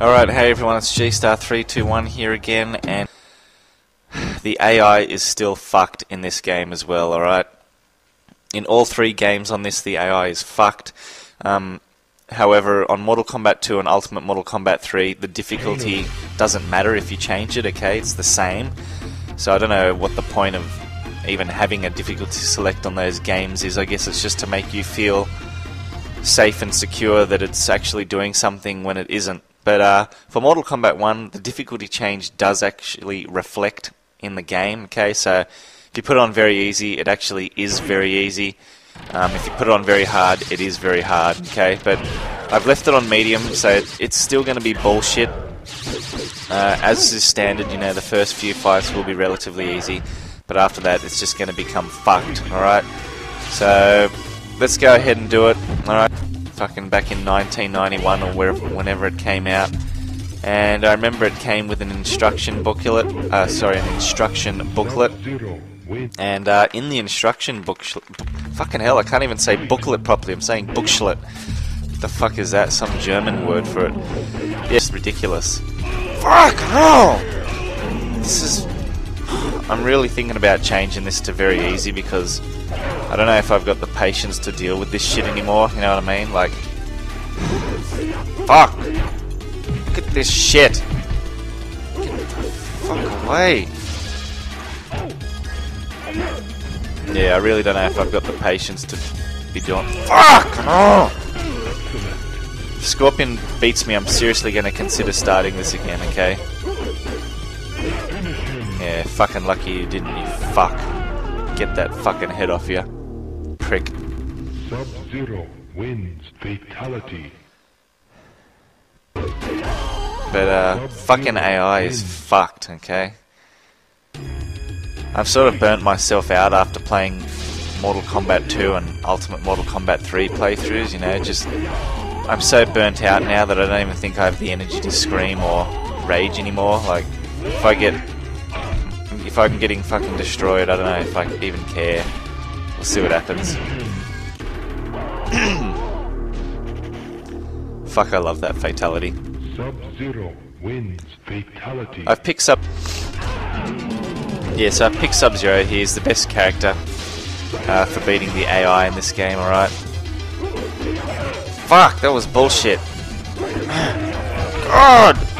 Alright, hey everyone, it's G-Star321 here again, and the AI is still fucked in this game as well, alright? In all three games on this, the AI is fucked. Um, however, on Mortal Kombat 2 and Ultimate Mortal Kombat 3, the difficulty doesn't matter if you change it, okay? It's the same. So I don't know what the point of even having a difficulty select on those games is. I guess it's just to make you feel safe and secure that it's actually doing something when it isn't. But uh, for Mortal Kombat 1, the difficulty change does actually reflect in the game. Okay, so if you put it on very easy, it actually is very easy. Um, if you put it on very hard, it is very hard. Okay, but I've left it on medium, so it's still going to be bullshit. Uh, as is standard, you know, the first few fights will be relatively easy, but after that, it's just going to become fucked. All right, so let's go ahead and do it. All right fucking back in 1991 or wherever, whenever it came out. And I remember it came with an instruction booklet, uh, sorry, an instruction booklet. And uh, in the instruction book, fucking hell, I can't even say booklet properly. I'm saying booklet. What the fuck is that? Some German word for it? Yes, ridiculous. Fuck hell! This is. I'm really thinking about changing this to very easy because I don't know if I've got the patience to deal with this shit anymore, you know what I mean? Like, fuck! Look at this shit! Get the fuck away! Yeah, I really don't know if I've got the patience to be doing- FUCK! Oh! Scorpion beats me, I'm seriously gonna consider starting this again, okay? Yeah, fucking lucky you didn't, you fuck. Get that fucking head off you prick. Sub-Zero wins fatality. But uh, fucking AI is fucked, okay? I've sort of burnt myself out after playing Mortal Kombat 2 and Ultimate Mortal Kombat 3 playthroughs, you know, just... I'm so burnt out now that I don't even think I have the energy to scream or rage anymore. Like, if I get... If I'm getting fucking destroyed, I don't know if I even care. We'll see what happens. Fuck, I love that fatality. Sub-Zero wins fatality. I've picked up. Yeah, so I've picked Sub Zero. He's the best character uh, for beating the AI in this game, alright? Fuck, that was bullshit. God!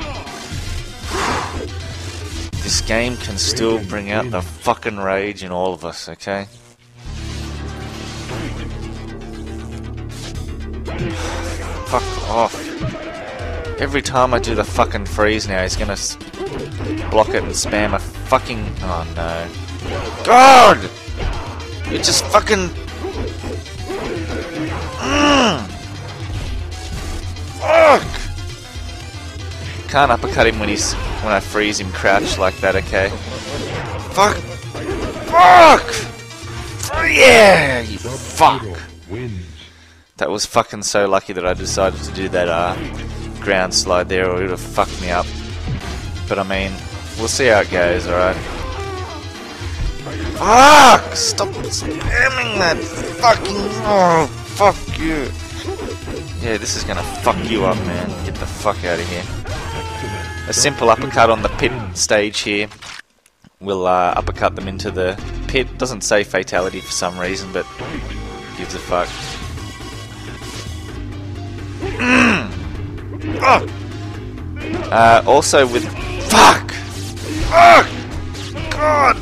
This game can still bring out the fucking rage in all of us, okay? Fuck off. Every time I do the fucking freeze now, he's gonna block it and spam a fucking... Oh no. God! You just fucking... Mm. Fuck! Can't uppercut him when he's... when I freeze him crouched like that, okay? Fuck! Fuck! Yeah! You fuck! That was fucking so lucky that I decided to do that uh, ground slide there or it would have fucked me up. But I mean, we'll see how it goes, alright? Fuck! Stop spamming that fucking... Oh, fuck you. Yeah, this is gonna fuck you up, man. Get the fuck out of here. A simple uppercut on the pit stage here will uh, uppercut them into the pit. Doesn't say fatality for some reason, but gives a fuck. Uh, also with fuck, fuck, God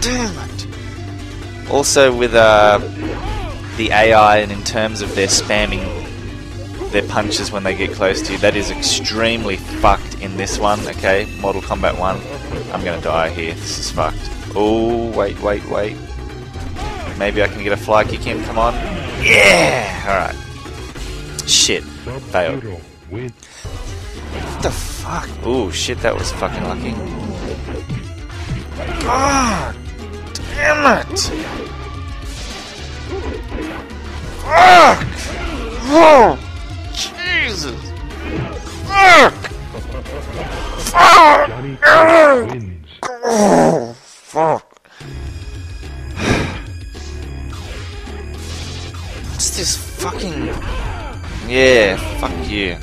damn it. Also with uh, the AI and in terms of their spamming their punches when they get close to you, that is extremely fucked in this one. Okay, Mortal Kombat 1. I'm gonna die here. This is fucked. Oh wait, wait, wait. Maybe I can get a fly kick in. Come on. Yeah. All right. Shit. Failed. What the fuck? Oh shit, that was fucking lucky. God damn it! Fuck! Oh, Jesus! Fuck! Fuck! Oh, fuck! What's this fucking? Yeah, fuck you.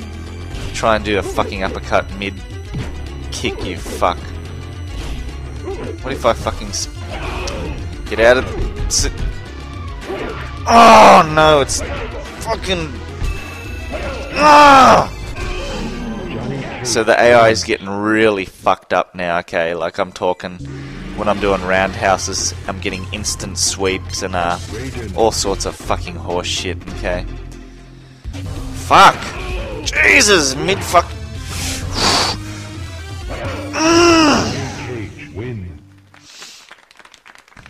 try and do a fucking uppercut mid kick, you fuck. What if I fucking get out of? Oh no, it's fucking. Ah! So the AI is getting really fucked up now. Okay, like I'm talking when I'm doing roundhouses, I'm getting instant sweeps and uh, all sorts of fucking horse shit. Okay. Fuck. Jesus, mid fuck.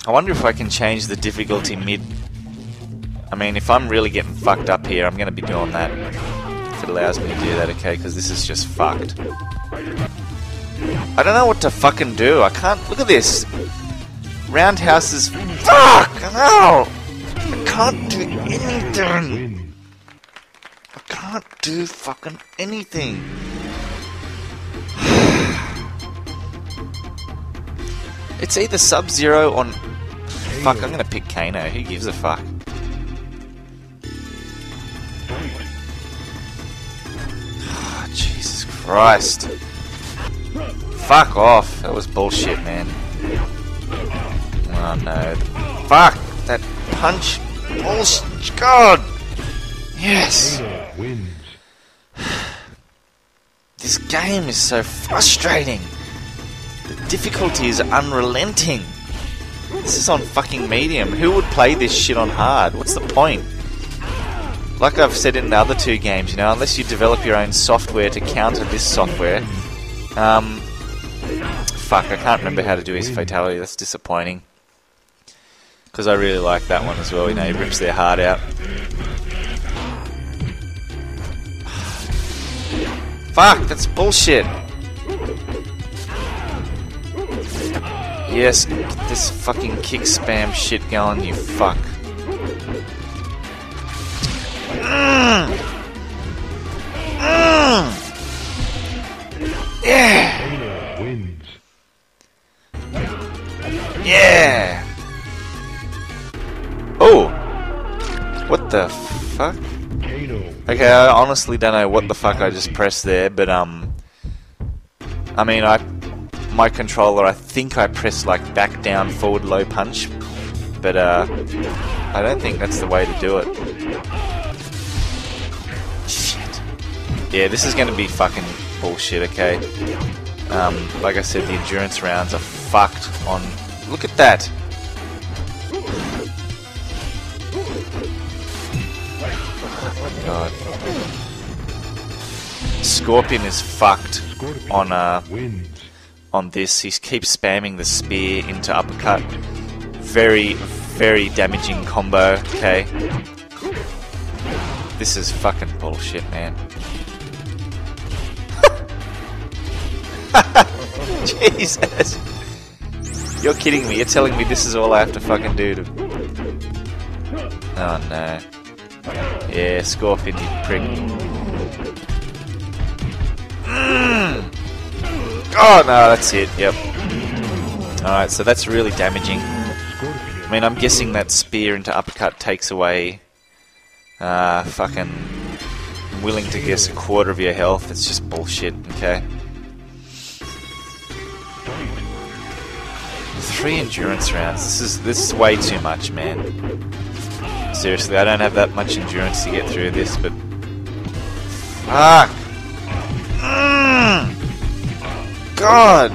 I wonder if I can change the difficulty mid. I mean, if I'm really getting fucked up here, I'm going to be doing that. If it allows me to do that, okay? Because this is just fucked. I don't know what to fucking do. I can't. Look at this. Roundhouses. Fuck! No! I can't do anything. I can't do fucking anything. It's either Sub Zero on. Fuck, I'm gonna pick Kano. Who gives a fuck? Jesus Christ. Fuck off. That was bullshit, man. Oh no. Fuck! That punch. Bullshit. God! Yes! This game is so frustrating. The difficulty is unrelenting. This is on fucking medium. Who would play this shit on hard? What's the point? Like I've said in the other two games, you know, unless you develop your own software to counter this software, um, fuck, I can't remember how to do his fatality. That's disappointing. Because I really like that one as well. You know, he rips their heart out. Fuck, that's bullshit. Yes, get this fucking kick spam shit going, you fuck. Mm. Mm. Yeah, yeah. Oh, what the fuck? Okay, I honestly don't know what the fuck I just pressed there, but um, I mean, I my controller, I think I pressed like back down forward low punch, but uh, I don't think that's the way to do it. Yeah, this is gonna be fucking bullshit. Okay. Um, like I said, the endurance rounds are fucked. On look at that. God. Scorpion is fucked on uh on this. He keeps spamming the spear into uppercut. Very, very damaging combo. Okay. This is fucking bullshit, man. Jesus. You're kidding me. You're telling me this is all I have to fucking do to. Oh no. Yeah, Scorpion, you prick. Mm. Oh no, that's it. Yep. Alright, so that's really damaging. I mean, I'm guessing that spear into uppercut takes away. Uh, fucking. I'm willing to guess a quarter of your health. It's just bullshit, okay? Three endurance rounds. This is this is way too much, man. Seriously, I don't have that much endurance to get through this, but fuck. Mm. God.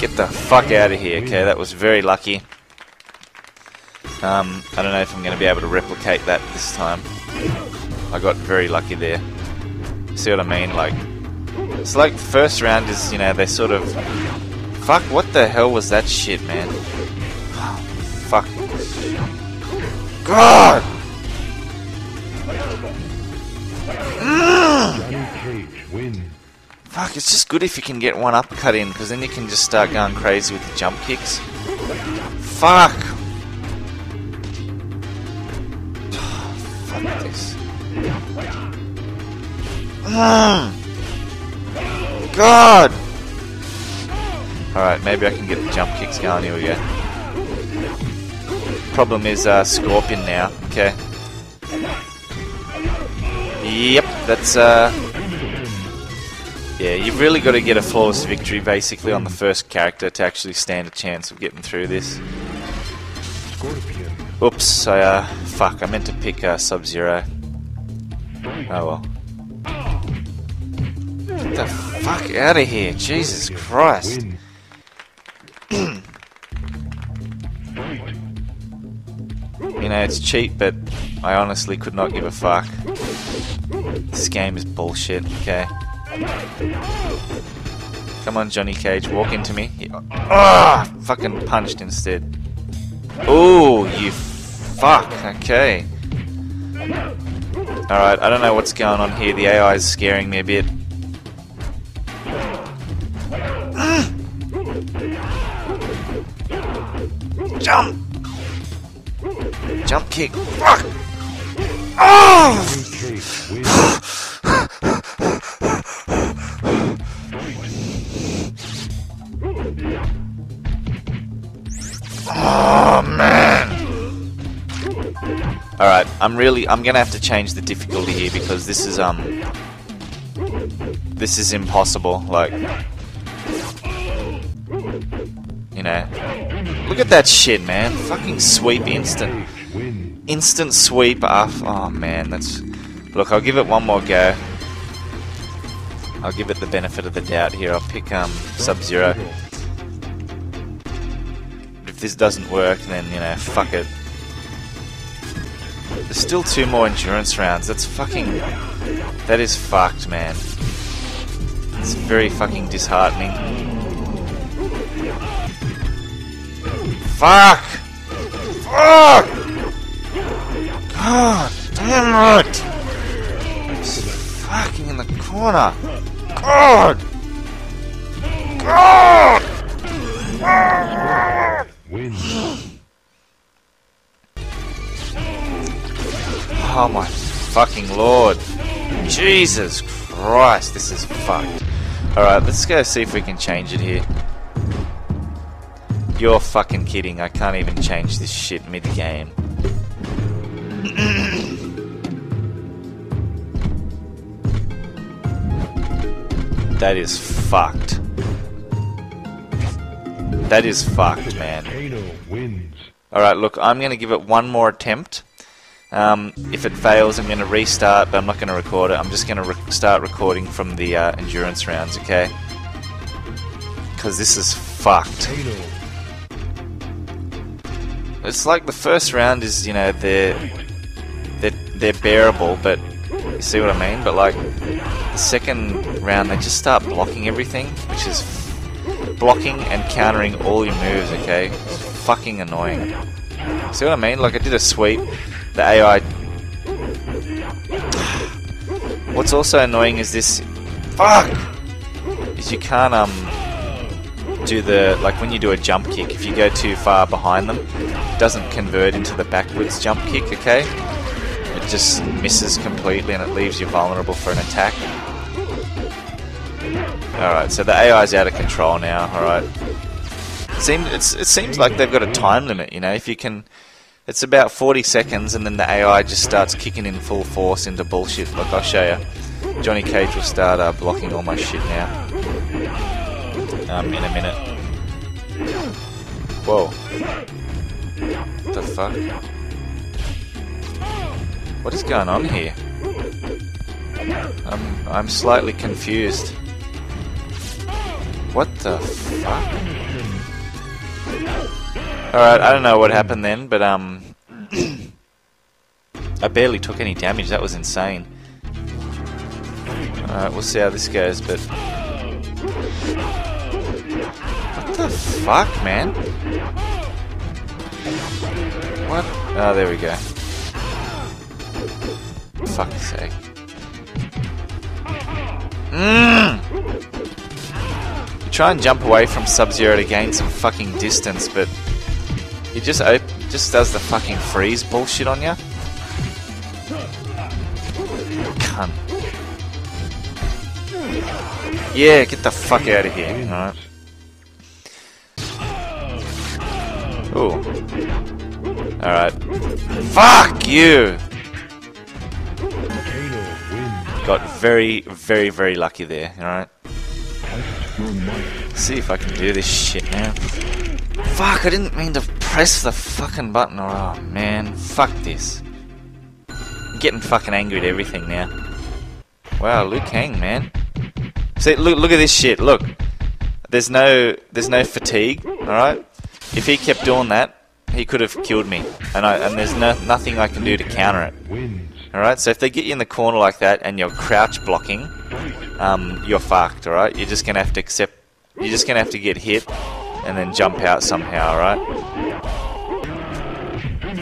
Get the fuck out of here, okay? That was very lucky. Um, I don't know if I'm going to be able to replicate that this time. I got very lucky there. See what I mean? Like, it's like first round is, you know, they sort of. Fuck, what the hell was that shit, man? Fuck. God! Johnny Fuck, it's just good if you can get one uppercut in, because then you can just start going crazy with the jump kicks. Fuck! Fuck this. God! Alright, maybe I can get the jump kicks going. Here we go. problem is uh, Scorpion now. Okay. Yep, that's uh. Yeah, you've really got to get a flawless victory basically on the first character to actually stand a chance of getting through this. Oops, I uh, fuck, I meant to pick uh, Sub Zero. Oh well. The fuck out of here, Jesus Christ. You know, it's cheap, but I honestly could not give a fuck. This game is bullshit, okay? Come on, Johnny Cage, walk into me. Ah! Fucking punched instead. Ooh, you fuck, okay. Alright, I don't know what's going on here. The AI is scaring me a bit. Jump! Jump kick. Fuck! Oh! Oh man! Alright, I'm really I'm gonna have to change the difficulty here because this is um this is impossible, like you know. Look at that shit, man. Fucking sweep instant. Instant sweep off. Oh man, that's. Look, I'll give it one more go. I'll give it the benefit of the doubt here. I'll pick um Sub Zero. If this doesn't work, then you know, fuck it. There's still two more endurance rounds. That's fucking. That is fucked, man. It's very fucking disheartening. Fuck! Fuck! God damn it! Fucking in the corner. God! God! Wins. Oh my fucking lord. Jesus Christ, this is fucked. Alright, let's go see if we can change it here. You're fucking kidding, I can't even change this shit mid game. that is fucked. That is fucked, man. Alright, look, I'm going to give it one more attempt. Um, if it fails, I'm going to restart, but I'm not going to record it. I'm just going to re- start recording from the uh, endurance rounds, okay? Because this is fucked. It's like the first round is, you know, they're they're, they're bearable, but you see what I mean. But like the second round, they just start blocking everything, which is blocking and countering all your moves. Okay, it's fucking annoying. See what I mean? Like I did a sweep, the AI. What's also annoying is this. Fuck. Is you can't um do the like when you do a jump kick. If you go too far behind them, it doesn't convert into the backwards jump kick. Okay, it just misses completely and it leaves you vulnerable for an attack. All right, so the AI is out of control now. All right. Seem, it's, it seems like they've got a time limit, you know. If you can, it's about 40 seconds, and then the AI just starts kicking in full force into bullshit. Look, I'll show you. Johnny Cage will start uh, blocking all my shit now. Um, in a minute. Whoa. What the fuck? What is going on here? I'm, I'm slightly confused. What the fuck? Alright, I don't know what happened then, but um... I barely took any damage, that was insane. Alright, we'll see how this goes, but... Fuck, man? What? Oh, there we go. Fuck's sake. Mmm! You try and jump away from Sub-Zero to gain some fucking distance, but he just op- just does the fucking freeze bullshit on you. Cunt. Yeah, get the fuck out of here. Alright. Ooh. Alright. Fuck you! Got very, very, very lucky there, alright? See if I can do this shit now. Fuck, I didn't mean to press the fucking button. Oh man, fuck this. I'm getting fucking angry at everything now. Wow, Liu Kang, man. See, look, look at this shit. Look, there's no, there's no fatigue. All right. If he kept doing that, he could have killed me, and I, and there's no, nothing I can do to counter it. All right. So if they get you in the corner like that and you're crouch blocking, um, you're fucked. All right. You're just gonna have to accept. You're just gonna have to get hit and then jump out somehow. All right.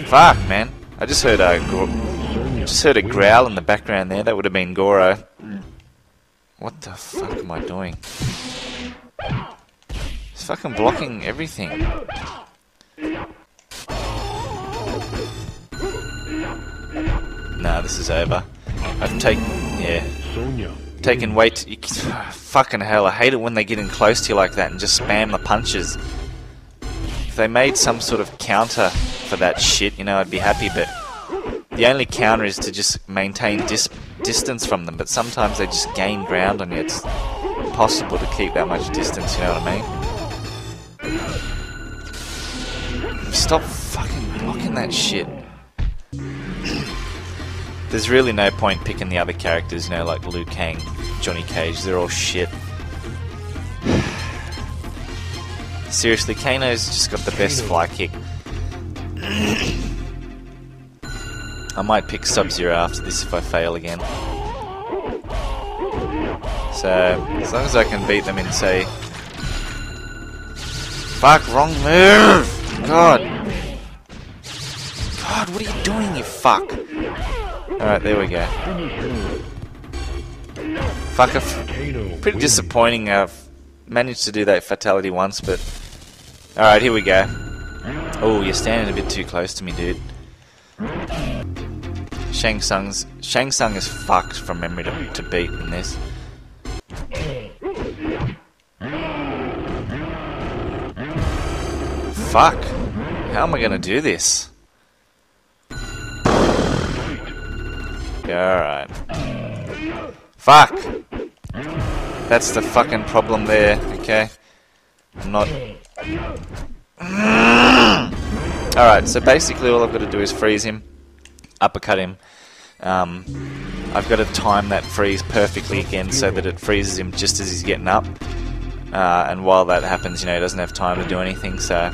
Fuck, man. I just heard a just heard a growl in the background there. That would have been Goro. What the fuck am I doing? Fucking blocking everything. Nah, this is over. I've taken, yeah, taken way too, fucking hell, I hate it when they get in close to you like that and just spam the punches. If they made some sort of counter for that shit, you know, I'd be happy, but the only counter is to just maintain dis- distance from them, but sometimes they just gain ground on you. It's impossible to keep that much distance, you know what I mean? Stop fucking blocking that shit. There's really no point picking the other characters, you know, like Liu Kang, Johnny Cage, they're all shit. Seriously, Kano's just got the best fly kick. I might pick Sub Zero after this if I fail again. So, as long as I can beat them in, say. Fuck, wrong move! God! God, what are you doing, you fuck? Alright, there we go. Fuck, I've pretty disappointing. I've managed to do that fatality once, but. Alright, here we go. Oh, you're standing a bit too close to me, dude. Shang Tsung's Shang Tsung is fucked from memory to, to beat in this. Fuck. How am I gonna do this? Yeah, alright. Fuck! That's the fucking problem there, okay? I'm not. Alright, so basically all I've got to do is freeze him, uppercut him. Um, I've got to time that freeze perfectly again so that it freezes him just as he's getting up. Uh, and while that happens, you know, he doesn't have time to do anything, so.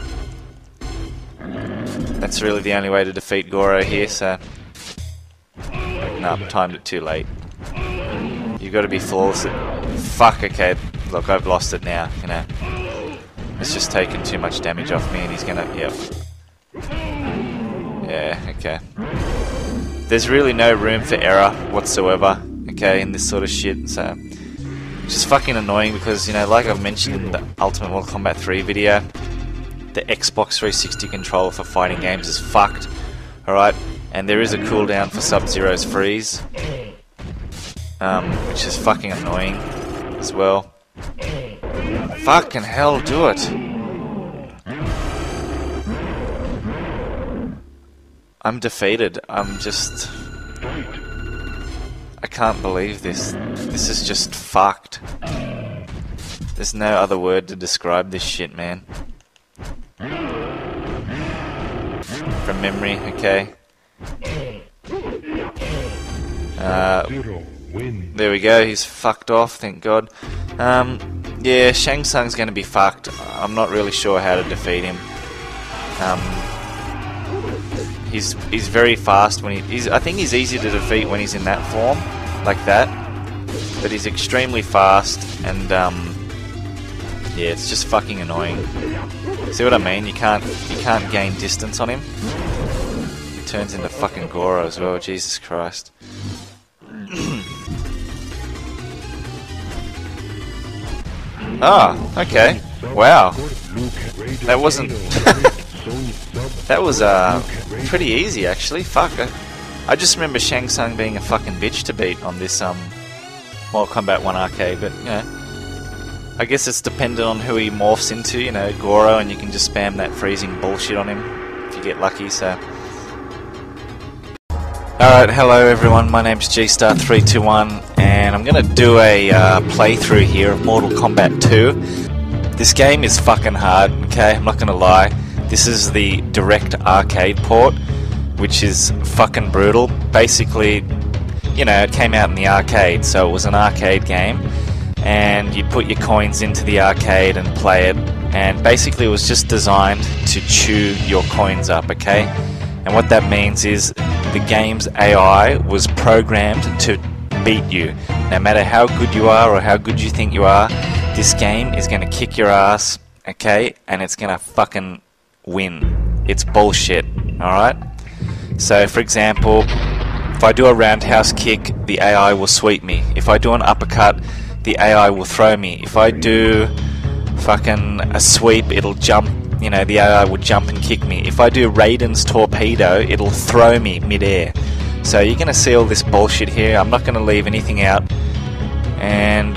That's really the only way to defeat Goro here, so. No, timed it too late. You've got to be flawless. Fuck, okay. Look, I've lost it now, you know. It's just taken too much damage off me and he's gonna. Yep. Yeah, okay. There's really no room for error whatsoever, okay, in this sort of shit, so. It's just fucking annoying because, you know, like I've mentioned in the Ultimate Mortal Kombat 3 video, the Xbox 360 controller for fighting games is fucked, alright? And there is a cooldown for Sub Zero's freeze, um, which is fucking annoying as well. Fucking hell, do it! I'm defeated. I'm just. I can't believe this. This is just fucked. There's no other word to describe this shit, man. From memory, okay. Uh, there we go, he's fucked off, thank god. Um, yeah, Shang Tsung's gonna be fucked. I'm not really sure how to defeat him. Um, he's he's very fast when he, he's. I think he's easy to defeat when he's in that form, like that. But he's extremely fast, and um, yeah, it's just fucking annoying. See what I mean? You can't you can't gain distance on him. He turns into fucking Goro as well. Jesus Christ. Ah, okay. Wow. That wasn't- That was uh pretty easy actually. Fuck. I, I just remember Shang Tsung being a fucking bitch to beat on this um Mortal Kombat 1 arcade, but you know. I guess it's dependent on who he morphs into, you know, Goro, and you can just spam that freezing bullshit on him if you get lucky, so Alright, hello everyone, my name's G-Star321 and I'm gonna do a uh, playthrough here of Mortal Kombat 2. This game is fucking hard, okay, I'm not gonna lie. This is the direct arcade port, which is fucking brutal. Basically, you know, it came out in the arcade, so it was an arcade game, and you put your coins into the arcade and play it, and basically it was just designed to chew your coins up, okay? And what that means is the game's AI was programmed to beat you. No matter how good you are or how good you think you are, this game is going to kick your ass, okay? And it's going to fucking win. It's bullshit, alright? So, for example, if I do a roundhouse kick, the AI will sweep me. If I do an uppercut, the AI will throw me. If I do fucking a sweep, it'll jump you know, the AI will jump and kick me. If I do Raiden's torpedo, it'll throw me midair. So you're going to see all this bullshit here. I'm not going to leave anything out. And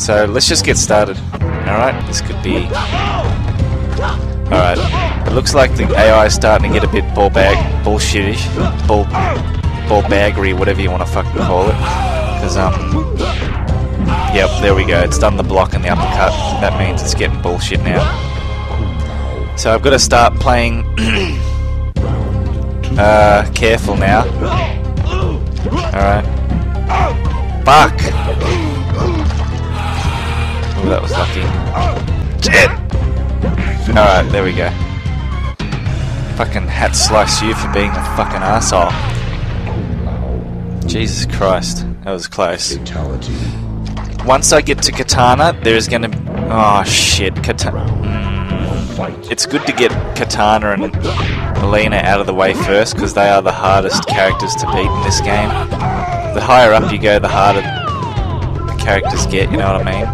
so let's just get started. Alright, this could be... Alright, it looks like the AI is starting to get a bit ball bag, bullshitish, ball, ball baggery, whatever you want to fucking call it. Because, um, yep, there we go. It's done the block and the uppercut. That means it's getting bullshit now. So I've got to start playing uh, careful now. Alright. Fuck! Oh, that was lucky. Shit! Alright, there we go. Fucking hat slice you for being a fucking asshole. Jesus Christ, that was close. Fatality. Once I get to Kitana, there's gonna. Oh shit, Kitana. Fight. It's good to get Kitana and Mileena out of the way first because they are the hardest characters to beat in this game. The higher up you go, the harder the characters get, you know what I mean?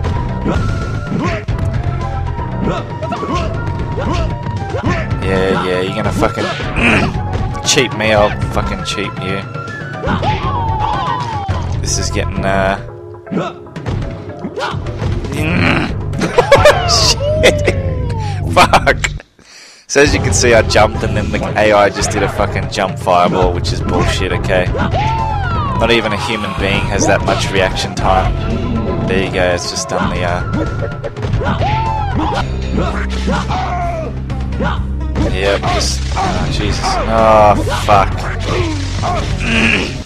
Yeah, yeah, you're gonna fucking cheat me, I'll fucking cheat you. This is getting, uh. Shit! Fuck! So as you can see, I jumped and then the AI just did a fucking jump fireball, which is bullshit, okay? Not even a human being has that much reaction time. There you go, it's just done the, uh... Yep, just... Oh, Jesus. Oh, fuck.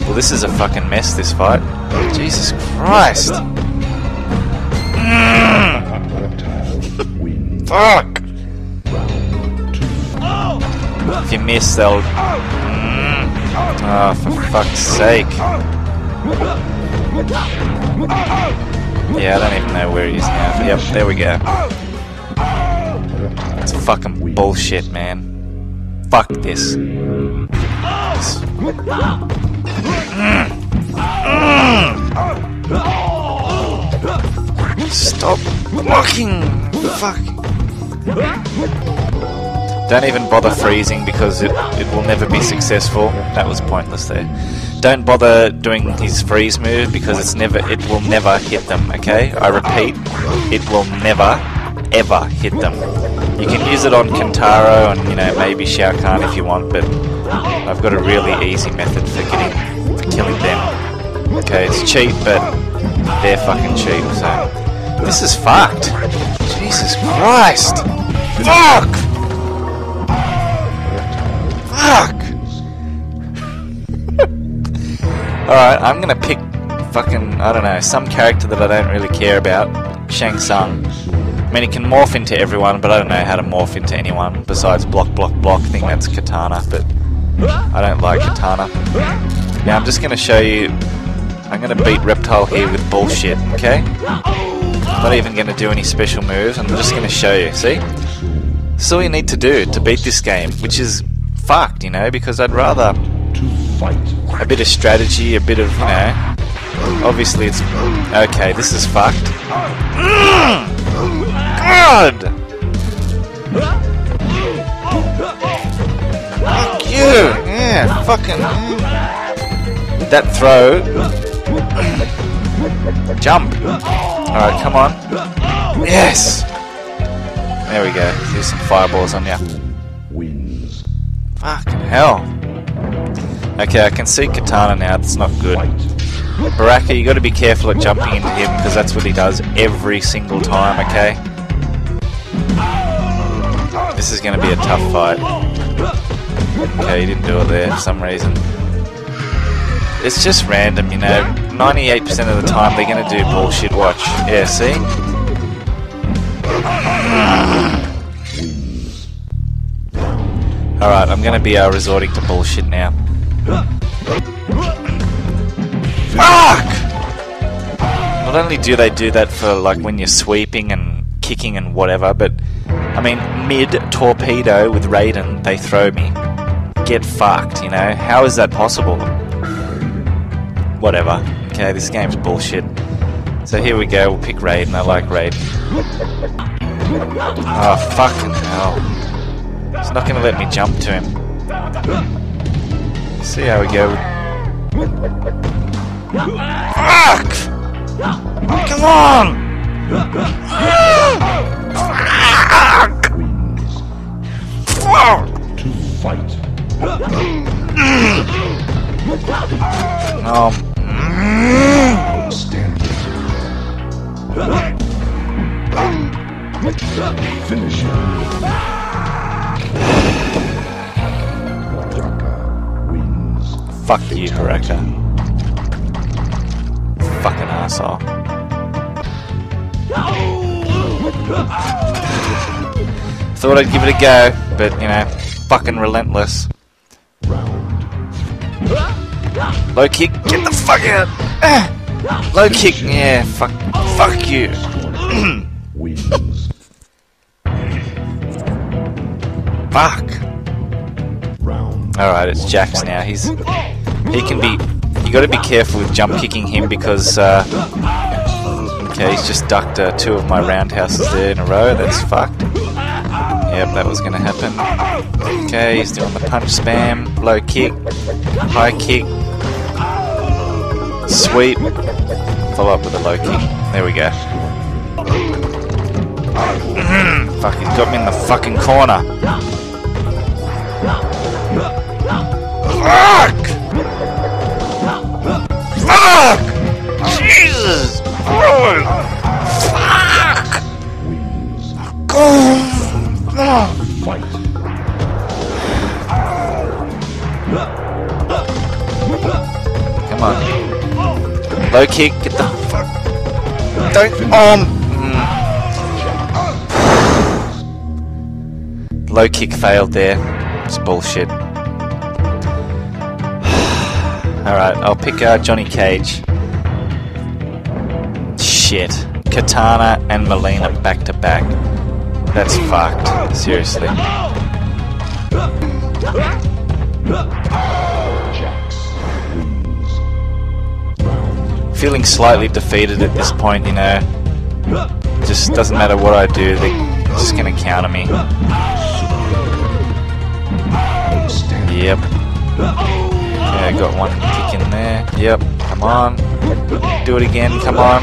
well, this is a fucking mess, this fight. Jesus Christ! Fuck! If you miss, they'll. Mm. Oh, for fuck's sake. Yeah, I don't even know where he is now. Yep, there we go. It's fucking bullshit, man. Fuck this. Stop blocking! Fuck. Don't even bother freezing because it, it will never be successful. That was pointless there. Don't bother doing his freeze move because it's never it will never hit them, okay? I repeat, it will never ever hit them. You can use it on Kintaro and you know maybe Shao Kahn if you want, but I've got a really easy method for getting for killing them. Okay, it's cheap, but they're fucking cheap, so this is fucked. Jesus Christ! Fuck! Fuck! Alright, I'm gonna pick fucking, I don't know, some character that I don't really care about. Shang Tsung. I mean, he can morph into everyone, but I don't know how to morph into anyone besides block, block, block. I think that's Kitana, but I don't like Kitana. Now, I'm just gonna show you. I'm gonna beat Reptile here with bullshit, okay? Not even gonna do any special moves, I'm just gonna show you, see? That's all you need to do to beat this game, which is fucked, you know, because I'd rather To a bit of strategy, a bit of, you know. Obviously, it's okay. This is fucked. God. Fuck you. Yeah. Fucking. mm. That throw. Jump. All right, come on. Yes. There we go. Here's some fireballs on you. Wins. Fucking hell. Okay, I can see Kitana now. That's not good. Baraka, you got to be careful at jumping into him because that's what he does every single time. Okay. This is going to be a tough fight. Okay, he didn't do it there for some reason. It's just random, you know. 98% of the time they're going to do bullshit. Watch. Yeah, see? Alright, I'm going to be uh, resorting to bullshit now. Fuck! Not only do they do that for like when you're sweeping and kicking and whatever, but I mean, mid torpedo with Raiden, they throw me. Get fucked, you know? How is that possible? Whatever. Okay, this game's bullshit. So here we go, we'll pick Raid, and I like Raid. Oh, fucking hell. It's not gonna let me jump to him. See how we go. Fuck! Come on! Fuck! To fight. Um, Fuck you, Baraka. Fucking asshole. Thought I'd give it a go, but you know, fucking relentless. Low kick, get the fuck out! Low kick, yeah, fuck, fuck you. Fuck. Alright, it's Jax now. He's he can be. You got to be careful with jump kicking him because. Uh, okay, he's just ducked uh, two of my roundhouses there in a row. That's fucked. Yep, that was gonna happen. Okay, he's doing the punch spam, low kick, high kick, sweep. Follow up with a low kick. There we go. Fuck, he's got me in the fucking corner. Fuck! Fuck! Jesus! Low kick, get the fuck. Don't. Um. mm. Low kick failed there. It's bullshit. Alright, I'll pick uh, Johnny Cage. Shit. Kitana and Mileena back to back. That's fucked. Seriously. Feeling slightly defeated at this point, you know. Just doesn't matter what I do, they're just gonna counter me. Yep. Yeah, got one kick in there. Yep, come on. Do it again, come on.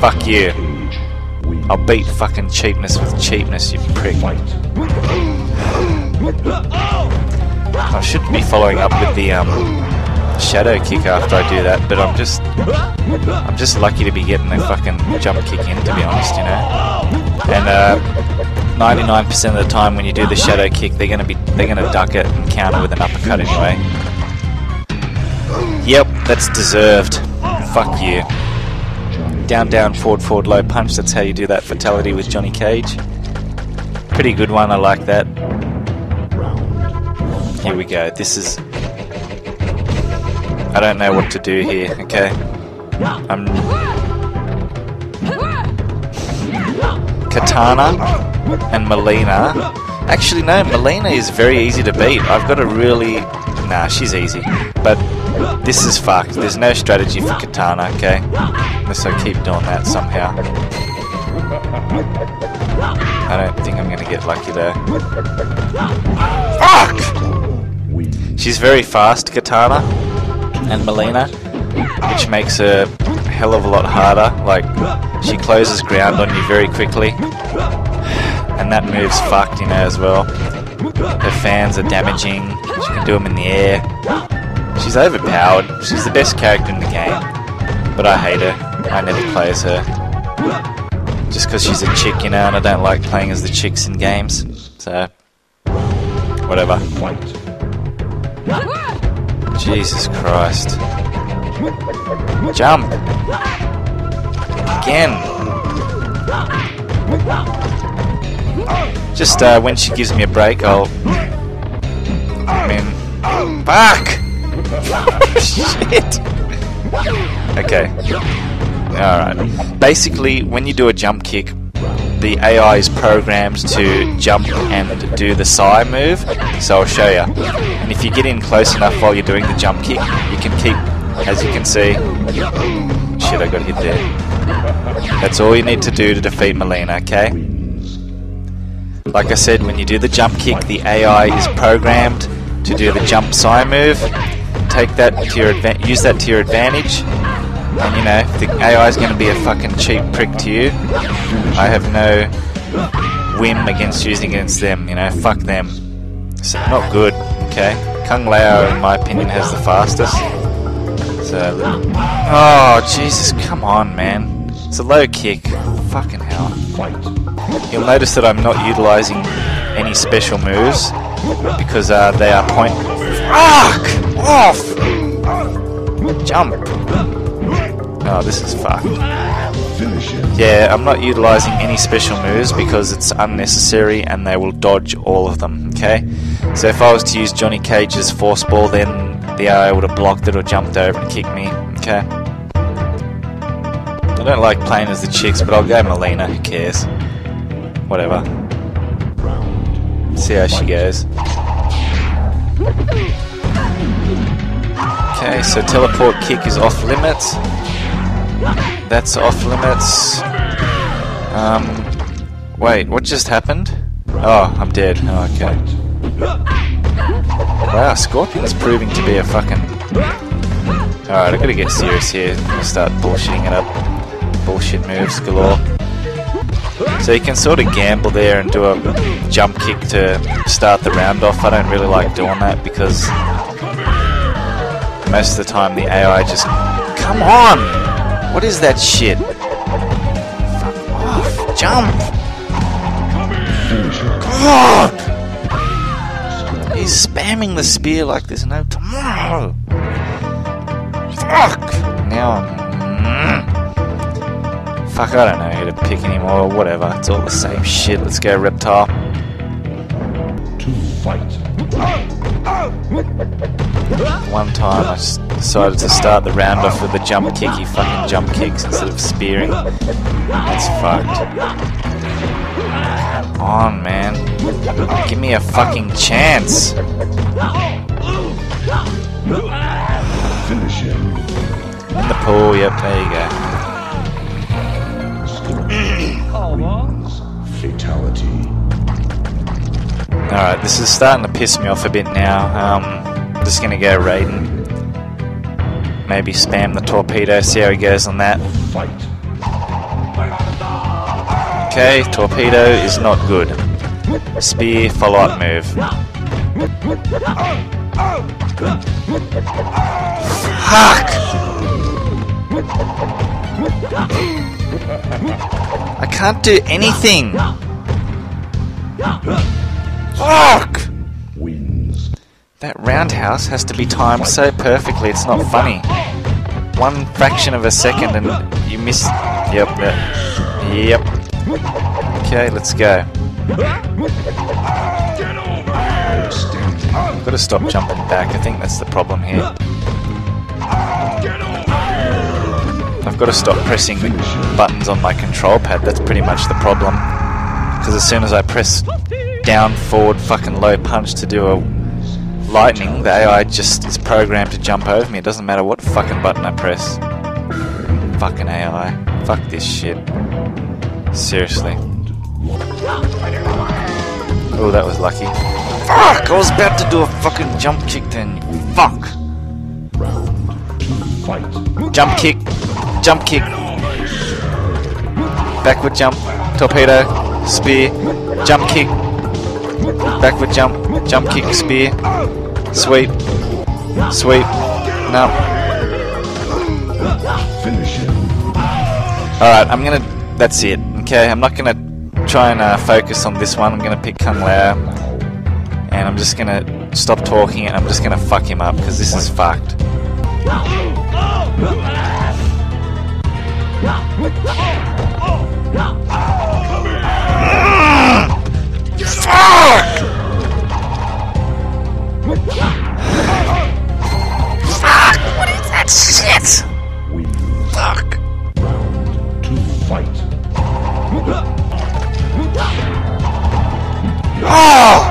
Fuck you. I'll beat fucking cheapness with cheapness, you prick. I should be following up with the um shadow kick after I do that, but I'm just I'm just lucky to be getting a fucking jump kick in to be honest, you know. And uh 99% of the time when you do the shadow kick, they're gonna be they're gonna duck it and counter with an uppercut anyway. Yep, that's deserved. Fuck you. Down, down, forward, forward, low punch. That's how you do that fatality with Johnny Cage. Pretty good one. I like that. Here we go. This is. I don't know what to do here. Okay. I'm. Kitana and Mileena. Actually, no. Mileena is very easy to beat. I've got a really. Nah, she's easy. But this is fucked. There's no strategy for Kitana. Okay. Unless I keep doing that somehow. I don't think I'm gonna get lucky there. Fuck! She's very fast, Kitana and Mileena, which makes her a hell of a lot harder. Like, she closes ground on you very quickly, and that move's fucked, you know, as well. Her fans are damaging, she can do them in the air. She's overpowered. She's the best character in the game. But I hate her. I never play as her. Just because she's a chick, you know, and I don't like playing as the chicks in games. So, whatever. Jesus Christ. Jump! Again! Just uh, when she gives me a break, I'll. I mean. Fuck! Shit! Okay. Alright. Basically, when you do a jump kick, the AI is programmed to jump and do the sai move. So I'll show you. And if you get in close enough while you're doing the jump kick, you can keep, as you can see. Shit, I got hit there. That's all you need to do to defeat Mileena, okay? Like I said, when you do the jump kick, the AI is programmed to do the jump sai move. Take that to your use that to your advantage. And you know, the AI is going to be a fucking cheap prick to you, I have no whim against using against them. You know, fuck them. So not good. Okay, Kung Lao, in my opinion, has the fastest. So, oh Jesus, come on, man! It's a low kick. Fucking hell. You'll notice that I'm not utilizing any special moves because uh, they are point. Fuck off! Jump. Oh, this is fucked. Yeah, I'm not utilizing any special moves because it's unnecessary and they will dodge all of them, okay? So if I was to use Johnny Cage's force ball, then the AI would have blocked it or jumped over and kicked me, okay? I don't like playing as the chicks, but I'll go Mileena, who cares? Whatever. See how she goes. Okay, so teleport kick is off limits. That's off limits. Um, wait, what just happened? Oh, I'm dead. Oh, okay. Wow, Scorpion's proving to be a fucking. Alright, I gotta get serious here. Gonna start bullshitting it up. Bullshit moves galore. So you can sort of gamble there and do a jump kick to start the round off. I don't really like doing that because most of the time the AI just. Come on! What is that shit? Fuck off! Jump! Finish him. God! He's spamming the spear like there's no tomorrow. Fuck! Now I'm. Mm. Fuck, I don't know who to pick anymore, whatever. It's all the same shit. Let's go, Reptile. To fight. One time I just decided to start the round off with a jump kick. He fucking jump kicks instead of spearing. That's fucked. Come on, man. Give me a fucking chance. Finish him. In the pool, yep, there you go. Fatality. Alright, this is starting to piss me off a bit now. Um, I'm just gonna go Raiden. Maybe spam the torpedo, see how he goes on that. Okay, torpedo is not good. Spear, follow up move. Fuck! I can't do anything! Fuck! That roundhouse has to be timed so perfectly, it's not funny. One fraction of a second and you miss. Yep, that. Yep. Okay, let's go. I've got to stop jumping back, I think that's the problem here. I've got to stop pressing buttons on my control pad, that's pretty much the problem. Because as soon as I press down, forward, fucking low punch to do a lightning, the AI just is programmed to jump over me. It doesn't matter what fucking button I press. Fucking AI. Fuck this shit. Seriously. Oh, that was lucky. Fuck! I was about to do a fucking jump kick then. Fuck! Jump kick. Jump kick. Backward jump. Torpedo. Spear. Jump kick. Backward jump. Jump kick. Spear. Sweep. Sweet. No. Alright, I'm gonna. That's it. Okay, I'm not gonna try and uh, focus on this one. I'm gonna pick Kung Lao. And I'm just gonna stop talking and I'm just gonna fuck him up because this is fucked. Shit! Oh!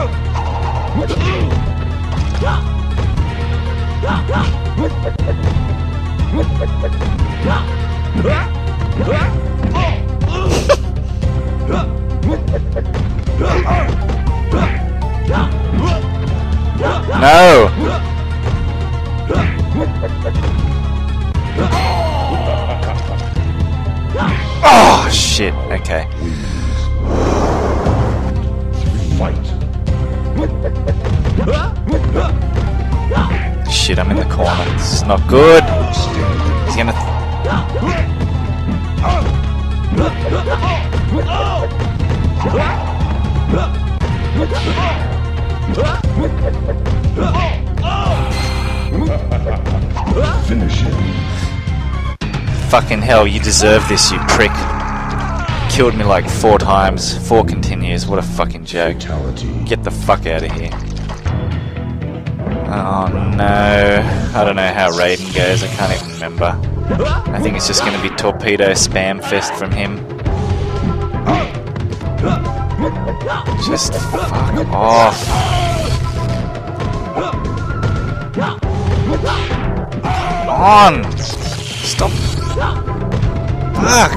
Good. He's gonna. Finish him. Fucking hell, you deserve this, you prick. Killed me like four times. Four continues. What a fucking joke. Get the fuck out of here. Oh no. I don't know how Raiden goes. I can't even remember. I think it's just going to be torpedo spam fest from him. Just fuck off. On! Stop. Fuck!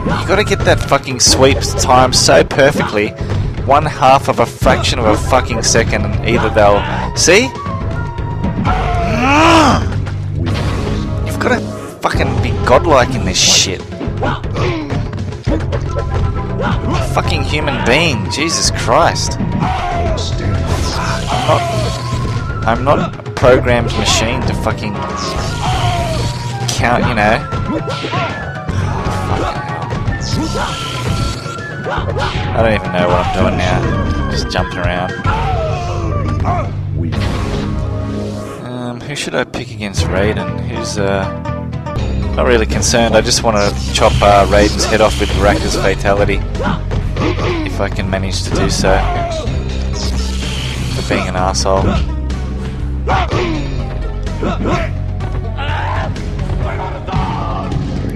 You gotta get that fucking sweep time so perfectly. One half of a fraction of a fucking second, and either they'll. See? You've gotta fucking be godlike in this shit. Fucking human being, Jesus Christ. Outstanding. I'm not a programmed machine to fucking count, you know. I don't even know what I'm doing now. Just jumping around. Um, who should I pick against Raiden? Who's uh not really concerned. I just want to chop uh, Raiden's head off with Baraka's fatality, if I can manage to do so. For being an asshole.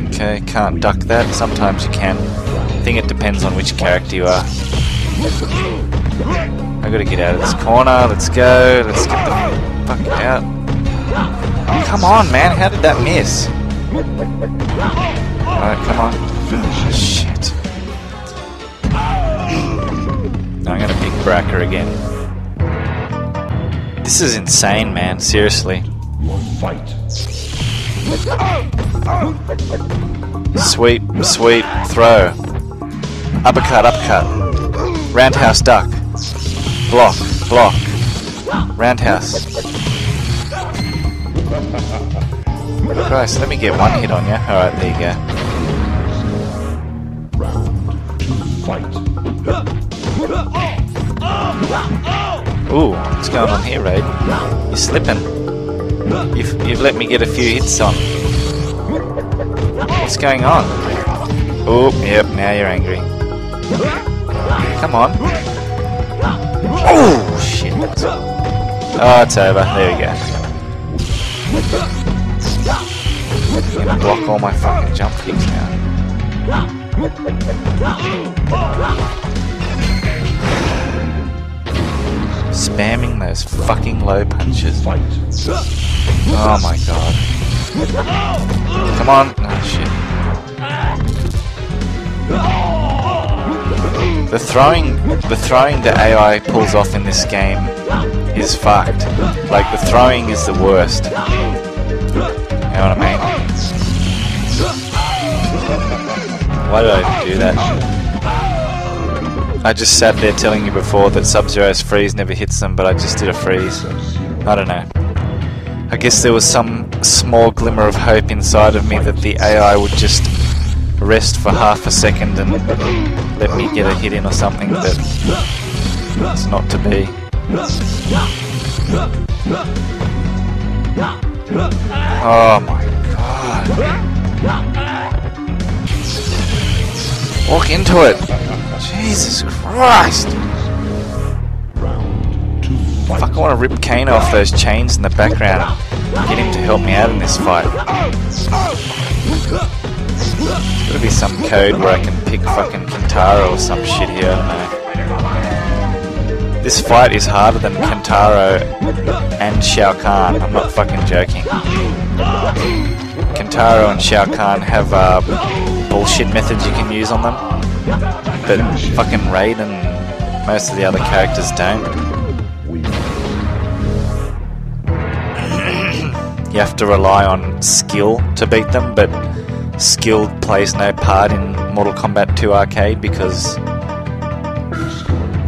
Okay, can't duck that. Sometimes you can. I think it depends on which character you are. I gotta get out of this corner. Let's go. Let's get the fuck out. Come on, man. How did that miss? Alright, come on. Shit. I'm gonna pick Baraka again. This is insane, man. Seriously. Fight. Sweep, sweep, throw. Uppercut, uppercut. Roundhouse duck. Block, block. Roundhouse. Christ, let me get one hit on you. Alright, there you go. Round. Fight. Ooh, what's going on here, Raid? You're slipping. You've, you've let me get a few hits on. What's going on? Oh, yep, now you're angry. Come on. Oh, shit. Oh, it's over. There we go. Block all my fucking jump kicks now. Spamming those fucking low punches. Oh my god. Come on. Oh shit. The throwing the throwing that AI pulls off in this game is fucked. Like the throwing is the worst. You know what I mean? Why did I do that? I just sat there telling you before that Sub-Zero's freeze never hits them, but I just did a freeze. I don't know. I guess there was some small glimmer of hope inside of me that the AI would just rest for half a second and let me get a hit in or something, but it's not to be. Oh my god. Walk into it. Jesus Christ. Fuck, I want to rip Kane off those chains in the background get him to help me out in this fight. Gotta be some code where I can pick fucking Kintaro or some shit here, I don't know. This fight is harder than Kintaro and Shao Kahn, I'm not fucking joking. Kintaro and Shao Kahn have uh, bullshit methods you can use on them, but fucking Raiden and most of the other characters don't. You have to rely on skill to beat them, but skill plays no part in Mortal Kombat 2 Arcade because,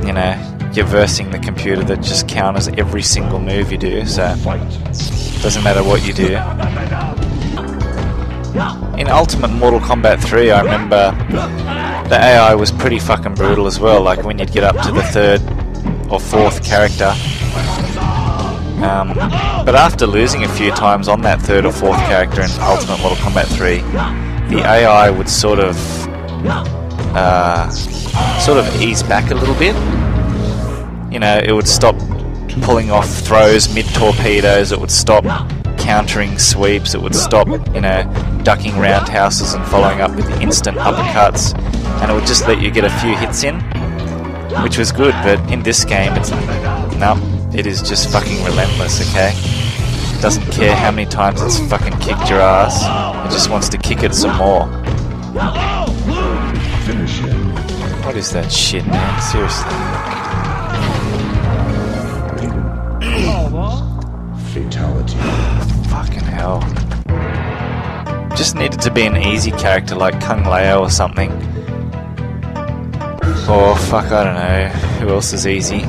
you know, you're versing the computer that just counters every single move you do, so it doesn't matter what you do. In Ultimate Mortal Kombat 3, I remember the AI was pretty fucking brutal as well, like when you'd get up to the third or fourth character. Um, but after losing a few times on that third or fourth character in Ultimate Mortal Kombat 3, the AI would sort of uh, sort of ease back a little bit. You know, it would stop pulling off throws mid torpedoes. It would stop countering sweeps. It would stop, you know, ducking roundhouses and following up with instant uppercuts. And it would just let you get a few hits in, which was good. But in this game, it's no, it is just fucking relentless. Okay, it doesn't care how many times it's fucking kicked your ass. It just wants to kick it some more. Finish him. What is that shit, man? Seriously. Fatality. Fucking hell. Just needed to be an easy character like Kung Lao or something. Or fuck, I don't know. Who else is easy?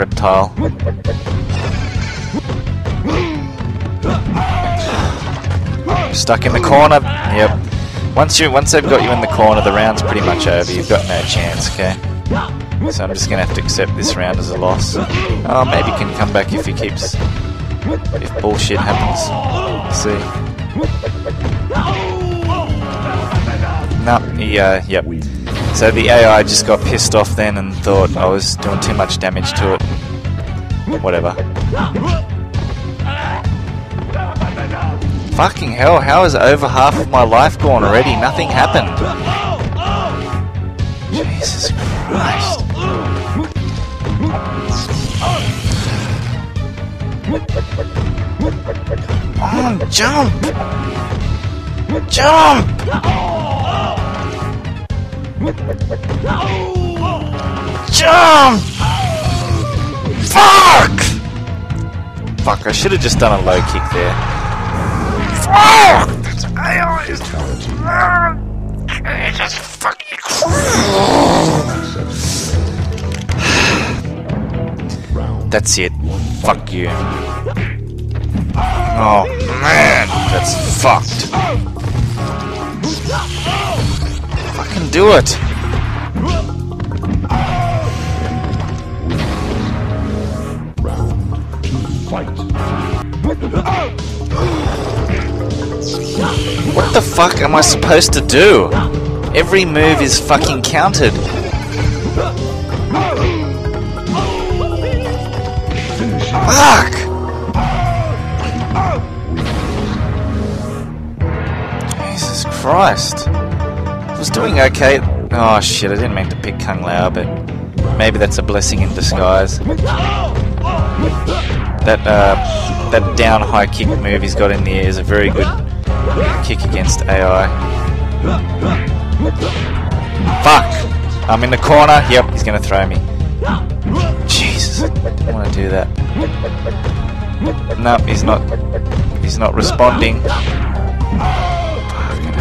Reptile. Stuck in the corner. Yep. Once you once they've got you in the corner, the round's pretty much over. You've got no chance. Okay. So I'm just gonna have to accept this round as a loss. Oh, maybe he can come back if he keeps. If bullshit happens. Let's see. No, he, uh, yep. So the AI just got pissed off then and thought I was doing too much damage to it. Whatever. Fucking hell, how is over half of my life gone already? Nothing happened. Jesus Christ. Come on, jump! Jump! Jump! Fuck! Fuck, I should have just done a low kick there. Fuck! That's AI is Fatality. just fucking That's it. Fuck you. Oh man, that's fucked. Fucking do it. What the fuck am I supposed to do? Every move is fucking counted. Fuck! Jesus Christ. I was doing okay. Oh shit, I didn't mean to pick Kung Lao, but maybe that's a blessing in disguise. That uh, that down high kick move he's got in the air is a very good kick against AI. Fuck! I'm in the corner. Yep, he's gonna throw me. Jesus, I don't want to do that. No, he's not. He's not responding. Fucking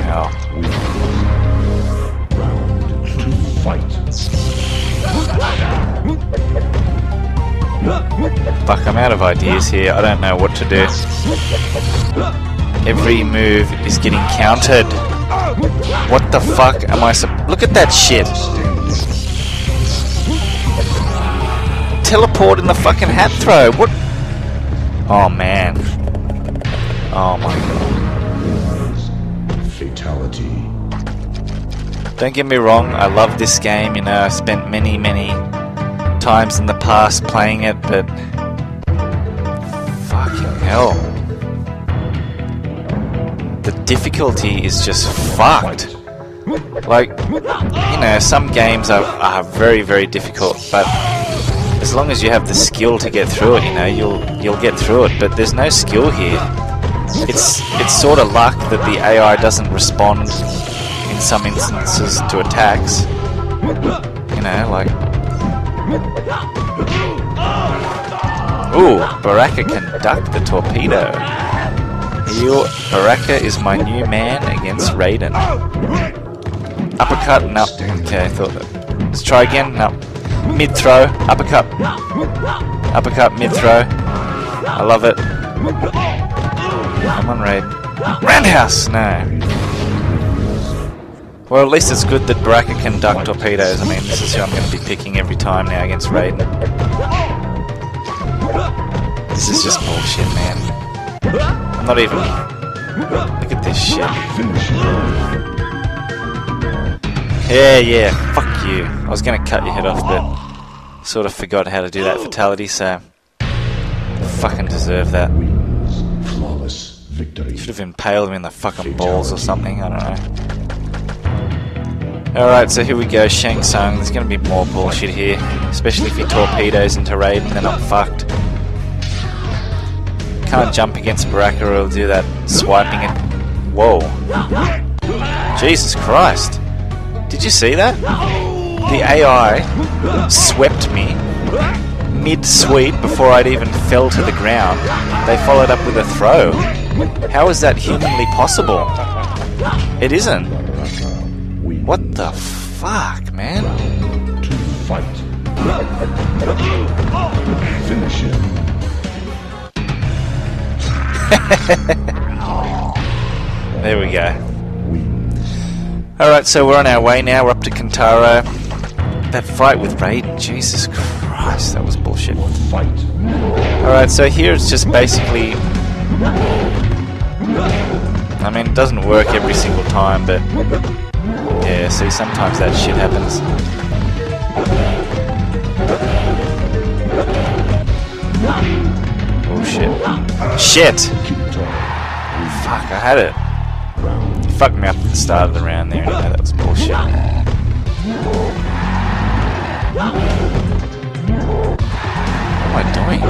hell. Fuck, I'm out of ideas here. I don't know what to do. Every move is getting countered. What the fuck am I sup- Look at that shit! Teleport in the fucking hat throw. What? Oh man. Oh my god. Fatality. Don't get me wrong, I love this game, you know, I spent many, many times in the past playing it, but fucking hell. Difficulty is just fucked. Like, you know, some games are, are very, very difficult, but as long as you have the skill to get through it, you know, you'll you'll get through it. But there's no skill here. It's it's sort of luck that the AI doesn't respond in some instances to attacks. You know, like Ooh, Baraka can duck the torpedo. Heal Baraka is my new man against Raiden. Uppercut, no. Okay, I thought that. Let's try again. No. Mid throw, uppercut. Uppercut, mid throw. I love it. Come on, Raiden. Roundhouse! No. Well, at least it's good that Baraka can duck torpedoes. I mean, this is who I'm going to be picking every time now against Raiden. This is just bullshit, man. Not even. Look at this shit. Yeah, yeah, fuck you. I was gonna cut your head off, but sort of forgot how to do that fatality, so. Fucking deserve that. Flawless victory. Should have impaled him in the fucking balls or something, I don't know. Alright, so here we go, Shang Tsung. There's gonna be more bullshit here. Especially if he torpedoes into Raiden, then I'm fucked. Can't jump against Baraka or he'll do that swiping it. Whoa. Jesus Christ. Did you see that? The AI swept me mid sweep before I'd even fell to the ground. They followed up with a throw. How is that humanly possible? It isn't. What the fuck, man? To fight. Finish him. There we go. Alright, so we're on our way now. We're up to Kintaro. That fight with Raiden, Jesus Christ, that was bullshit. Alright, so here it's just basically. I mean, it doesn't work every single time, but. Yeah, see, sometimes that shit happens. Oh shit. Shit! Fuck, I had it. Fucked me up at the start of the round there, anyway, that was bullshit. What am I doing?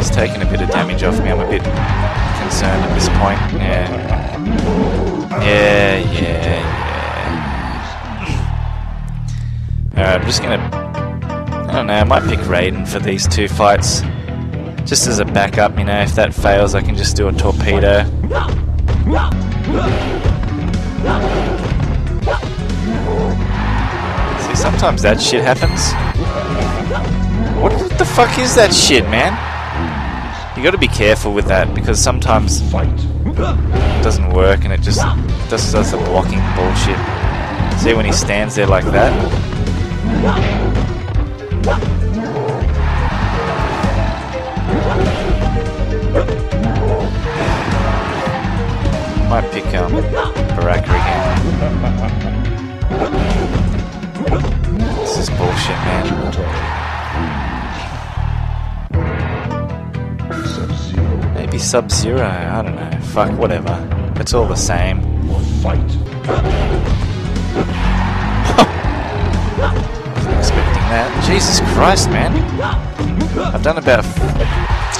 It's taking a bit of damage off me. I'm a bit concerned at this point. Yeah. Yeah, yeah, yeah. Alright, I'm just gonna. I don't know, I might pick Raiden for these two fights. Just as a backup, you know, if that fails, I can just do a torpedo. See, sometimes that shit happens. What the fuck is that shit, man? You gotta be careful with that because sometimes it doesn't work and it just just does the blocking bullshit. See when he stands there like that? Might pick um Baraka again. This is bullshit, man. Maybe Sub Zero. I don't know. Fuck, whatever. It's all the same. Fight. Jesus Christ, man. I've done about.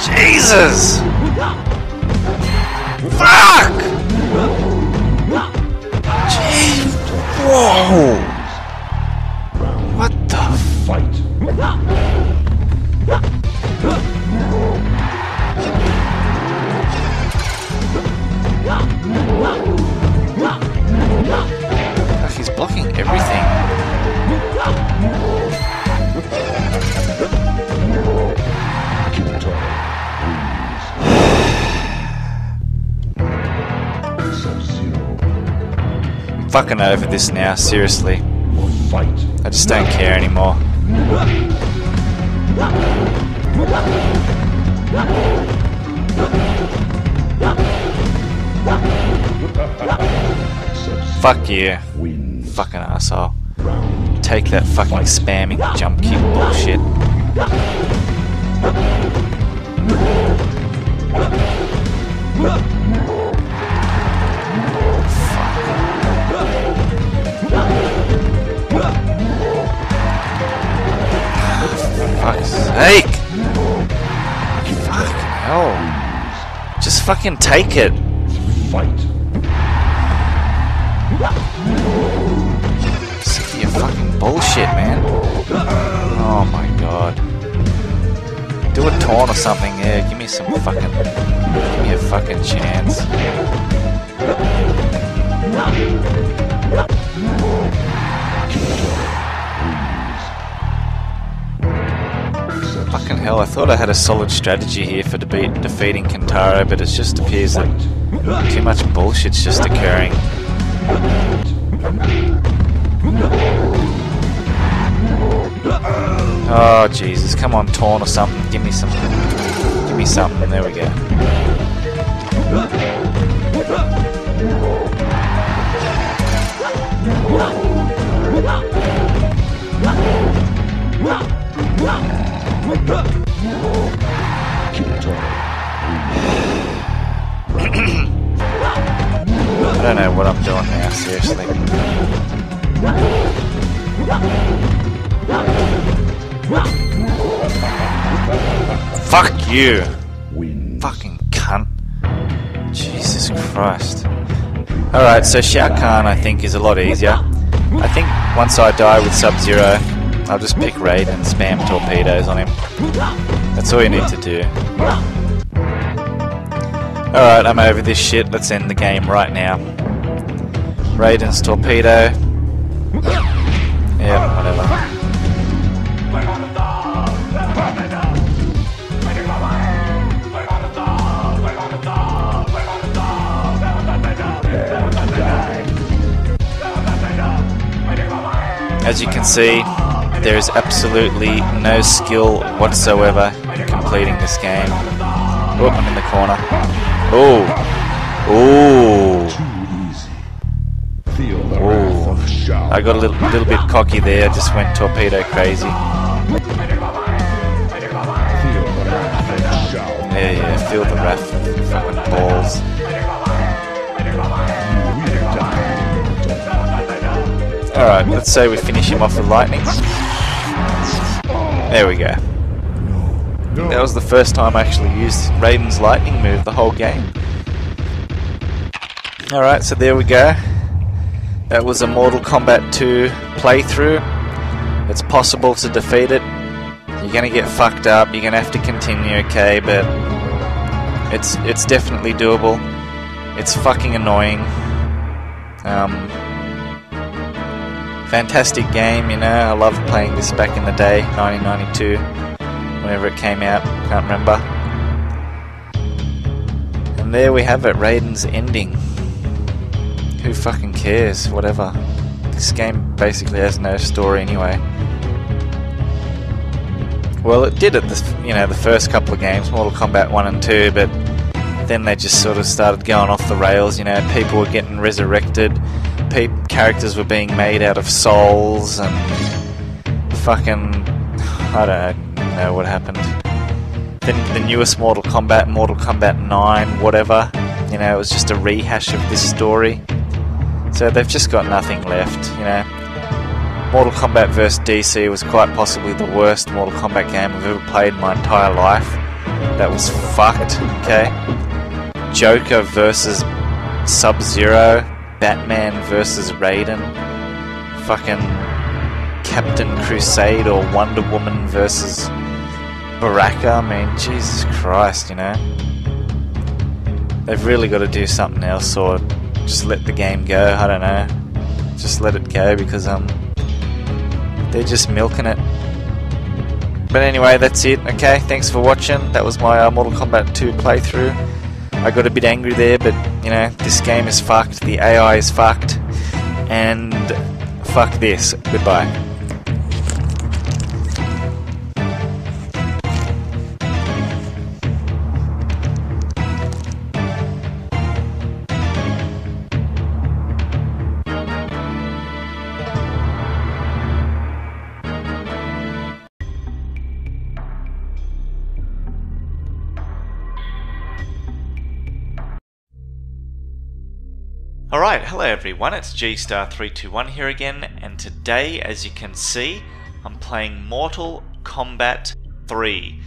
Jesus! Fuck! Jeez. Whoa! Fucking over this now, seriously. I just don't care anymore. Fuck you, fucking asshole. Take that fucking spamming jump kick bullshit. Sake! Fucking hell. Just fucking take it. Fight. Sick of your fucking bullshit, man. Oh my god. Do a taunt or something, yeah. Give me some fucking. Give me a fucking chance. Fucking hell, I thought I had a solid strategy here for defeating Kintaro, but it just appears that too much bullshit's just occurring. Oh Jesus! Come on, Torn or something. Give me some. Give me something. There we go. Seriously. Fuck you, fucking cunt. Jesus Christ. Alright, so Shao Kahn I think is a lot easier. I think once I die with Sub Zero, I'll just pick Raiden spam torpedoes on him. That's all you need to do. Alright, I'm over this shit. Let's end the game right now. Raiden's torpedo. Yeah, whatever. As you can see, there is absolutely no skill whatsoever in completing this game. Oh, I'm in the corner. Oh, oh. I got a little, little bit cocky there. Just went torpedo crazy. The. Yeah, yeah. Feel the wrath of fucking balls. You will die. All right, let's say we finish him off with lightning. There we go. That was the first time I actually used Raiden's lightning move the whole game. Alright, so there we go. That was a Mortal Kombat 2 playthrough. It's possible to defeat it. You're gonna get fucked up, you're gonna have to continue, okay, but it's it's definitely doable. It's fucking annoying. Um, fantastic game, you know. I loved playing this back in the day, 1992 whenever it came out, can't remember. And there we have it, Raiden's ending. Cares? Whatever. This game basically has no story anyway. Well, it did at the you know the first couple of games, Mortal Kombat one and two, but then they just sort of started going off the rails. You know, people were getting resurrected, pe- characters were being made out of souls, and fucking I don't know what happened. Then the newest Mortal Kombat, Mortal Kombat 9, whatever, you know, it was just a rehash of this story. So uh, they've just got nothing left, you know. Mortal Kombat vs. DC was quite possibly the worst Mortal Kombat game I've ever played in my entire life. That was fucked, okay? Joker versus Sub Zero, Batman versus Raiden, fucking Captain Crusade or Wonder Woman versus Baraka. I mean, Jesus Christ, you know. They've really got to do something else or just let the game go. I don't know. Just let it go because um they're just milking it. But anyway, that's it. Okay, thanks for watching. That was my uh, Mortal Kombat 2 playthrough. I got a bit angry there, but you know, this game is fucked. The AI is fucked. and fuck this. Goodbye. Everyone, it's G-Star321 here again, and today, as you can see, I'm playing Mortal Kombat 3.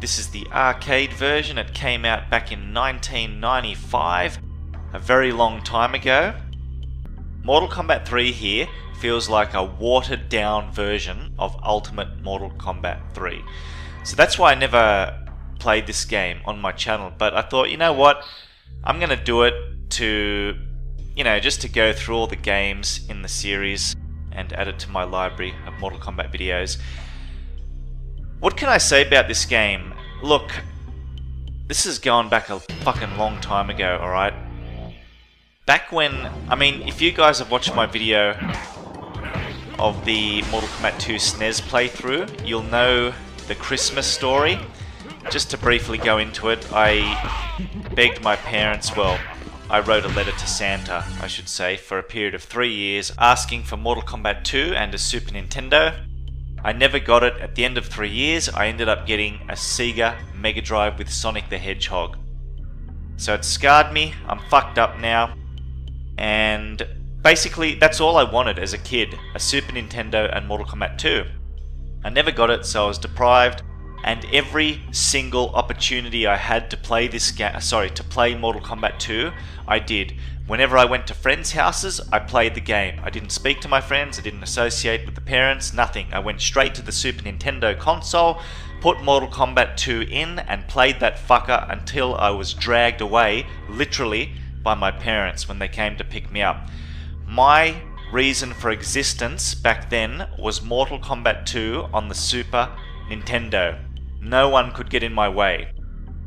This is the arcade version, it came out back in 1995, a very long time ago. Mortal Kombat 3 here feels like a watered down version of Ultimate Mortal Kombat 3. So that's why I never played this game on my channel, but I thought, you know what, I'm going to do it to you know, just to go through all the games in the series and add it to my library of Mortal Kombat videos. What can I say about this game? Look, this has gone back a fucking long time ago, alright? Back when, I mean, if you guys have watched my video of the Mortal Kombat 2 SNES playthrough, you'll know the Christmas story. Just to briefly go into it, I begged my parents, well, I wrote a letter to Santa, I should say, for a period of three years asking for Mortal Kombat 2 and a Super Nintendo. I never got it. At the end of three years, I ended up getting a Sega Mega Drive with Sonic the Hedgehog. So it scarred me. I'm fucked up now. And basically, that's all I wanted as a kid a Super Nintendo and Mortal Kombat 2. I never got it, so I was deprived and every single opportunity I had to play this game, uh, sorry, to play Mortal Kombat 2, I did. Whenever I went to friends' houses, I played the game. I didn't speak to my friends, I didn't associate with the parents, nothing. I went straight to the Super Nintendo console, put Mortal Kombat 2 in, and played that fucker until I was dragged away, literally, by my parents when they came to pick me up. My reason for existence back then was Mortal Kombat 2 on the Super Nintendo. No one could get in my way.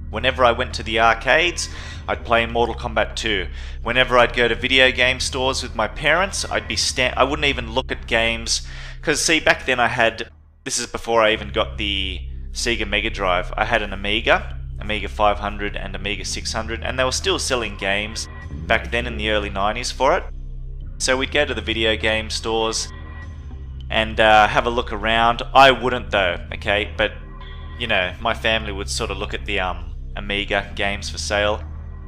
Whenever I went to the arcades, I'd play Mortal Kombat 2. Whenever I'd go to video game stores with my parents, I'd be sta- I wouldn't even look at games cuz see back then I had this is before I even got the Sega Mega Drive. I had an Amiga, Amiga 500 and Amiga 600 and they were still selling games back then in the early 90s for it. So we'd go to the video game stores and uh, have a look around. I wouldn't though, okay? But you know, my family would sort of look at the um, Amiga games for sale.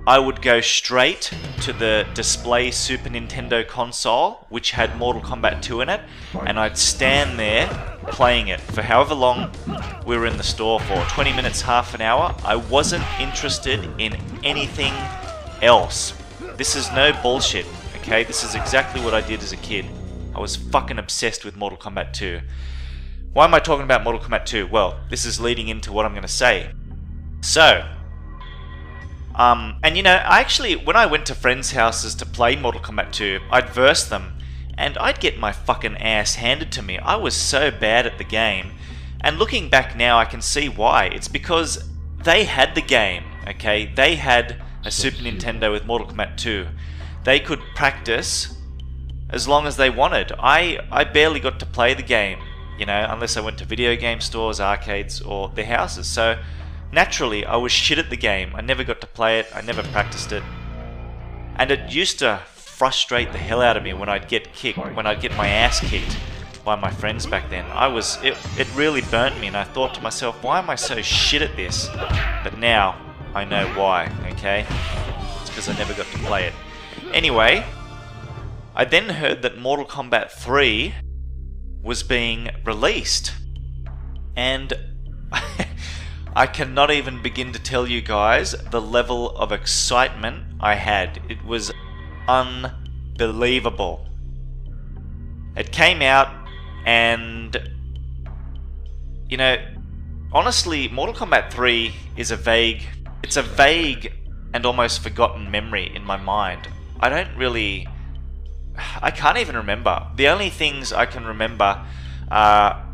I would go straight to the display Super Nintendo console, which had Mortal Kombat 2 in it, and I'd stand there playing it for however long we were in the store for 20 minutes, half an hour. I wasn't interested in anything else. This is no bullshit, okay? This is exactly what I did as a kid. I was fucking obsessed with Mortal Kombat 2. Why am I talking about Mortal Kombat 2? Well, this is leading into what I'm going to say. So, um, and you know, I actually, when I went to friends' houses to play Mortal Kombat 2, I'd verse them, and I'd get my fucking ass handed to me. I was so bad at the game. And looking back now, I can see why. It's because they had the game, okay? They had a Super Nintendo with Mortal Kombat 2. They could practice as long as they wanted. I, I barely got to play the game you know, unless I went to video game stores, arcades, or their houses. So naturally, I was shit at the game. I never got to play it, I never practiced it. And it used to frustrate the hell out of me when I'd get kicked, when I'd get my ass kicked by my friends back then. I was, it, it really burnt me, and I thought to myself, why am I so shit at this? But now, I know why, okay? It's because I never got to play it. Anyway, I then heard that Mortal Kombat 3 was being released. And I cannot even begin to tell you guys the level of excitement I had. It was unbelievable. It came out and you know, honestly, Mortal Kombat 3 is a vague it's a vague and almost forgotten memory in my mind. I don't really I can't even remember. The only things I can remember are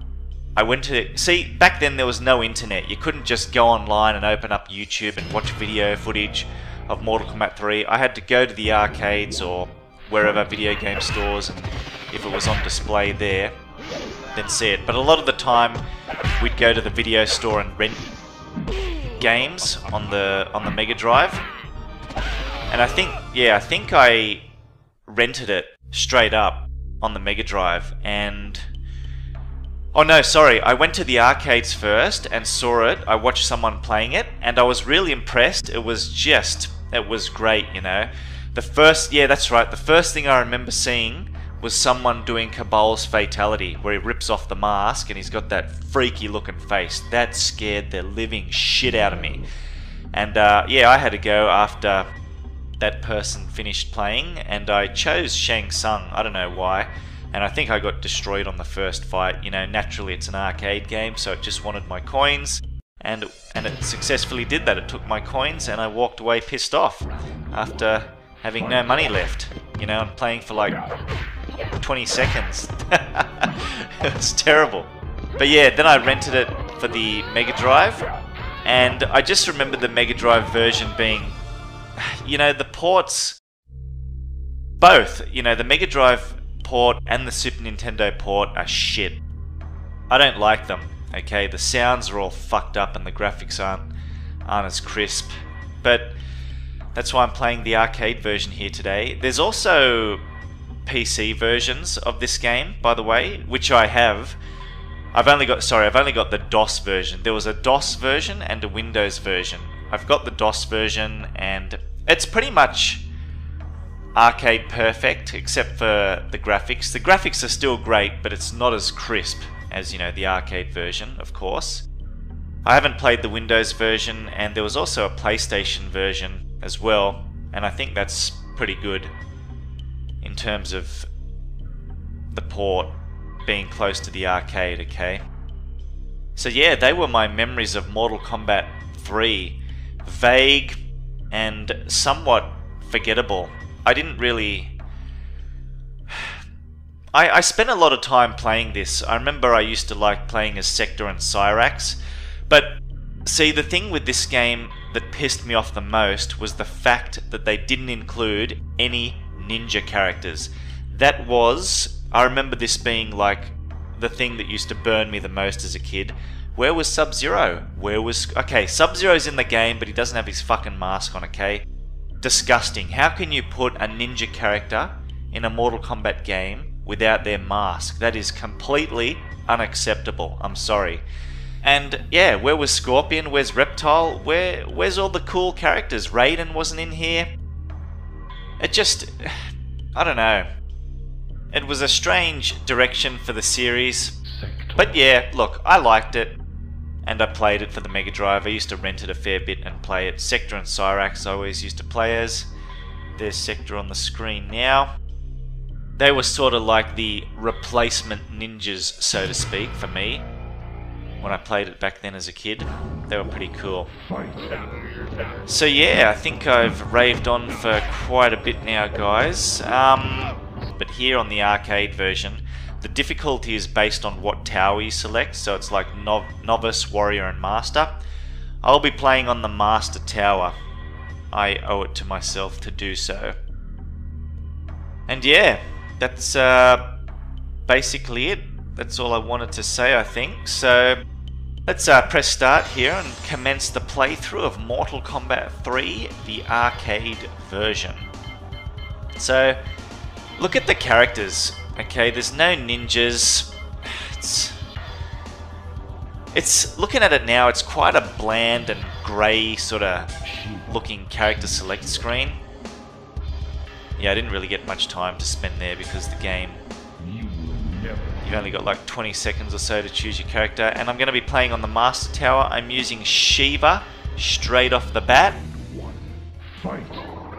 I went to see back then there was no internet. You couldn't just go online and open up YouTube and watch video footage of Mortal Kombat 3. I had to go to the arcades or wherever video game stores, and if it was on display there, then see it. But a lot of the time, we'd go to the video store and rent games on the on the Mega Drive. And I think, yeah, I think I rented it straight up on the Mega Drive. And oh no, sorry, I went to the arcades first and saw it. I watched someone playing it, and I was really impressed. It was just, it was great, you know. The first, yeah, that's right. The first thing I remember seeing was someone doing Kabal's fatality, where he rips off the mask and he's got that freaky looking face. That scared the living shit out of me. And uh, yeah, I had to go after that person finished playing, and I chose Shang Tsung. I don't know why. And I think I got destroyed on the first fight. You know, naturally it's an arcade game, so it just wanted my coins. And, and it successfully did that. It took my coins, and I walked away pissed off after having no money left. You know, and playing for like 20 seconds. it was terrible. But yeah, then I rented it for the Mega Drive, and I just remember the Mega Drive version being, you know, the ports, both, you know, the Mega Drive port and the Super Nintendo port are shit. I don't like them. Okay, the sounds are all fucked up and the graphics aren't aren't as crisp, but that's why I'm playing the arcade version here today. There's also PC versions of this game, by the way, which I have. I've only got sorry, I've only got the DOS version. There was a DOS version and a Windows version. I've got the DOS version and it's pretty much arcade perfect except for the graphics. The graphics are still great, but it's not as crisp as, you know, the arcade version, of course. I haven't played the Windows version and there was also a PlayStation version as well, and I think that's pretty good in terms of the port being close to the arcade, okay? So yeah, they were my memories of Mortal Kombat 3. Vague and somewhat forgettable. I didn't really... I, I spent a lot of time playing this. I remember I used to like playing as Sector and Cyrax, but see, the thing with this game that pissed me off the most was the fact that they didn't include any ninja characters. That was, I remember this being like the thing that used to burn me the most as a kid. Where was Sub Zero? Where was. Okay, Sub Zero's in the game, but he doesn't have his fucking mask on, okay? Disgusting. How can you put a ninja character in a Mortal Kombat game without their mask? That is completely unacceptable. I'm sorry. And yeah, where was Scorpion? Where's Reptile? Where where's all the cool characters? Raiden wasn't in here. It just I don't know. It was a strange direction for the series. But yeah, look, I liked it. And I played it for the Mega Drive. I used to rent it a fair bit and play it. Sector and Cyrax I always used to play as. There's Sector on the screen now. They were sort of like the replacement ninjas, so to speak, for me when I played it back then as a kid. They were pretty cool. So yeah, I think I've raved on for quite a bit now, guys. Um, but here on the arcade version, the difficulty is based on what tower you select, so it's like nov Novice, Warrior, and Master. I'll be playing on the Master Tower. I owe it to myself to do so. And yeah, that's uh, basically it. That's all I wanted to say, I think. So let's uh, press start here and commence the playthrough of Mortal Kombat 3, the arcade version. So, look at the characters. Okay, there's no ninjas. It's it's looking at it now. It's quite a bland and grey sort of looking character select screen. Yeah, I didn't really get much time to spend there because the game You've only got like 20 seconds or so to choose your character. And I'm going to be playing on the Master Tower. I'm using Sheeva straight off the bat.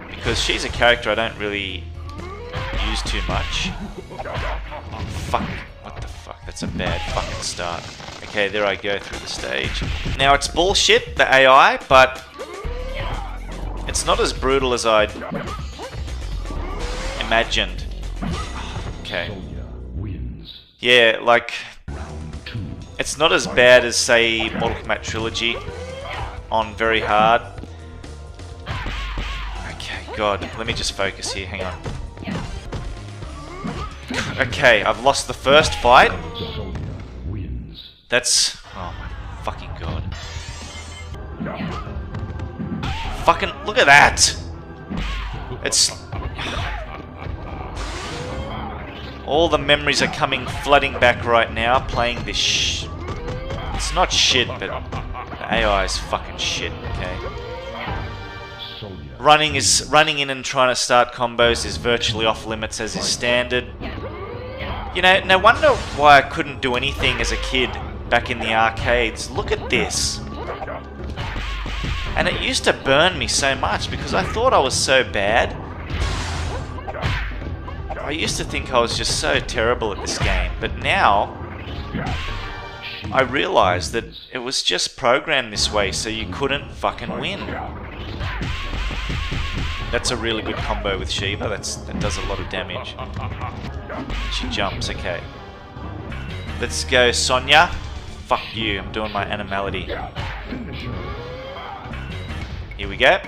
Because she's a character I don't really use too much. Oh, fuck. What the fuck? That's a bad fucking start. Okay, there I go through the stage. Now, it's bullshit, the AI, but it's not as brutal as I'd imagined. Okay. Yeah, like it's not as bad as say Mortal Kombat Trilogy on very hard. Okay, God, let me just focus here. Hang on. Okay, I've lost the first fight. That's... Oh my fucking god. Fucking... Look at that! It's... All the memories are coming flooding back right now, playing this sh... It's not shit, but the AI is fucking shit, okay? Running is running in and trying to start combos is virtually off limits as is standard. You know, no wonder why I couldn't do anything as a kid back in the arcades. Look at this. And it used to burn me so much because I thought I was so bad. I used to think I was just so terrible at this game, but now I realized that it was just programmed this way so you couldn't fucking win. That's a really good combo with Sheeva. That's that does a lot of damage. She jumps, okay. Let's go, Sonya. Fuck you, I'm doing my animality. Here we go.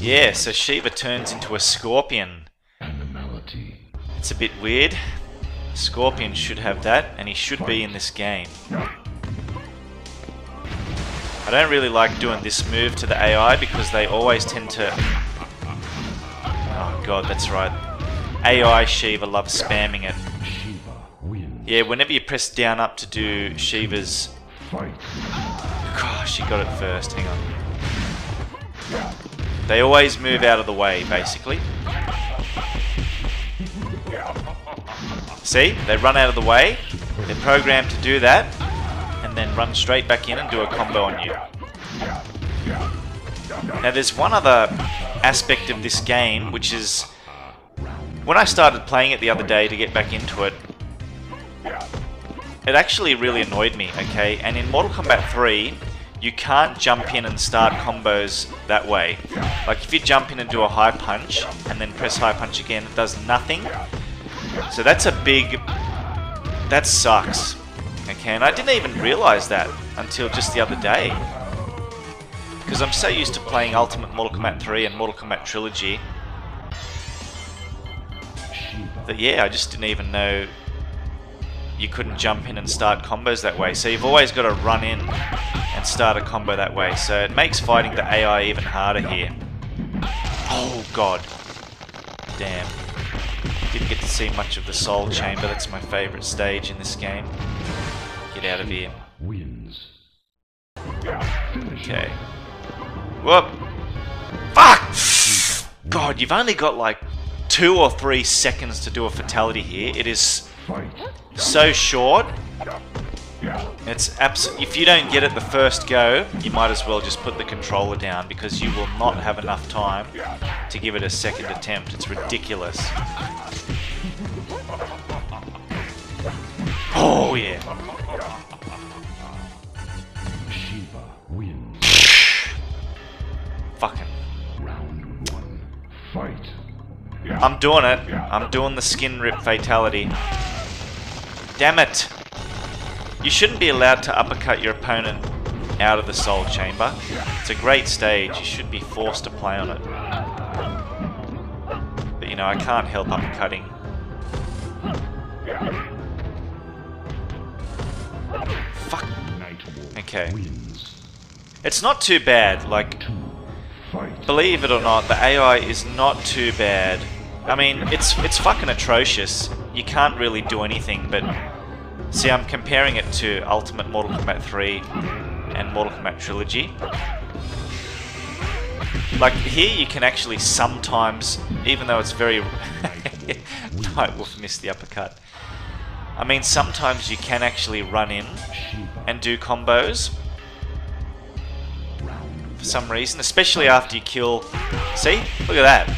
Yeah, so Sheeva turns into a scorpion. It's a bit weird. Scorpion should have that, and he should be in this game. I don't really like doing this move to the AI because they always tend to... Oh god, that's right. AI Sheeva loves spamming it. Yeah, whenever you press down up to do Sheeva's... Gosh, she got it first, hang on. They always move out of the way, basically. See? They run out of the way. They're programmed to do that. And then run straight back in and do a combo on you. Now there's one other aspect of this game, which is... When I started playing it the other day to get back into it, it actually really annoyed me, okay? And in Mortal Kombat 3, you can't jump in and start combos that way. Like if you jump in and do a high punch and then press high punch again, it does nothing. So that's a big... That sucks. Okay, and I didn't even realize that until just the other day. Because I'm so used to playing Ultimate Mortal Kombat 3 and Mortal Kombat Trilogy that yeah, I just didn't even know you couldn't jump in and start combos that way. So you've always got to run in and start a combo that way. So it makes fighting the AI even harder here. Oh god. Damn. Didn't get to see much of the Soul Chamber. That's my favourite stage in this game. Get out of here. Wins. Okay. Whoop. Fuck! God, you've only got like two or three seconds to do a fatality here. It is so short. It's abs- if you don't get it the first go, you might as well just put the controller down because you will not have enough time to give it a second attempt. It's ridiculous. Oh yeah. I'm doing it. I'm doing the skin rip fatality. Damn it. You shouldn't be allowed to uppercut your opponent out of the soul chamber. It's a great stage. You should be forced to play on it. But you know, I can't help uppercutting. Fuck. Okay. It's not too bad. Like, believe it or not, the AI is not too bad. I mean, it's it's fucking atrocious. You can't really do anything, but see, I'm comparing it to Ultimate Mortal Kombat 3 and Mortal Kombat Trilogy. Like here, you can actually sometimes, even though it's very Nightwolf missed the uppercut. I mean, sometimes you can actually run in and do combos for some reason, especially after you kill. See, look at that.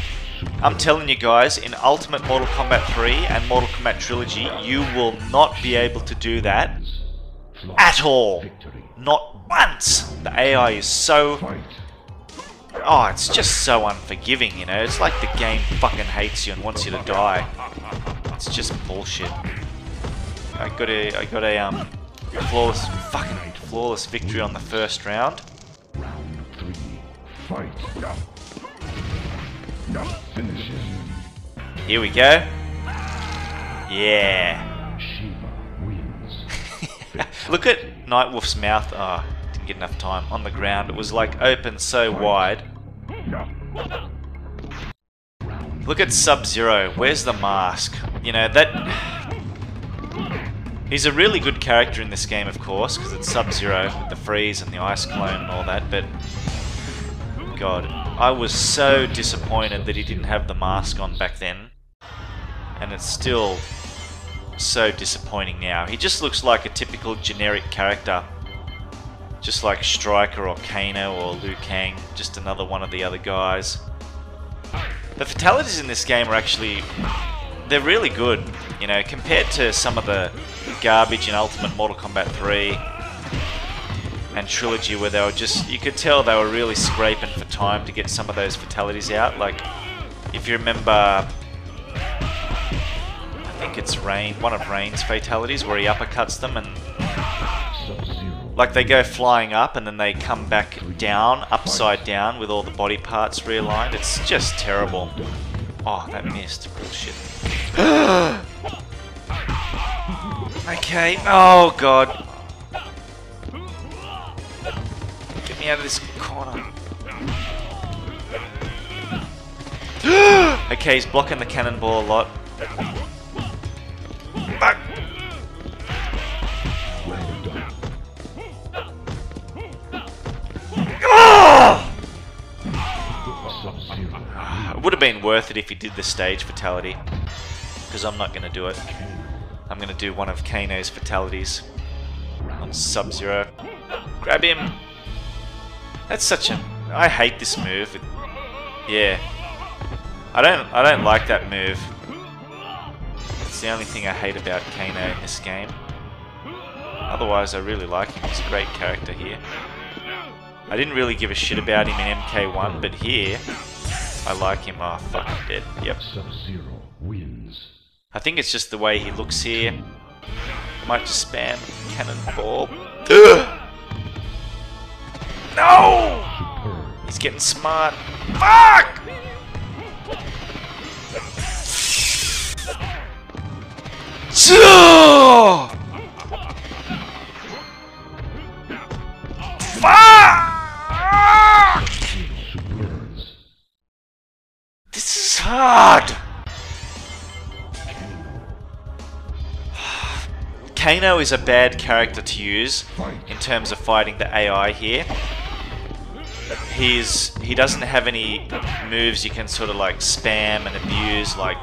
I'm telling you guys, in Ultimate Mortal Kombat 3 and Mortal Kombat Trilogy, you will not be able to do that at all. Not once. The AI is so. Oh, it's just so unforgiving, you know? It's like the game fucking hates you and wants you to die. It's just bullshit. I got a, I got a, um, flawless, fucking flawless victory on the first round. Round three. Fight. Here we go. Yeah. Sheeva wins. Look at Nightwolf's mouth. Oh, didn't get enough time. On the ground. It was like open so wide. Look at Sub Zero. Where's the mask? You know, that. He's a really good character in this game, of course, because it's Sub Zero with the freeze and the ice clone and all that, but. God, I was so disappointed that he didn't have the mask on back then. And it's still so disappointing now. He just looks like a typical generic character. Just like Stryker or Kano or Liu Kang, just another one of the other guys. The fatalities in this game are actually they're really good, you know, compared to some of the garbage in Ultimate Mortal Kombat 3 and Trilogy where they were just you could tell they were really scraping for time to get some of those fatalities out. Like if you remember I think it's Rain, one of Rain's fatalities where he uppercuts them and like they go flying up and then they come back down, upside down with all the body parts realigned. It's just terrible. Oh, that missed. Bullshit. okay. Oh god. Me out of this corner. okay, he's blocking the cannonball a lot. Well It would have been worth it if he did the stage fatality. Because I'm not going to do it. I'm going to do one of Kano's fatalities on Sub Zero. Grab him! That's such a. I hate this move. It- yeah. I don't. I don't like that move. It's the only thing I hate about Kano in this game. Otherwise, I really like him. He's a great character here. I didn't really give a shit about him in MK1, but here, I like him. Oh, fuck, I'm dead. Yep. Sub-Zero wins. I think it's just the way he looks here. Might just spam cannonball. Ugh! No! He's getting smart. Fuck! Fuck! This is hard. Kano is a bad character to use in terms of fighting the AI here. He's he doesn't have any moves you can sort of like spam and abuse like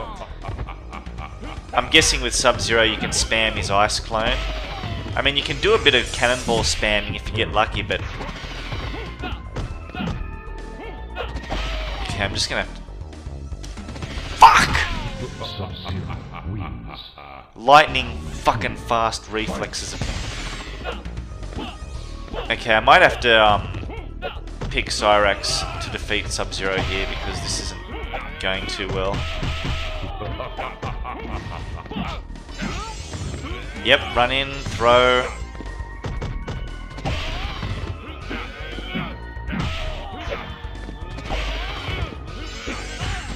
I'm guessing with Sub-Zero you can spam his ice clone. I mean you can do a bit of cannonball spamming if you get lucky but Okay, I'm just gonna have to Fuck! Lightning fucking fast reflexes. Okay, I might have to um, pick Cyrax to defeat Sub-Zero here because this isn't going too well. Yep, run in, throw.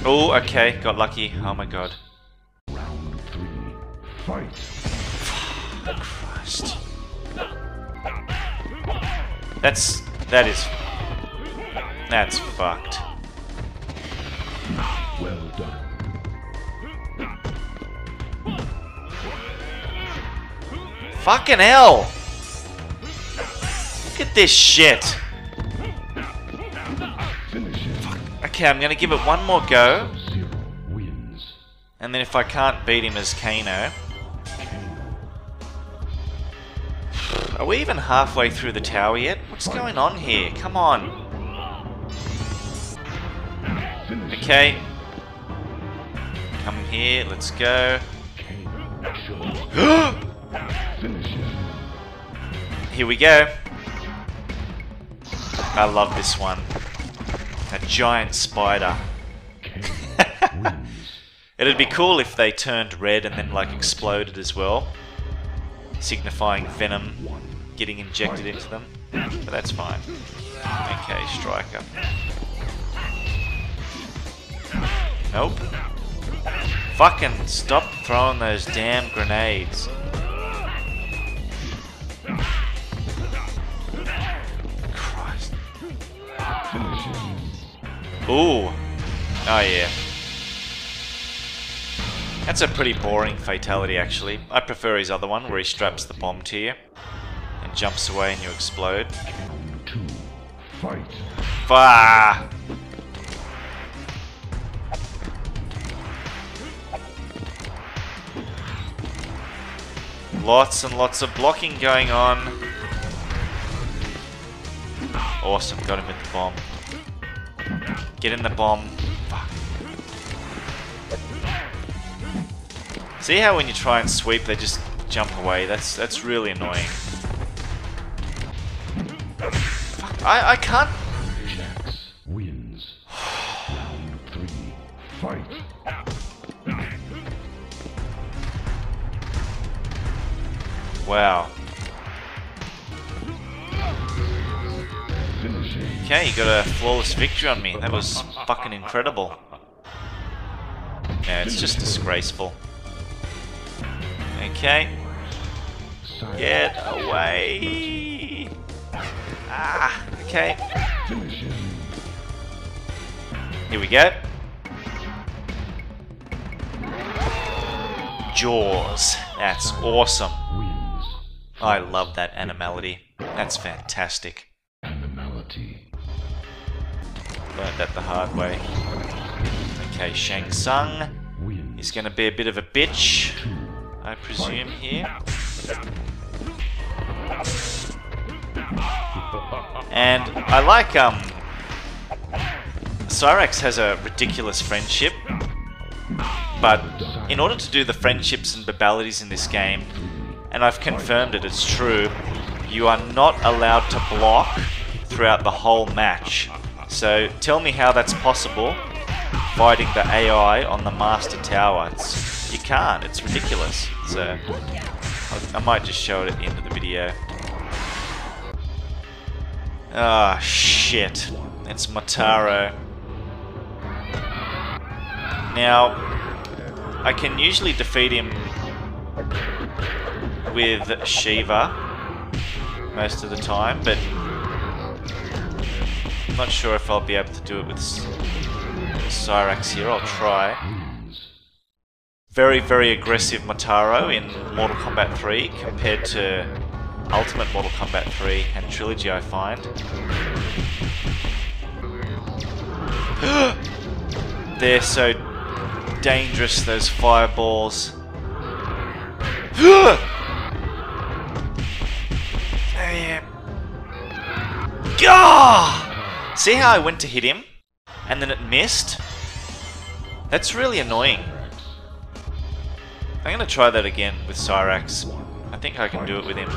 Oh, okay, got lucky. Oh my god. Round three. Fight. Christ. That's that is that's fucked. Well done. Fucking hell! Look at this shit. Okay, I'm gonna give it one more go, and then if I can't beat him as Kano, are we even halfway through the tower yet? What's going on here? Come on. Okay. Come here, let's go. Here we go. I love this one. A giant spider. It'd be cool if they turned red and then like exploded as well, signifying venom getting injected into them. But that's fine. Okay, Stryker. Nope. Fucking stop throwing those damn grenades. Christ. Ooh. Oh yeah. That's a pretty boring fatality actually. I prefer his other one where he straps the bomb to you and jumps away and you explode. Two. Fight. Bah! Lots and lots of blocking going on. Awesome, got him with the bomb. Get in the bomb. Fuck. See how when you try and sweep they just jump away? That's that's really annoying. Fuck, I, I can't Jax wins. Round three. Fight. Wow. Okay, you got a flawless victory on me. That was fucking incredible. Yeah, it's just disgraceful. Okay, get away. Ah, okay. Here we go. Jaws. That's awesome. Wins. I love that animality. That's fantastic. Animality. Learned that the hard way. Okay, Shang Tsung is going to be a bit of a bitch, I presume, here. And I like, um... Cyrax has a ridiculous friendship, but in order to do the friendships and babalities in this game, and I've confirmed it, it's true, you are not allowed to block throughout the whole match. So tell me how that's possible fighting the AI on the Master Tower. It's, you can't, it's ridiculous. So I, might just show it at the end of the video. Ah, shit. It's Motaro. Now, I can usually defeat him with Sheeva most of the time, but I'm not sure if I'll be able to do it with Cyrax here. I'll try. Very, very aggressive Motaro in Mortal Kombat 3 compared to Ultimate Mortal Kombat 3 and Trilogy, I find. They're so dangerous, those fireballs. Gah! See how I went to hit him and then it missed? That's really annoying. I'm gonna try that again with Cyrax. I think I can do it with him.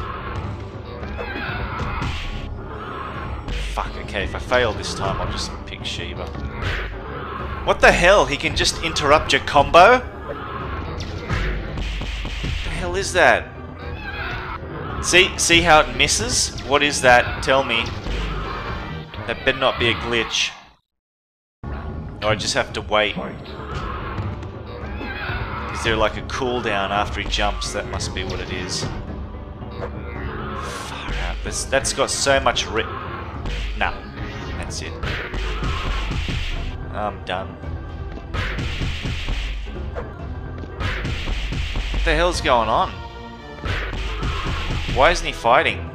Fuck, okay, if I fail this time, I'll just pick Sheeva. What the hell? He can just interrupt your combo? What the hell is that? See, see how it misses? What is that? Tell me. That better not be a glitch. Or I just have to wait. Is there like a cooldown after he jumps? That must be what it is. Far out. That's, that's got so much rip. Nah, that's it. I'm done. What the hell's going on? Why isn't he fighting?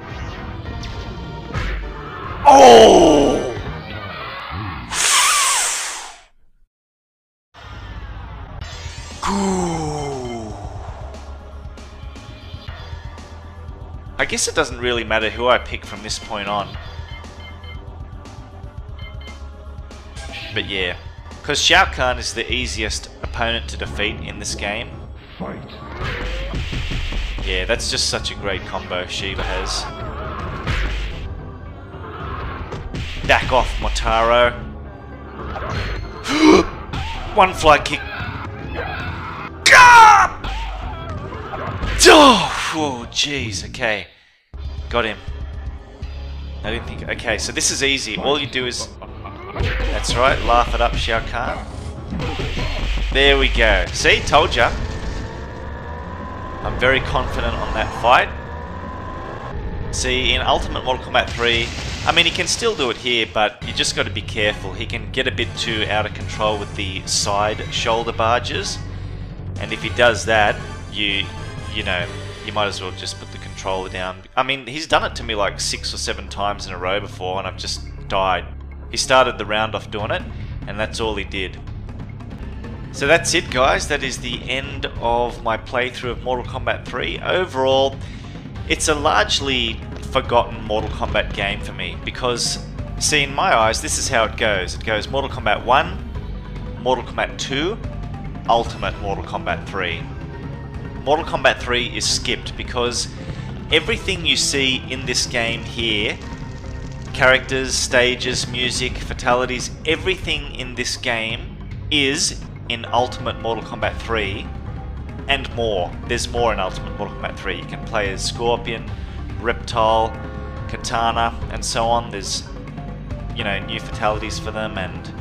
Oh! I guess it doesn't really matter who I pick from this point on. But yeah, because Shao Kahn is the easiest opponent to defeat in this game. Fight. Yeah, that's just such a great combo Sheeva has. Back off, Motaro. One fly kick. Oh, jeez. Okay, got him. I didn't think. Okay, so this is easy. All you do is. That's right. Laugh it up, Shao Kahn. There we go. See, told ya. I'm very confident on that fight. See, in Ultimate Mortal Kombat 3, I mean, he can still do it here, but you just got to be careful. He can get a bit too out of control with the side shoulder barges, and if he does that, you, you know, you might as well just put the controller down. I mean, he's done it to me like six or seven times in a row before, and I've just died. He started the round off doing it, and that's all he did. So that's it guys, that is the end of my playthrough of Mortal Kombat 3. Overall, it's a largely forgotten Mortal Kombat game for me because, see in my eyes, this is how it goes. It goes Mortal Kombat 1, Mortal Kombat 2, Ultimate Mortal Kombat 3. Mortal Kombat 3 is skipped because everything you see in this game here characters, stages, music, fatalities, everything in this game is in Ultimate Mortal Kombat 3 and more. There's more in Ultimate Mortal Kombat 3. You can play as Scorpion, Reptile, Kitana, and so on. There's, you know, new fatalities for them and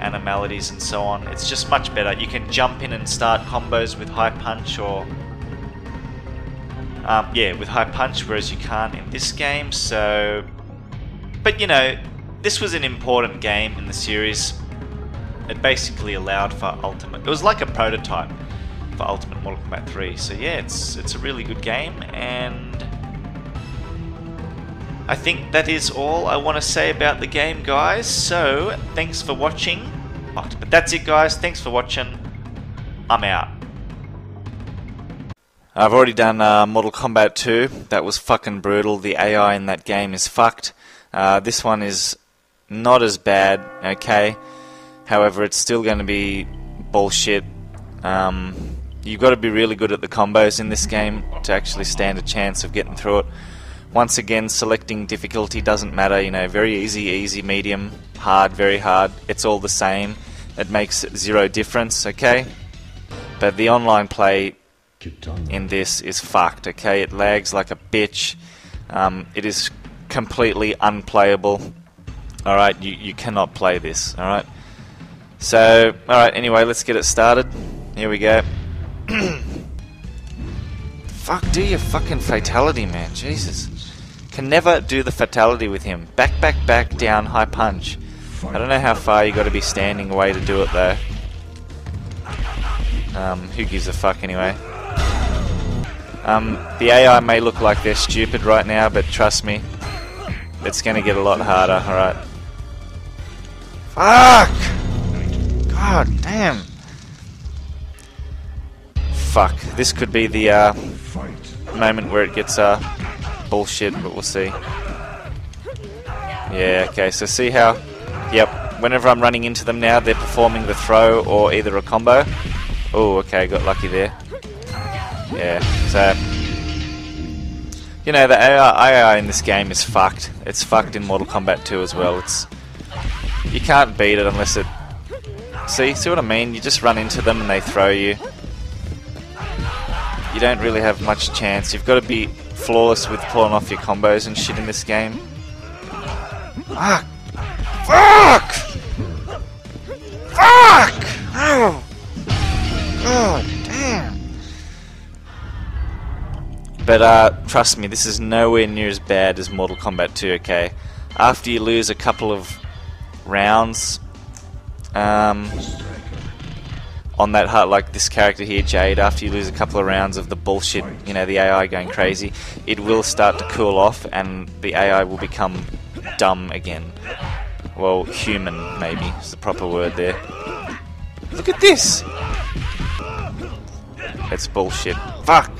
animalities and so on. It's just much better. You can jump in and start combos with High Punch or. Um, yeah, with High Punch, whereas you can't in this game, so. But you know, this was an important game in the series it basically allowed for Ultimate. It was like a prototype for Ultimate Mortal Kombat 3. So yeah, it's it's a really good game, and I think that is all I want to say about the game, guys. So thanks for watching. But that's it, guys. Thanks for watching. I'm out. I've already done uh, Mortal Kombat 2. That was fucking brutal. The AI in that game is fucked. Uh, this one is not as bad, okay? However, it's still going to be bullshit. Um, you've got to be really good at the combos in this game to actually stand a chance of getting through it. Once again, selecting difficulty doesn't matter, you know, very easy, easy, medium, hard, very hard, it's all the same. It makes zero difference, okay? But the online play in this is fucked, okay? It lags like a bitch. Um, it is completely unplayable. Alright, you, you cannot play this, alright? So, alright, anyway, let's get it started. Here we go. Fuck, do your fucking fatality, man. Jesus. Can never do the fatality with him. Back, back, back, down, high punch. I don't know how far you gotta be standing away to do it, though. Um, who gives a fuck, anyway? Um, the AI may look like they're stupid right now, but trust me, it's gonna get a lot harder, alright? Fuck! God damn. Fuck. This could be the uh, moment where it gets uh, bullshit, but we'll see. Yeah, okay, so see how... Yep, whenever I'm running into them now, they're performing the throw or either a combo. Oh, okay, got lucky there. Yeah, so... You know, the AI, AI in this game is fucked. It's fucked in Mortal Kombat 2 as well. It's... You can't beat it unless it See, see what I mean? You just run into them and they throw you. You don't really have much chance. You've got to be flawless with pulling off your combos and shit in this game. Fuck! Fuck! Fuck! Oh! God damn! But uh, trust me, this is nowhere near as bad as Mortal Kombat 2, okay? After you lose a couple of rounds, um, on that heart, like this character here, Jade, after you lose a couple of rounds of the bullshit, you know, the AI going crazy, it will start to cool off and the AI will become dumb again. Well, human, maybe, is the proper word there. Look at this! It's bullshit. Fuck!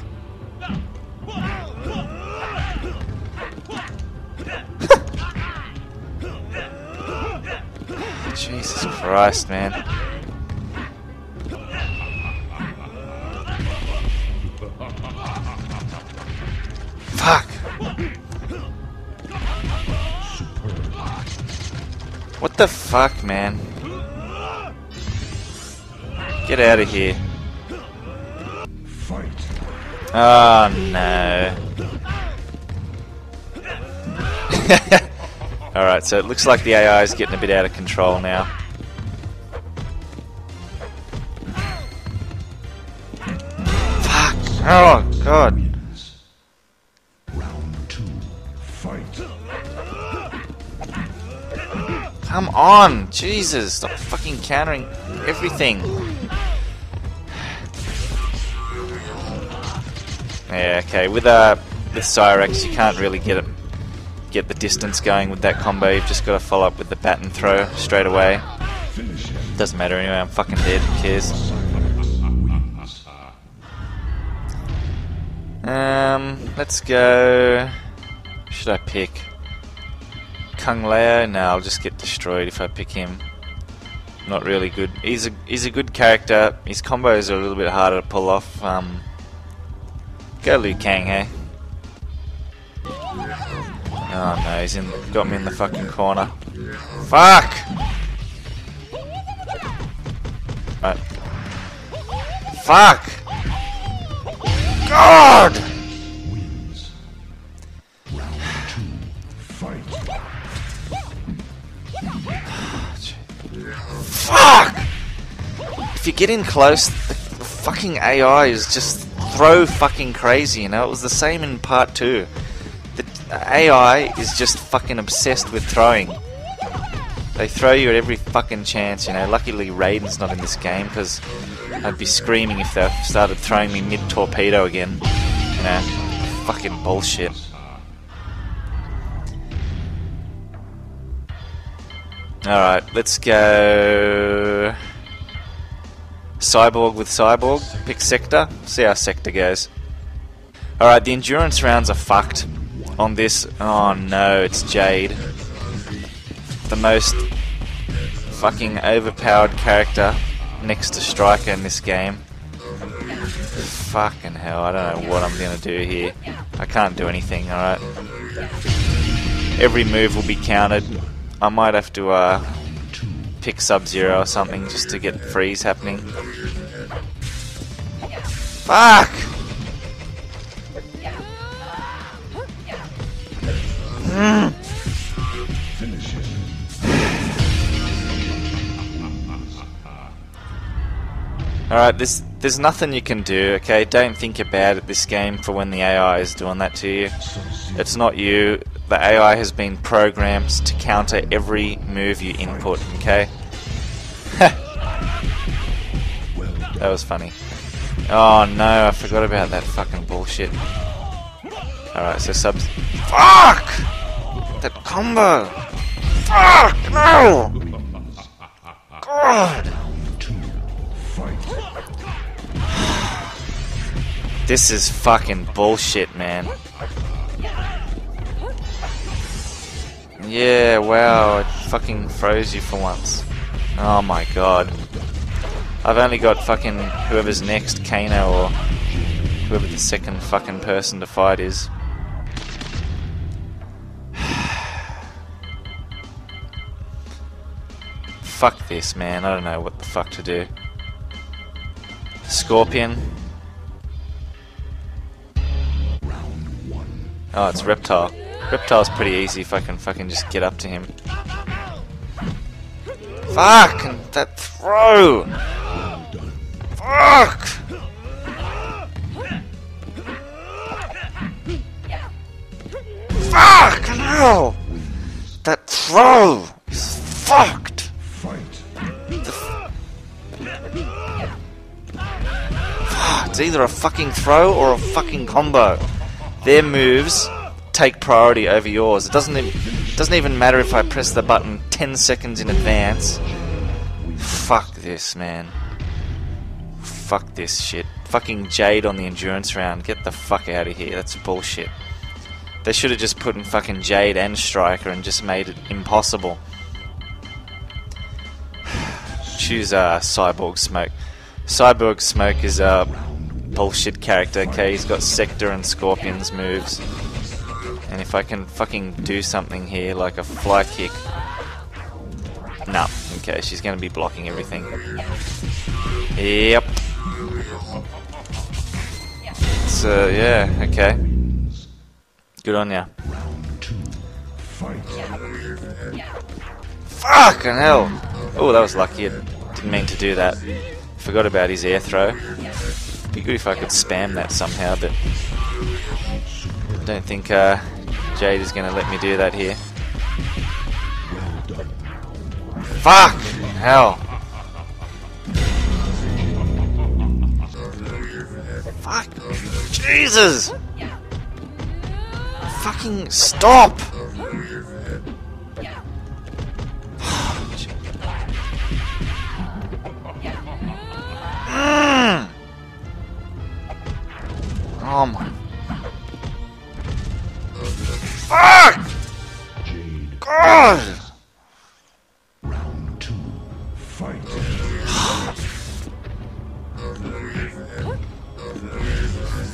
Jesus Christ, man. Fuck! What the fuck, man? Get out of here. Oh no. Alright, so it looks like the AI is getting a bit out of control now. Fuck! Oh, God! Come on! Jesus! Stop fucking countering everything! Yeah, okay, with, uh, with Cyrax you can't really get it get the distance going with that combo. You've just got to follow up with the bat and throw straight away. Doesn't matter anyway. I'm fucking dead. Who cares? Um, let's go. Should I pick Kung Lao? No, I'll just get destroyed if I pick him. Not really good. He's a he's a good character. His combos are a little bit harder to pull off. Um, go Liu Kang, hey. Oh no, he's in. Got me in the fucking corner. Fuck! Right. Fuck! God! Fuck! If you get in close, the, the fucking AI is just throw fucking crazy, you know? It was the same in part two. AI is just fucking obsessed with throwing. They throw you at every fucking chance, you know? Luckily Raiden's not in this game, because I'd be screaming if they started throwing me mid-torpedo again. You know? Fucking bullshit. Alright, let's go. Cyborg with Cyborg. Pick Sector. See how Sector goes. Alright, the endurance rounds are fucked on this. Oh no, it's Jade. The most fucking overpowered character next to Stryker in this game. Fucking hell, I don't know what I'm gonna do here. I can't do anything, alright? Every move will be counted. I might have to uh, pick Sub-Zero or something just to get freeze happening. Fuck! Finish. Alright, there's, there's nothing you can do, okay? Don't think bad at this game for when the AI is doing that to you. It's not you. The AI has been programmed to counter every move you input, okay? That was funny. Oh no, I forgot about that fucking bullshit. Alright, so subs. Fuck! That combo! Fuck! No! God! This is fucking bullshit, man. Yeah, wow, it fucking froze you for once. Oh my god. I've only got fucking whoever's next, Kano or whoever the second fucking person to fight is. Fuck this, man. I don't know what the fuck to do. Scorpion. Oh, it's Reptile. Reptile's pretty easy if I can fucking just get up to him. Fuck! That throw! Fuck! Fuck! No! That throw is fucked! It's either a fucking throw or a fucking combo. Their moves take priority over yours. It doesn't even, doesn't even matter if I press the button 10 seconds in advance. Fuck this, man. Fuck this shit. Fucking Jade on the endurance round. Get the fuck out of here. That's bullshit. They should have just put in fucking Jade and Stryker and just made it impossible. Choose uh, Cyborg Smoke. Cyborg Smoke is a bullshit character, okay? He's got Sector and Scorpion's moves. And if I can fucking do something here, like a fly kick. No. Okay, she's gonna be blocking everything. Yep. So, yeah, okay. Good on ya. Fucking hell! Oh, that was lucky. Didn't mean to do that. Forgot about his air throw. Be good if I could spam that somehow, but I don't think uh, Jade is going to let me do that here. Fuck! Hell. Fuck. Jesus! Fucking stop! Mm. Oh my. Fuck! Jade. God! Round two. Fight.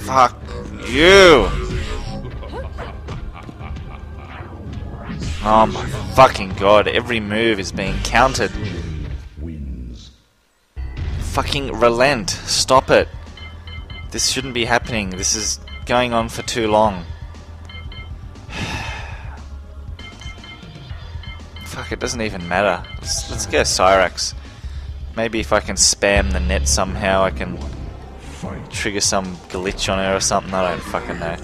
Fuck you! Oh my fucking god, every move is being countered. Fucking relent. Stop it. This shouldn't be happening. This is going on for too long. Fuck, it doesn't even matter. Let's, let's go Cyrax. Maybe if I can spam the net somehow, I can trigger some glitch on her or something. I don't fucking know.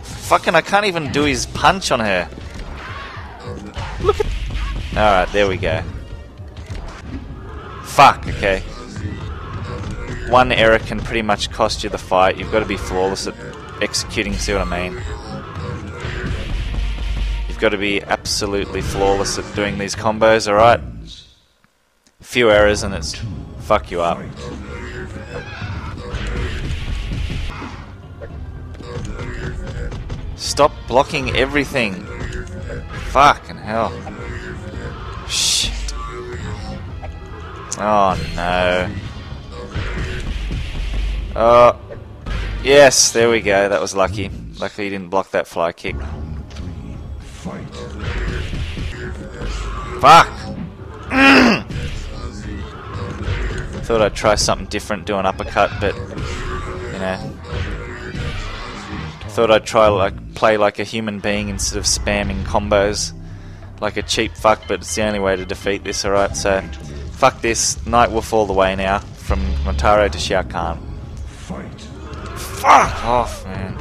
Fucking, I can't even do his punch on her. Look at. Alright, there we go. Fuck, okay. One error can pretty much cost you the fight. You've got to be flawless at executing, see what I mean? You've got to be absolutely flawless at doing these combos, alright? Few errors and it's fuck you up. Stop blocking everything. Fucking hell. Shit. Oh no. Oh. Yes, there we go. That was lucky. Luckily he didn't block that fly kick. Fuck! Thought I'd try something different, do an uppercut, but you know. Thought I'd try like play like a human being instead of spamming combos like a cheap fuck, but it's the only way to defeat this, alright? So fuck this, Nightwolf all the way now, from Motaro to Shao Kahn. Fight. Fuck off, man.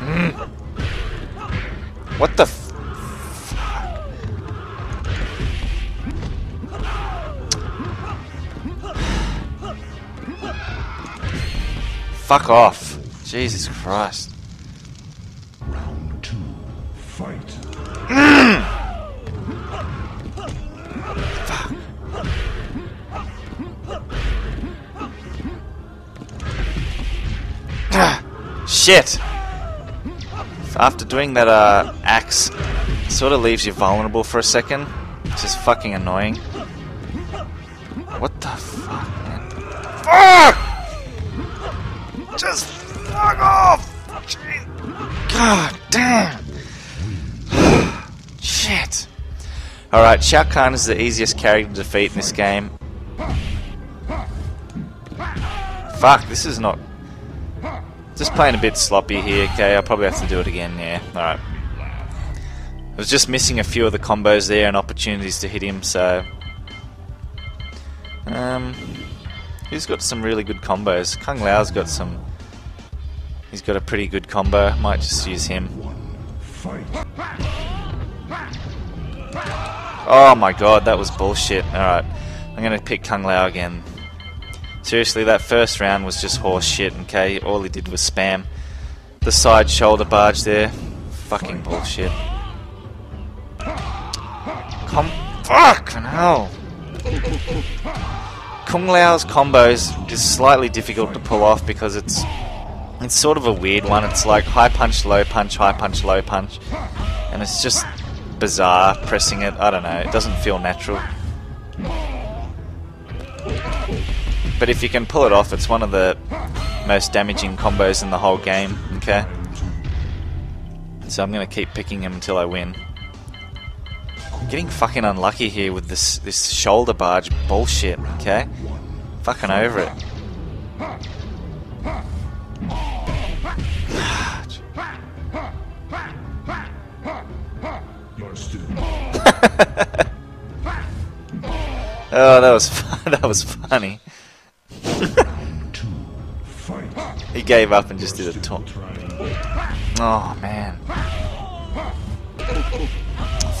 Mm. What the Fuck off. Jesus Christ. Round two. Fight. Shit! After doing that uh, axe, sort of leaves you vulnerable for a second, which is fucking annoying. What the fuck, man? Fuck! Just fuck off! Jeez. God damn! Shit! Alright, Shao Kahn is the easiest character to defeat in this game. Fuck, this is not just playing a bit sloppy here, okay? I'll probably have to do it again, yeah. Alright. I was just missing a few of the combos there and opportunities to hit him, so... Um, who's got some really good combos? Kung Lao's got some... He's got a pretty good combo. Might just use him. Oh my god, that was bullshit. Alright, I'm gonna pick Kung Lao again. Seriously, that first round was just horse shit, okay? All he did was spam. The side shoulder barge there. Fucking bullshit. Com- Fucking hell! Kung Lao's combos is slightly difficult to pull off because it's it's sort of a weird one. It's like high punch, low punch, high punch, low punch. And it's just bizarre pressing it. I don't know. It doesn't feel natural. But if you can pull it off, it's one of the most damaging combos in the whole game. Okay. So I'm gonna keep picking him until I win. I'm Getting fucking unlucky here with this this shoulder barge bullshit. Okay. Fucking over it. Oh, that was fun. that was funny. Two. gave up and just did a taunt. Oh man.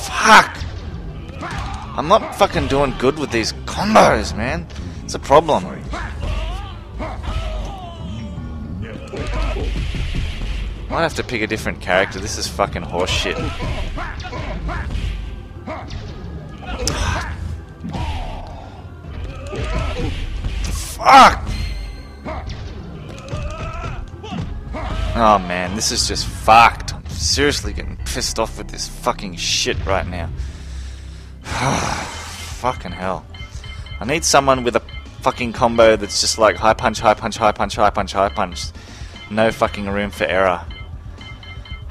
Fuck! I'm not fucking doing good with these combos, man. It's a problem. Might have to pick a different character. This is fucking horseshit. Fuck! Oh man, this is just fucked. I'm seriously getting pissed off with this fucking shit right now. fucking hell. I need someone with a fucking combo that's just like high punch, high punch, high punch, high punch, high punch. No fucking room for error.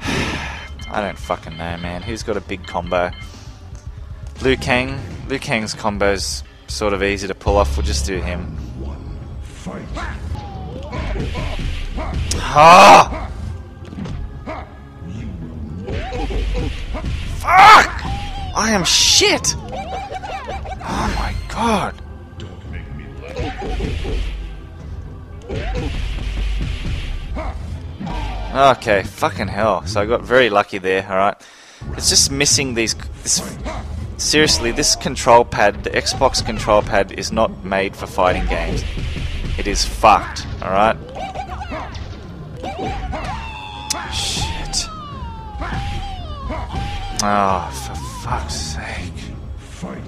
I don't fucking know, man. Who's got a big combo? Liu Kang. Liu Kang's combo's sort of easy to pull off. We'll just do him. Ah! Fuck! I am shit! Oh my god. Don't make me laugh. Okay, fucking hell. So I got very lucky there, alright? It's just missing these. This, seriously, this control pad, the Xbox control pad, is not made for fighting games. It is fucked, alright? Shit. Oh, for fuck's sake. Fight.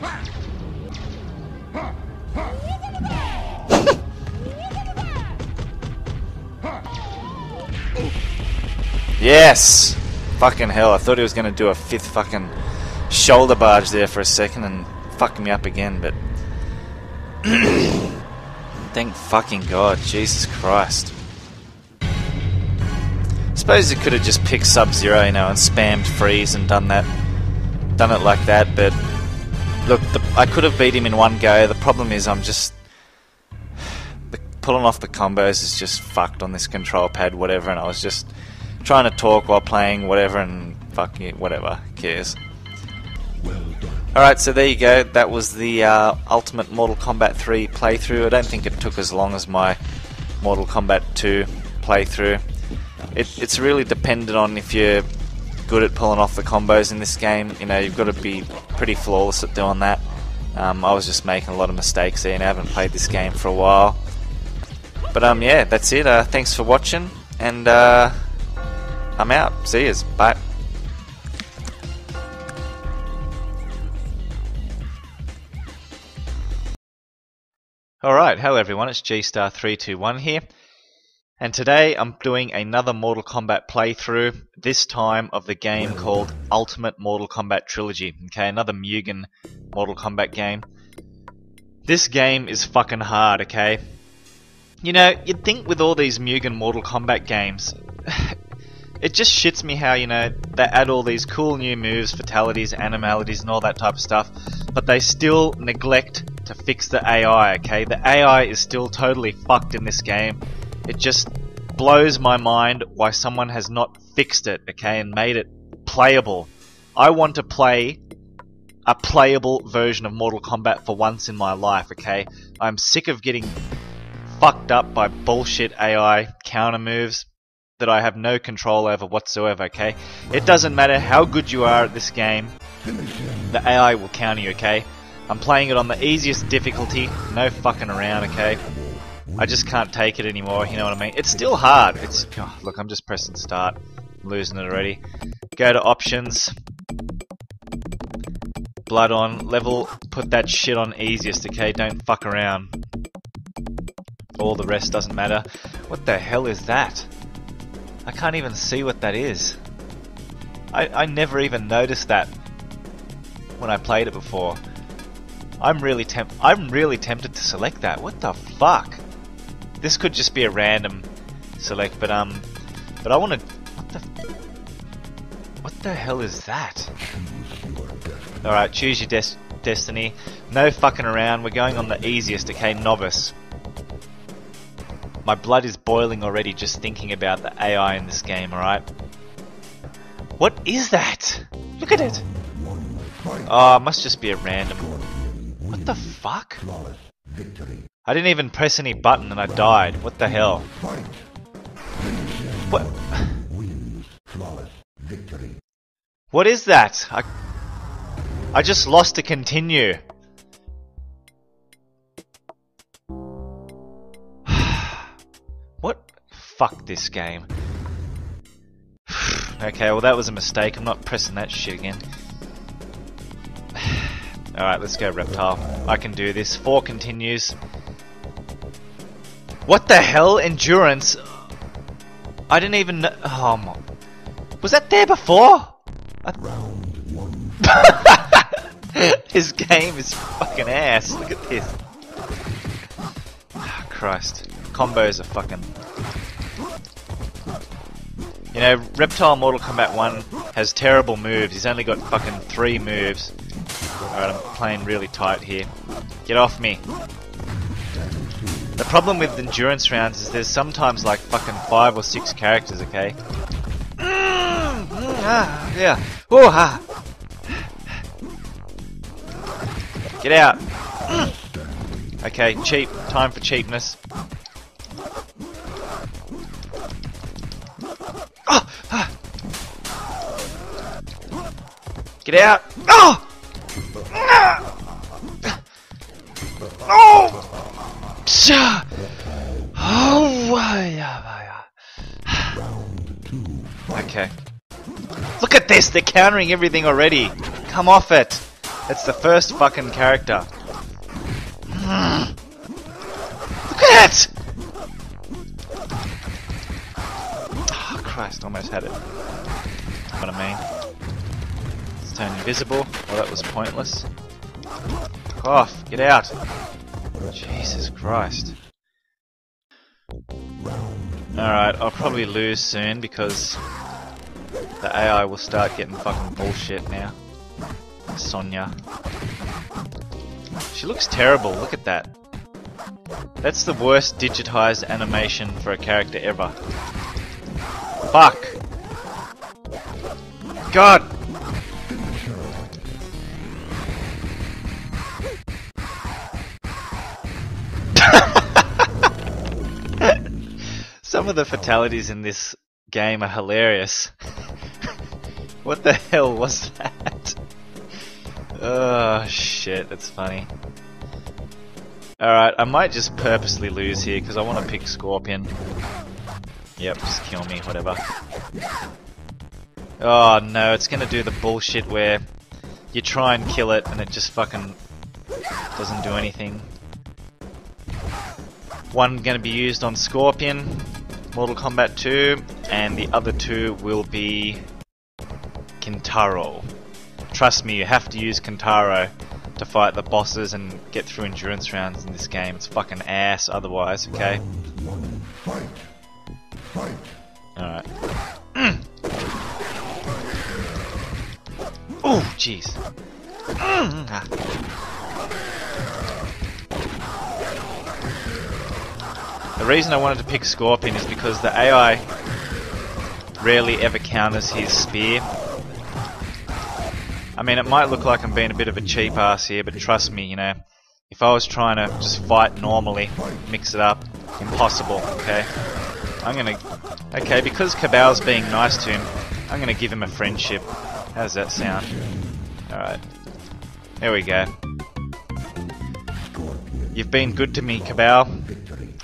Yes! Fucking hell, I thought he was gonna do a fifth fucking shoulder barge there for a second and fuck me up again, but. Thank fucking God, Jesus Christ. Suppose he could have just picked Sub Zero, you know, and spammed freeze and done that. Done it like that, but. Look, the, I could have beat him in one go. The problem is, I'm just. Pulling off the combos is just fucked on this control pad, whatever, and I was just trying to talk while playing, whatever, and fuck it, whatever, cares. Well done. Alright, so there you go. That was the uh, Ultimate Mortal Kombat 3 playthrough. I don't think it took as long as my Mortal Kombat 2 playthrough. It, it's really dependent on if you're good at pulling off the combos in this game. You know, you've got to be pretty flawless at doing that. Um, I was just making a lot of mistakes there and I haven't played this game for a while. But um, yeah, that's it. Uh, thanks for watching, and uh, I'm out. See yous. Bye. Alright, hello everyone, it's G-Star321 here. And today I'm doing another Mortal Kombat playthrough, this time of the game called Ultimate Mortal Kombat Trilogy. Okay, another Mugen Mortal Kombat game. This game is fucking hard, okay? You know, you'd think with all these Mugen Mortal Kombat games, it just shits me how, you know, they add all these cool new moves, fatalities, animalities, and all that type of stuff, but they still neglect to fix the AI, okay? The AI is still totally fucked in this game. It just blows my mind why someone has not fixed it, okay, and made it playable. I want to play a playable version of Mortal Kombat for once in my life, okay? I'm sick of getting fucked up by bullshit AI counter moves that I have no control over whatsoever, okay? It doesn't matter how good you are at this game, the AI will counter you, okay? I'm playing it on the easiest difficulty, no fucking around, okay? I just can't take it anymore, you know what I mean? It's still hard. It's oh, look, I'm just pressing start. I'm losing it already. Go to options. Blood on level. Put that shit on easiest, okay? Don't fuck around. All the rest doesn't matter. What the hell is that? I can't even see what that is. I, I never even noticed that when I played it before. I'm really temp I'm really tempted to select that. What the fuck? This could just be a random select, but um but I want to what the What the hell is that? All right, choose your des- destiny. No fucking around. We're going on the easiest, okay? Novice. My blood is boiling already just thinking about the AI in this game, alright? What is that? Look at it! Oh, it must just be a random. What the fuck? I didn't even press any button and I died. What the hell? What? Wins. Flawless victory. What is that? I, I just lost to continue. what? Fuck this game. okay, well that was a mistake. I'm not pressing that shit again. Alright, let's go Reptile. I can do this. Four continues. What the hell? Endurance? I didn't even know. Oh my. Was that there before? Round one. His game is fucking ass. Look at this. Ah, Christ. Combos are fucking. You know, Reptile Mortal Kombat 1 has terrible moves. He's only got fucking three moves. Alright, I'm playing really tight here. Get off me. The problem with endurance rounds is there's sometimes like fucking five or six characters, okay? Mm, mm, ah, yeah. Ooh, ah. Get out. Okay, cheap. Time for cheapness. Oh, ah. Get out. Oh! Oh! Sha! Oh, yeah, yeah. Okay. Look at this, they're countering everything already. Come off it. It's the first fucking character. Look at it! Oh, Christ, almost had it. What I mean. Turn invisible. Well, that was pointless. Fuck off, get out. Jesus Christ. Alright, I'll probably lose soon because the AI will start getting fucking bullshit now. Sonya. She looks terrible, look at that. That's the worst digitized animation for a character ever. Fuck! God! Some of the fatalities in this game are hilarious. what the hell was that? Oh shit, that's funny. Alright, I might just purposely lose here because I want to pick Scorpion. Yep, just kill me, whatever. Oh no, it's gonna do the bullshit where you try and kill it and it just fucking doesn't do anything. One gonna be used on Scorpion, Mortal Kombat 2, and the other two will be Kintaro. Trust me, you have to use Kintaro to fight the bosses and get through endurance rounds in this game. It's fucking ass otherwise, okay? Round one. Fight. Fight. Alright. oh, jeez. Mm, ah. The reason I wanted to pick Scorpion is because the AI rarely ever counters his spear. I mean, it might look like I'm being a bit of a cheap ass here, but trust me, you know, if I was trying to just fight normally, mix it up, impossible, okay? I'm gonna... Okay, because Kabal's being nice to him, I'm gonna give him a friendship. How does that sound? Alright. There we go. You've been good to me, Kabal.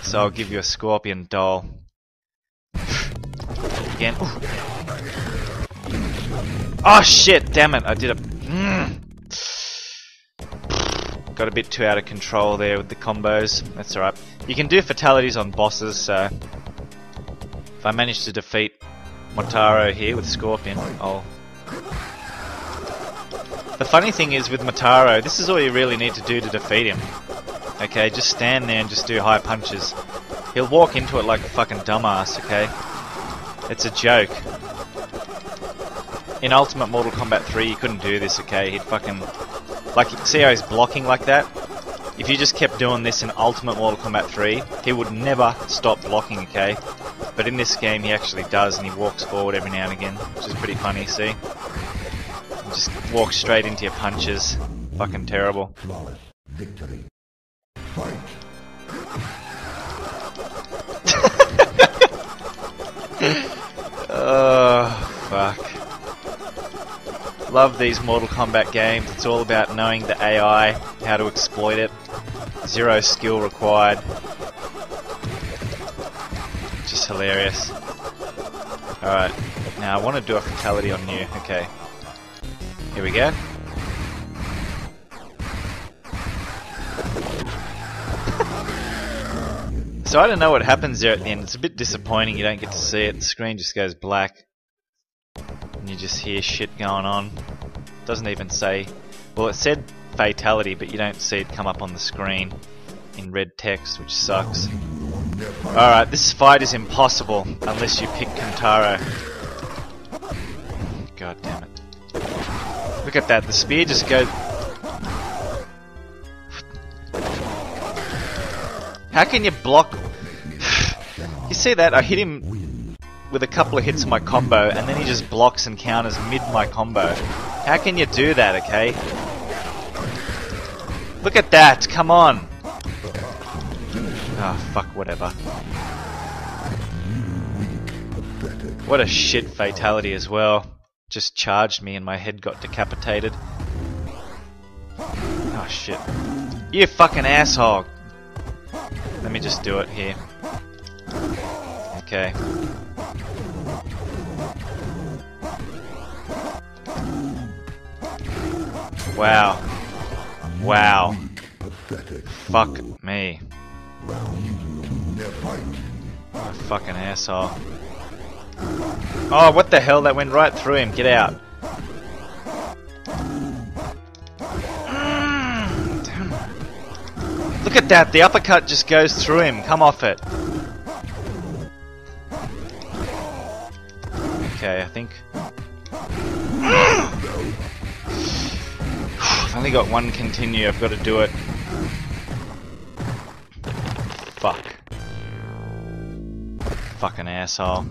So I'll give you a scorpion doll. Again. Ooh. Oh shit, damn it, I did a... Mm. Got a bit too out of control there with the combos. That's alright. You can do fatalities on bosses, so... If I manage to defeat Motaro here with Scorpion, I'll... The funny thing is with Motaro, this is all you really need to do to defeat him. Okay, just stand there and just do high punches. He'll walk into it like a fucking dumbass, okay? It's a joke. In Ultimate Mortal Kombat 3, you couldn't do this, okay? He'd fucking... Like, see how he's blocking like that? If you just kept doing this in Ultimate Mortal Kombat 3, he would never stop blocking, okay? But in this game, he actually does, and he walks forward every now and again, which is pretty funny, see? He just walks straight into your punches. Fucking terrible. Flawless victory oh, fuck. Love these Mortal Kombat games. It's all about knowing the AI, how to exploit it. Zero skill required. Just hilarious. Alright, now I want to do a fatality on you. Okay. Here we go. So I don't know what happens there at the end. It's a bit disappointing. You don't get to see it. The screen just goes black. And you just hear shit going on. It Doesn't even say. Well, it said fatality, but you don't see it come up on the screen in red text, which sucks. Alright, this fight is impossible unless you pick Kintaro. God damn it. Look at that, the spear just goes. How can you block? you see that? I hit him with a couple of hits of my combo, and then he just blocks and counters mid my combo. How can you do that, okay? Look at that, come on! Ah, oh, fuck, whatever. What a shit fatality as well. Just charged me and my head got decapitated. Oh shit. You fucking asshole! Let me just do it here. Okay. Wow. Wow. Fuck me. Oh, fucking asshole. Oh, what the hell? That went right through him. Get out. Look at that. The uppercut just goes through him. Come off it. Okay, I think. I've only got one continue. I've got to do it. Fuck. Fucking asshole.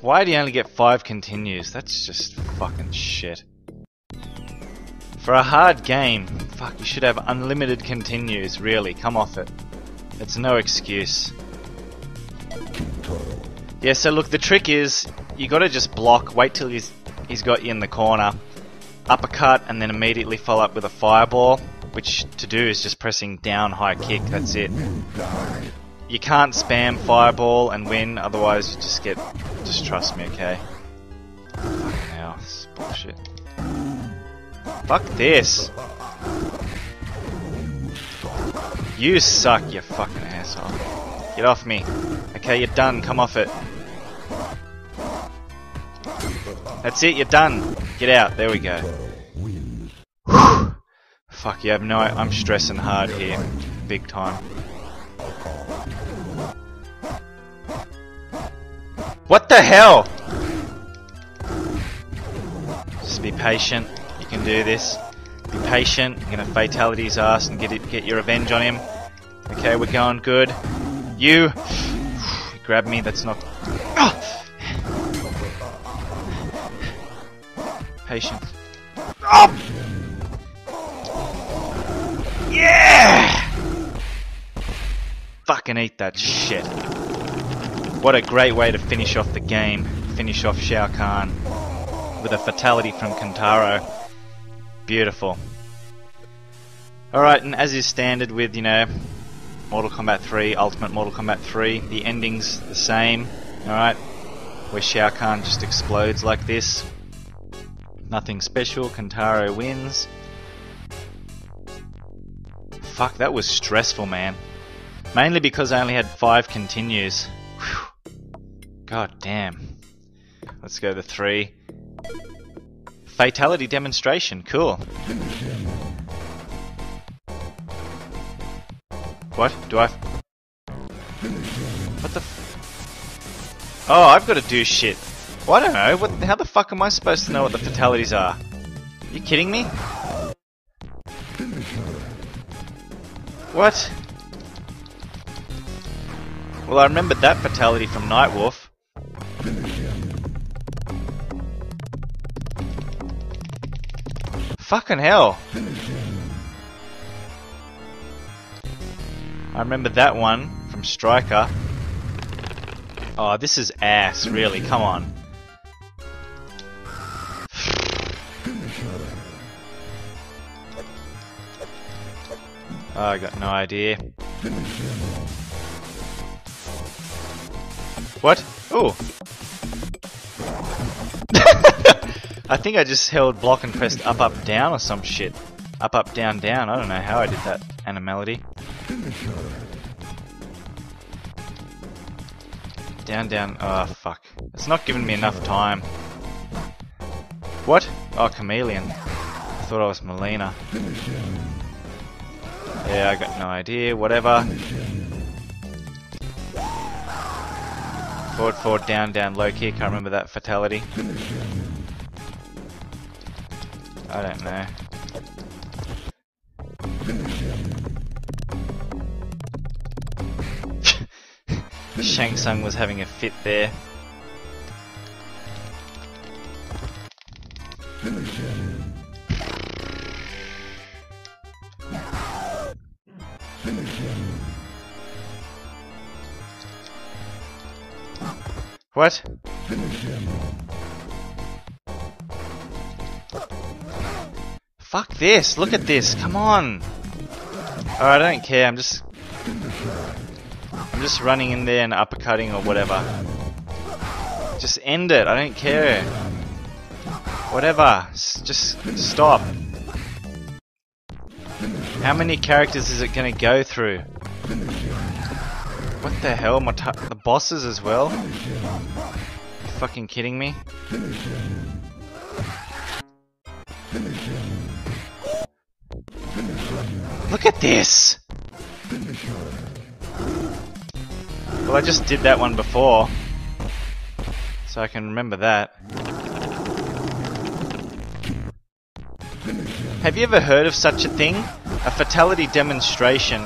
Why do you only get five continues? That's just fucking shit. For a hard game, fuck, you should have unlimited continues, really. Come off it. It's no excuse. Yeah, so look, the trick is, you gotta just block, wait till he's, he's got you in the corner, uppercut and then immediately follow up with a fireball, which to do is just pressing down high kick, that's it. You can't spam fireball and win, otherwise you just get, just trust me, okay? Hell, this is bullshit. Fuck this! You suck, you fucking asshole. Get off me. Okay, you're done, come off it. That's it, you're done. Get out, there we go. Fuck, you have no... I'm stressing hard here. Big time. What the hell? Just be patient. Can do this. Be patient. You're gonna fatality his ass and get it, get your revenge on him. Okay, we're going good. You grab me. That's not. Ah! Oh! Patience. Oh! Yeah! Fucking eat that shit. What a great way to finish off the game. Finish off Shao Kahn with a fatality from Kintaro. Beautiful. Alright, and as is standard with, you know, Mortal Kombat 3, Ultimate Mortal Kombat 3, the ending's the same, alright? Where Shao Kahn just explodes like this. Nothing special, Kintaro wins. Fuck, that was stressful, man. Mainly because I only had five continues. Whew. God damn. Let's go to three. Fatality demonstration, cool. What? Do I... What the Oh, I've got to do shit. Well, I don't know. What, how the fuck am I supposed to know what the fatalities are? You kidding me? What? Well, I remembered that fatality from Nightwolf. Fucking hell. I remember that one from Stryker. Oh, this is ass, really, come on. Oh, I got no idea. What? Oh! I think I just held block and pressed up, up, down or some shit. Up, up, down, down. I don't know how I did that animality. Down, down. Oh, fuck. It's not giving me enough time. What? Oh, chameleon. I thought I was Mileena. Yeah, I got no idea. Whatever. Forward, forward, down, down, low kick. I remember that fatality. I don't know. Shang Tsung was having a fit there. What? Fuck this! Look at this! Come on! I don't care. I'm just... I'm just running in there and uppercutting or whatever. Just end it. I don't care. Whatever. S- Just stop. How many characters is it gonna go through? What the hell? My the bosses as well? Fucking kidding me? Look at this! Well, I just did that one before. So I can remember that. Have you ever heard of such a thing? A fatality demonstration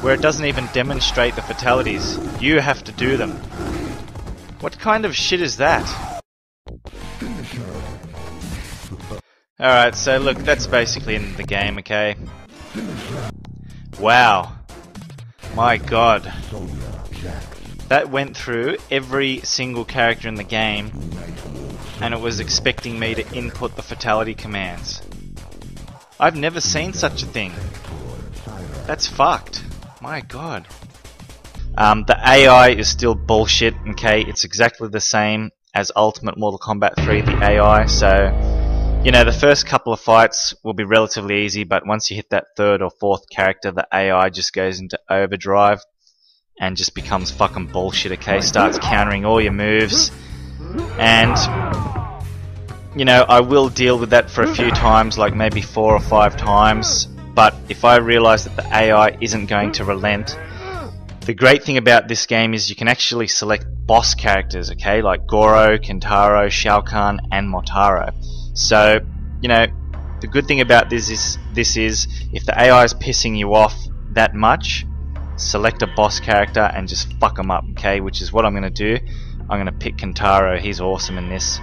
where it doesn't even demonstrate the fatalities. You have to do them. What kind of shit is that? Alright, so look, that's basically in the game, okay? Wow. My god. That went through every single character in the game, and it was expecting me to input the fatality commands. I've never seen such a thing. That's fucked. My god. Um, the AI is still bullshit, okay? It's exactly the same as Ultimate Mortal Kombat 3, the AI, so you know, the first couple of fights will be relatively easy, but once you hit that third or fourth character, the AI just goes into overdrive and just becomes fucking bullshit, okay? Starts countering all your moves. And, you know, I will deal with that for a few times, like maybe four or five times, but if I realize that the AI isn't going to relent, the great thing about this game is you can actually select boss characters, okay? Like Goro, Kintaro, Shao Kahn, and Motaro. So, you know, the good thing about this is this is if the AI is pissing you off that much, select a boss character and just fuck them up, okay? Which is what I'm going to do. I'm going to pick Kintaro. He's awesome in this.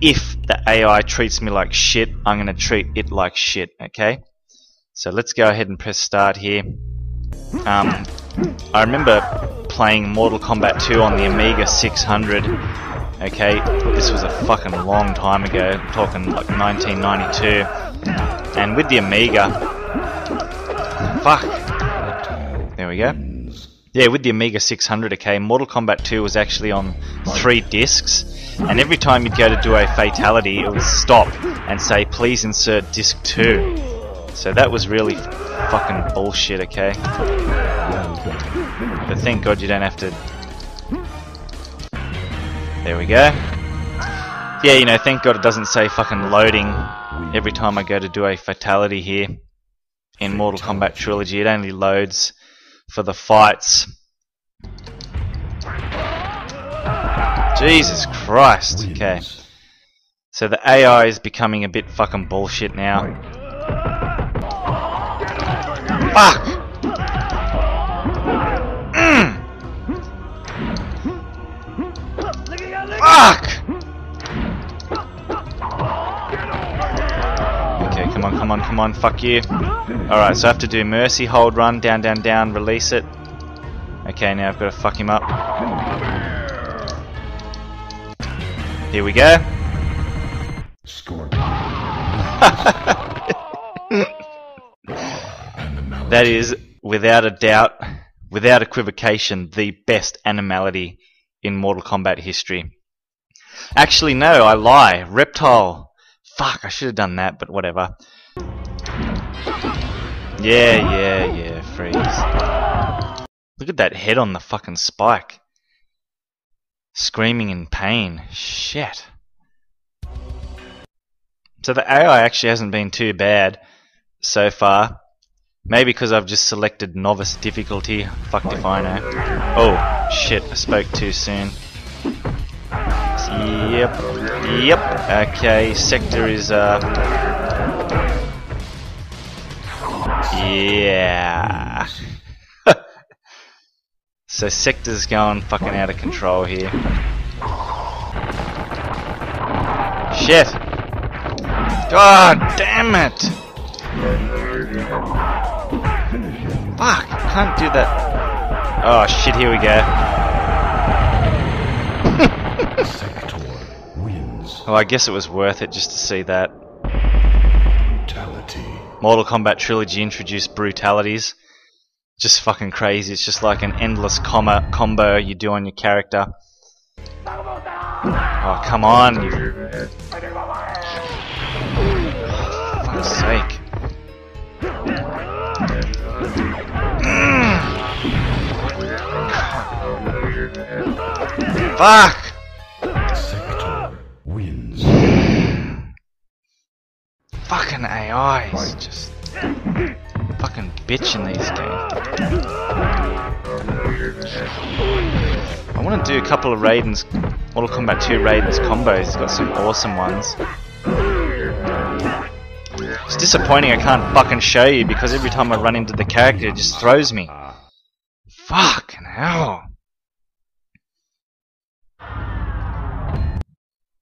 If the AI treats me like shit, I'm going to treat it like shit, okay? So let's go ahead and press start here. Um, I remember playing Mortal Kombat 2 on the Amiga 600 Okay, this was a fucking long time ago, talking like 1992. And with the Amiga, fuck. There we go. Yeah, with the Amiga 600, okay, Mortal Kombat 2 was actually on three discs, and every time you'd go to do a fatality, it would stop and say, please insert disc 2. So that was really fucking bullshit, okay? But thank God you don't have to there we go. Yeah, you know, thank God it doesn't say fucking loading every time I go to do a fatality here in Mortal Kombat Trilogy. It only loads for the fights. Jesus Christ. Okay. So the AI is becoming a bit fucking bullshit now. Fuck! Fuck! Okay, come on, come on, come on, fuck you. Alright, so I have to do mercy, hold, run, down, down, down, release it. Okay, now I've got to fuck him up. Here we go. That is, without a doubt, without equivocation, the best animality in Mortal Kombat history. Actually, no, I lie. Reptile. Fuck, I should have done that, but whatever. Yeah, yeah, yeah, freeze. Look at that head on the fucking spike. Screaming in pain. Shit. So the AI actually hasn't been too bad so far. Maybe because I've just selected novice difficulty. Fucked if I know. Oh, shit, I spoke too soon. Yep, yep. Okay, Sektor is, uh. Yeah. so Sektor's going fucking out of control here. Shit! God damn it! Fuck, can't do that. Oh shit, here we go. Well, I guess it was worth it just to see that. Brutality. Mortal Kombat Trilogy introduced brutalities. Just fucking crazy. It's just like an endless comma combo you do on your character. Oh, come on. you- fuck's sake. Mm. Fuck! Fucking AI is just fucking bitching these games. I want to do a couple of Raiden's Mortal Kombat 2 Raiden's combos. He's got some awesome ones. It's disappointing I can't fucking show you because every time I run into the character it just throws me. Fucking hell.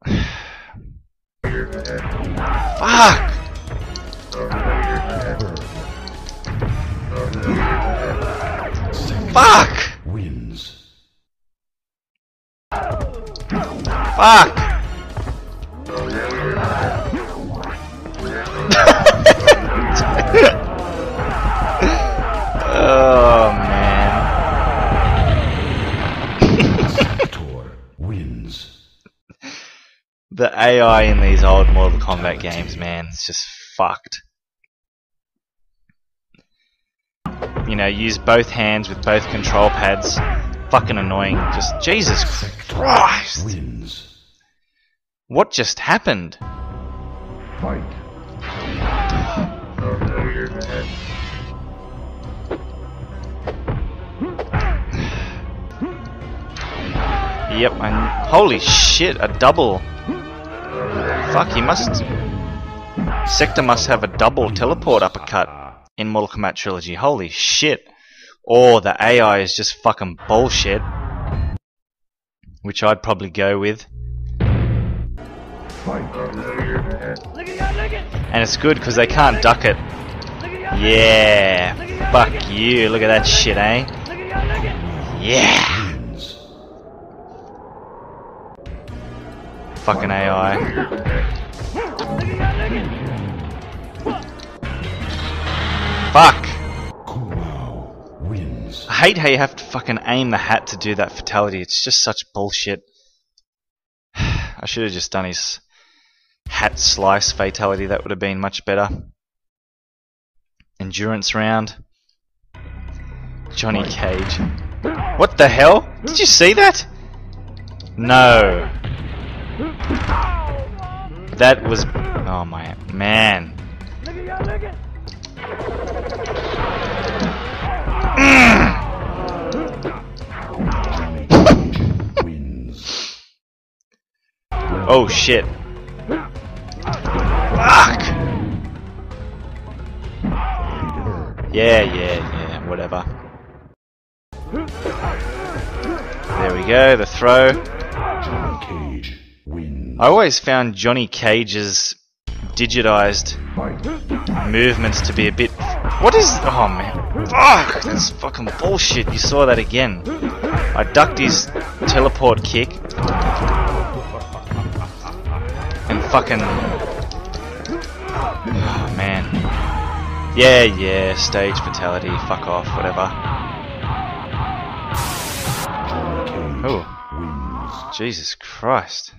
Fuck! Fuck! Wins. Fuck! oh man. Wins. The AI in these old Mortal Kombat games, man, it's just fucked. You know, use both hands with both control pads. Fucking annoying. Just Jesus Christ! wins. What just happened? Fight. Yep, and holy shit, a double. Fuck, he must. Sektor must have a double teleport uppercut in Mortal Kombat Trilogy. Holy shit. Or the AI is just fucking bullshit. Which I'd probably go with. And it's good because they can't duck it. Yeah. Fuck you. Look at that shit, eh? Yeah. Fucking AI. Fuck. I hate how you have to fucking aim the hat to do that fatality. It's just such bullshit. I should have just done his hat slice fatality. That would have been much better. Endurance round. Johnny Cage. What the hell? Did you see that? No. That was. Oh my man. Wins. Oh shit. Fuck! Yeah, yeah, yeah, whatever. There we go, the throw. Johnny Cage wins. I always found Johnny Cage's digitized movements to be a bit. What is. Oh man. Fuck! That's fucking bullshit. You saw that again. I ducked his teleport kick. And fucking. Oh man. Yeah, yeah, stage fatality, fuck off, whatever. Oh. Jesus Christ.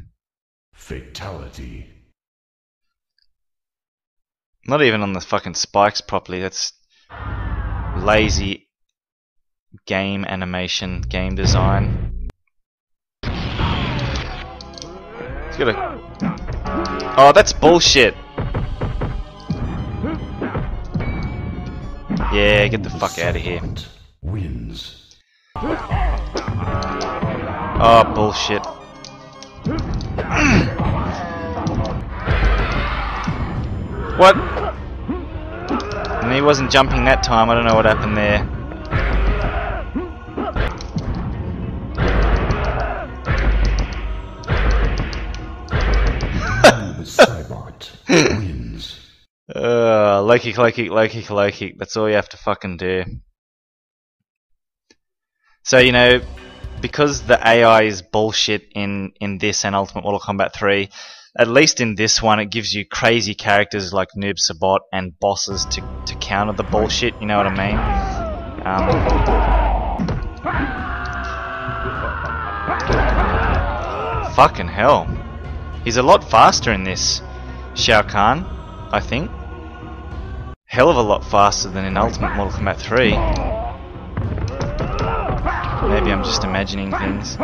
Fatality. Not even on the fucking spikes properly, that's lazy game animation, game design. It's got a. Oh, that's bullshit! Yeah, get the fuck out of here. Wins. Oh, bullshit. what? And he wasn't jumping that time, I don't know what happened there. Uh, low kick, low kick, low kick, low kick. That's all you have to fucking do. So you know, because the AI is bullshit in in this and Ultimate Mortal Kombat 3, at least in this one, it gives you crazy characters like Noob Saibot and bosses to to counter the bullshit. You know what I mean? Um, fucking hell, he's a lot faster in this. Shao Kahn, I think hell of a lot faster than in Ultimate Mortal Kombat 3. Maybe I'm just imagining things.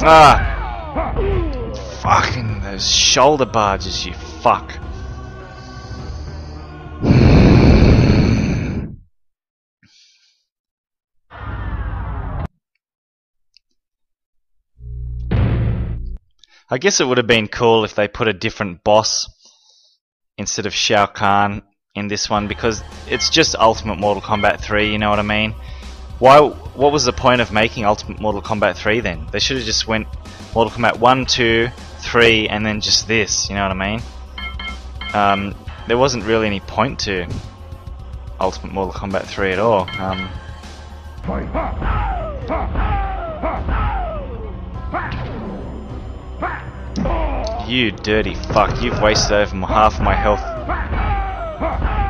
Ah! Fucking those shoulder barges, you fuck. I guess it would have been cool if they put a different boss instead of Shao Kahn in this one because it's just Ultimate Mortal Kombat 3, you know what I mean? Why what was the point of making Ultimate Mortal Kombat 3 then? They should have just went Mortal Kombat 1, 2, 3 and then just this, you know what I mean? Um, there wasn't really any point to Ultimate Mortal Kombat 3 at all. Um, you dirty fuck, you've wasted over half of my health.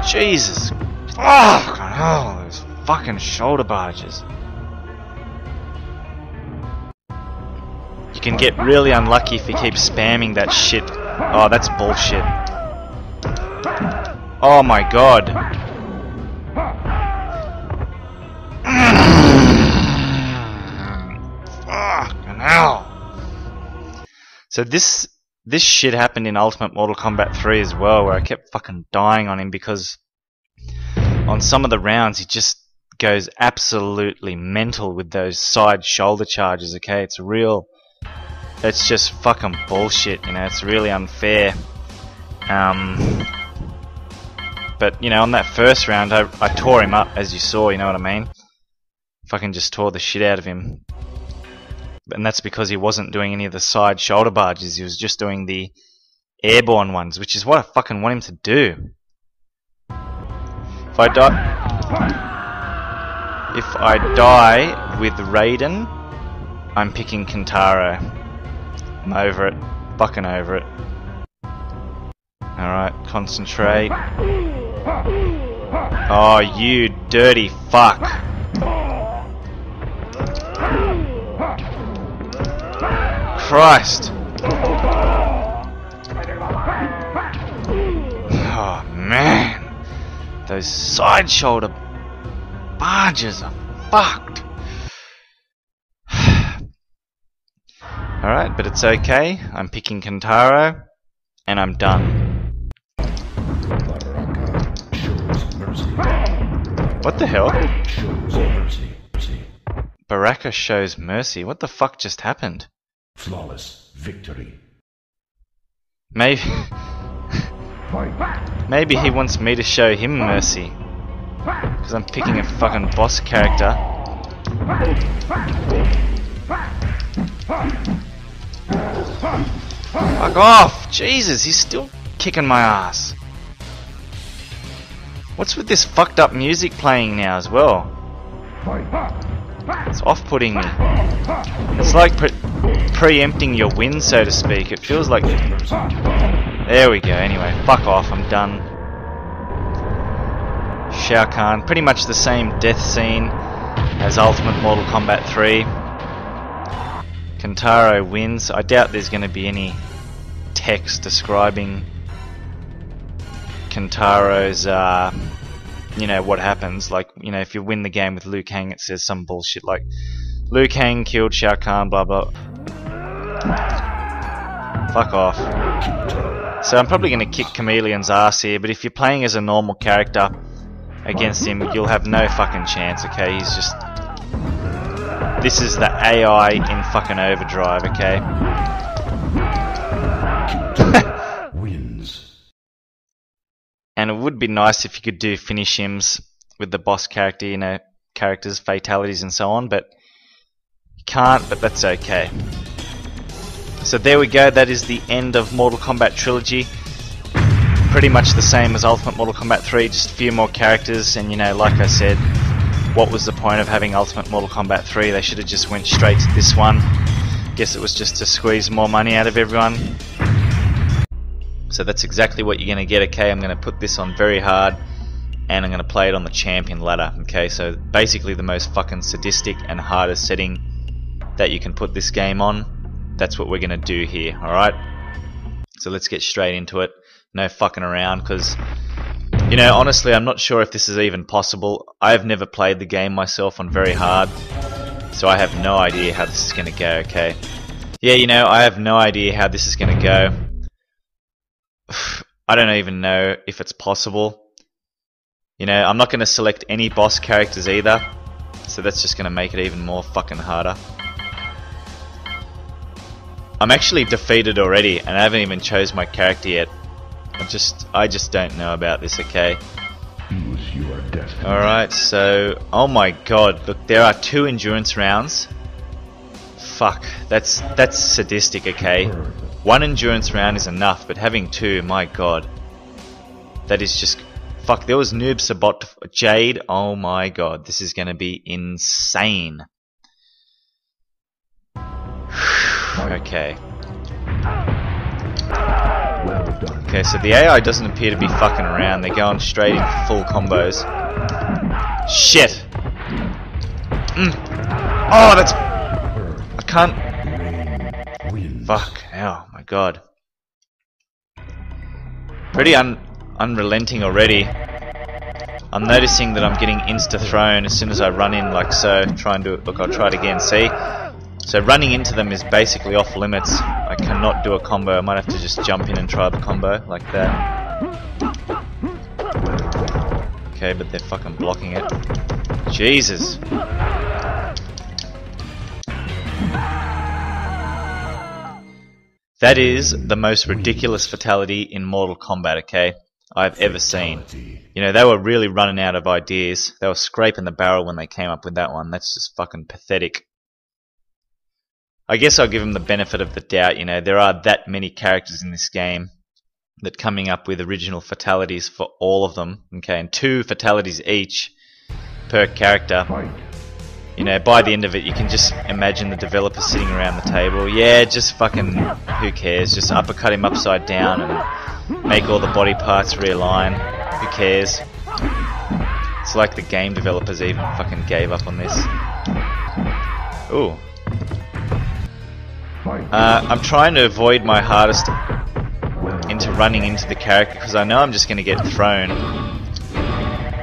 Jesus. Oh, hell, those fucking shoulder barges. You can get really unlucky if you keep spamming that shit. Oh, that's bullshit. Oh my god. Fucking hell. So this this shit happened in Ultimate Mortal Kombat 3 as well, where I kept fucking dying on him because on some of the rounds he just goes absolutely mental with those side shoulder charges. Okay, it's real. It's just fucking bullshit. You know, it's really unfair. Um, but you know, on that first round, I, I tore him up, as you saw. You know what I mean? Fucking just tore the shit out of him and that's because he wasn't doing any of the side shoulder barges. He was just doing the airborne ones, which is what I fucking want him to do. If I die, if I die with Raiden, I'm picking Kintaro. I'm over it, fucking over it. All right, concentrate. Oh, you dirty fuck! Christ! Oh man, those side shoulder barges are fucked. Alright, but it's okay. I'm picking Kintaro, and I'm done. Baraka shows mercy. What the hell? Shows mercy. mercy. Baraka shows mercy. What the fuck just happened? Flawless victory. Maybe. Maybe he wants me to show him mercy. Because I'm picking a fucking boss character. Fuck off! Jesus, he's still kicking my ass. What's with this fucked up music playing now as well? It's off-putting me. It's like pre preempting your win, so to speak. It feels like. There we go. Anyway, fuck off. I'm done. Shao Kahn, pretty much the same death scene as Ultimate Mortal Kombat 3. Kintaro wins. I doubt there's going to be any text describing Kintaro's, uh, you know, what happens. Like, you know, if you win the game with Liu Kang, it says some bullshit like Liu Kang killed Shao Kahn, blah blah. Fuck off. So I'm probably going to kick Chameleon's ass here, but if you're playing as a normal character against him, you'll have no fucking chance, okay? He's just... This is the AI in fucking overdrive, okay? Wins. And it would be nice if you could do finish hims with the boss character, you know, characters, fatalities and so on, but you can't, but that's okay. So there we go, that is the end of Mortal Kombat Trilogy. Pretty much the same as Ultimate Mortal Kombat 3, just a few more characters, and you know, like I said, what was the point of having Ultimate Mortal Kombat 3? They should have just went straight to this one. Guess it was just to squeeze more money out of everyone. So that's exactly what you're going to get, okay? I'm going to put this on very hard, and I'm going to play it on the champion ladder, okay? So basically the most fucking sadistic and hardest setting that you can put this game on that's what we're going to do here, alright? So let's get straight into it. No fucking around, because, you know, honestly, I'm not sure if this is even possible. I have never played the game myself on very hard, so I have no idea how this is to go, okay? Yeah, you know, I have no idea how this is to go. I don't even know if it's possible. You know, I'm not to select any boss characters either, so that's just to make it even more fucking harder. I'm actually defeated already, and I haven't even chose my character yet. I just, I just don't know about this. Okay. Use your destiny. All right. So, oh my God! Look, there are two endurance rounds. Fuck, that's that's sadistic. Okay. One endurance round is enough, but having two, my God, that is just fuck. There was Noob Saibot Jade. Oh my God, this is gonna be insane. Okay. Okay, so the AI doesn't appear to be fucking around. They're going straight in for full combos. Shit! Mm. Oh, that's... I can't... Fuck. Oh, my god. Pretty un unrelenting already. I'm noticing that I'm getting insta-thrown as soon as I run in like so. Try and do it. Look, I'll try it again. See? So running into them is basically off limits. I cannot do a combo. I might have to just jump in and try the combo like that. Okay, but they're fucking blocking it. Jesus. That is the most ridiculous fatality in Mortal Kombat, okay? I've ever seen. You know, they were really running out of ideas. They were scraping the barrel when they came up with that one. That's just fucking pathetic. I guess I'll give them the benefit of the doubt. You know, there are that many characters in this game that coming up with original fatalities for all of them. Okay, and two fatalities each per character. You know, by the end of it, you can just imagine the developer sitting around the table. Yeah, just fucking, who cares? Just uppercut him upside down and make all the body parts realign. Who cares? It's like the game developers even fucking gave up on this. Ooh. Uh, I'm trying to avoid my hardest into running into the character because I know I'm just going to get thrown.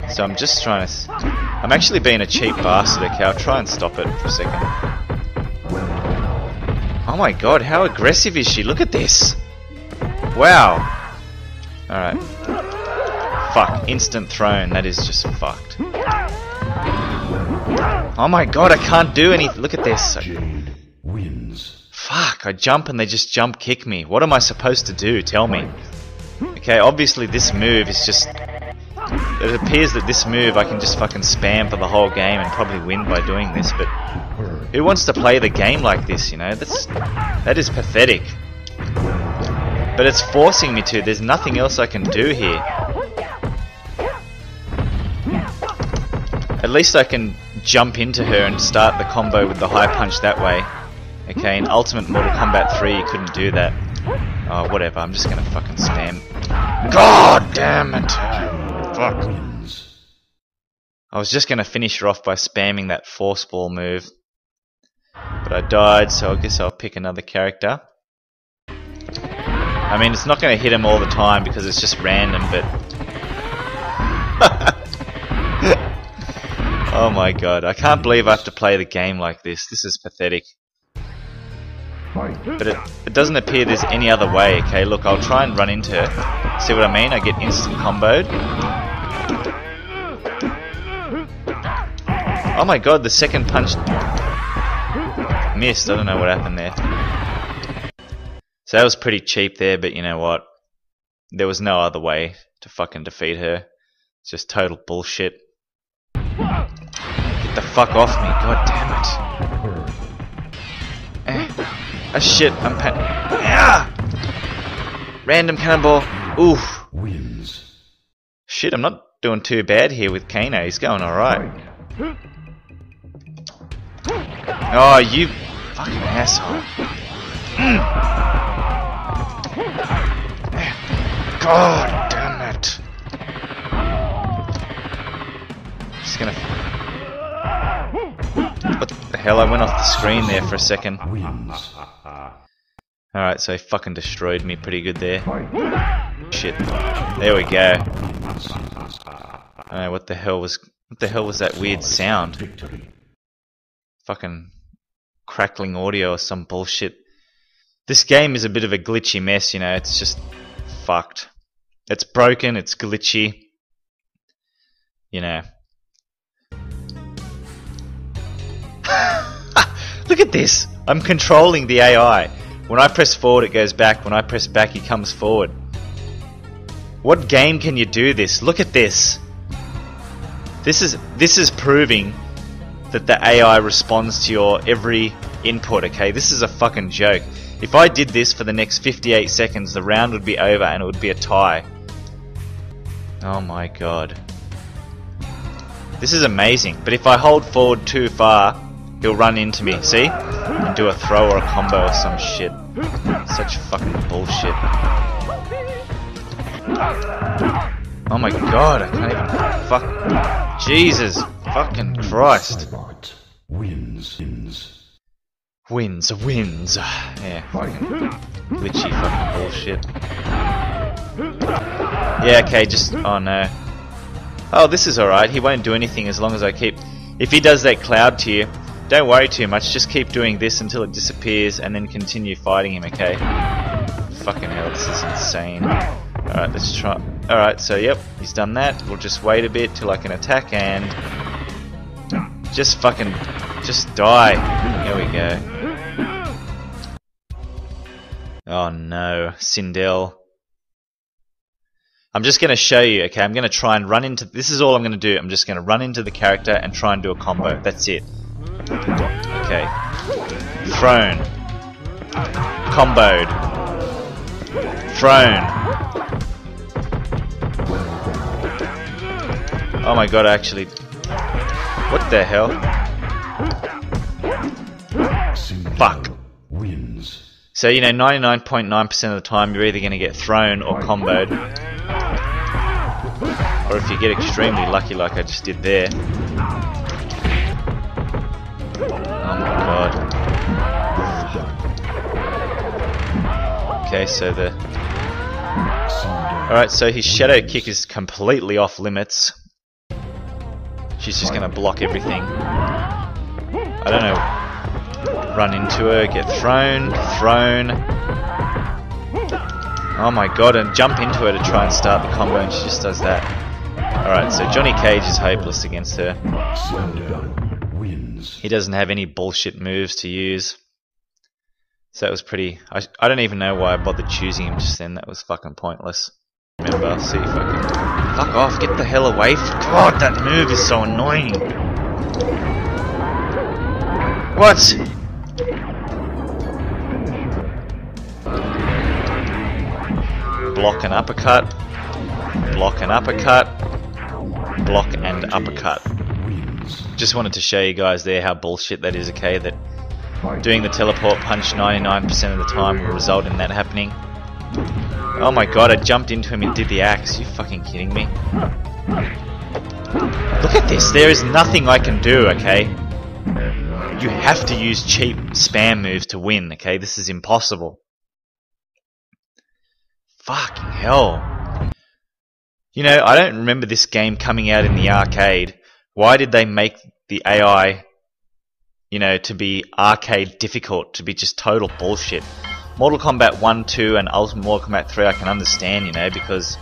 So I'm just trying to. I'm actually being a cheap bastard. Okay, I'll try and stop it for a second. Oh my god, how aggressive is she? Look at this. Wow. Alright. Fuck, instant thrown. That is just fucked. Oh my god, I can't do anything. Look at this. Fuck, I jump and they just jump kick me. What am I supposed to do? Tell me. Okay, obviously this move is just... It appears that this move I can just fucking spam for the whole game and probably win by doing this, but who wants to play the game like this, you know? That's... That is pathetic. But it's forcing me to. There's nothing else I can do here. At least I can jump into her and start the combo with the high punch that way. Okay, in Ultimate Mortal Kombat 3 you couldn't do that. Oh, whatever, I'm just gonna fucking spam. God damn it! Fuck. I was just gonna finish her off by spamming that force ball move. But I died, so I guess I'll pick another character. I mean, it's not gonna hit him all the time because it's just random, but... oh my god, I can't believe I have to play the game like this. This is pathetic. But it, it doesn't appear there's any other way, okay? Look, I'll try and run into her. See what I mean? I get instant comboed. Oh my god, the second punch missed. I don't know what happened there. So that was pretty cheap there, but you know what? There was no other way to fucking defeat her. It's just total bullshit. Get the fuck off me, god damn it. Ah shit, I'm pa- ah! Random cannonball. Oof. Wins. Shit, I'm not doing too bad here with Kano. He's going alright. Oh, you fucking asshole. Mm. God damn it. Just gonna. What the hell? I went off the screen there for a second. Alright, so he fucking destroyed me pretty good there. Shit. There we go. I what the hell was. What the hell was that weird sound? Fucking crackling audio or some bullshit. This game is a bit of a glitchy mess, you know, it's just fucked. It's broken, it's glitchy. You know. Look at this! I'm controlling the AI. When I press forward, it goes back. When I press back, he comes forward. What game can you do this? Look at this. This is this is proving that the AI responds to your every input, okay? This is a fucking joke. If I did this for the next 58 seconds, the round would be over and it would be a tie. Oh my god. This is amazing, but if I hold forward too far, he'll run into me, see? And do a throw or a combo or some shit. Such fucking bullshit. Oh my god, I can't even. Fuck. Jesus fucking Christ. Wins. Wins. Wins, wins. Yeah, fucking glitchy fucking bullshit. Yeah, okay, just. Oh no. Oh, this is alright. He won't do anything as long as I keep. If he does that cloud to you, don't worry too much. Just keep doing this until it disappears and then continue fighting him, okay? Fucking hell, this is insane. Alright, let's try. Alright, so yep, he's done that. We'll just wait a bit till I can attack and. Just fucking. Just die. There we go. Oh no, Sindel. I'm just going to show you, okay? I'm going to try and run into... This is all I'm going to do. I'm just going to run into the character and try and do a combo. That's it. Okay. Thrown. Comboed. Thrown. Oh my god, actually... What the hell? Fuck. So, you know, 99.9% of the time you're either going to get thrown or comboed. Or if you get extremely lucky like I just did there. Okay, so the... Alright, so his shadow kick is completely off limits. She's just going to block everything. I don't know. Run into her, get thrown, thrown. Oh my god, and jump into her to try and start the combo, and she just does that. Alright, so Johnny Cage is hopeless against her. Wins. He doesn't have any bullshit moves to use. So it was pretty. I, I don't even know why I bothered choosing him just then. That was fucking pointless. Remember, see if I can. Fuck off, get the hell away from. God, that move is so annoying. What? Block and uppercut. Block and uppercut. Block and uppercut. Just wanted to show you guys there how bullshit that is, okay? That doing the teleport punch 99% of the time will result in that happening. Oh my god, I jumped into him and did the axe. You fucking kidding me? Look at this, there is nothing I can do, okay? You have to use cheap spam moves to win, okay? This is impossible. Fucking hell. You know, I don't remember this game coming out in the arcade. Why did they make the AI, you know, to be arcade difficult, to be just total bullshit? Mortal Kombat 1, 2, and Ultimate Mortal Kombat 3 I can understand, you know, because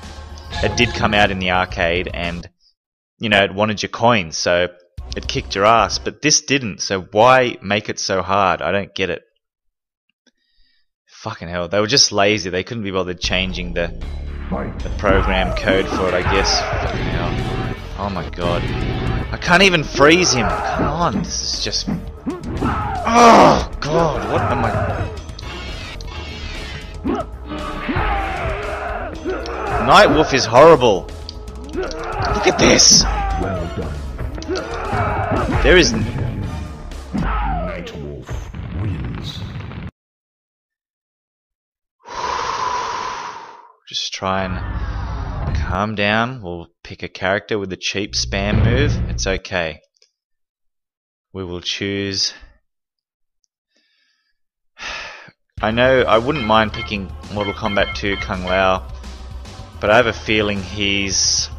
it did come out in the arcade and, you know, it wanted your coins, so it kicked your ass. But this didn't, so why make it so hard? I don't get it. Fucking hell, they were just lazy. They couldn't be bothered changing the, the program code for it, I guess. Fucking hell. Oh my god. I can't even freeze him. Come on, this is just... Oh god, what am I... Nightwolf is horrible. Look at this. There is Nightwolf wins. just try and calm down. We'll pick a character with a cheap spam move. It's okay. We will choose. I know I wouldn't mind picking Mortal Kombat 2 Kung Lao, but I have a feeling he's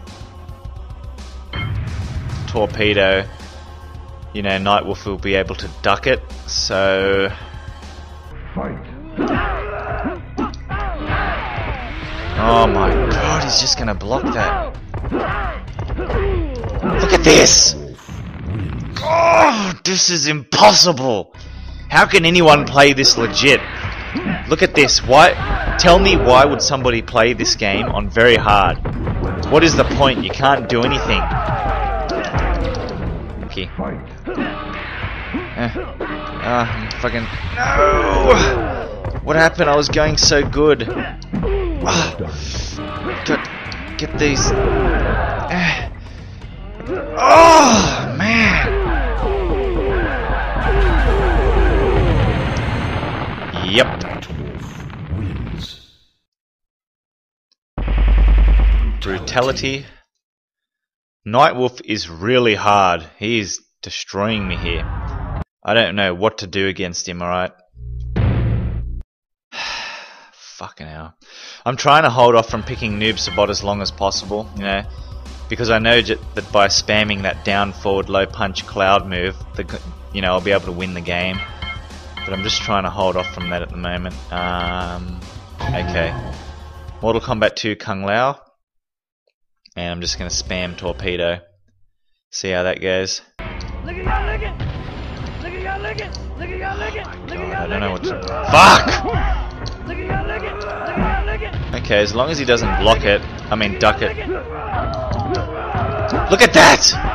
torpedo. You know, Nightwolf will be able to duck it, so Fight. Oh my god, he's just gonna block that. Look at this! Oh, this is impossible! How can anyone play this legit? Look at this. Why? Tell me why would somebody play this game on very hard? What is the point? You can't do anything. Okay. Eh. Ah, I'm fucking. No! What happened? I was going so good. Ah. Got, get these. Eh. Oh man! Yep. Nightwolf wins. Brutality. Nightwolf is really hard. He is destroying me here. I don't know what to do against him, alright? Fucking hell. I'm trying to hold off from picking Noob Saibot as long as possible, you know, because I know that by spamming that down forward low punch cloud move, the, you know, I'll be able to win the game. But I'm just trying to hold off from that at the moment. Um, okay. Mortal Kombat 2 Kung Lao. And I'm just going to spam Torpedo. See how that goes. Look at y'all licking. Look at y'all licking. Look at y'all licking. Look at y'all I don't know what to. Fuck! Look at y'all licking. Look at y'all licking. Okay, as long as he doesn't block it, I mean duck it. Look at that!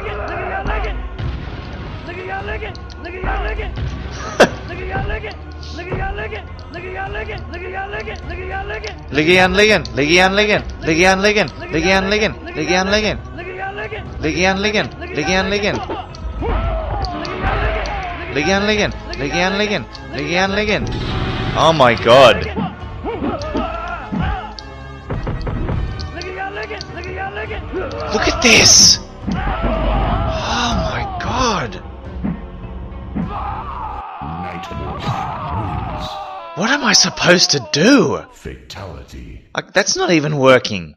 Look at y'all licking. Look at y'all. Look at y'all. Look at y'all. Look at y'all. Look at y'all. Look at y'all. Look at y'all. Look at y'all licking. Ligian Ligan, Ligian Ligan, Ligian Ligan, Ligian Ligan, Ligian Ligan, Look at y'all licking. Ligian Ligan, Ligian Ligan, Ligian Ligan, Ligian Ligan, Ligian Ligan. Oh my god. Look at y'all licking. Look at y'all licking. Look at this! What am I supposed to do? Fatality. Like, that's not even working.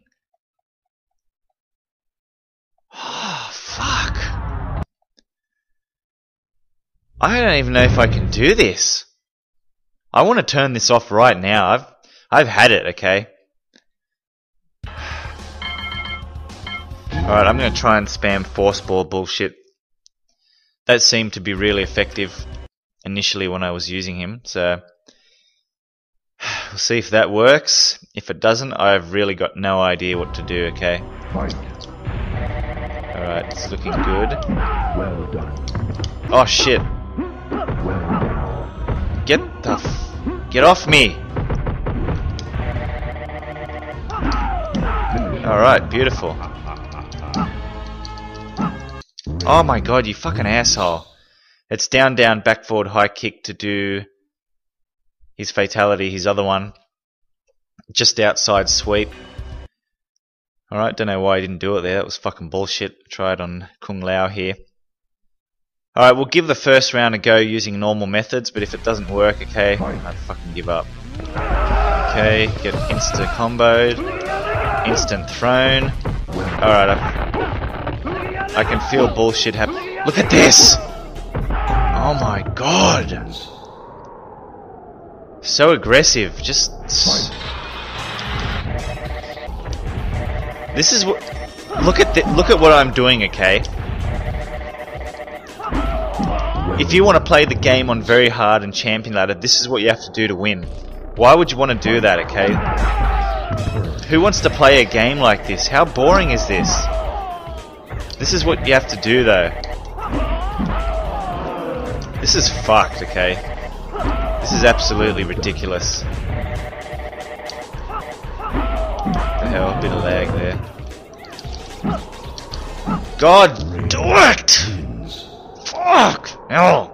Oh, fuck. I don't even know if I can do this. I want to turn this off right now. I've I've had it, okay? Alright, I'm gonna try and spam force ball bullshit. That seemed to be really effective initially when I was using him, so We'll see if that works. If it doesn't, I've really got no idea what to do, okay? Alright, it's looking good. Well done. Oh shit. Get the f- Get off me! Alright, beautiful. Oh my god, you fucking asshole. It's down, down, back, forward, high kick to do his fatality, his other one. Just outside sweep. Alright, don't know why he didn't do it there. That was fucking bullshit. It on Kung Lao here. Alright, we'll give the first round a go using normal methods, but if it doesn't work, okay, I'd fucking give up. Okay, get insta comboed, instant thrown. Alright, I, I can feel bullshit happen. Look at this! Oh my god! So aggressive, just. This is what. Look at the, look at what I'm doing, okay? If you want to play the game on very hard and champion ladder, this is what you have to do to win. Why would you want to do that, okay? Who wants to play a game like this? How boring is this? This is what you have to do, though. This is fucked, okay? This is absolutely ridiculous. The hell, a bit of lag there. God, do it! Fuck! Hell!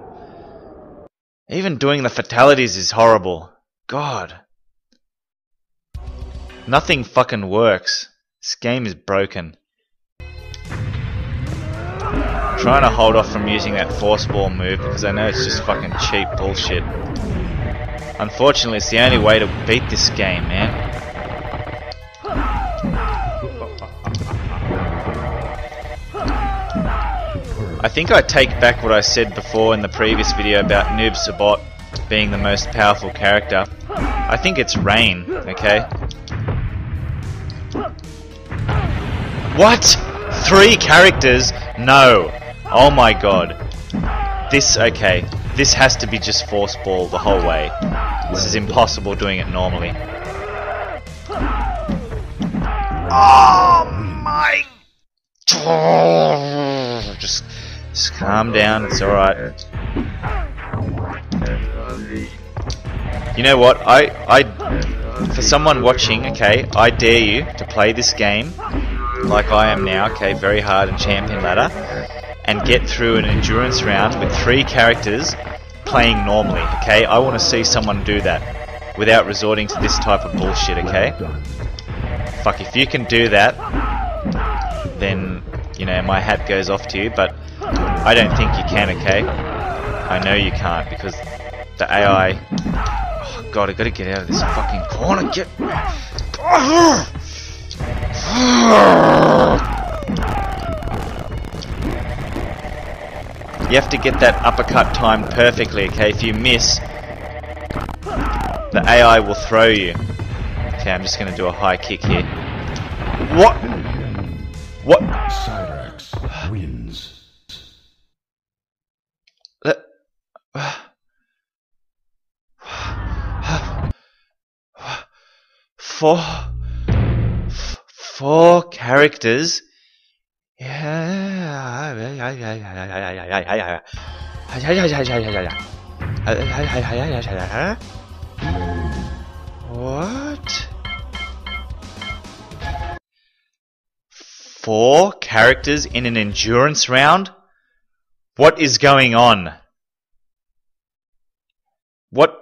Even doing the fatalities is horrible. God. Nothing fucking works. This game is broken. Trying to hold off from using that force ball move because I know it's just fucking cheap bullshit. Unfortunately, it's the only way to beat this game, man. I think I take back what I said before in the previous video about Noob Saibot being the most powerful character. I think it's Rain, okay? What? Three characters? No. Oh my god. This, okay. This has to be just force ball the whole way. This is impossible doing it normally. Oh my just, just calm down, it's alright. You know what? I, I, for someone watching, okay, I dare you to play this game like I am now, okay, very hard and champion ladder, and get through an endurance round with three characters playing normally, okay? I want to see someone do that without resorting to this type of bullshit, okay? Fuck, if you can do that, then you know my hat goes off to you. But I don't think you can. Okay, I know you can't because the AI. Oh God, I gotta get out of this fucking corner. Get. You have to get that uppercut timed perfectly, okay? If you miss, the AI will throw you. Okay, I'm just gonna do a high kick here. What? What? Cyrax wins. Four, four characters. What? Four characters in an endurance round? What is going on? What?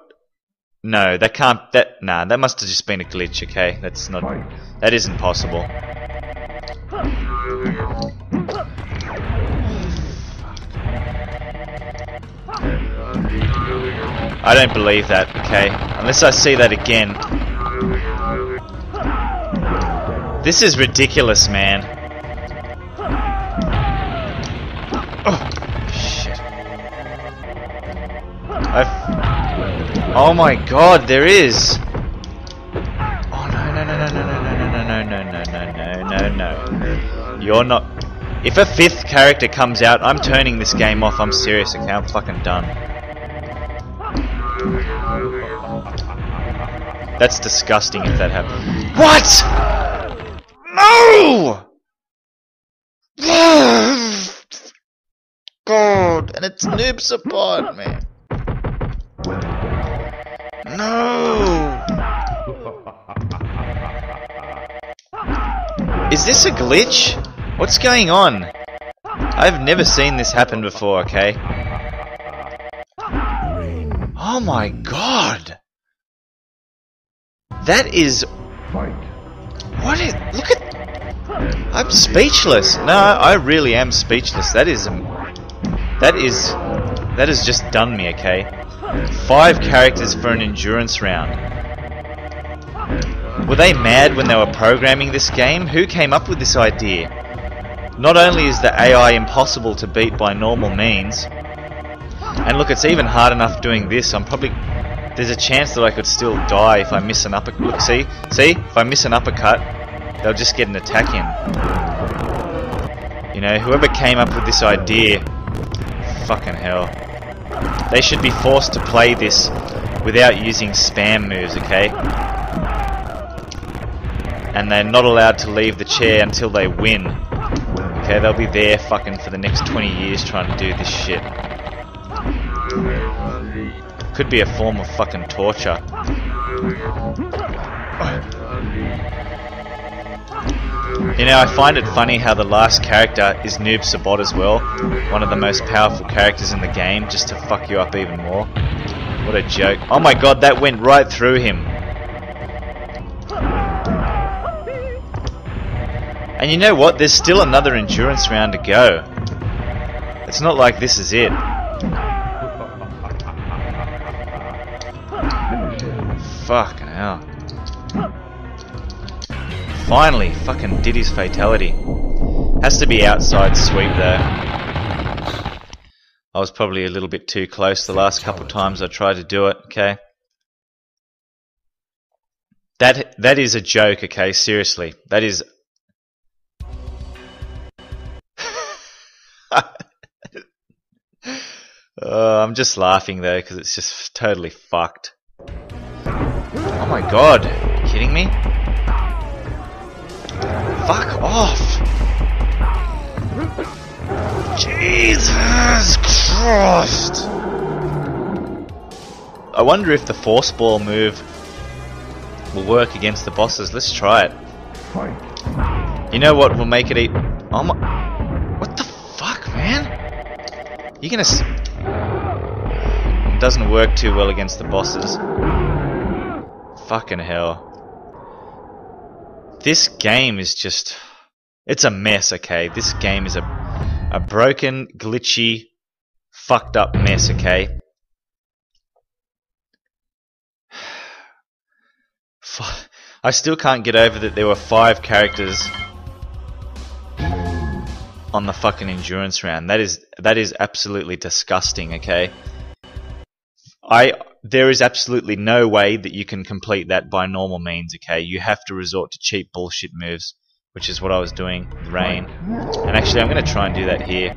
No, that can't. That nah, that must have just been a glitch. Okay, that's not. That isn't possible. I don't believe that. Okay, unless I see that again. This is ridiculous, man. Oh, shit. I've... Oh my god, there is! Oh no, no, no, no, no, no, no, no, no, no, no, no, no, no. You're not... If a fifth character comes out, I'm turning this game off. I'm serious, okay? I'm fucking done. That's disgusting if that happens. What? No! God, and it's Noob Saibot, man. No! Is this a glitch? What's going on? I've never seen this happen before, okay? Oh my god! That is. What is. Look at. I'm speechless. No, I really am speechless. That is. um, That is. That has just done me, okay? Five characters for an endurance round. Were they mad when they were programming this game? Who came up with this idea? Not only is the AI impossible to beat by normal means, and look, it's even hard enough doing this. I'm probably there's a chance that I could still die if I miss an uppercut. Look, see, see, if I miss an uppercut, they'll just get an attack in. You know, whoever came up with this idea, fucking hell, they should be forced to play this without using spam moves, okay? And they're not allowed to leave the chair until they win. Okay, they'll be there fucking for the next 20 years trying to do this shit. Could be a form of fucking torture. You know, I find it funny how the last character is Noob Saibot as well. One of the most powerful characters in the game, just to fuck you up even more. What a joke. Oh my god, that went right through him. And you know what? There's still another endurance round to go. It's not like this is it. Fucking hell. Finally, fucking did his fatality. Has to be outside sweep though. I was probably a little bit too close the last couple times I tried to do it, okay? That that is a joke, okay? Seriously. That is Uh, I'm just laughing though because it's just totally fucked. Oh my god, kidding me? Fuck off! Jesus Christ! I wonder if the force ball move will work against the bosses. Let's try it. You know what will make it eat? Oh my! What the fuck, man? You're gonna? It doesn't work too well against the bosses. Fucking hell! This game is just—it's a mess. Okay, this game is a a broken, glitchy, fucked up mess. Okay. I still can't get over that there were five characters on the fucking endurance round. That is that is absolutely disgusting, okay? I there is absolutely no way that you can complete that by normal means, okay? You have to resort to cheap bullshit moves, which is what I was doing Rain. And actually I'm gonna try and do that here.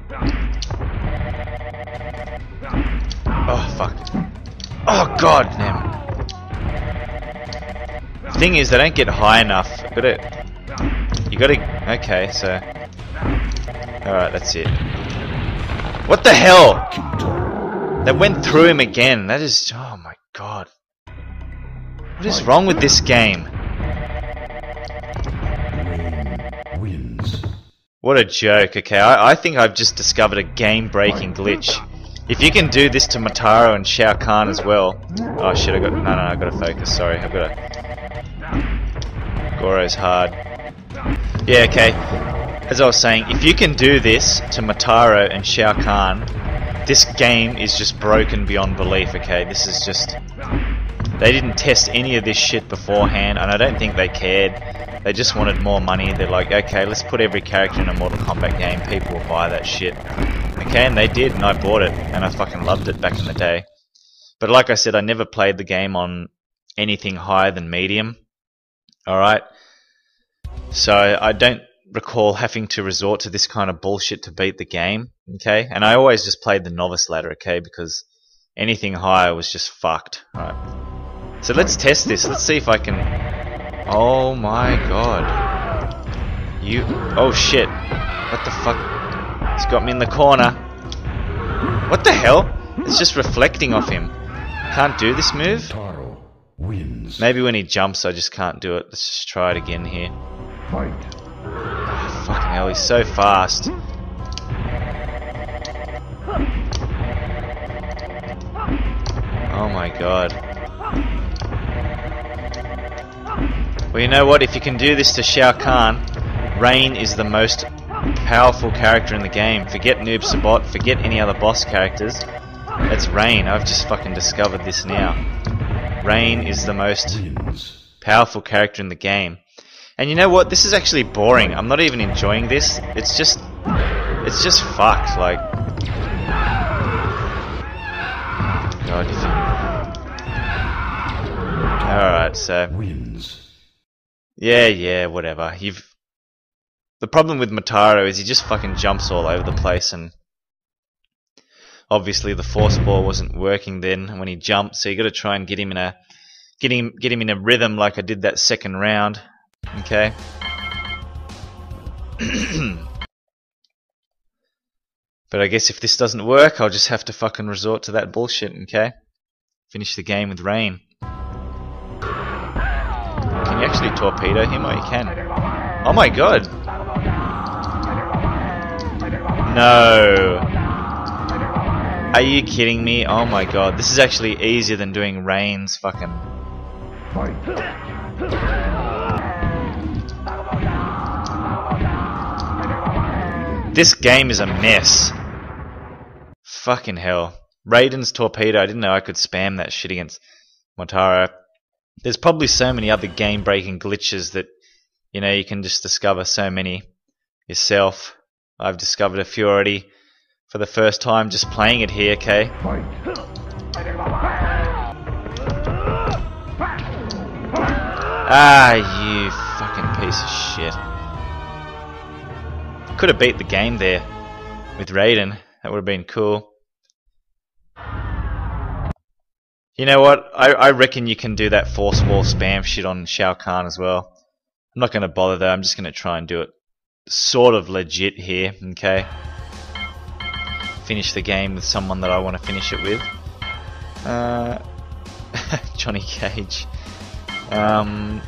Oh fuck. Oh god damn. The Thing is they don't get high enough. I've gotta you gotta okay, so Alright, that's it. What the hell? That went through him again. That is. Oh my god. What is wrong with this game? Wins. What a joke, okay? I, I think I've just discovered a game breaking glitch. If you can do this to Motaro and Shao Kahn as well. Oh shit, I got. No, no, I gotta focus. Sorry, I've got to. Goro's hard. Yeah, okay. As I was saying, if you can do this to Motaro and Shao Kahn, this game is just broken beyond belief, okay? This is just... They didn't test any of this shit beforehand, and I don't think they cared. They just wanted more money. They're like, okay, let's put every character in a Mortal Kombat game. People will buy that shit. Okay, and they did, and I bought it, and I fucking loved it back in the day. But like I said, I never played the game on anything higher than medium. Alright? So I don't recall having to resort to this kind of bullshit to beat the game. Okay? And I always just played the novice ladder, okay? Because anything higher was just fucked. Alright. So let's test this. Let's see if I can. Oh my god. You. Oh shit. What the fuck? It's got me in the corner. What the hell? It's just reflecting off him. Can't do this move? Maybe when he jumps, I just can't do it. Let's just try it again here. Fight. Fucking hell, he's so fast. Oh my god. Well, you know what? If you can do this to Shao Kahn, Rain is the most powerful character in the game. Forget Noob Saibot, forget any other boss characters. It's Rain. I've just fucking discovered this now. Rain is the most powerful character in the game. And you know what? This is actually boring. I'm not even enjoying this. It's just, it's just fucked. Like, God. If you... All right, so Wins. yeah, yeah, whatever. You've the problem with Motaro is he just fucking jumps all over the place, and obviously the force ball wasn't working then when he jumped. So you got to try and get him in a get him get him in a rhythm like I did that second round. Okay. but I guess if this doesn't work, I'll just have to fucking resort to that bullshit. Okay. Finish the game with rain. Can you actually torpedo him? Oh, you can. Oh my god. No. Are you kidding me? Oh my god. This is actually easier than doing Rain's fucking. This game is a mess. Fucking hell. Raiden's torpedo. I didn't know I could spam that shit against Motaro. There's probably so many other game breaking glitches that, you know, you can just discover so many yourself. I've discovered a few already for the first time just playing it here, okay? Ah, you fucking piece of shit. Could have beat the game there with Raiden. That would have been cool. You know what? I, I reckon you can do that force wall spam shit on Shao Kahn as well. I'm not going to bother though. I'm just going to try and do it sort of legit here, okay? Finish the game with someone that I want to finish it with. Uh, Johnny Cage. Um,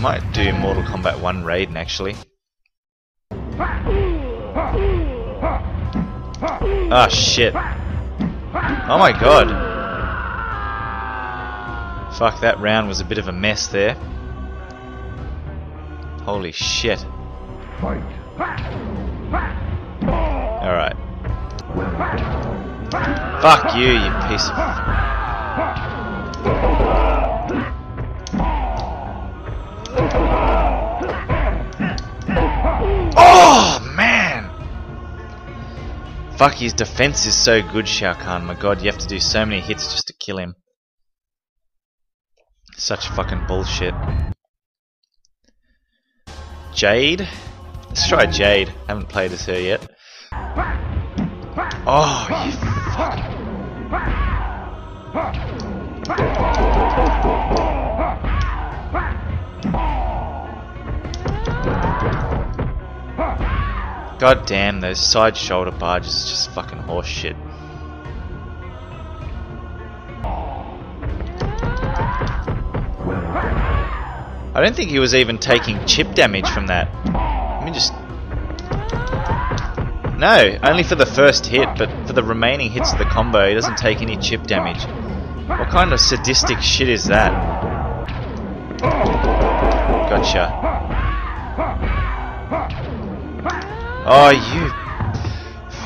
might do Mortal Kombat 1 Raiden actually. Ah shit. Oh my god. Fuck, that round was a bit of a mess there. Holy shit. Alright. Fuck you, you piece of. Fuck, his defense is so good, Shao Kahn. My god, you have to do so many hits just to kill him. Such fucking bullshit. Jade? Let's try Jade. Haven't played as her yet. Oh, you fuck. God damn, those side shoulder barges just fucking horse shit. I don't think he was even taking chip damage from that. Let me just. No, only for the first hit, but for the remaining hits of the combo, he doesn't take any chip damage. What kind of sadistic shit is that? Gotcha. Oh, you.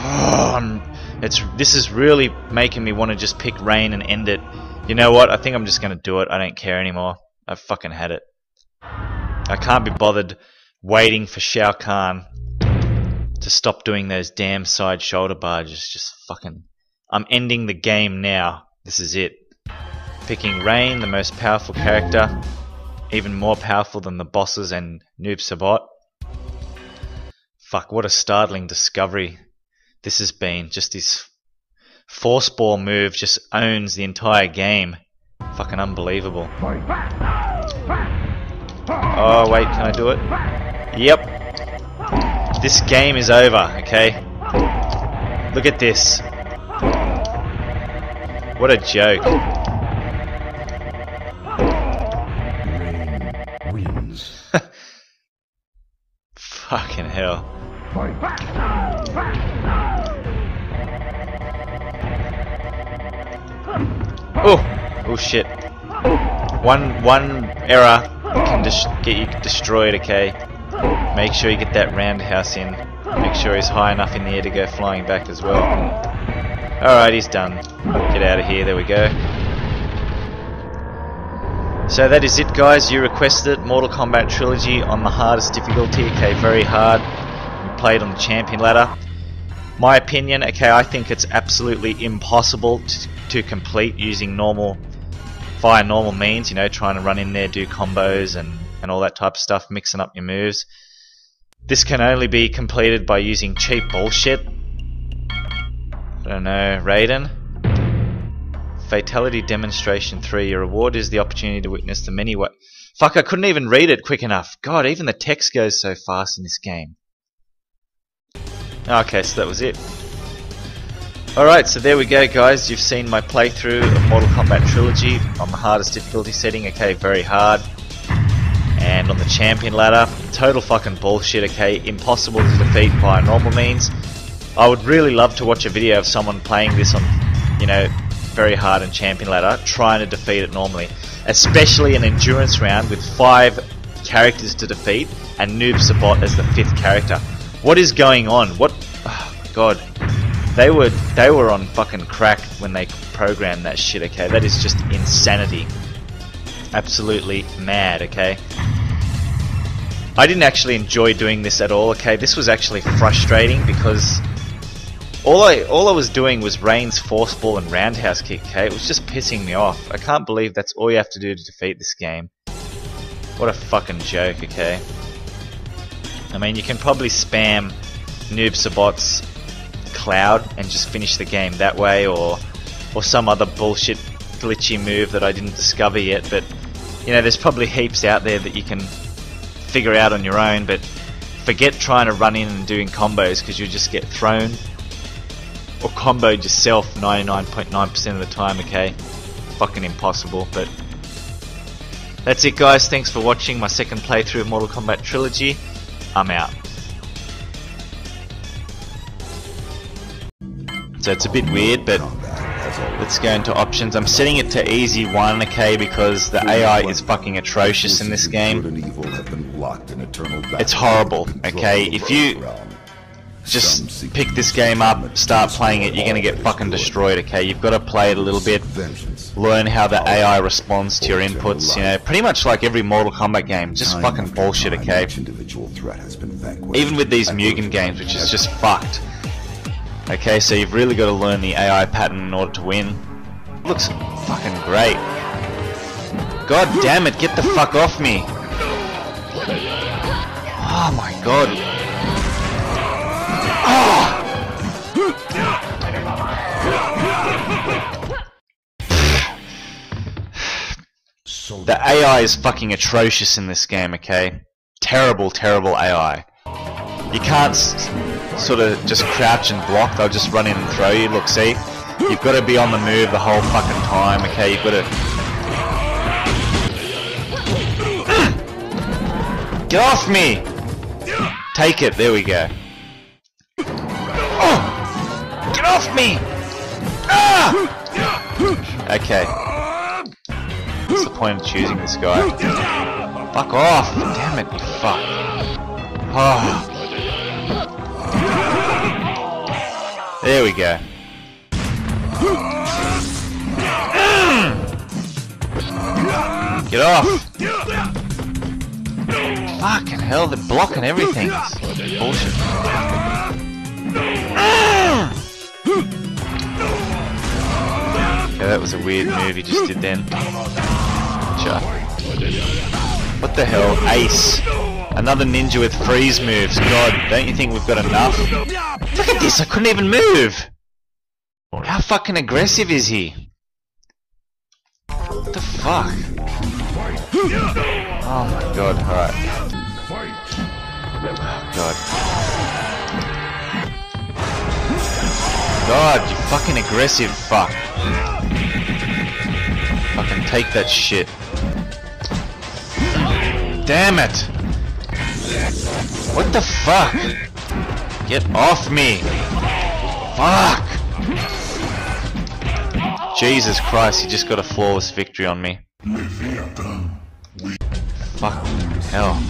Oh, it's this is really making me want to just pick Rain and end it. You know what? I think I'm just gonna do it. I don't care anymore. I've fucking had it. I can't be bothered waiting for Shao Kahn to stop doing those damn side shoulder barges. Just fucking. I'm ending the game now. This is it. Picking Rain, the most powerful character, even more powerful than the bosses and Noob Saibot. Fuck, what a startling discovery this has been. Just this force ball move just owns the entire game. Fucking unbelievable. Oh, wait, can I do it? Yep. This game is over, okay? Look at this. What a joke. Fucking hell. Oh, oh shit. One one error can just get you destroyed. Okay. Make sure you get that roundhouse in. Make sure he's high enough in the air to go flying back as well. Alright, he's done. Get out of here. There we go. So that is it, guys. You requested. Mortal Kombat Trilogy on the hardest difficulty. Okay, very hard. Played on the champion ladder. My opinion, okay, I think it's absolutely impossible to, to complete using normal, via normal means. You know, trying to run in there, do combos and and all that type of stuff, mixing up your moves. This can only be completed by using cheap bullshit. I don't know, Raiden. Fatality Demonstration 3. Your reward is the opportunity to witness the many wa- Fuck, I couldn't even read it quick enough. God, even the text goes so fast in this game. Okay, so that was it. Alright, so there we go guys. You've seen my playthrough of Mortal Kombat Trilogy on the hardest difficulty setting. Okay, very hard. And on the champion ladder, total fucking bullshit, okay? Impossible to defeat by normal means. I would really love to watch a video of someone playing this on, you know, very hard in champion ladder, trying to defeat it normally. Especially an endurance round with five characters to defeat and Noob Saibot as the fifth character. What is going on? What? Oh my god. They were they were on fucking crack when they programmed that shit. Okay, that is just insanity. Absolutely mad. Okay. I didn't actually enjoy doing this at all. Okay, this was actually frustrating because all I all I was doing was Rain's force ball and roundhouse kick. Okay, it was just pissing me off. I can't believe that's all you have to do to defeat this game. What a fucking joke. Okay. I mean, you can probably spam Noob Saibot's cloud and just finish the game that way, or or some other bullshit glitchy move that I didn't discover yet. But you know, there's probably heaps out there that you can figure out on your own. But forget trying to run in and doing combos because you'll just get thrown or comboed yourself 99.9% of the time. Okay, fucking impossible. But that's it, guys. Thanks for watching my second playthrough of Mortal Kombat Trilogy. I'm out. So it's a bit weird, but let's go into options. I'm setting it to easy 1, okay, because the AI is fucking atrocious in this game. It's horrible, okay? If you just pick this game up, start playing it, you're gonna get fucking destroyed, okay? You've got to play it a little bit, learn how the AI responds to your inputs, you know, pretty much like every Mortal Kombat game, just fucking bullshit, okay? Even with these Mugen games, which is just fucked. Okay, so you've really got to learn the AI pattern in order to win. Looks fucking great. God damn it, get the fuck off me! Oh my god. The AI is fucking atrocious in this game, okay? Terrible, terrible AI. You can't sort of just crouch and block, they'll just run in and throw you. Look, see? You've got to be on the move the whole fucking time, okay? You've got to. Get off me! Take it, there we go. Oh! Get off me! Ah! Okay. What's the point of choosing this guy? Fuck off! Damn it, you fuck. Oh. There we go. Mm. Get off! Fucking hell, they're blocking everything. Bullshit. Mm. Okay, that was a weird move he just did then. Gotcha. What the hell? Ace. Another ninja with freeze moves. God, don't you think we've got enough? Look at this, I couldn't even move! How fucking aggressive is he? What the fuck? Oh my god, alright. Oh god. God, you fucking aggressive fuck. Fucking take that shit. Damn it! What the fuck? Get off me! Fuck! Jesus Christ, he just got a flawless victory on me. Fuck. Hell.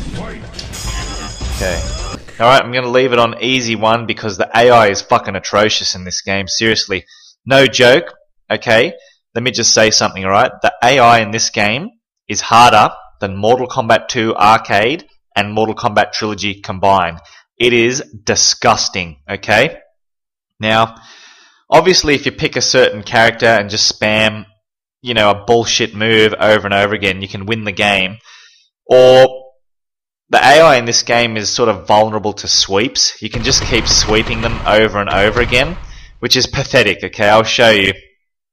Okay. Alright, I'm gonna leave it on easy one because the AI is fucking atrocious in this game. Seriously. No joke. Okay? Let me just say something, alright? The AI in this game is harder than Mortal Kombat 2 Arcade and Mortal Kombat Trilogy combined. It is disgusting, okay? Now, obviously, if you pick a certain character and just spam, you know, a bullshit move over and over again, you can win the game. Or the AI in this game is sort of vulnerable to sweeps. You can just keep sweeping them over and over again, which is pathetic, okay? I'll show you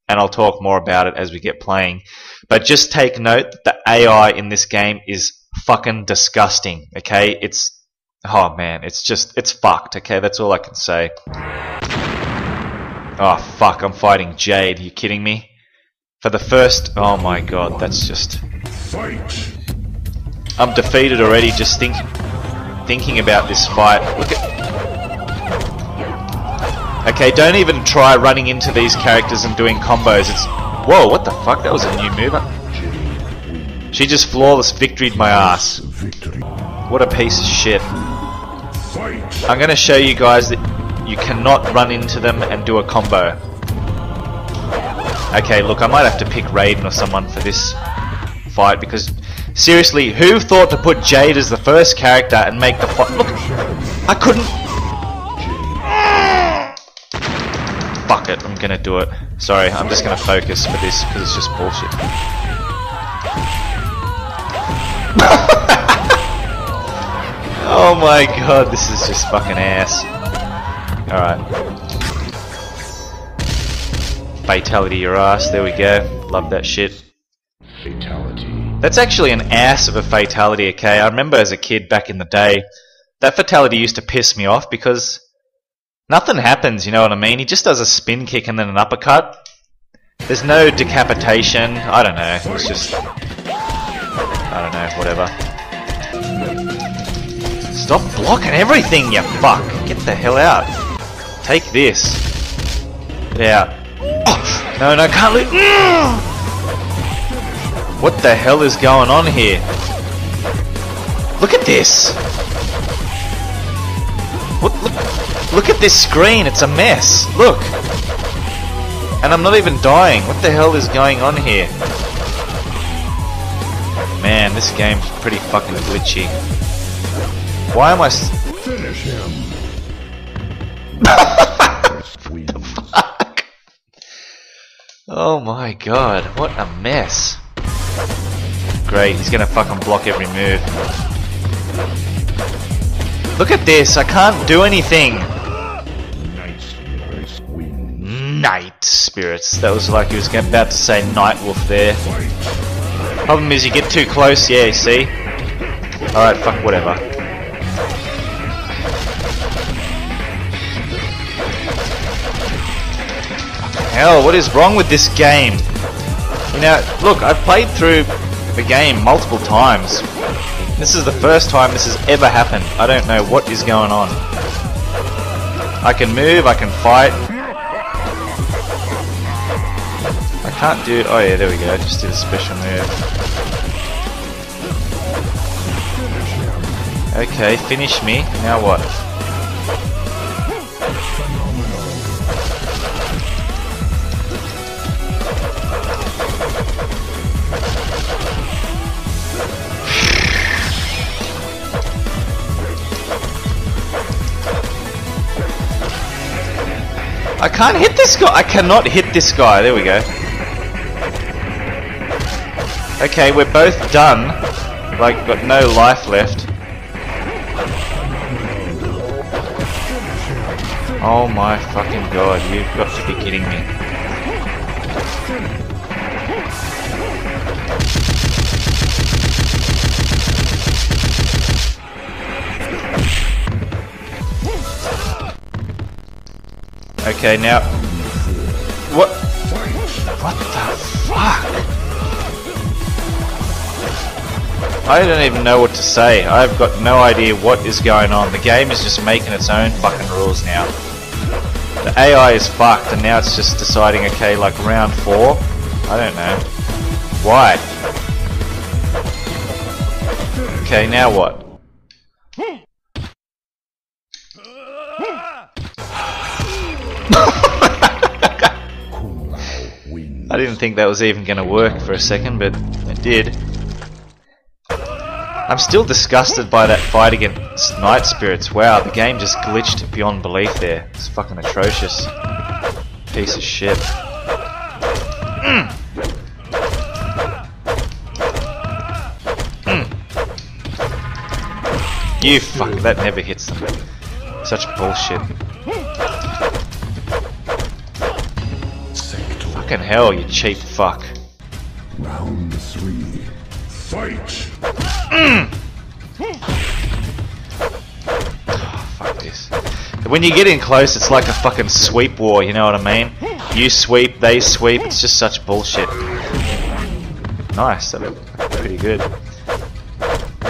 and I'll talk more about it as we get playing. But just take note that the AI in this game is fucking disgusting, okay? It's oh man, it's just it's fucked, okay? That's all I can say. Oh fuck, I'm fighting Jade. Are you kidding me? For the first oh my god, that's just Fight! I'm defeated already just think thinking about this fight. Look at Okay, don't even try running into these characters and doing combos. It's Whoa, what the fuck? That was a new move. She just flawless victoried my ass. What a piece of shit. I'm gonna show you guys that you cannot run into them and do a combo. Okay, look, I might have to pick Raiden or someone for this fight because seriously, who thought to put Jade as the first character and make the fight? Look, I couldn't. Fuck it, I'm gonna do it. Sorry, I'm just gonna focus for this because it's just bullshit. oh my god, this is just fucking ass. Alright. Fatality your ass, there we go. Love that shit. Fatality. That's actually an ass of a fatality, okay? I remember as a kid back in the day, that fatality used to piss me off because nothing happens, you know what I mean? He just does a spin kick and then an uppercut. There's no decapitation. I don't know. It's just. I don't know, whatever. Stop blocking everything, you fuck! Get the hell out. Take this. Get out. Oh, no, no, can't leave. What the hell is going on here? Look at this! What, look, look at this screen, it's a mess. Look! And I'm not even dying. What the hell is going on here? Man, this game's pretty fucking glitchy. Why am I... s- Finish him. First wins. Oh my god, what a mess. Great, he's gonna fucking block every move. Look at this, I can't do anything. Night Spirits. That was like he was about to say night wolf there. Problem is you get too close, yeah, see? Alright, fuck whatever. Hell, what is wrong with this game? Know, look, I've played through the game multiple times. This is the first time this has ever happened. I don't know what is going on. I can move, I can fight. I can't do. Oh yeah, there we go. I just did a special move. Okay, finish me. Now what? I can't hit this guy. I cannot hit this guy. There we go. Okay, we're both done. Like, got no life left. Oh my fucking god, you've got to be kidding me. Okay, now... What? What the fuck? I don't even know what to say. I've got no idea what is going on. The game is just making its own fucking rules now. The AI is fucked, and now it's just deciding, okay, like round four? I don't know. Why? Okay, now what? Kung Lao wins. I didn't think that was even going to work for a second, but it did. I'm still disgusted by that fight against Night Spirits. Wow, the game just glitched beyond belief there. It's fucking atrocious. Piece of shit. Mm. Mm. You fuck, that never hits them. Such bullshit. Fucking hell, you cheap fuck. Round three. Fight. Mm. Ah, fuck this. When you get in close, it's like a fucking sweep war, you know what I mean? You sweep, they sweep, it's just such bullshit. Nice, that looked pretty good.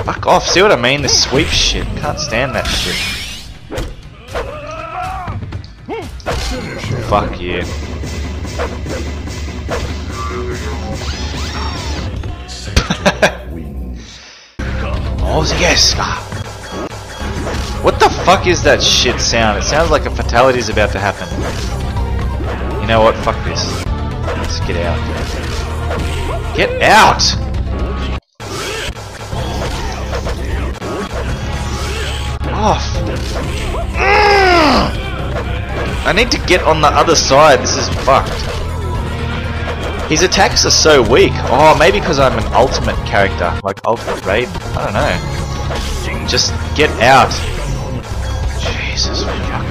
Fuck off, see what I mean? This sweep shit. Can't stand that shit. Fuck you. Sektor Oh, yes! What the fuck is that shit sound? It sounds like a fatality is about to happen. You know what? Fuck this. Let's get out. Get out! Off! Mm! I need to get on the other side. This is fucked. His attacks are so weak. Oh, maybe because I'm an ultimate character, like Ultimate Raiden. I don't know. Just get out. Jesus fuck.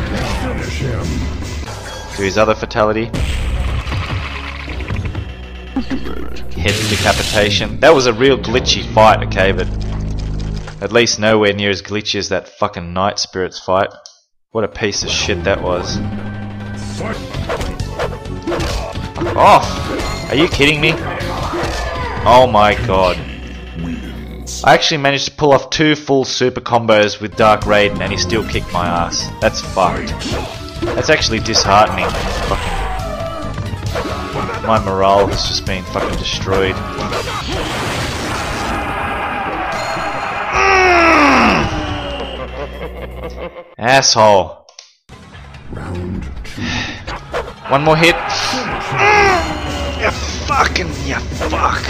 To his other fatality. Head decapitation. That was a real glitchy fight, okay, but at least nowhere near as glitchy as that fucking Night Spirits fight. What a piece of shit that was. Fuck off! Are you kidding me? Oh my god. I actually managed to pull off two full super combos with Dark Raiden and he still kicked my ass. That's fucked. That's actually disheartening. Fucking my morale has just been fucking destroyed. Asshole. Round two. One more hit. Fucking, you fuck.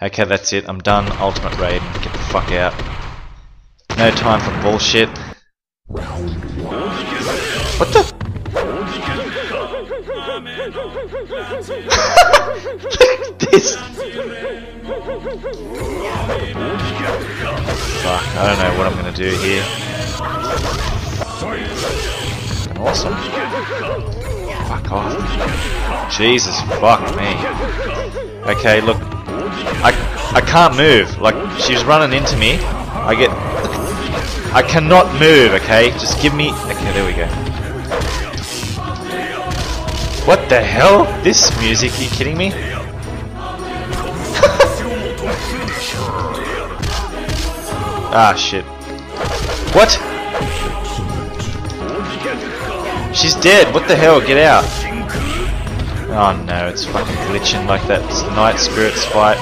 Okay, that's it. I'm done. Ultimate raid. Get the fuck out. No time for bullshit. What the? this. Fuck, I don't know what I'm gonna do here. Awesome. Fuck off. Jesus, fuck me. Okay, look. I, I can't move. Like, she's running into me. I get... I cannot move, okay? Just give me... Okay, there we go. What the hell? This music, are you kidding me? ah, shit. What? She's dead. What the hell? Get out. Oh no, it's fucking glitching like that Night Spirits fight.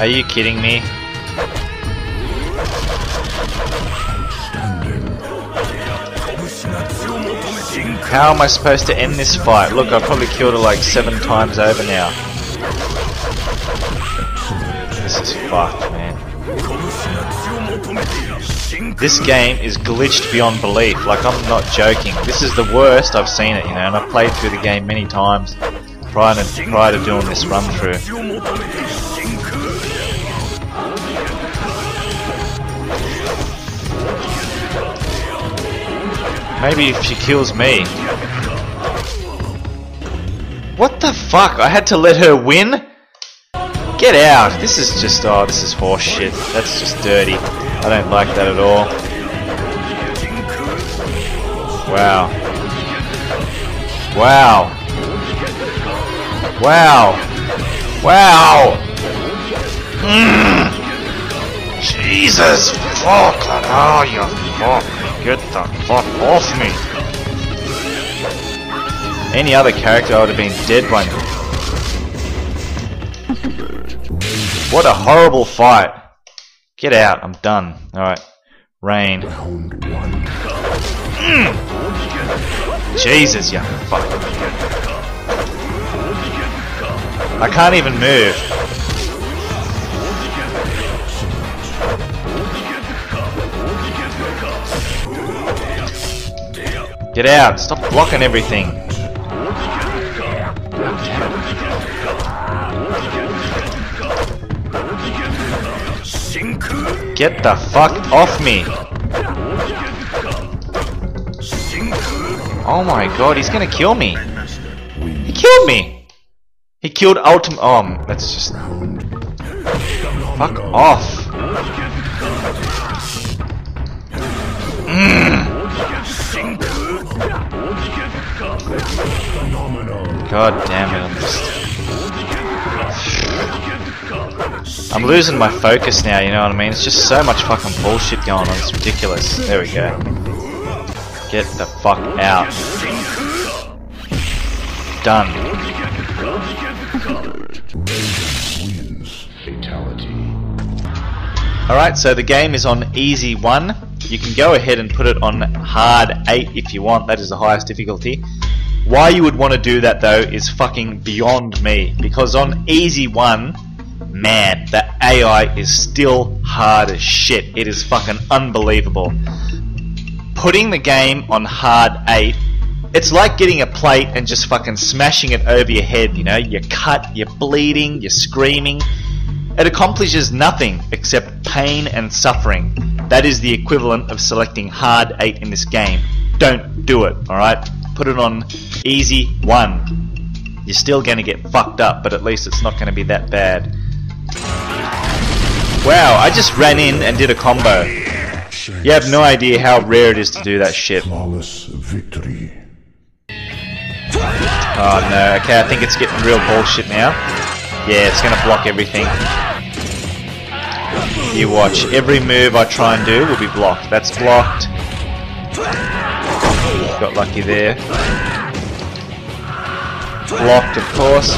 Are you kidding me? How am I supposed to end this fight? Look, I've probably killed her like seven times over now. Is fucked, man. This game is glitched beyond belief. Like, I'm not joking. This is the worst I've seen it, you know, and I've played through the game many times prior to, prior to doing this run through. Maybe if she kills me. What the fuck? I had to let her win? Get out! This is just, oh, this is horse shit. That's just dirty. I don't like that at all. Wow. Wow. Wow. Wow. Mm. Jesus fucking hell, you fuck. Get the fuck off me. Any other character I would have been dead by now. What a horrible fight. Get out, I'm done. Alright. Rain. One. Jesus, you fuck. I can't even move. Get out! Stop blocking everything! Get the fuck off me! Oh my god, he's gonna kill me! He killed me! He killed Ultim- um, that's just- Fuck off! God damn it, I'm just... I'm losing my focus now, you know what I mean? It's just so much fucking bullshit going on, it's ridiculous. There we go. Get the fuck out. Done. Alright, so the game is on easy 1. You can go ahead and put it on hard 8 if you want, that is the highest difficulty. Why you would want to do that though is fucking beyond me. Because on easy 1, man, the AI is still hard as shit. It is fucking unbelievable. Putting the game on hard 8, it's like getting a plate and just fucking smashing it over your head, you know? You're cut, you're bleeding, you're screaming. It accomplishes nothing except pain and suffering. That is the equivalent of selecting hard 8 in this game. Don't do it, alright? Put it on easy 1. You're still gonna get fucked up, but at least it's not gonna be that bad. Wow, I just ran in and did a combo. You have no idea how rare it is to do that shit. Flawless victory. Oh no, okay, I think it's getting real bullshit now. Yeah, it's gonna block everything. You watch, every move I try and do will be blocked. That's blocked. Got lucky there. Blocked, of course.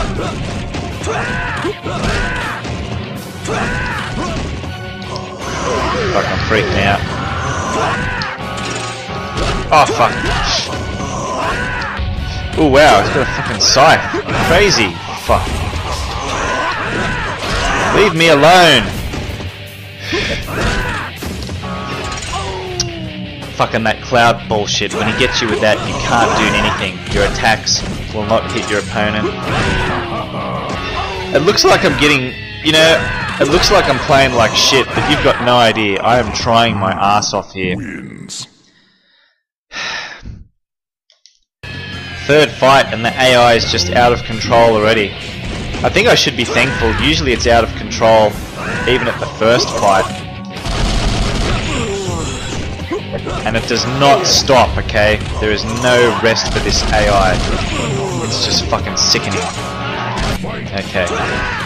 Fuck, I'm freaking out. Oh, fuck. Oh wow, it's got a fucking scythe. Crazy. Fuck. Leave me alone. Fucking that cloud bullshit. When he gets you with that, you can't do anything. Your attacks will not hit your opponent. It looks like I'm getting, you know, it looks like I'm playing like shit, but you've got no idea. I am trying my ass off here. Wins. third fight and the AI is just out of control already. I think I should be thankful. Usually it's out of control even at the first fight. And it does not stop, okay? There is no rest for this AI. It's just fucking sickening. Okay.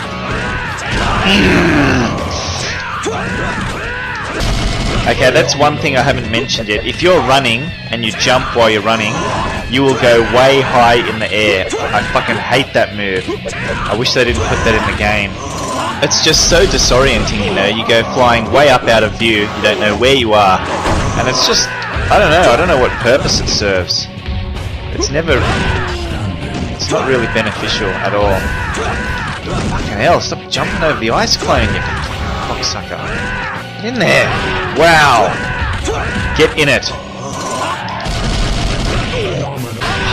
Okay, that's one thing I haven't mentioned yet. If you're running and you jump while you're running, you will go way high in the air. I fucking hate that move. I wish they didn't put that in the game. It's just so disorienting, you know. You go flying way up out of view, you don't know where you are, and it's just, I don't know, I don't know what purpose it serves. It's never, it's not really beneficial at all. Hell, stop jumping over the ice clone, you cocksucker. Get in there. Wow. Get in it.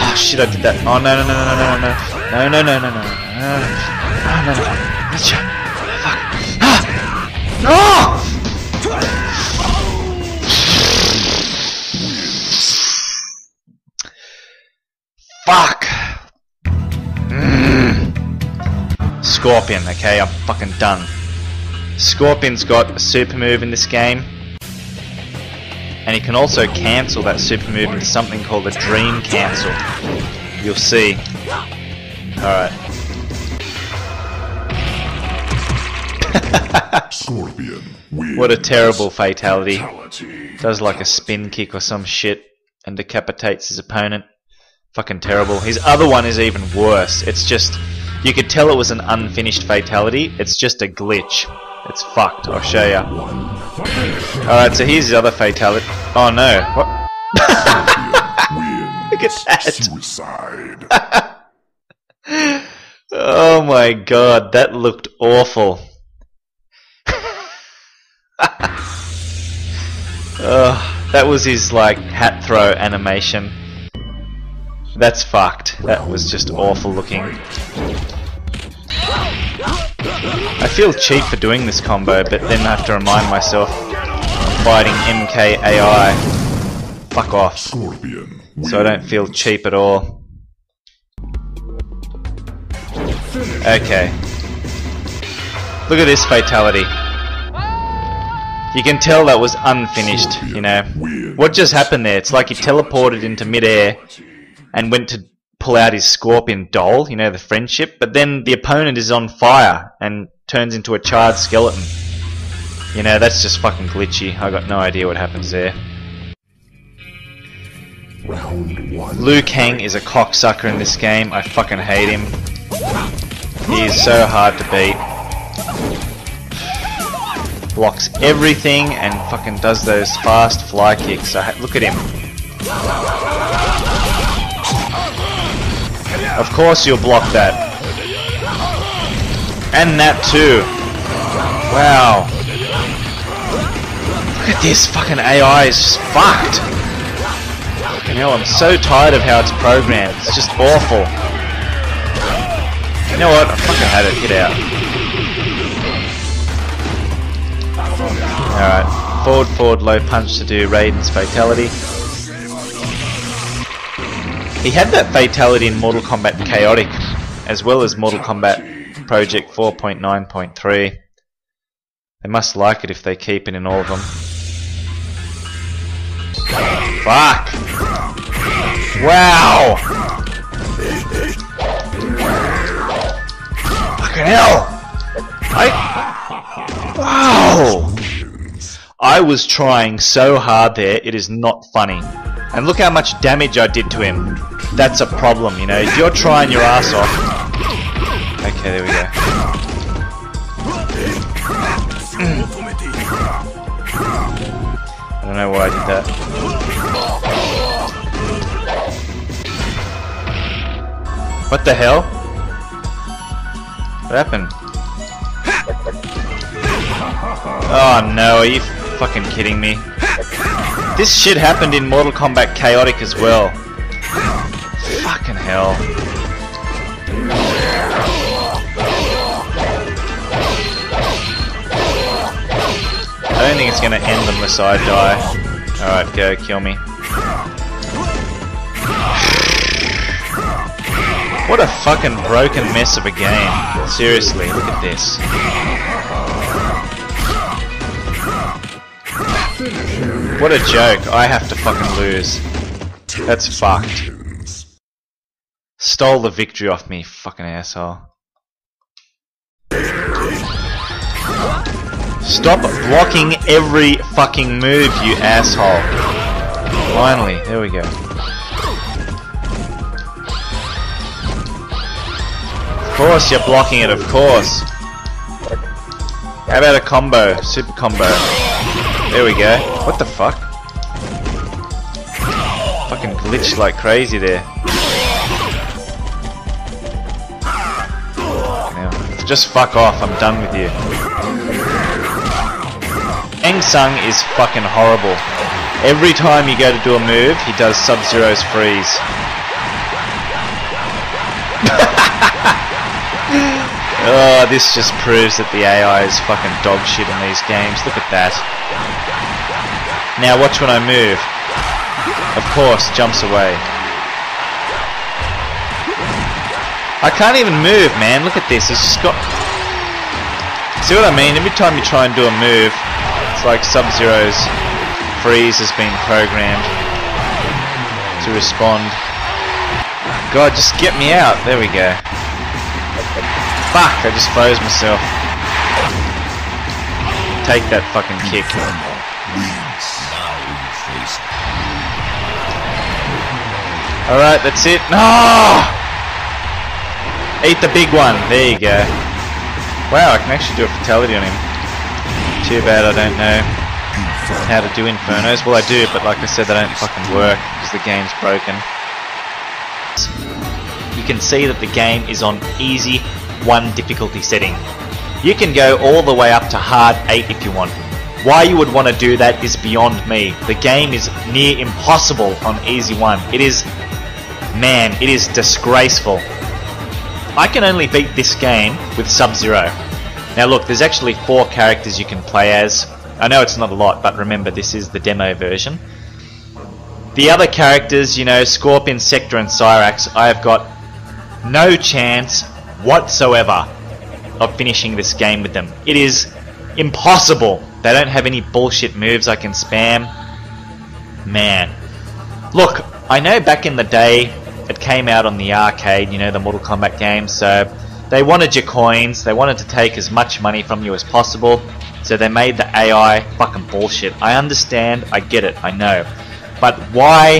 Oh shit, I did that. Oh no, no, no, no, no, no, no. No, no, no, no, no, no. No, no, no. Gotcha. Fuck. Ah! Oh! Fuck. Scorpion, okay, I'm fucking done. Scorpion's got a super move in this game. And he can also cancel that super move into something called a dream cancel. You'll see. Alright. Scorpion. What a terrible fatality. fatality. Does like a spin kick or some shit and decapitates his opponent. Fucking terrible. His other one is even worse. It's just. You could tell it was an unfinished fatality. It's just a glitch. It's fucked. I'll show you. Alright, so here's the other fatality. Oh no. What? Look at that. Suicide. Oh my god, that looked awful. Ugh, oh, that was his like hat throw animation. That's fucked. That was just awful looking. I feel cheap for doing this combo, but then I have to remind myself I'm fighting MKAI. Fuck off. So I don't feel cheap at all. Okay. Look at this fatality. You can tell that was unfinished, you know. What just happened there? It's like he teleported into midair and went to pull out his scorpion doll, you know, the friendship, but then the opponent is on fire and turns into a charred skeleton. You know, that's just fucking glitchy. I got no idea what happens there. Round one. Liu Kang is a cocksucker in this game. I fucking hate him. He is so hard to beat. Blocks everything and fucking does those fast fly kicks. I look at him. Of course you'll block that. And that too. Wow. Look at this fucking AI is just fucked. Fucking hell, I'm so tired of how it's programmed. It's just awful. You know what? I fucking hate it. Get out. Alright. Forward, forward, low punch to do Raiden's fatality. He had that fatality in Mortal Kombat Chaotic, as well as Mortal Kombat Project 4.9.3. They must like it if they keep it in all of them. Fuck! Wow! Fucking hell! I. Wow! I was trying so hard there, it is not funny. And look how much damage I did to him. That's a problem, you know. If you're trying your ass off. Okay, there we go. I don't know why I did that. What the hell? What happened? Oh no, are you fucking kidding me? This shit happened in Mortal Kombat Chaotic as well. Fucking hell. I don't think it's gonna end unless I die. Alright, go, kill me. What a fucking broken mess of a game. Seriously, look at this. What a joke. I have to fucking lose. That's fucked. Stole the victory off me, fucking asshole. Stop blocking every fucking move, you asshole. Finally, there we go. Of course you're blocking it, of course. How about a combo? Super combo. There we go. What the fuck? Fucking glitched like crazy there. Now, just fuck off, I'm done with you. Shang Tsung is fucking horrible. Every time you go to do a move, he does Sub-Zero's freeze. oh, this just proves that the AI is fucking dog shit in these games. Look at that. Now watch when I move. Of course, jumps away. I can't even move, man. Look at this. It's just got... See what I mean? Every time you try and do a move, it's like Sub-Zero's freeze has been programmed to respond. God, just get me out. There we go. Fuck, I just froze myself. Take that fucking kick. Alright, that's it. No! Eat the big one. There you go. Wow, I can actually do a fatality on him. Too bad I don't know how to do infernos. Well, I do, but like I said, they don't fucking work because the game's broken. You can see that the game is on easy one difficulty setting. You can go all the way up to hard 8 if you want. Why you would want to do that is beyond me. The game is near impossible on easy 1. It is, man, it is disgraceful. I can only beat this game with Sub-Zero. Now look, there's actually four characters you can play as. I know it's not a lot, but remember this is the demo version. The other characters, you know, Scorpion, Sektor and Cyrax, I have got no chance whatsoever of finishing this game with them. It is impossible. They don't have any bullshit moves I can spam. Man. Look, I know back in the day it came out on the arcade, you know, the Mortal Kombat games, so they wanted your coins, they wanted to take as much money from you as possible, so they made the AI fucking bullshit. I understand, I get it, I know. But why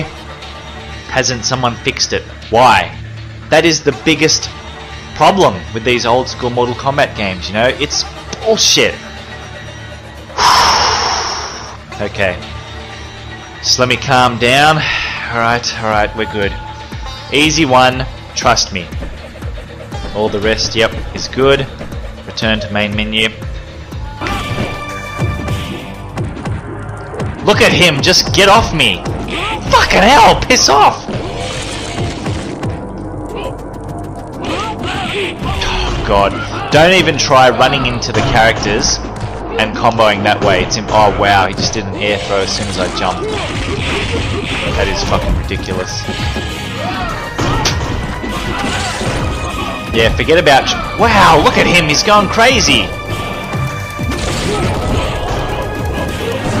hasn't someone fixed it? Why? That is the biggest problem with these old school Mortal Kombat games, you know? It's bullshit. okay. Just let me calm down. Alright, alright, we're good. Easy one, trust me. All the rest, yep, is good. Return to main menu. Look at him, just get off me! Fucking hell, piss off! God. Don't even try running into the characters and comboing that way. It's in oh wow, he just did an air throw as soon as I jumped. That is fucking ridiculous. Yeah, forget about. Wow, look at him, he's going crazy!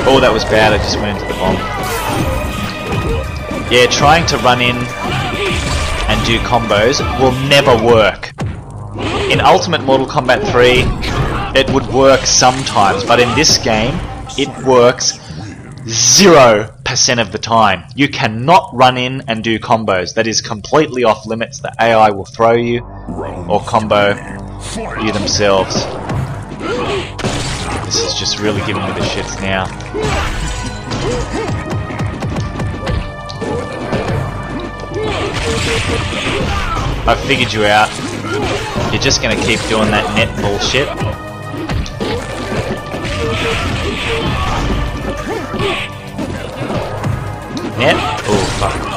Oh, that was bad, I just went into the bomb. Yeah, trying to run in and do combos will never work. In Ultimate Mortal Kombat 3, it would work sometimes, but in this game, it works 0% of the time. You cannot run in and do combos. That is completely off limits. The AI will throw you or combo you themselves. This is just really giving me the shits now. I figured you out. You're just gonna keep doing that net bullshit. Net? Oh fuck.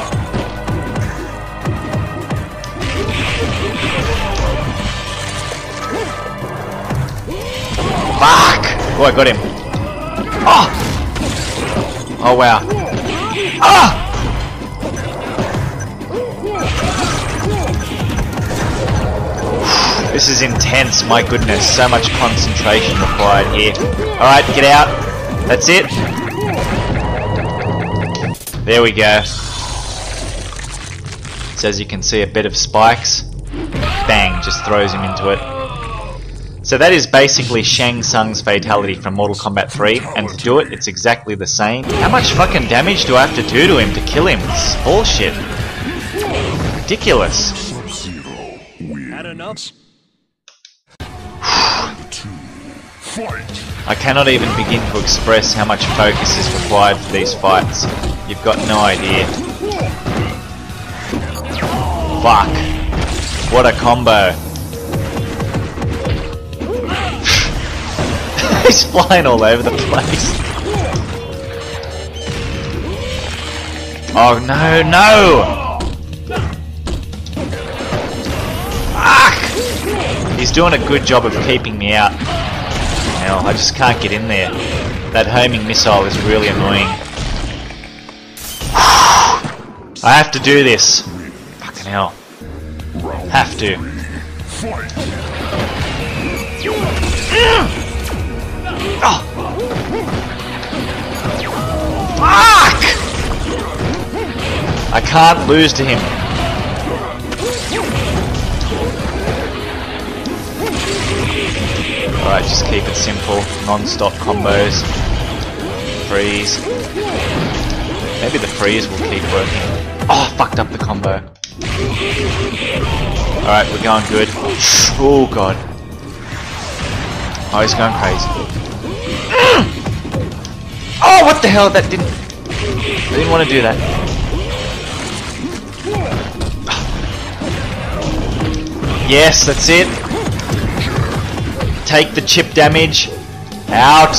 Fuck! Oh, I got him. Oh! Oh, wow. Ah! This is intense, my goodness. So much concentration required here. Alright, get out. That's it. There we go. So as you can see, a bit of spikes. Bang, just throws him into it. So that is basically Shang Tsung's fatality from Mortal Kombat 3, and to do it, it's exactly the same. How much fucking damage do I have to do to him to kill him? Is bullshit. Ridiculous. Had enough? I cannot even begin to express how much focus is required for these fights. You've got no idea. Fuck. What a combo. He's flying all over the place. Oh no, no! Fuck! He's doing a good job of keeping me out. I just can't get in there. That homing missile is really annoying. I have to do this. Fucking hell. Have to. Fuck! I can't lose to him. Alright, just keep it simple. Non-stop combos. Freeze. Maybe the freeze will keep working. Oh, fucked up the combo. Alright, we're going good. Oh god. Oh, he's going crazy. Oh, what the hell? That didn't... I didn't want to do that. Yes, that's it. Take the chip damage. Out.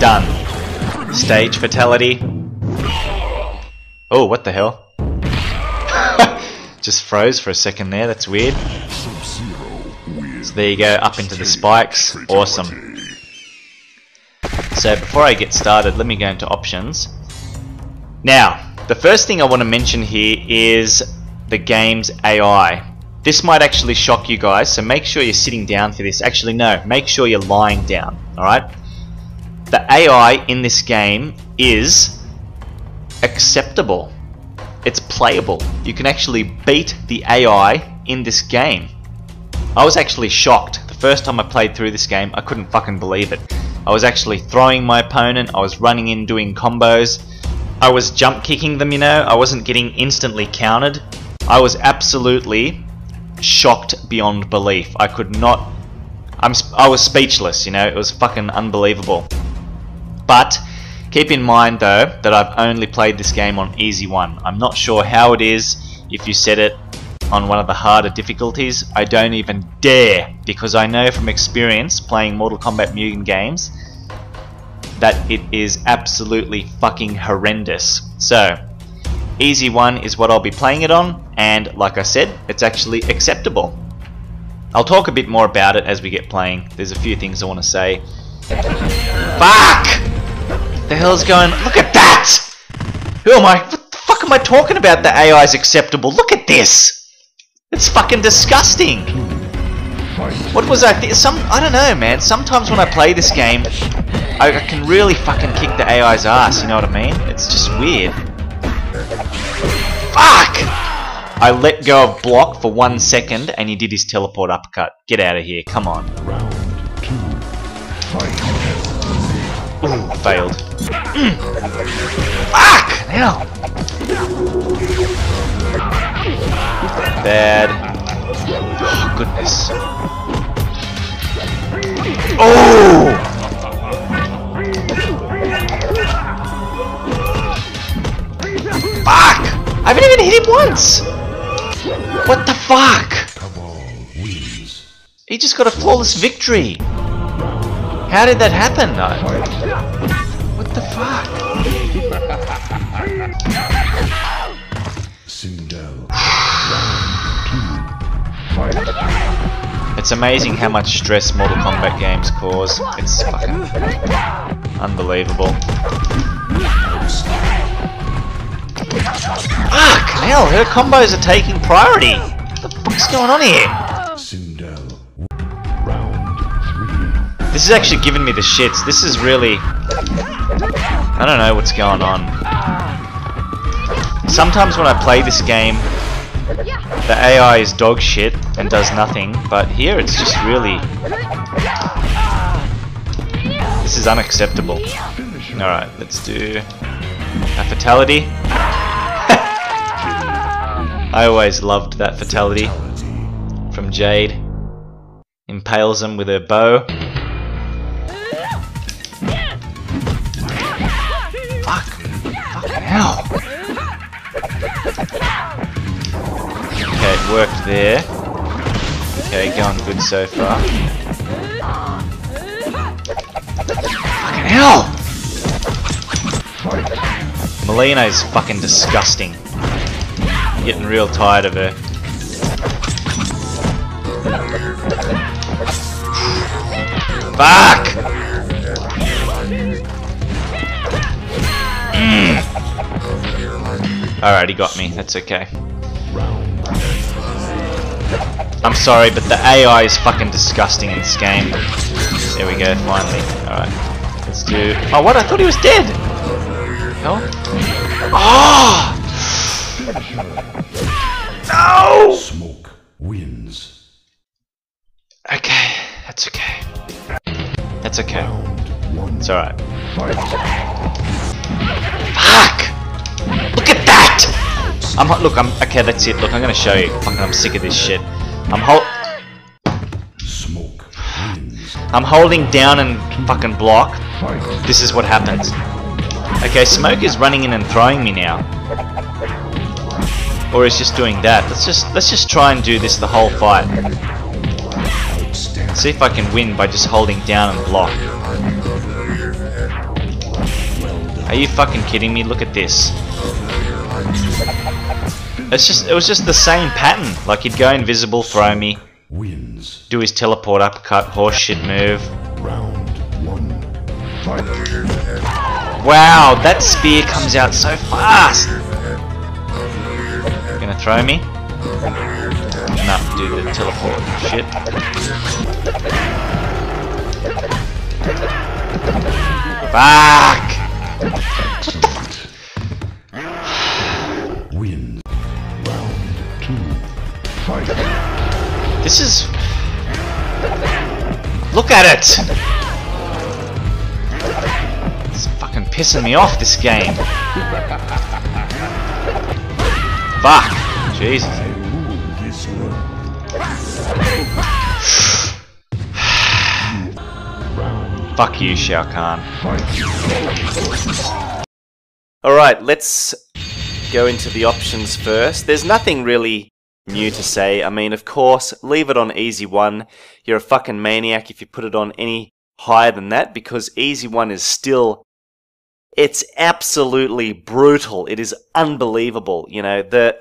Done. Stage fatality. Oh, what the hell? Just froze for a second there, that's weird. So there you go, up into the spikes. Awesome. So before I get started, let me go into options. Now, the first thing I want to mention here is the game's AI. This might actually shock you guys, so make sure you're sitting down for this. Actually, no, make sure you're lying down, alright? The AI in this game is acceptable. It's playable. You can actually beat the AI in this game. I was actually shocked. The first time I played through this game, I couldn't fucking believe it. I was actually throwing my opponent, I was running in doing combos, I was jump kicking them, you know, I wasn't getting instantly countered. I was absolutely shocked beyond belief. I could not. I'm. I was speechless, you know, it was fucking unbelievable. But keep in mind though that I've only played this game on easy one. I'm not sure how it is if you set it on one of the harder difficulties. I don't even dare because I know from experience playing Mortal Kombat Mugen games that it is absolutely fucking horrendous. So, easy one is what I'll be playing it on and like I said, it's actually acceptable. I'll talk a bit more about it as we get playing. There's a few things I want to say. Fuck! The hell's going? Look at that! Who am I? What the fuck am I talking about? The AI is acceptable. Look at this! It's fucking disgusting. What was I? Some I don't know, man. Sometimes when I play this game, I can really fucking kick the AI's ass. You know what I mean? It's just weird. Fuck! I let go of block for one second, and he did his teleport uppercut. Get out of here! Come on. Round two. Fight. Ooh, failed. Mm. Fuck! Now. Bad. Oh, goodness. Oh! I haven't even hit him once! What the fuck? He just got a flawless victory. How did that happen though? What the fuck? Sindel. Round two. Fight. It's amazing how much stress Mortal Kombat games cause. It's fucking unbelievable. Fuck! Hell, her combos are taking priority. What the fuck's going on here? Sindel. Round three. This is actually giving me the shits. This is really... I don't know what's going on. Sometimes when I play this game, the AI is dog shit and does nothing, but here it's just really... This is unacceptable. Alright, let's do a fatality. I always loved that fatality from Jade. Impales him with her bow. Fuck. Fucking hell. Okay, it worked there. Okay, going good so far. Fucking hell! Mileena is fucking disgusting. Getting real tired of her. Fuck! Mm. Alright, he got me. That's okay. I'm sorry, but the AI is fucking disgusting in this game. There we go, finally. Alright. Let's do... Oh, what? I thought he was dead! hell? Oh! No! Smoke wins. Okay, that's okay. That's okay. It's alright. Fuck! Look at that! I'm look. I'm okay. That's it. Look, I'm gonna show you. Fucking, I'm sick of this shit. I'm hol- Smoke. I'm holding down and fucking block. This is what happens. Okay, Smoke is running in and throwing me now. Or is just doing that. Let's just let's just try and do this the whole fight. See if I can win by just holding down and block. Are you fucking kidding me? Look at this. It's just it was just the same pattern. Like he'd go invisible, throw me, Wins. do his teleport uppercut, horse shit move. Round one. Wow, that spear comes out so fast. Gonna throw me? Nah, do the teleport shit. Fuck! Wins. Round two. Fight. This is. Look at it! It's fucking pissing me off, this game. Fuck! Jesus. Fuck you, Shao Kahn. Alright, let's go into the options first. There's nothing really new to say. I mean, of course, leave it on easy one. You're a fucking maniac if you put it on any higher than that because easy one is still it's absolutely brutal. It is unbelievable. You know, the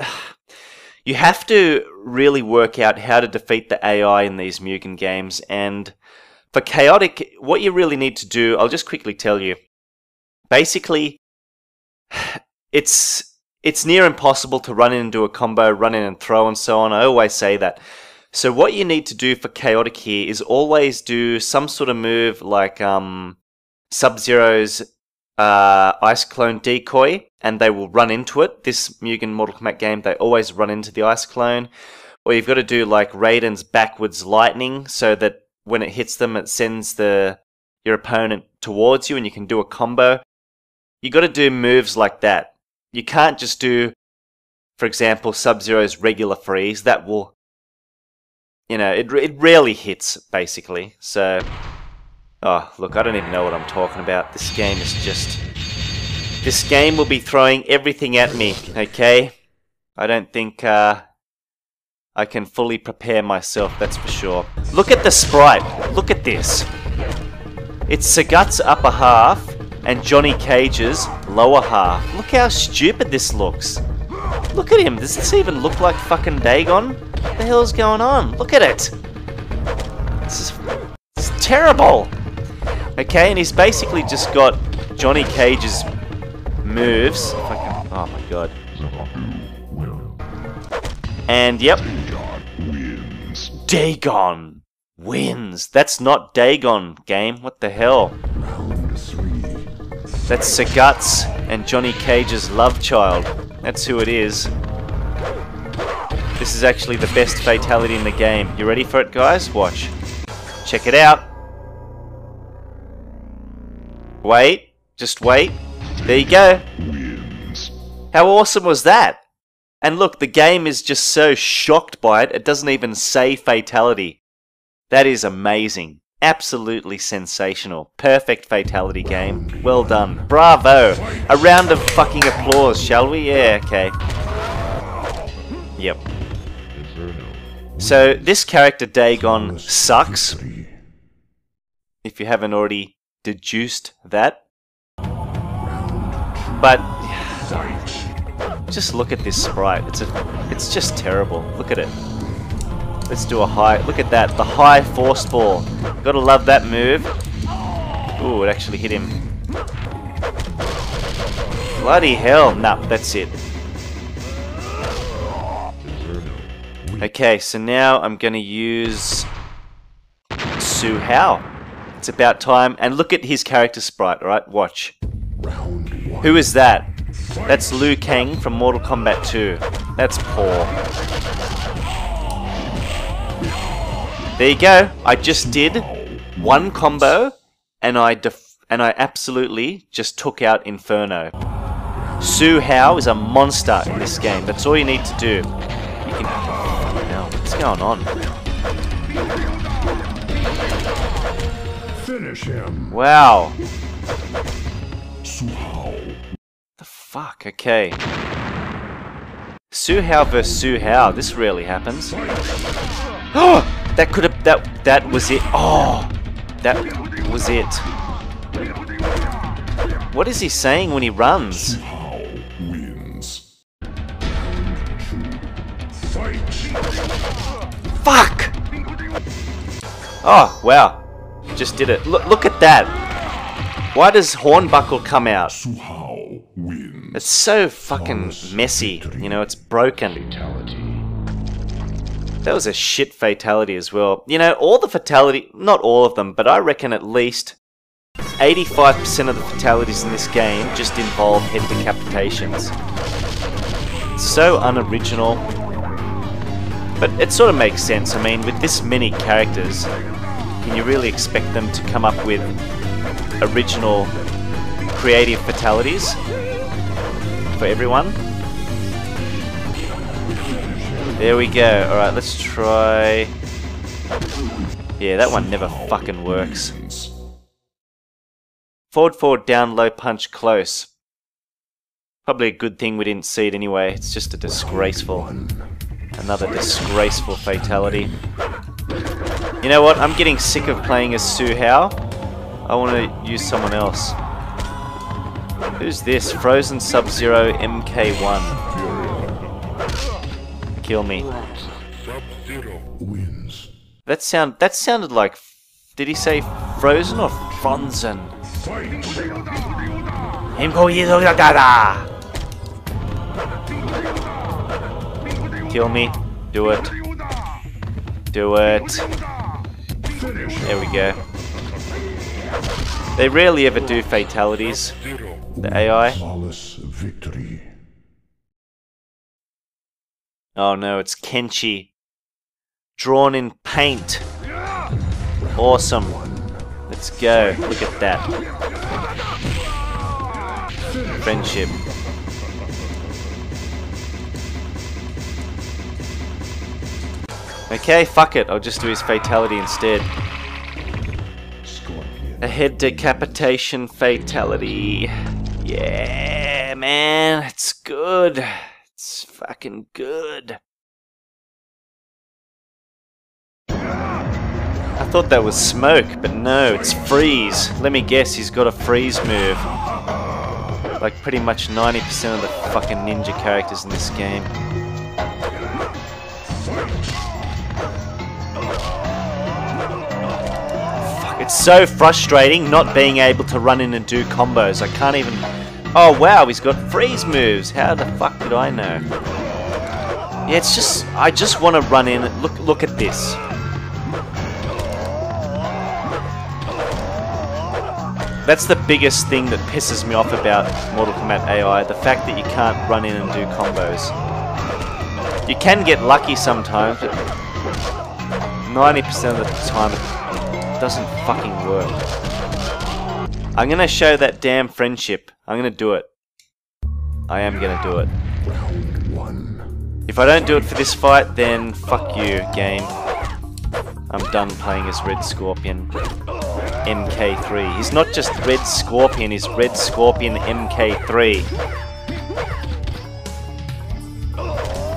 you have to really work out how to defeat the AI in these Mugen games and for chaotic what you really need to do, I'll just quickly tell you. Basically, it's it's near impossible to run in and do a combo, run in and throw and so on. I always say that. So what you need to do for chaotic here is always do some sort of move like um, Sub Zero's uh, Ice Clone decoy, and they will run into it. This Mugen Mortal Kombat game, they always run into the Ice Clone. Or you've got to do like Raiden's backwards lightning, so that when it hits them, it sends the your opponent towards you, and you can do a combo. You've got to do moves like that. You can't just do, for example, Sub Zero's regular freeze. That will, you know, it it rarely hits basically. So, oh look, I don't even know what I'm talking about. This game is just. This game will be throwing everything at me. Okay, I don't think uh, I can fully prepare myself. That's for sure. Look at the sprite. Look at this. It's Sagat's upper half and Johnny Cage's lower half. Look how stupid this looks. Look at him. Does this even look like fucking Daegon? What the hell's going on? Look at it. This is it's terrible. Okay, and he's basically just got Johnny Cage's moves. Fucking, oh my god. And yep, Daegon wins. That's not Daegon, game. What the hell? That's Sagat's and Johnny Cage's love child. That's who it is. This is actually the best fatality in the game. You ready for it, guys? Watch. Check it out. Wait. Just wait. There you go. How awesome was that? And look, the game is just so shocked by it, it doesn't even say fatality. That is amazing. Absolutely sensational. Perfect fatality game. Well done. Bravo. A round of fucking applause, shall we? Yeah, okay. Yep. So, this character Daegon sucks, if you haven't already deduced that. But just look at this sprite. It's a, it's just terrible. Look at it. Let's do a high. Look at that. The high force ball. Gotta love that move. Ooh, it actually hit him. Bloody hell. Nah, that's it. Okay, so now I'm gonna use Hsu Hao. It's about time. And look at his character sprite, alright? Watch. Round Who is that? That's Liu Kang from Mortal Kombat 2. That's poor. There you go. I just did one combo, and I def- and I absolutely just took out Inferno. Hsu Hao is a monster in this game. That's all you need to do. You can. Hell, what's going on? Finish him. Wow. Hsu Hao. The fuck? Okay. Hsu Hao versus Hsu Hao. This rarely happens. Oh, that could have. That that was it. Oh, that was it. What is he saying when he runs? Wins. Fuck! Oh wow, just did it. Look look at that. Why does Hornbuckle come out? It's so fucking messy. You know, it's broken. That was a shit fatality as well. You know, all the fatality, not all of them, but I reckon at least 85% of the fatalities in this game just involve head decapitations. So unoriginal. But it sort of makes sense. I mean, with this many characters, can you really expect them to come up with original creative fatalities for everyone? There we go. Alright, let's try... Yeah, that one never fucking works. Forward, forward, down, low punch, close. Probably a good thing we didn't see it anyway. It's just a disgraceful, another disgraceful fatality. You know what? I'm getting sick of playing as Hsu Hao. I want to use someone else. Who's this? Frozen Sub-Zero MK1. Kill me. That sound. That sounded like. Did he say Frozen or Frozen? Fight. Kill me. Do it. Do it. There we go. They rarely ever do fatalities. The AI. Victory. Oh no, it's Kenshi. Drawn in paint. Awesome. Let's go. Look at that. Friendship. Okay, fuck it. I'll just do his fatality instead. A head decapitation fatality. Yeah, man. It's good. It's fucking good. I thought that was smoke, but no, it's freeze. Let me guess, he's got a freeze move. Like pretty much 90% of the fucking ninja characters in this game. It's so frustrating not being able to run in and do combos. I can't even... Oh wow, he's got freeze moves. How the fuck did I know? Yeah, it's just... I just want to run in... Look, look at this. That's the biggest thing that pisses me off about Mortal Kombat AI, the fact that you can't run in and do combos. You can get lucky sometimes, but 90% of the time doesn't fucking work. I'm gonna show that damn friendship. I'm gonna do it. I am gonna do it. If I don't do it for this fight, then fuck you, game. I'm done playing as Red Scorpion. MK3. He's not just Red Scorpion, he's Red Scorpion MK3.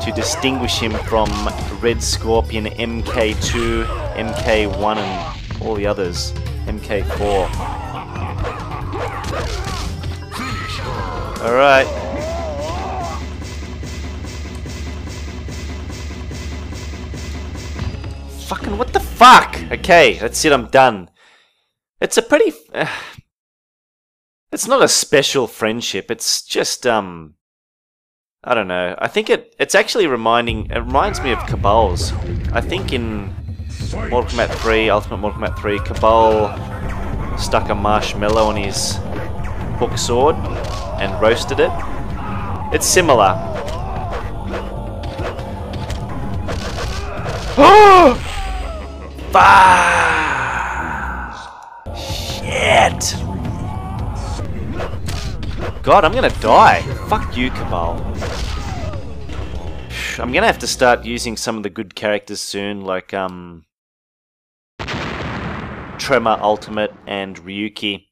To distinguish him from Red Scorpion MK2, MK1, and all the others. MK4. Alright. Fucking what the fuck? Okay, that's it, I'm done. It's a pretty. Uh, it's not a special friendship. It's just um. I don't know. I think it. It's actually reminding. It reminds me of Kabal's. I think in Mortal Kombat 3, Ultimate Mortal Kombat 3, Kabal stuck a marshmallow on his hook sword, and roasted it. It's similar. Fuck! Shit! God, I'm gonna die. Fuck you, Kabal. I'm gonna have to start using some of the good characters soon, like, um... Tremor Ultimate and Ryuki.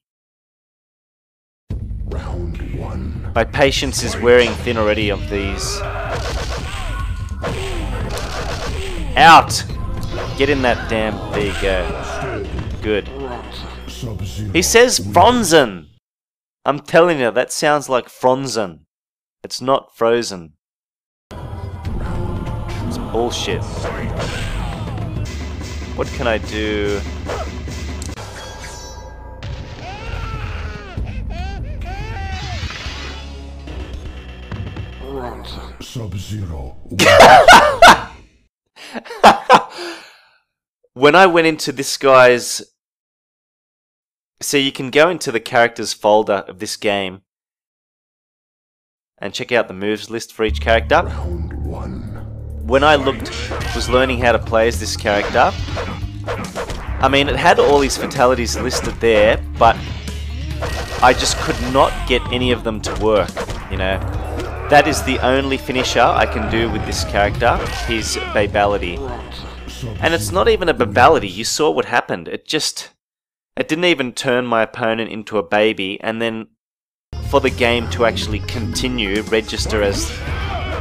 Round one. My patience is wearing thin already of these. Out! Get in that damn... There you uh, go. Good. He says Fronzen! I'm telling you, that sounds like Fronzen. It's not Frozen. It's bullshit. What can I do? Sub-Zero. when I went into this guy's. So you can go into the characters folder of this game and check out the moves list for each character. Round one. When I looked, was learning how to play as this character. I mean, it had all these fatalities listed there, but I just could not get any of them to work, you know. That is the only finisher I can do with this character, his Babality. And it's not even a babality. You saw what happened. It just. It didn't even turn my opponent into a baby, and then for the game to actually continue, register as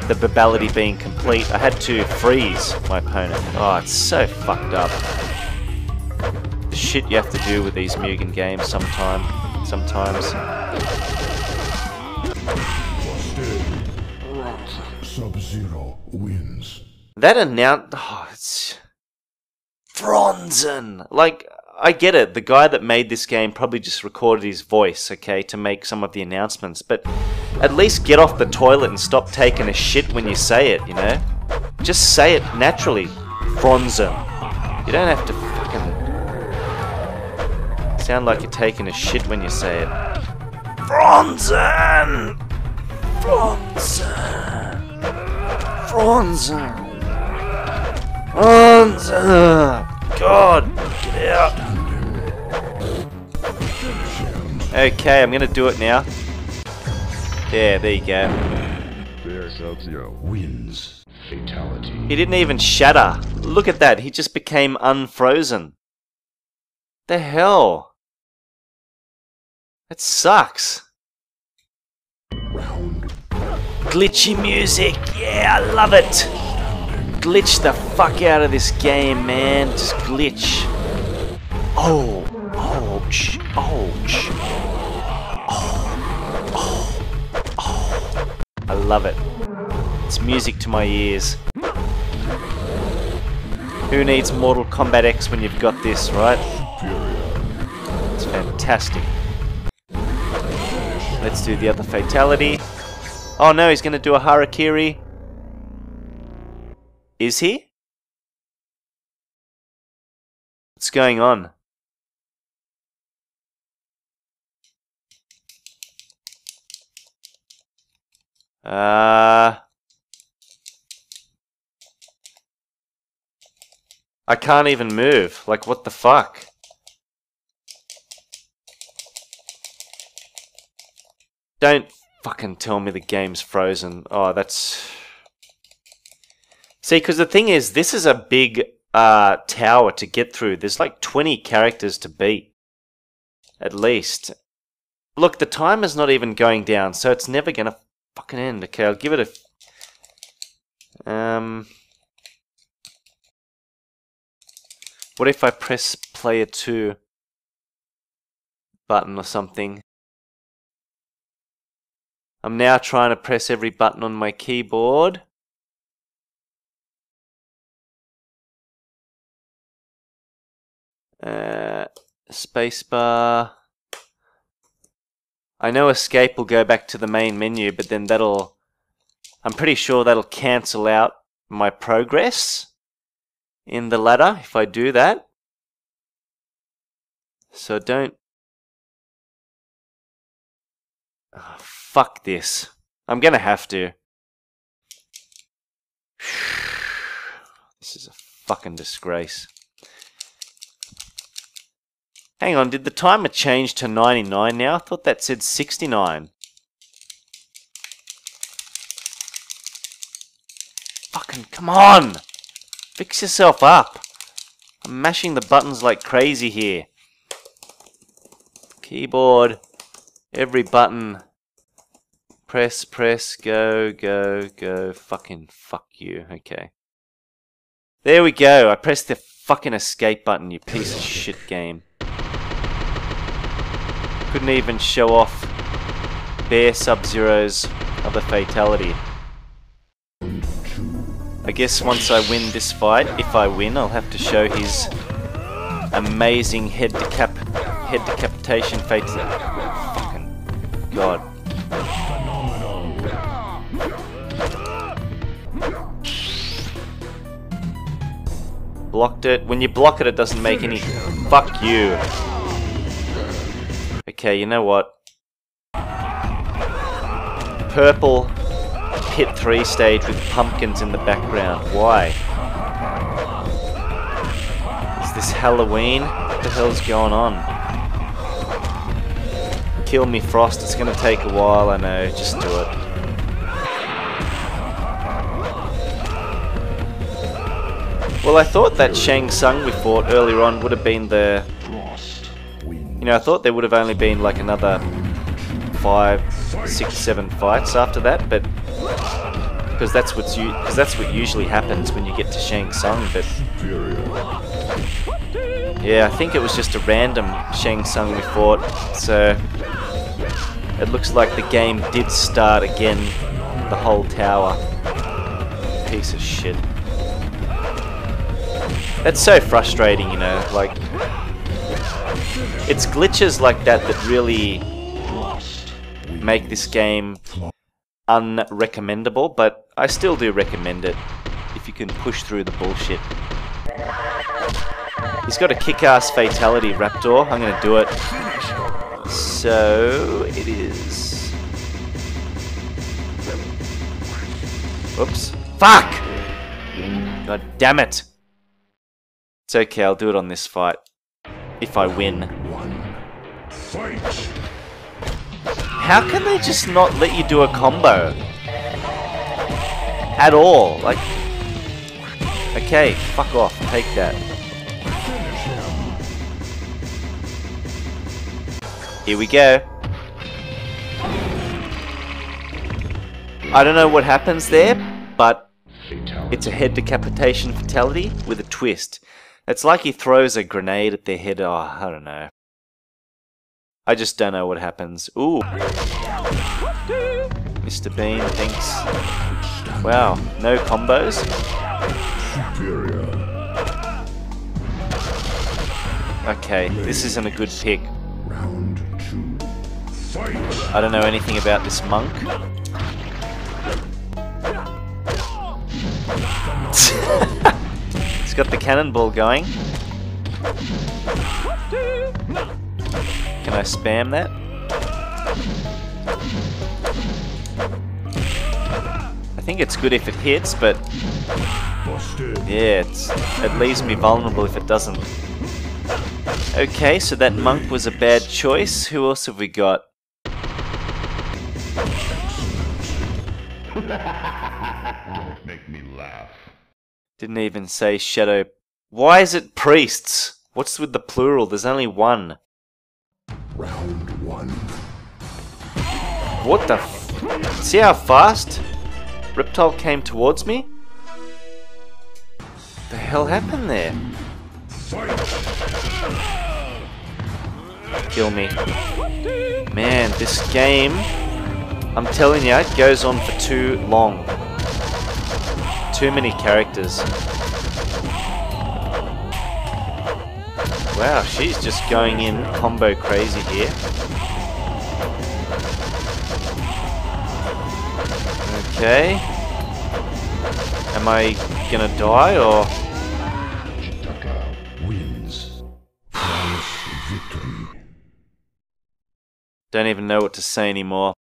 the babality being complete, I had to freeze my opponent. Oh, it's so fucked up. The shit you have to do with these Mugen games sometime. Sometimes. Sub-Zero wins. That announce. Oh, it's. Fronzen! Like, I get it. The guy that made this game probably just recorded his voice, okay, to make some of the announcements. But at least get off the toilet and stop taking a shit when you say it, you know? Just say it naturally. Fronzen. You don't have to fucking. Sound like you're taking a shit when you say it. Fronzen! Fronzen! Fronzen! Fronzen! God, get out! Okay, I'm gonna do it now. Yeah, there you go. There Sub-Zero wins. Fatality. He didn't even shatter. Look at that, he just became unfrozen. The hell? That sucks. Round Glitchy music, yeah, I love it. Glitch the fuck out of this game, man. Just glitch. Oh, ouch, ouch. Oh, oh, oh. I love it. It's music to my ears. Who needs Mortal Kombat X when you've got this, right? It's fantastic. Let's do the other fatality. Oh no, he's gonna do a Harakiri. Is he? What's going on? Uh... I can't even move. Like, what the fuck? Don't fucking tell me the game's frozen. Oh, that's... See, because the thing is, this is a big uh, tower to get through. There's like 20 characters to beat. At least. Look, the timer's not even going down, so it's never going to fucking end. Okay, I'll give it a... Um... What if I press player 2 button or something? I'm now trying to press every button on my keyboard. Uh, spacebar. I know escape will go back to the main menu, but then that'll... I'm pretty sure that'll cancel out my progress in the ladder if I do that. So don't... Oh, fuck this. I'm gonna have to. This is a fucking disgrace. Hang on, did the timer change to 99 now? I thought that said 69. Fucking come on! Fix yourself up. I'm mashing the buttons like crazy here. Keyboard. Every button. Press, press, go, go, go. Fucking fuck you. Okay. There we go. I pressed the fucking escape button, you piece of shit game. Couldn't even show off bare Sub-Zero's other fatality. I guess once I win this fight, if I win, I'll have to show his amazing head decap head decapitation fatality. Fucking god. Blocked it. When you block it, it doesn't make any. Fuck you. Okay, you know what? Purple Pit 3 stage with pumpkins in the background. Why? Is this Halloween? What the hell's going on? Kill me, Frost. It's gonna take a while, I know. Just do it. Well, I thought that Shang Tsung we fought earlier on would have been the you know, I thought there would have only been like another five, six, seven fights after that, but because that's what's because that's what usually happens when you get to Shang Tsung. But yeah, I think it was just a random Shang Tsung we fought, so it looks like the game did start again. The whole tower, piece of shit. That's so frustrating, you know, like it's glitches like that that really make this game unrecommendable, but I still do recommend it if you can push through the bullshit. He's got a kick-ass fatality, Raptor. I'm gonna do it. So, it is... Oops. Fuck! God damn it! It's okay, I'll do it on this fight. If I win. How can they just not let you do a combo? At all. Like, okay, fuck off. Take that. Here we go. I don't know what happens there, but it's a head decapitation fatality with a twist. It's like he throws a grenade at their head. Oh, I don't know. I just don't know what happens. Ooh. Mr. Bean thinks. Wow, no combos? Okay, this isn't a good pick. Round two. I don't know anything about this monk. it's got the cannonball going. Can I spam that? I think it's good if it hits, but yeah, it leaves me vulnerable if it doesn't. Okay, so that monk was a bad choice. Who else have we got? Make me laugh. Didn't even say shadow. Why is it priests? What's with the plural? There's only one. Round one. What the f- See how fast Reptile came towards me? The hell happened there? Kill me. Man, this game, I'm telling you, it goes on for too long. Too many characters. Wow, she's just going in combo crazy here. Okay. Am I gonna die or? Don't even know what to say anymore.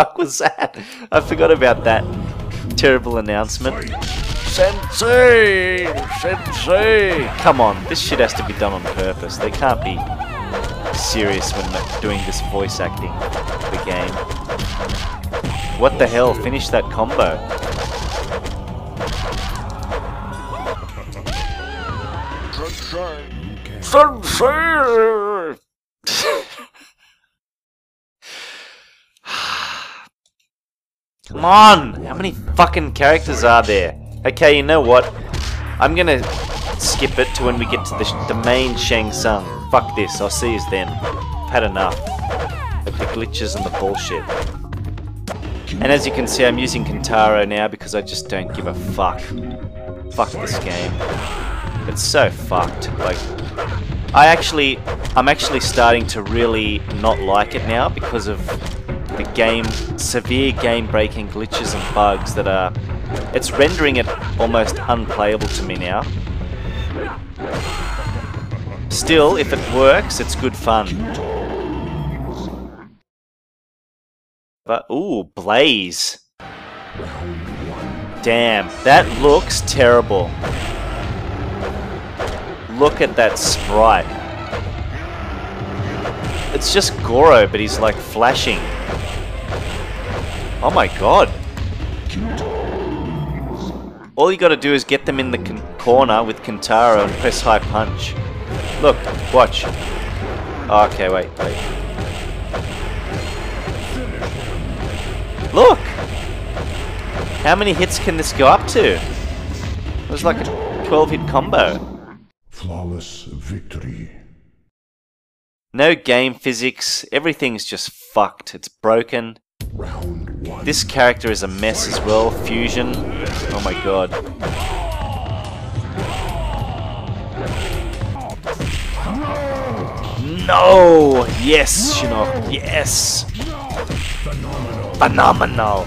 Fuck was that? I forgot about that terrible announcement. Sensei! Sensei! Come on, this shit has to be done on purpose. They can't be serious when they're doing this voice acting for the game. What the hell? Finish that combo. Sensei! Come on! How many fucking characters are there? Okay, you know what? I'm gonna skip it to when we get to the, the main Shang Tsung. Fuck this, I'll see you then. I've had enough of the glitches and the bullshit. And as you can see, I'm using Kintaro now because I just don't give a fuck. Fuck this game. It's so fucked. Like, I actually, I'm actually starting to really not like it now because of the game, severe game-breaking glitches and bugs that are, it's rendering it almost unplayable to me now. Still, if it works, it's good fun. But, ooh, Blaze. Damn, that looks terrible. Look at that sprite. It's just Goro, but he's like flashing. Oh my god. All you gotta do is get them in the corner with Kintaro and press high punch. Look, watch. Oh, okay, wait, wait. Look! How many hits can this go up to? It was like a 12 hit combo. Flawless victory. No game physics, everything's just fucked. It's broken. Round. This character is a mess as well. Fusion. Oh my god. No! Yes, Shinnok. Yes! Phenomenal.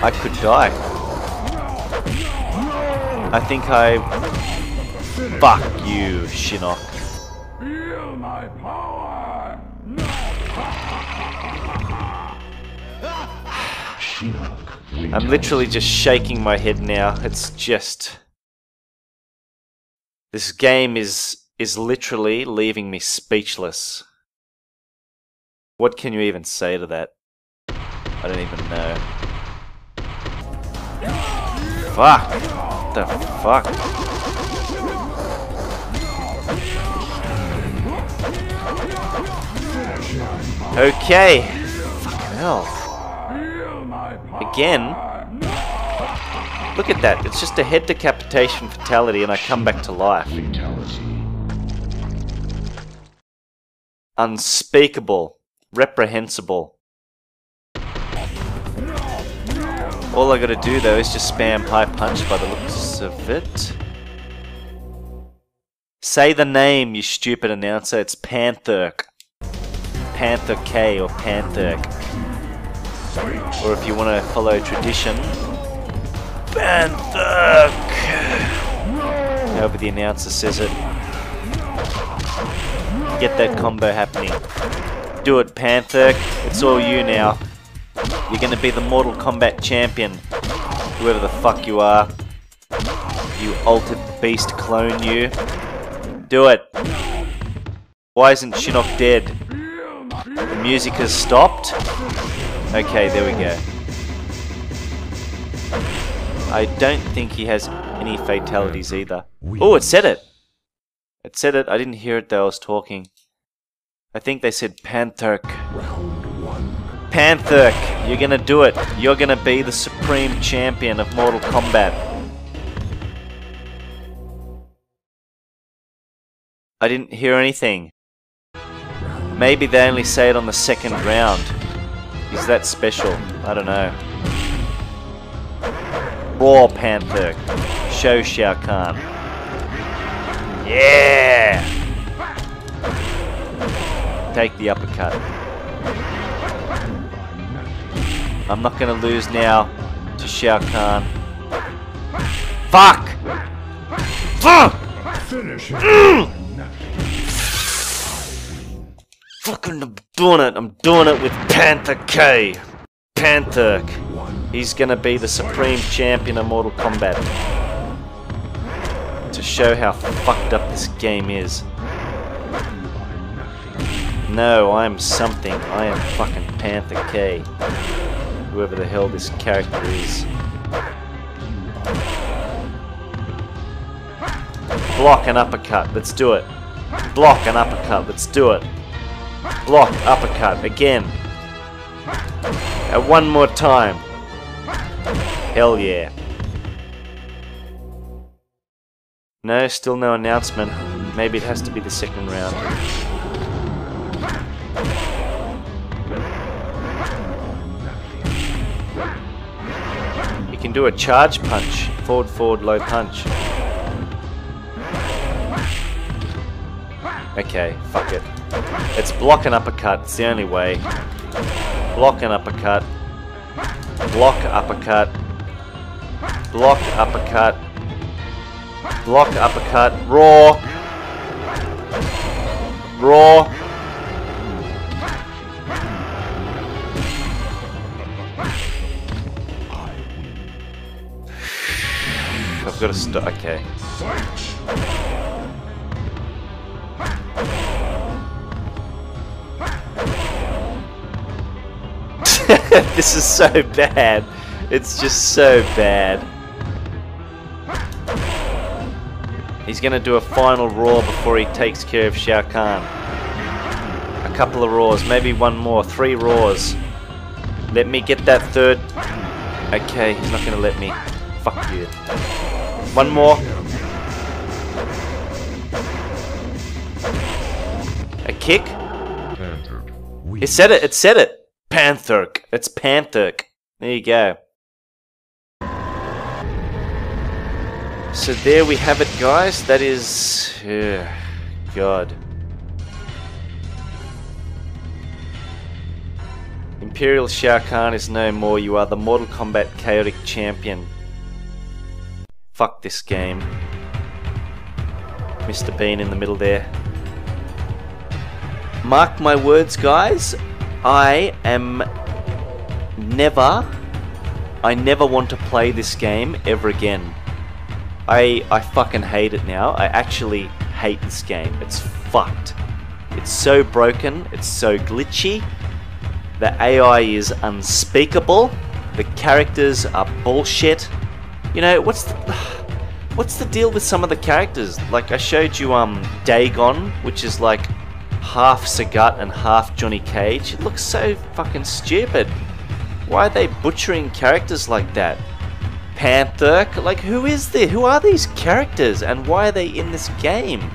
I could die. I think I. Fuck you, Shinnok. Shinnok. I'm literally just shaking my head now. It's just this game is is literally leaving me speechless. What can you even say to that? I don't even know. Fuck. What the fuck? Okay. Fucking hell. Again. Look at that. It's just a head decapitation fatality and I come back to life. Unspeakable. Reprehensible. All I gotta do though is just spam high punch by the looks of it. Say the name, you stupid announcer. It's Pantherk. Panther K or Pantherk. Or if you want to follow tradition, Pantherk! However the announcer says it. Get that combo happening. Do it, Panther. It's all you now. You're gonna be the Mortal Kombat champion. Whoever the fuck you are. You altered beast clone, you. Do it. Why isn't Shinnok dead? The music has stopped? Okay, there we go. I don't think he has any fatalities either. Oh, it said it! It said it. I didn't hear it though, I was talking. I think they said Pantherk. Round one. Pantherk, you're gonna do it. You're gonna be the supreme champion of Mortal Kombat. I didn't hear anything. Maybe they only say it on the second round. Is that special? I don't know. Raw Panther. Show Shao Kahn. Yeah! Take the uppercut. I'm not gonna lose now to Shao Kahn. Fuck! Fuck! Finish. Fucking I'm doing it. I'm doing it with Panther K. Panther. He's gonna be the supreme champion of Mortal Kombat. To show how fucked up this game is. No, I'm something. I am fucking Panther K. Whoever the hell this character is. Block and uppercut. Let's do it. Block and uppercut. Let's do it. Block, uppercut. Again. And one more time. Hell yeah. No, still no announcement. Maybe it has to be the second round. You can do a charge punch. Forward, forward, low punch. Okay, fuck it. It's block and uppercut. It's the only way. Block and uppercut. Block, uppercut. Block, uppercut. Block, uppercut. Raw. Raw. I've got to stop. Okay. this is so bad. It's just so bad. He's gonna do a final roar before he takes care of Shao Kahn. A couple of roars, maybe one more, three roars. Let me get that third. Okay, he's not gonna let me. Fuck you. One more. A kick? It said it, it said it. Pantherk. It's Pantherk. There you go. So there we have it, guys. That is... God. Imperial Shao Kahn is no more. You are the Mortal Kombat Chaotic Champion. Fuck this game. Mr. Bean in the middle there. Mark my words, guys. I am never, I never want to play this game ever again. I, I fucking hate it now. I actually hate this game. It's fucked. It's so broken. It's so glitchy. The AI is unspeakable. The characters are bullshit. You know, what's the, what's the deal with some of the characters? Like I showed you um Daegon, which is like half Sagat and half Johnny Cage. It looks so fucking stupid. Why are they butchering characters like that? Panther? Like, who is this? Who are these characters and why are they in this game?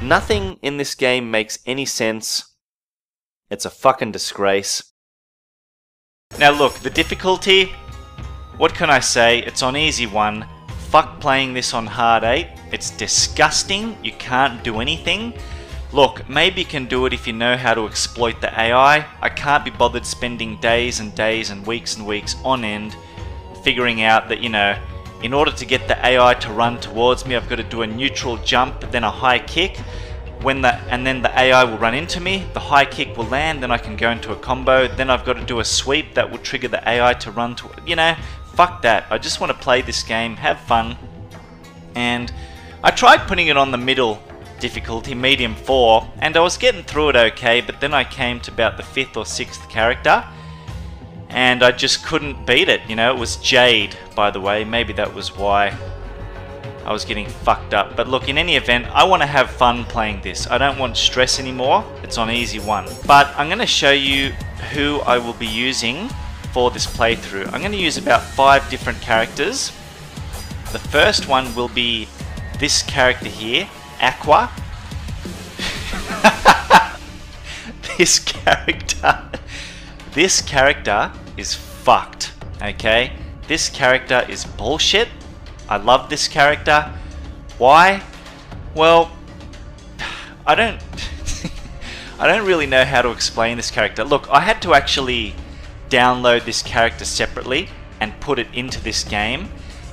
Nothing in this game makes any sense. It's a fucking disgrace. Now look, the difficulty, what can I say? It's on easy one. Fuck playing this on hard 8. It's disgusting. You can't do anything. Look, maybe you can do it if you know how to exploit the AI. I can't be bothered spending days and days and weeks and weeks on end figuring out that, you know, in order to get the AI to run towards me, I've got to do a neutral jump, then a high kick. When the and then the AI will run into me, the high kick will land, then I can go into a combo, then I've got to do a sweep that will trigger the AI to run to you know, fuck that. I just want to play this game, have fun. And I tried putting it on the middle difficulty, medium 4, and I was getting through it okay, but then I came to about the 5th or 6th character, and I just couldn't beat it, you know, it was Jade, by the way, maybe that was why I was getting fucked up. But look, in any event, I want to have fun playing this. I don't want stress anymore, it's on easy one. But I'm going to show you who I will be using for this playthrough. I'm going to use about five different characters. The first one will be this character here, Aqua. this character, this character is fucked. Okay, this character is bullshit. I love this character. Why? Well, I don't. I don't really know how to explain this character. Look, I had to actually download this character separately and put it into this game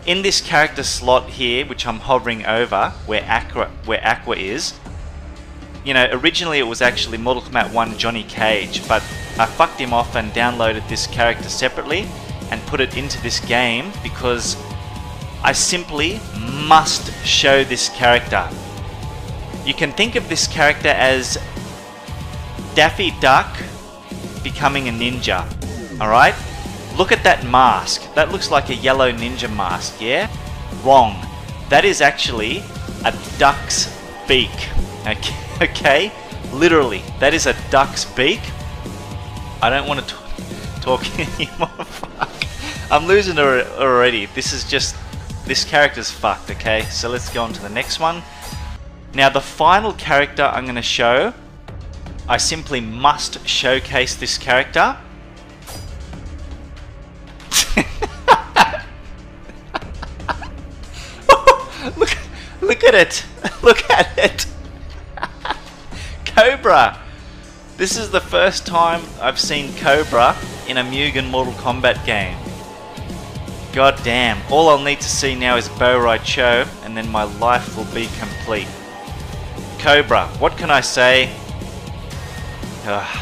in this character slot here, which I'm hovering over, where Aqua, where Aqua is, you know, originally it was actually Mortal Kombat 1 Johnny Cage, but I fucked him off and downloaded this character separately and put it into this game because I simply must show this character. You can think of this character as Daffy Duck becoming a ninja. Alright? Look at that mask. That looks like a yellow ninja mask, yeah? Wrong. That is actually a duck's beak. Okay? okay? Literally, that is a duck's beak. I don't want to talk anymore. Fuck. I'm losing already. This is just. This character's fucked, okay? So let's go on to the next one. Now, the final character I'm going to show, I simply must showcase this character. Look at it. Look at it. Cobra. This is the first time I've seen Cobra in a Mugen Mortal Kombat game. God damn. All I'll need to see now is Bo' Rai Cho, and then my life will be complete. Cobra. What can I say? Ugh.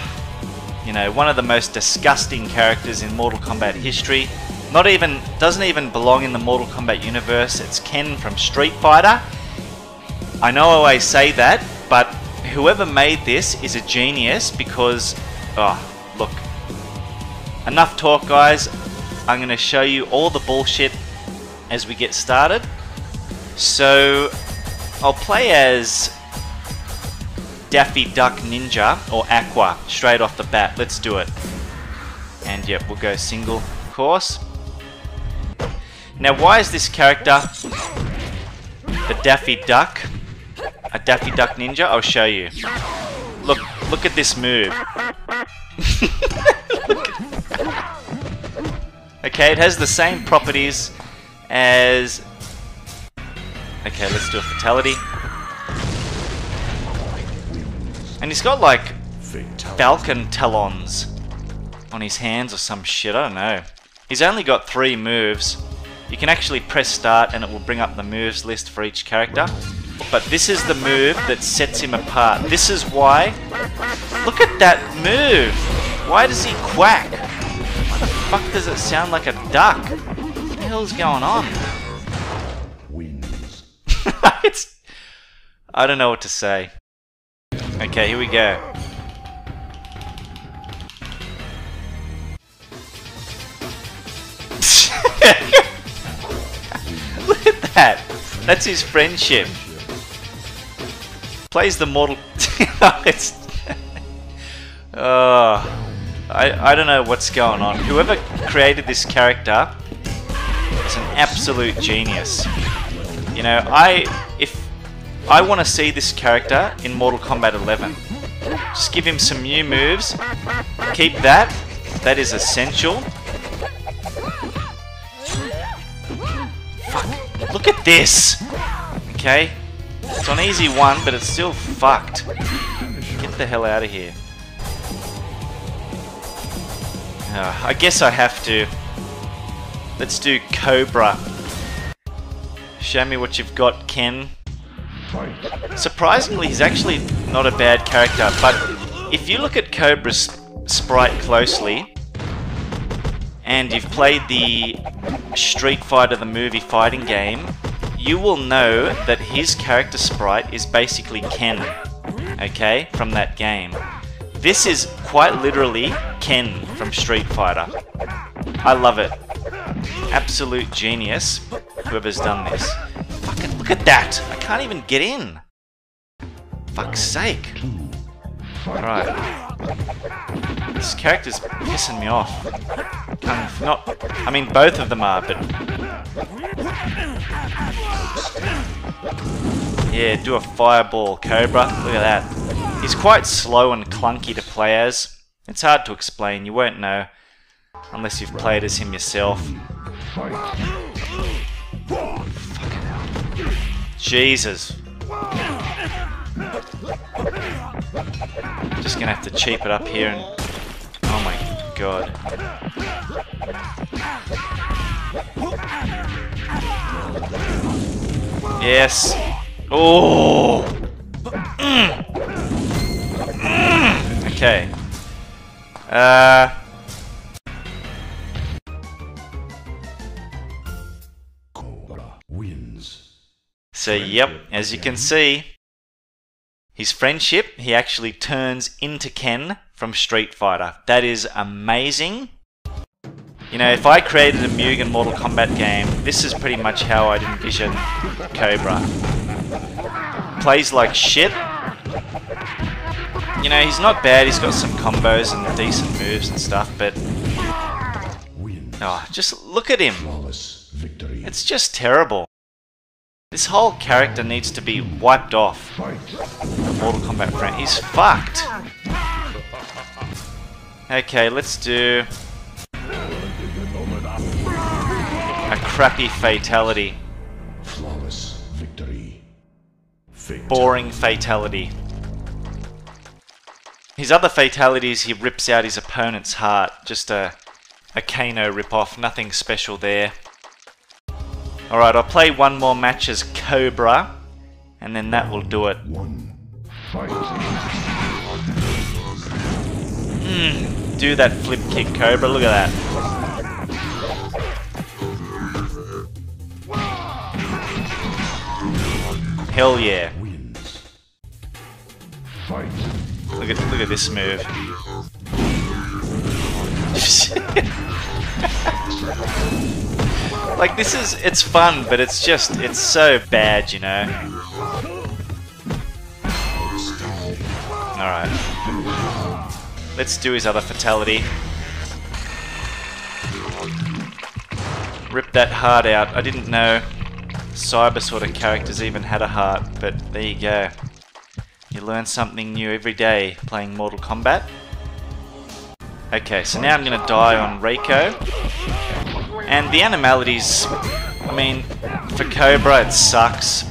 You know, one of the most disgusting characters in Mortal Kombat history. Not even, doesn't even belong in the Mortal Kombat universe. It's Ken from Street Fighter. I know I always say that, but whoever made this is a genius because, oh, look. Enough talk, guys. I'm going to show you all the bullshit as we get started. So, I'll play as Daffy Duck Ninja or Aqua straight off the bat. Let's do it. And yep, we'll go single, course. Now, why is this character the Daffy Duck? A Daffy Duck Ninja? I'll show you. Look, look at this move. okay, it has the same properties as... Okay, let's do a fatality. And he's got like falcon talons on his hands or some shit, I don't know. He's only got three moves. You can actually press start and it will bring up the moves list for each character. But this is the move that sets him apart. This is why... Look at that move! Why does he quack? Why the fuck does it sound like a duck? What the hell's going on? Wins. it's... I don't know what to say. Okay, here we go. That! That's his friendship. Plays the Mortal... it's... oh, I, I don't know what's going on. Whoever created this character is an absolute genius. You know, I... If I want to see this character in Mortal Kombat 11. Just give him some new moves. Keep that. That is essential. Fuck. Look at this! Okay. It's on easy one, but it's still fucked. Get the hell out of here. Uh, I guess I have to. Let's do Cobra. Show me what you've got, Ken. Surprisingly, he's actually not a bad character, but if you look at Cobra's sprite closely, and you've played the Street Fighter the movie fighting game, you will know that his character sprite is basically Ken, okay, from that game. This is quite literally Ken from Street Fighter. I love it. Absolute genius, whoever's done this. Fucking look at that! I can't even get in! Fuck's sake. Alright. This character's pissing me off. Kind not... I mean, both of them are, but... Yeah, do a fireball, Cobra. Look at that. He's quite slow and clunky to play as. It's hard to explain, you won't know. Unless you've played as him yourself. Jesus. Just gonna have to cheap it up here and... Oh my god. Yes. Oh! Mm. Okay. Uh, wins. so, yep, as you can see, his friendship, he actually turns into Ken from Street Fighter. That is amazing. You know, if I created a Mugen Mortal Kombat game, this is pretty much how I'd envision Cobra. Plays like shit. You know, he's not bad, he's got some combos and decent moves and stuff, but oh, just look at him. It's just terrible. This whole character needs to be wiped off the Mortal Kombat friend. He's fucked. Okay, let's do a crappy fatality. Flawless victory. Boring fatality. His other fatalities, he rips out his opponent's heart. Just a, a Kano rip-off. Nothing special there. Alright, I'll play one more match as Cobra. And then that will do it. One. Fight. Hmm, do that flip kick, Cobra. Look at that. Hell yeah. Look at look at this move. like this is it's fun, but it's just it's so bad, you know. Alright. Let's do his other fatality. Rip that heart out. I didn't know cyber sort of characters even had a heart, but there you go. You learn something new every day playing Mortal Kombat. Okay, so now I'm gonna die on Reiko. And the animalities, I mean, for Cobra it sucks.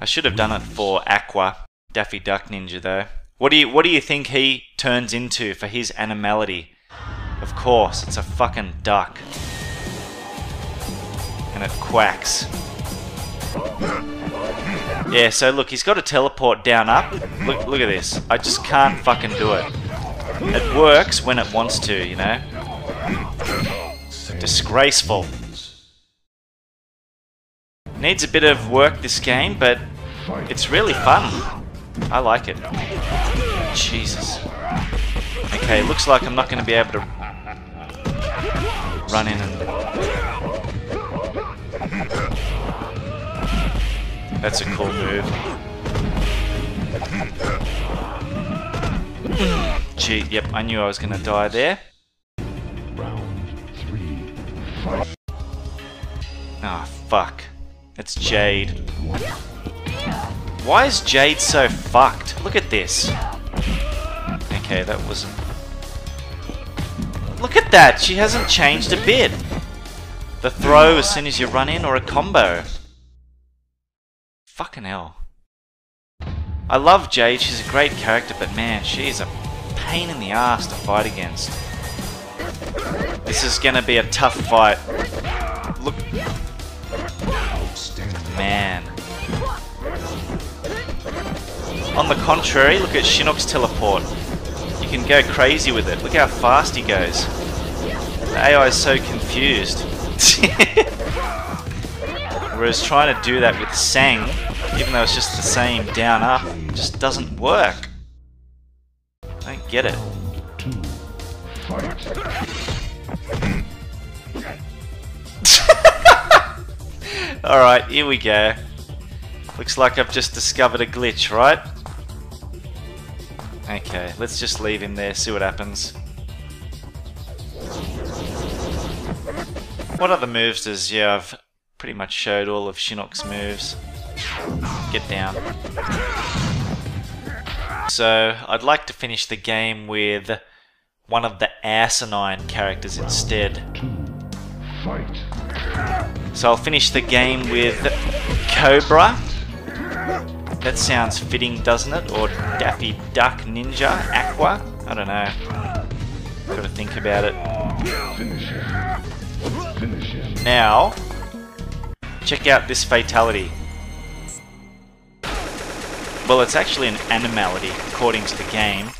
I should have done it for Aqua, Daffy Duck Ninja though. What do you what do you think he turns into for his animality? Of course, it's a fucking duck. And it quacks. Yeah, so look, he's got to teleport down up. Look, look at this. I just can't fucking do it. It works when it wants to, you know? Disgraceful. Needs a bit of work, this game, but it's really fun. I like it. Jesus. Okay, looks like I'm not going to be able to run in and... That's a cool move. Gee, yep, I knew I was going to die there. Ah, fuck. It's Jade. Why is Jade so fucked? Look at this. Okay, that wasn't... Look at that! She hasn't changed a bit. The throw as soon as you run in or a combo. Fucking hell. I love Jade, she's a great character, but man, she's a pain in the ass to fight against. This is gonna be a tough fight. Look, man. On the contrary, look at Shinnok's teleport. You can go crazy with it. Look how fast he goes. The AI is so confused. Whereas trying to do that with Sang, even though it's just the same down up, just doesn't work. I don't get it. Alright, here we go. Looks like I've just discovered a glitch, right? Okay, let's just leave him there, see what happens. What other moves does... Yeah, I've pretty much showed all of Shinnok's moves. Get down. So, I'd like to finish the game with one of the asinine characters instead. So I'll finish the game with Cobra. That sounds fitting, doesn't it? Or Daffy Duck Ninja Aqua? I don't know. Gotta think about it. Finish him. Finish him. Now, check out this fatality. Well, it's actually an animality, according to the game.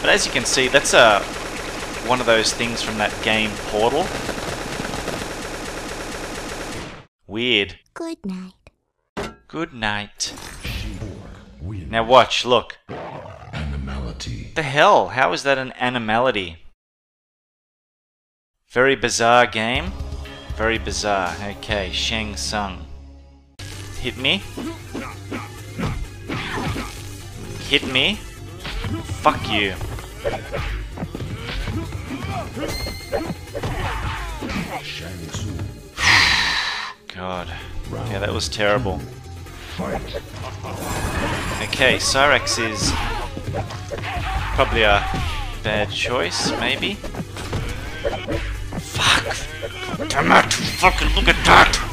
But as you can see, that's a one of those things from that game Portal. Weird. Good night. Good night. Now watch, look. Animality. The hell? How is that an animality? Very bizarre game. Very bizarre. Okay, Shang Tsung. Hit me. Hit me. Fuck you. God. Yeah, that was terrible. Okay, Cyrax is probably a bad choice, maybe. Fuck! Damn it! Fucking look at that!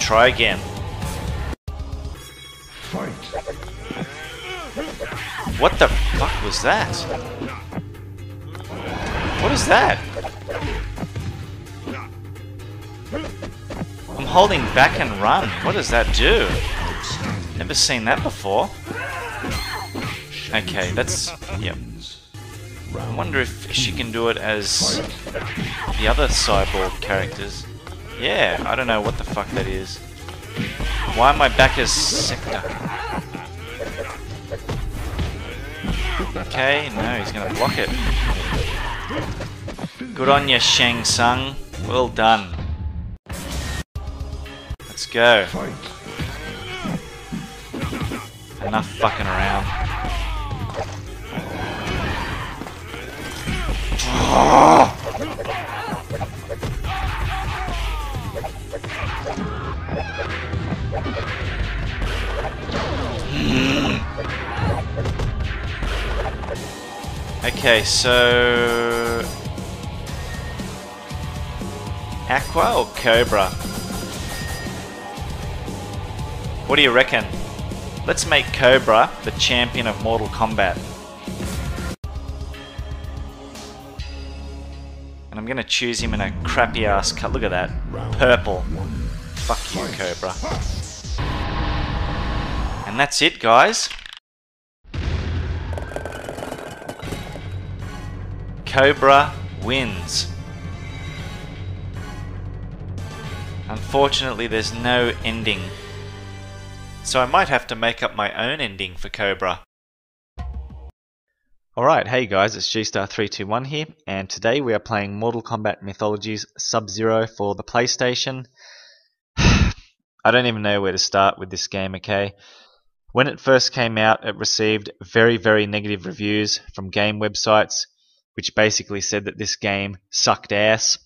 Try again. Fight. What the fuck was that? What is that? I'm holding back and run. What does that do? Never seen that before. Okay, that's... Yep. I wonder if she can do it as the other cyborg characters. Yeah, I don't know what the fuck that is. Why I back as Sektor? Okay, no, he's gonna block it. Good on you, Shang Tsung. Well done. Let's go. Enough fucking around. Hmm. Okay, so Aqua or Cobra? What do you reckon? Let's make Cobra the champion of Mortal Kombat. And I'm gonna choose him in a crappy ass cut. Look at that. Purple. Fuck you, Cobra. And that's it, guys. Cobra wins. Unfortunately, there's no ending. So I might have to make up my own ending for Cobra. Alright, hey guys, it's G-Star321 here, and today we are playing Mortal Kombat Mythologies Sub-Zero for the PlayStation. I don't even know where to start with this game, okay? When it first came out, it received very, very negative reviews from game websites, which basically said that this game sucked ass.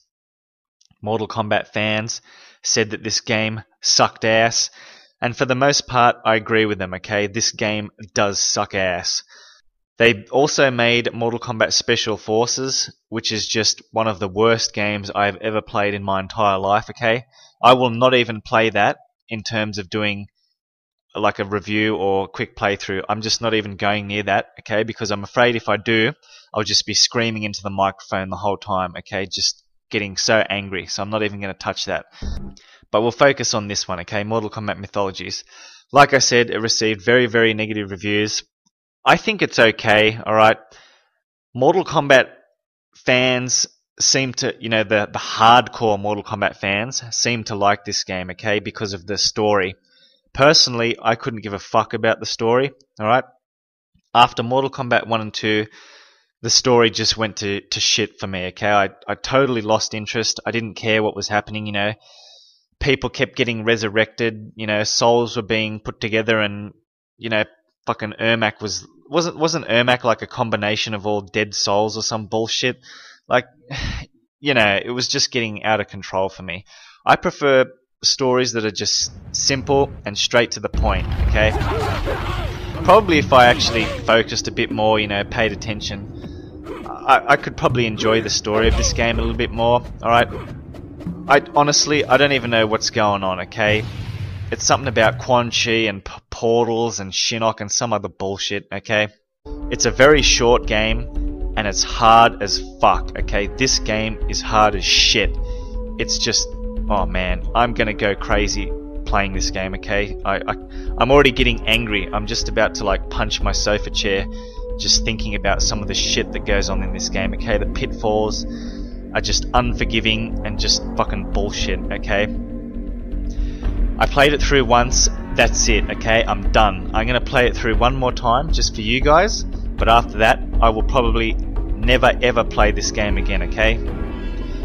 Mortal Kombat fans said that this game sucked ass. And for the most part, I agree with them, okay? This game does suck ass. They also made Mortal Kombat Special Forces, which is just one of the worst games I've ever played in my entire life, okay? I will not even play that in terms of doing like a review or quick playthrough. I'm just not even going near that, okay? Because I'm afraid if I do, I'll just be screaming into the microphone the whole time, okay? Just getting so angry. So I'm not even going to touch that. But we'll focus on this one, okay? Mortal Kombat Mythologies. Like I said, it received very, very negative reviews. I think it's okay, alright? Mortal Kombat fans seem to, you know, the, the hardcore Mortal Kombat fans seem to like this game, okay? Because of the story. Personally, I couldn't give a fuck about the story, alright? After Mortal Kombat 1 and 2, the story just went to, to shit for me, okay? I, I totally lost interest. I didn't care what was happening, you know? People kept getting resurrected, you know, souls were being put together and, you know, fucking Ermac was wasn't wasn't Ermac like a combination of all dead souls or some bullshit? Like you know, it was just getting out of control for me. I prefer stories that are just simple and straight to the point, okay? Probably if I actually focused a bit more, you know, paid attention, I, I could probably enjoy the story of this game a little bit more, alright? I honestly, I don't even know what's going on, okay? It's something about Quan Chi and portals and Shinnok and some other bullshit, okay? It's a very short game. and it's hard as fuck, okay? This game is hard as shit. It's just, oh man, I'm gonna go crazy playing this game, okay? I, I, I'm already getting angry. I'm just about to like punch my sofa chair just thinking about some of the shit that goes on in this game, okay? The pitfalls are just unforgiving and just fucking bullshit, okay? I played it through once, that's it, okay? I'm done. I'm gonna play it through one more time just for you guys, but after that, I will probably never ever play this game again, okay?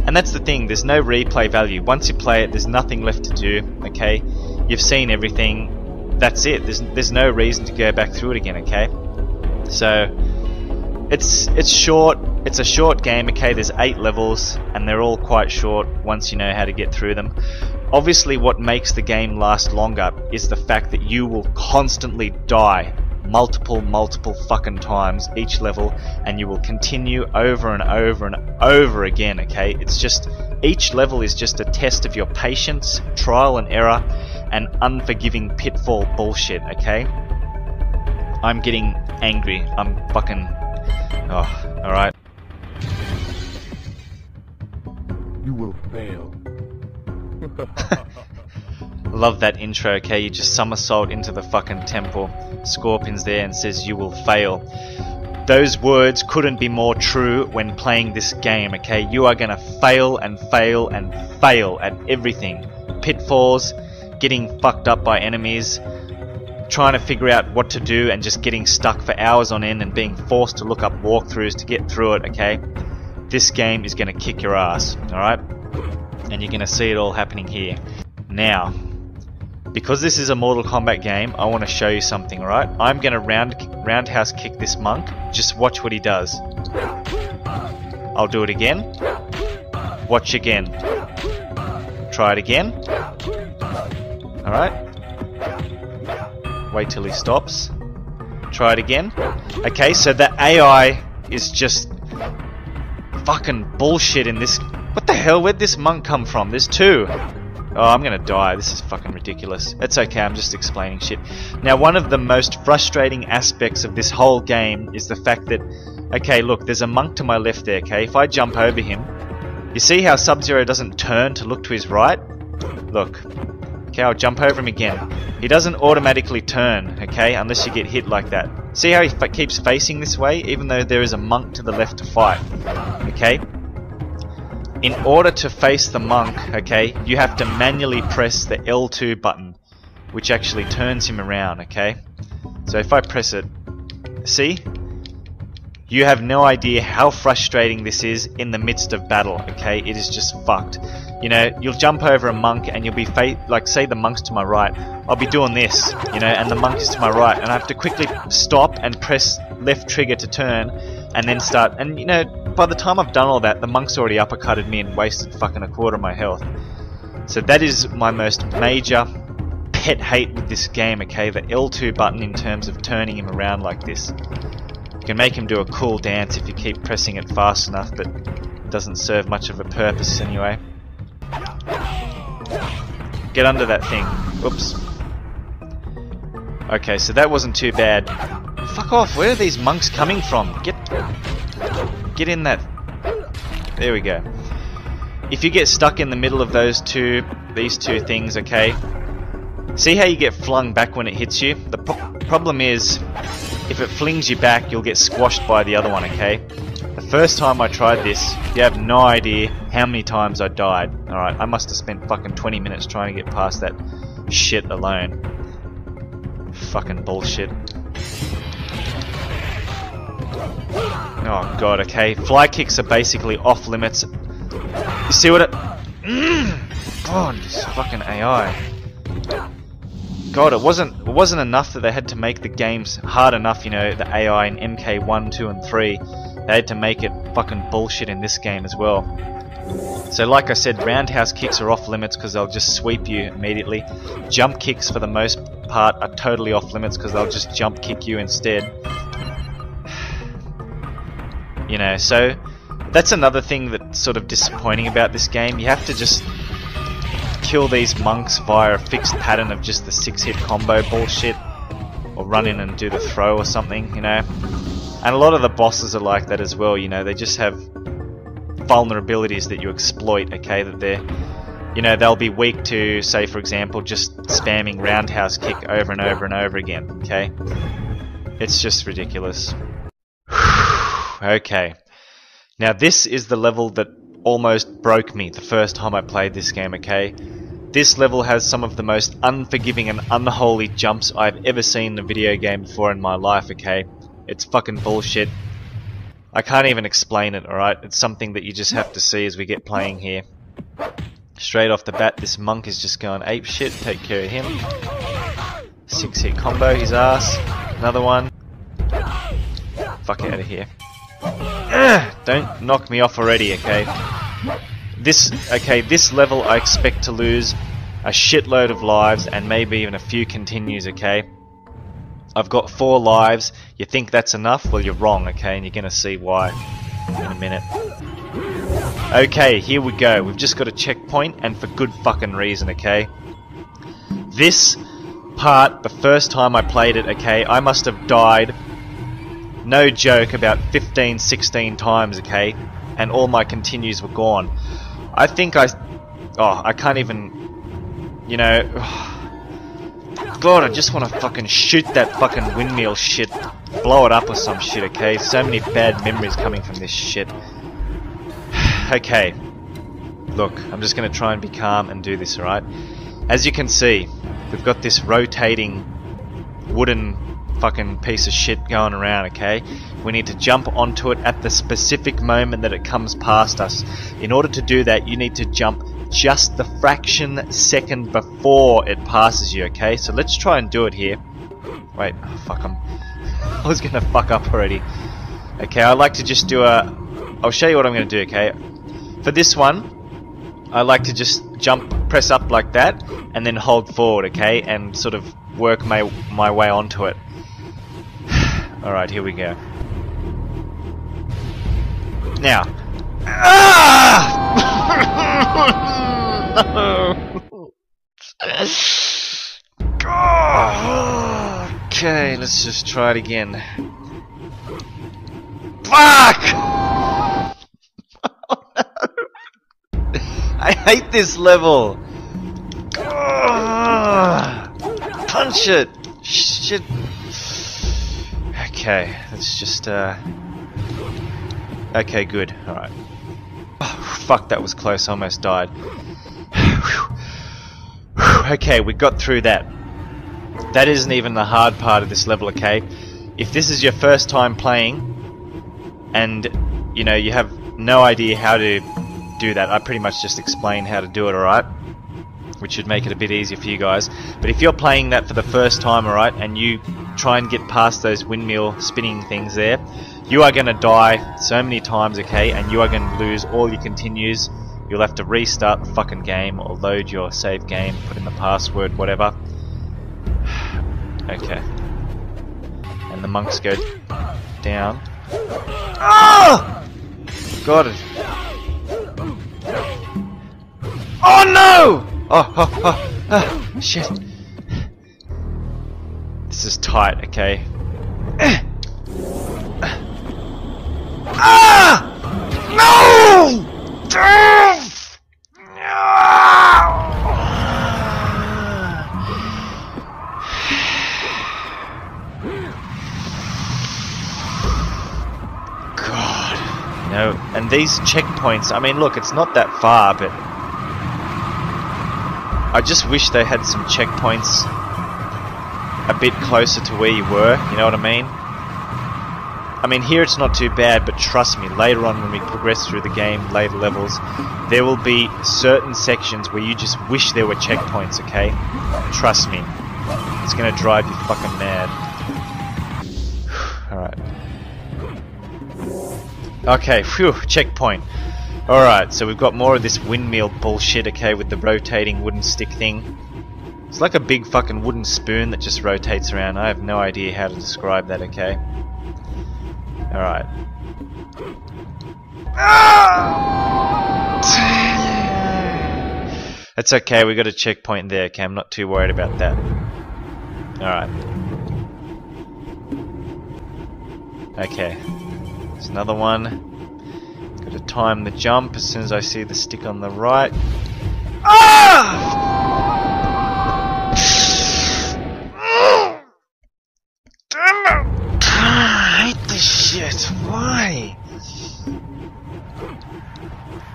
And that's the thing, there's no replay value. Once you play it, there's nothing left to do, okay? You've seen everything, that's it. There's, there's no reason to go back through it again, okay? So, it's it's short. It's a short game. Okay, there's eight levels, and they're all quite short once you know how to get through them. Obviously, what makes the game last longer is the fact that you will constantly die multiple, multiple fucking times each level, and you will continue over and over and over again. Okay, it's just each level is just a test of your patience, trial and error, and unforgiving pitfall bullshit. Okay. I'm getting angry. I'm fucking. Oh, alright. You will fail. Love that intro, okay? You just somersault into the fucking temple. Scorpion's there and says, You will fail. Those words couldn't be more true when playing this game, okay? You are gonna fail and fail and fail at everything. Pitfalls, getting fucked up by enemies, trying to figure out what to do and just getting stuck for hours on end and being forced to look up walkthroughs to get through it, okay? This game is gonna kick your ass, alright? And you're gonna see it all happening here. Now, because this is a Mortal Kombat game, I want to show you something, alright? I'm going to round roundhouse kick this monk. Just watch what he does. I'll do it again. Watch again. Try it again. Alright. Wait till he stops. Try it again. Okay, so the AI is just fucking bullshit in this. What the hell? Where'd this monk come from? There's two. Oh, I'm gonna die. This is fucking ridiculous. It's okay, I'm just explaining shit. Now, one of the most frustrating aspects of this whole game is the fact that, okay, look, there's a monk to my left there, okay? If I jump over him, you see how Sub-Zero doesn't turn to look to his right? Look. Okay, I'll jump over him again. He doesn't automatically turn, okay, unless you get hit like that. See how he keeps facing this way, even though there is a monk to the left to fight, okay? In order to face the monk, okay, you have to manually press the L2 button, which actually turns him around, okay? So if I press it, see? You have no idea how frustrating this is in the midst of battle, okay? It is just fucked. You know, you'll jump over a monk and you'll be like, say the monk's to my right. I'll be doing this, you know, and the monk is to my right, and I have to quickly stop and press left trigger to turn, and then start. And you know, by the time I've done all that, the monk's already uppercutted me and wasted fucking a quarter of my health. So that is my most major pet hate with this game, okay? The L2 button in terms of turning him around like this. You can make him do a cool dance if you keep pressing it fast enough, but it doesn't serve much of a purpose anyway. Get under that thing. Oops. Okay, so that wasn't too bad. Fuck off, where are these monks coming from? Get get in that There we go. If you get stuck in the middle of those two these two things, okay? See how you get flung back when it hits you? The pro problem is if it flings you back, you'll get squashed by the other one, okay? The first time I tried this, you have no idea how many times I died. Alright, I must have spent fucking 20 minutes trying to get past that shit alone. Fucking bullshit. Oh god, okay. Fly kicks are basically off limits. You see what it... Mm! God, this fucking AI. God, it wasn't it wasn't enough that they had to make the games hard enough, you know, the AI in MK1, 2 and 3. They had to make it fucking bullshit in this game as well. So like I said, roundhouse kicks are off limits because they'll just sweep you immediately. Jump kicks for the most part are totally off limits because they'll just jump kick you instead. You know, so that's another thing that's sort of disappointing about this game. You have to just kill these monks via a fixed pattern of just the six hit combo bullshit or run in and do the throw or something, you know. And a lot of the bosses are like that as well, you know, they just have vulnerabilities that you exploit, okay, that they're you know, they'll be weak to, say, for example, just spamming roundhouse kick over and over and over again, okay? It's just ridiculous. okay. Now, this is the level that almost broke me the first time I played this game, okay? This level has some of the most unforgiving and unholy jumps I've ever seen in a video game before in my life, okay? It's fucking bullshit. I can't even explain it, alright? It's something that you just have to see as we get playing here. Straight off the bat, this monk is just going ape shit. Take care of him. Six hit combo, his ass. Another one. Fuck out of here. Ugh, don't knock me off already, okay? This, okay, this level I expect to lose a shitload of lives and maybe even a few continues, okay? I've got four lives. You think that's enough? Well, you're wrong, okay? And you're gonna see why in a minute. Okay, here we go. We've just got a checkpoint, and for good fucking reason, okay? This part, the first time I played it, okay, I must have died, no joke, about 15, 16 times, okay? And all my continues were gone. I think I... Oh, I can't even... You know... God, I just want to fucking shoot that fucking windmill shit. Blow it up or some shit, okay? So many bad memories coming from this shit. Okay. Look, I'm just going to try and be calm and do this, alright? As you can see, we've got this rotating wooden fucking piece of shit going around, okay? We need to jump onto it at the specific moment that it comes past us. In order to do that, you need to jump just the fraction second before it passes you, okay? So let's try and do it here. Wait, oh, fuck, I'm... I was gonna fuck up already. Okay, I'd like to just do a... I'll show you what I'm gonna do, okay? For this one, I like to just jump, press up like that, and then hold forward, okay? And sort of work my, my way onto it. Alright, here we go. Now. Ah! okay, let's just try it again. Fuck! I hate this level. Ah! punch it. Shit. Okay, let's just uh. Okay, good. All right. Oh, fuck, that was close. I almost died. okay, we got through that. That isn't even the hard part of this level, okay? If this is your first time playing, and you know you have no idea how to do that, I pretty much just explain how to do it, alright? Which should make it a bit easier for you guys. But if you're playing that for the first time, alright, and you try and get past those windmill spinning things there, you are going to die so many times, okay? And you are going to lose all your continues. You'll have to restart the fucking game or load your save game, put in the password, whatever. Okay. And the monks go down. Ah! Got it. Oh no! Oh, oh, oh, oh, shit. This is tight, okay? Ah! No! God. Know, and these checkpoints, I mean, look, it's not that far, but I just wish they had some checkpoints a bit closer to where you were, you know what I mean? I mean, here it's not too bad, but trust me, later on when we progress through the game, later levels, there will be certain sections where you just wish there were checkpoints, okay? Trust me. It's gonna drive you fucking mad. Alright. Okay, phew, checkpoint. Alright, so we've got more of this windmill bullshit, okay, with the rotating wooden stick thing. It's like a big fucking wooden spoon that just rotates around. I have no idea how to describe that, okay? Alright. Ah! That's okay, we got a checkpoint there, okay? I'm not too worried about that. Alright. Okay. There's another one. Gotta time the jump as soon as I see the stick on the right. Ah! Damn it! I hate this shit. Why?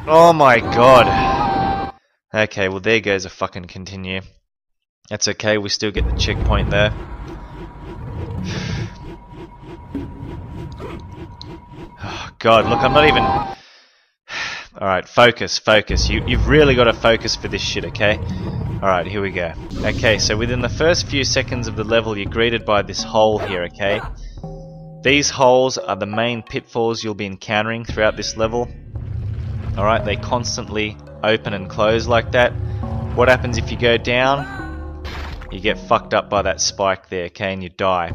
Oh my god. Okay, well there goes a fucking continue. That's okay, we still get the checkpoint there. Oh god, look, I'm not even... Alright, focus, focus. You, you've really got to focus for this shit, okay? Alright, here we go. Okay, so within the first few seconds of the level, you're greeted by this hole here, okay? These holes are the main pitfalls you'll be encountering throughout this level. Alright, they constantly open and close like that. What happens if you go down? You get fucked up by that spike there, okay, and you die.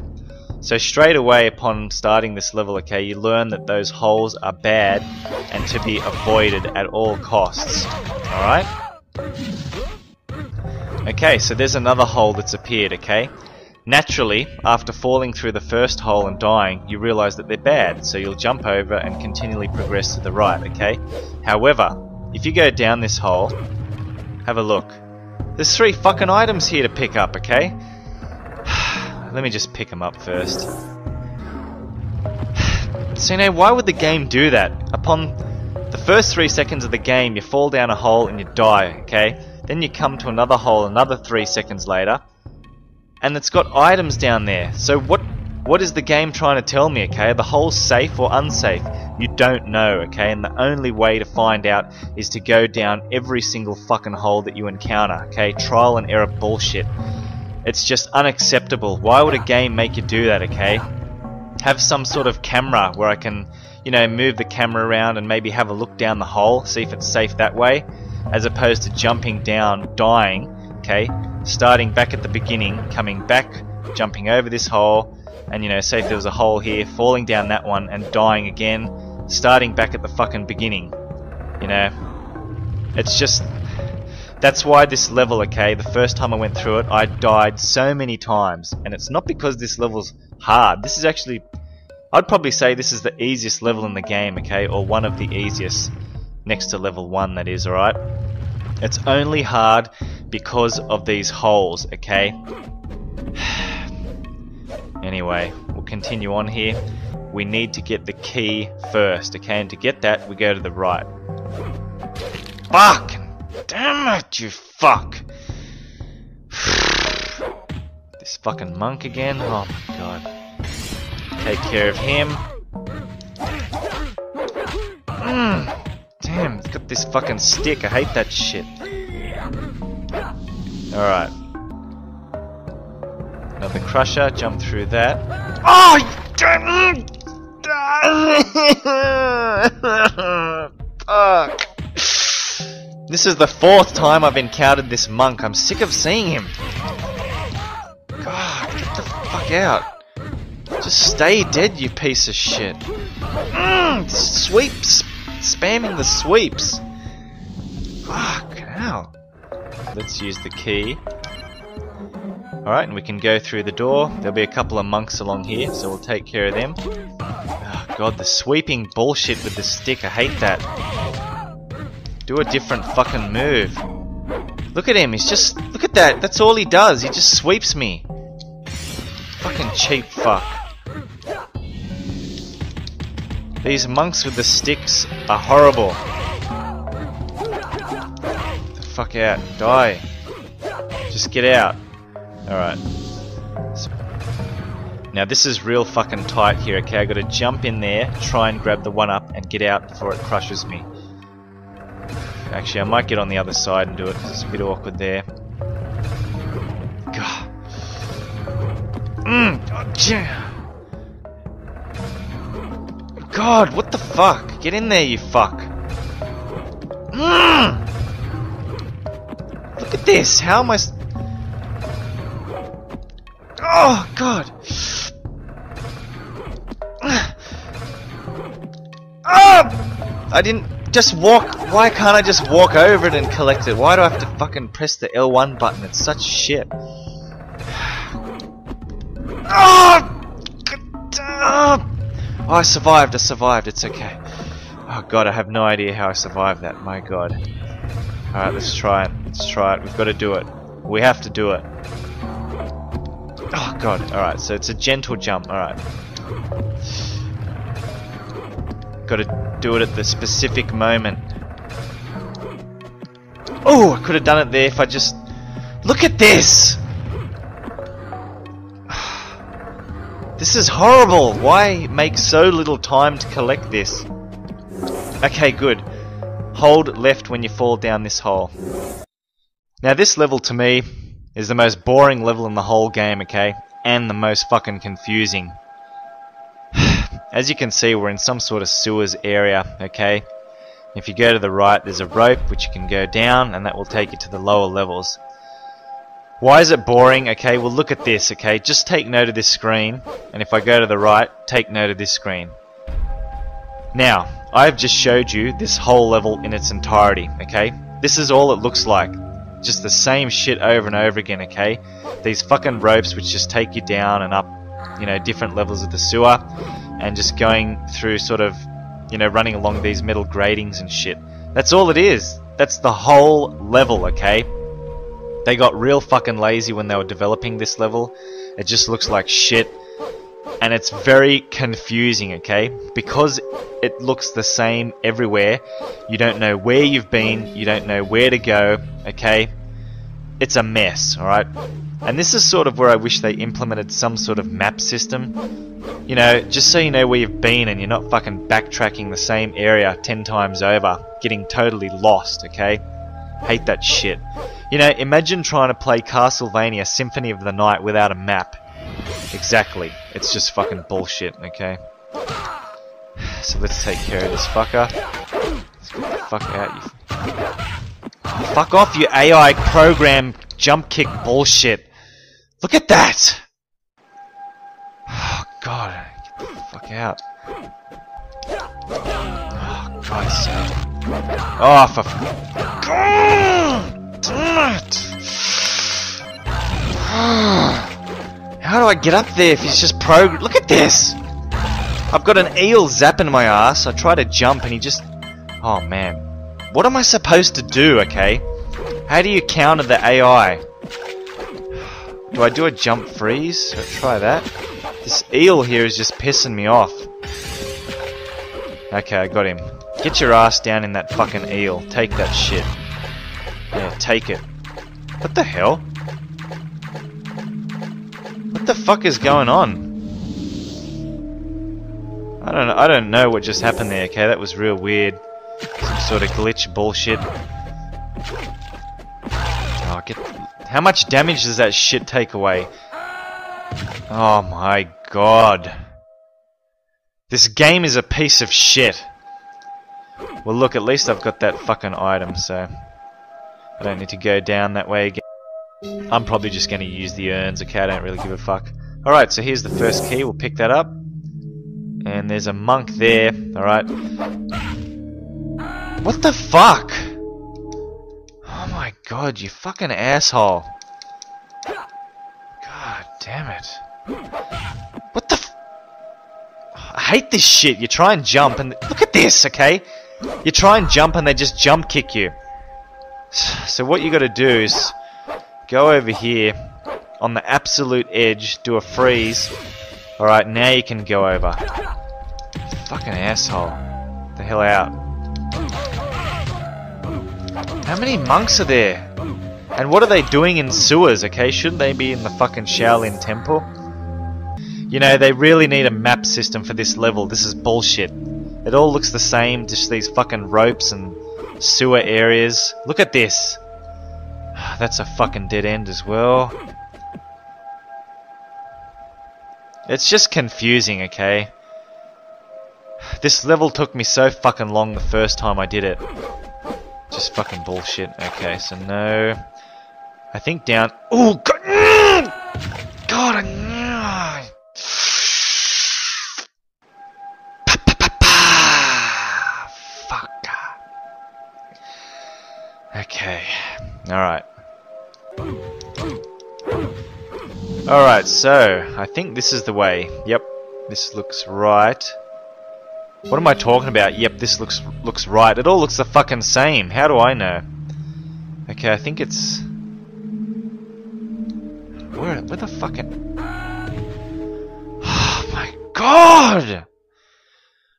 So straight away upon starting this level, okay, you learn that those holes are bad and to be avoided at all costs. Alright? Okay, so there's another hole that's appeared, okay? Naturally, after falling through the first hole and dying, you realize that they're bad, so you'll jump over and continually progress to the right, okay? However, if you go down this hole, have a look. There's three fucking items here to pick up, okay? Let me just pick them up first. So now, why would the game do that? Upon the first three seconds of the game, you fall down a hole and you die, okay? Then you come to another hole another three seconds later, and it's got items down there. So what what is the game trying to tell me, okay? The hole's safe or unsafe? You don't know, okay? And the only way to find out is to go down every single fucking hole that you encounter, okay? Trial and error bullshit. It's just unacceptable. Why would a game make you do that, okay? Have some sort of camera where I can, you know, move the camera around and maybe have a look down the hole, see if it's safe that way, as opposed to jumping down, dying, okay? Starting back at the beginning, coming back, jumping over this hole, and you know, say if there was a hole here, falling down that one and dying again, starting back at the fucking beginning. You know, it's just that's why this level, okay, the first time I went through it, I died so many times. And it's not because this level's hard. This is actually, I'd probably say this is the easiest level in the game, okay, or one of the easiest, next to level 1, that is, alright? It's only hard because of these holes, okay? anyway, we'll continue on here. We need to get the key first, okay? And to get that, we go to the right. Fuck! Damn it, you fuck! this fucking monk again? Oh my god. Take care of him. Mm. Damn, got this fucking stick. I hate that shit. Alright. Another crusher, jump through that. Oh! Fuck. This is the fourth time I've encountered this monk. I'm sick of seeing him. God, get the fuck out. Just stay dead, you piece of shit. Mm, sweeps. Spamming the sweeps. Fuck, hell. Let's use the key. Alright, and we can go through the door. There'll be a couple of monks along here, so we'll take care of them. Oh god, the sweeping bullshit with the stick. I hate that. Do a different fucking move. Look at him, he's just... Look at that, that's all he does. He just sweeps me. Fucking cheap fuck. These monks with the sticks are horrible. The fuck out. Die. Just get out. Alright. Now this is real fucking tight here, okay? I gotta jump in there, try and grab the one up, and get out before it crushes me. Actually, I might get on the other side and do it because it's a bit awkward there. God. Mm, oh, yeah. God, what the fuck? Get in there, you fuck. Mm. Look at this. How am I? Oh God. Ah! I didn't just walk. Why can't I just walk over it and collect it? Why do I have to fucking press the L1 button? It's such shit. Oh, I survived, I survived, it's okay. Oh god, I have no idea how I survived that, my god. Alright, let's try it. Let's try it. We've got to do it. We have to do it. Oh god, alright, so it's a gentle jump, alright. Got to do it at the specific moment. Oh, I could have done it there if I just... Look at this! This is horrible! Why make so little time to collect this? Okay, good. Hold left when you fall down this hole. Now this level to me is the most boring level in the whole game, okay? And the most fucking confusing. As you can see, we're in some sort of sewers area, okay? If you go to the right, there's a rope which you can go down, and that will take you to the lower levels. Why is it boring? Okay, well look at this, okay? Just take note of this screen, and if I go to the right, take note of this screen. Now, I've just showed you this whole level in its entirety, okay? This is all it looks like. Just the same shit over and over again, okay? These fucking ropes which just take you down and up, you know, different levels of the sewer, and just going through sort of, you know, running along these metal gratings and shit. That's all it is. That's the whole level, okay? They got real fucking lazy when they were developing this level. It just looks like shit. And it's very confusing, okay? Because it looks the same everywhere. You don't know where you've been, you don't know where to go, okay? It's a mess, alright? And this is sort of where I wish they implemented some sort of map system. You know, just so you know where you've been and you're not fucking backtracking the same area ten times over, getting totally lost, okay? Hate that shit. You know, imagine trying to play Castlevania Symphony of the Night without a map. Exactly. It's just fucking bullshit, okay? So let's take care of this fucker. Let's get the fuck out, you... Fuck off, you AI program jump kick bullshit. Look at that! Oh god, get the fuck out. Oh, sake. Oh, for God damn it! How do I get up there if he's just pro? Look at this! I've got an eel zapping my ass. I try to jump and he just. Oh man. What am I supposed to do, okay? How do you counter the AI? Do I do a jump freeze? Try that. This eel here is just pissing me off. Okay, I got him. Get your ass down in that fucking eel. Take that shit. Yeah, take it. What the hell? What the fuck is going on? I don't know. I don't know what just happened there. Okay, that was real weird. Some sort of glitch bullshit. Oh, get. How much damage does that shit take away? Oh my god. This game is a piece of shit. Well, look, at least I've got that fucking item, so I don't need to go down that way again. I'm probably just going to use the urns, okay? I don't really give a fuck. Alright, so here's the first key. We'll pick that up. And there's a monk there. Alright. What the fuck? My god, you fucking asshole. God damn it. What the f- I hate this shit. You try and jump and look at this, okay? You try and jump and they just jump kick you. So what you got to do is go over here on the absolute edge, do a freeze. All right, now you can go over. Fucking asshole. The hell out. How many monks are there? And what are they doing in sewers, okay? Shouldn't they be in the fucking Shaolin temple? You know, they really need a map system for this level. This is bullshit. It all looks the same, just these fucking ropes and sewer areas. Look at this. That's a fucking dead end as well. It's just confusing, okay? This level took me so fucking long the first time I did it. Just fucking bullshit. Okay, so no. I think down. Oh god! God! I-. Fuck. Okay. Alright. Alright, so I think this is the way. Yep. This looks right. What am I talking about? Yep, this looks looks right. It all looks the fucking same. How do I know? Okay, I think it's where where the fucking Oh my god!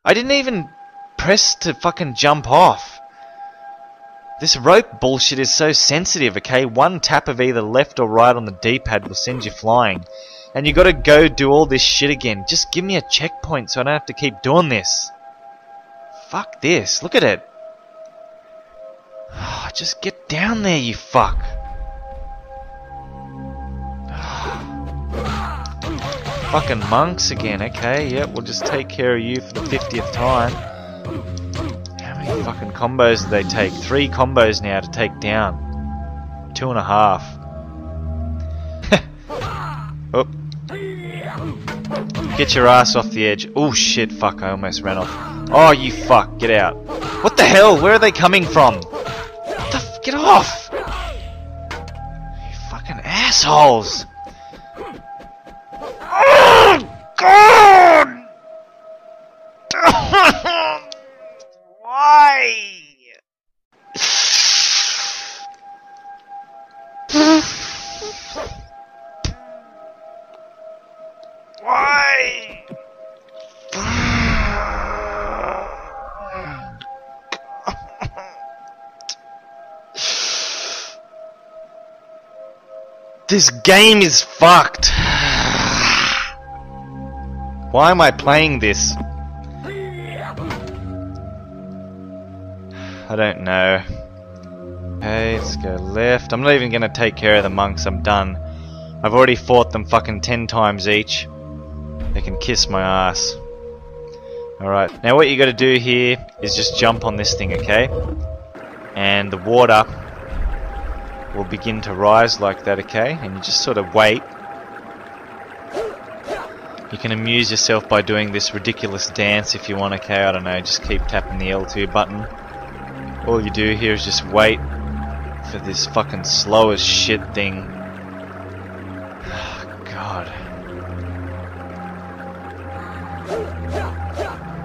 I didn't even press to fucking jump off. This rope bullshit is so sensitive, okay? One tap of either left or right on the D-pad will send you flying. And you gotta go do all this shit again. Just give me a checkpoint so I don't have to keep doing this. Fuck this. Look at it. Just get down there, you fuck. Fucking monks again, okay, yep, we'll just take care of you for the 50th time. How many fucking combos do they take? Three combos now to take down. Two and a half. oh. Get your ass off the edge. Oh shit, fuck, I almost ran off. Oh, you fuck, get out. What the hell? Where are they coming from? Get off! You fucking assholes! Oh, God! This game is fucked. Why am I playing this? I don't know. Okay, let's go left. I'm not even gonna take care of the monks, I'm done. I've already fought them fucking ten times each. They can kiss my ass. Alright, now what you gotta do here is just jump on this thing, okay? And the water will begin to rise like that, okay? And you just sort of wait. You can amuse yourself by doing this ridiculous dance if you want, okay? I don't know, just keep tapping the L2 button. All you do here is just wait for this fucking slow as shit thing. Ah, God.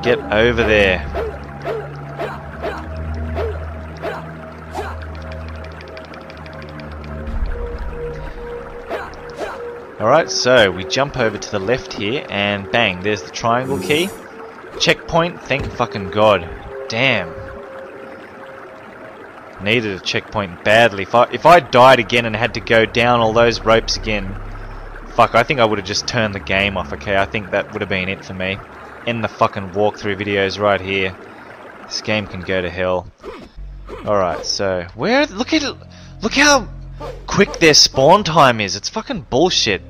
Get over there. Alright, so we jump over to the left here and bang, there's the triangle key. Checkpoint, thank fucking god. Damn. Needed a checkpoint badly. If I, if I died again and had to go down all those ropes again, fuck, I think I would have just turned the game off, okay? I think that would have been it for me. End the fucking walkthrough videos right here. This game can go to hell. Alright, so, where, look at, it look how quick their spawn time is. It's fucking bullshit.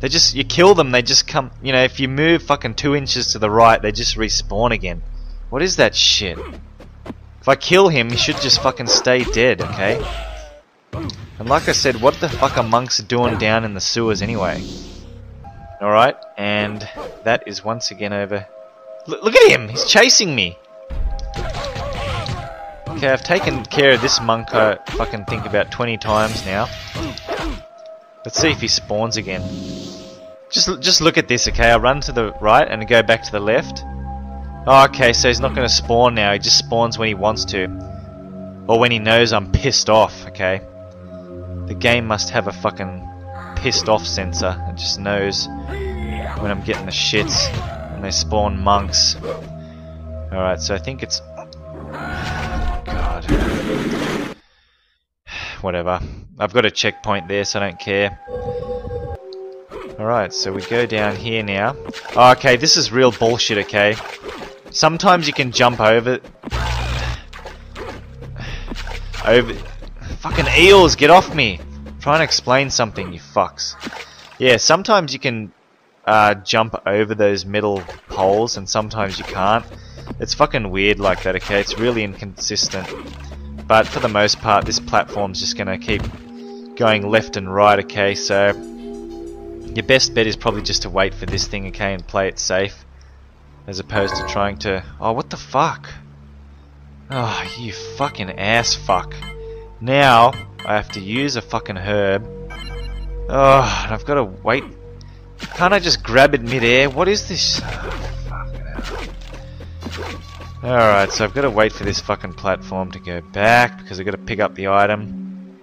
They just, you kill them, they just come, you know, if you move fucking two inches to the right, they just respawn again. What is that shit? If I kill him, he should just fucking stay dead, okay? And like I said, what the fuck are monks doing down in the sewers anyway? Alright, and that is once again over. Look, look at him! He's chasing me! Okay, I've taken care of this monk, I fucking think about 20 times now. Let's see if he spawns again. Just, just look at this, okay? I run to the right and go back to the left. Oh, okay, so he's not going to spawn now. He just spawns when he wants to. Or when he knows I'm pissed off, okay? The game must have a fucking pissed off sensor. It just knows when I'm getting the shits. And they spawn monks. Alright, so I think it's... Oh, God. Whatever. I've got a checkpoint there, so I don't care. Alright, so we go down here now. Oh, okay, this is real bullshit, okay? Sometimes you can jump over... Over... Fucking eels, get off me! Try and explain something, you fucks. Yeah, sometimes you can uh, jump over those middle poles, and sometimes you can't. It's fucking weird like that, okay? It's really inconsistent. But for the most part, this platform's just gonna keep going left and right, okay? So, your best bet is probably just to wait for this thing, okay, and play it safe. As opposed to trying to... Oh, what the fuck? Oh, you fucking ass fuck. Now, I have to use a fucking herb. Oh, and I've got to wait. Can't I just grab it midair? What is this? Oh. Alright, so I've got to wait for this fucking platform to go back because I've got to pick up the item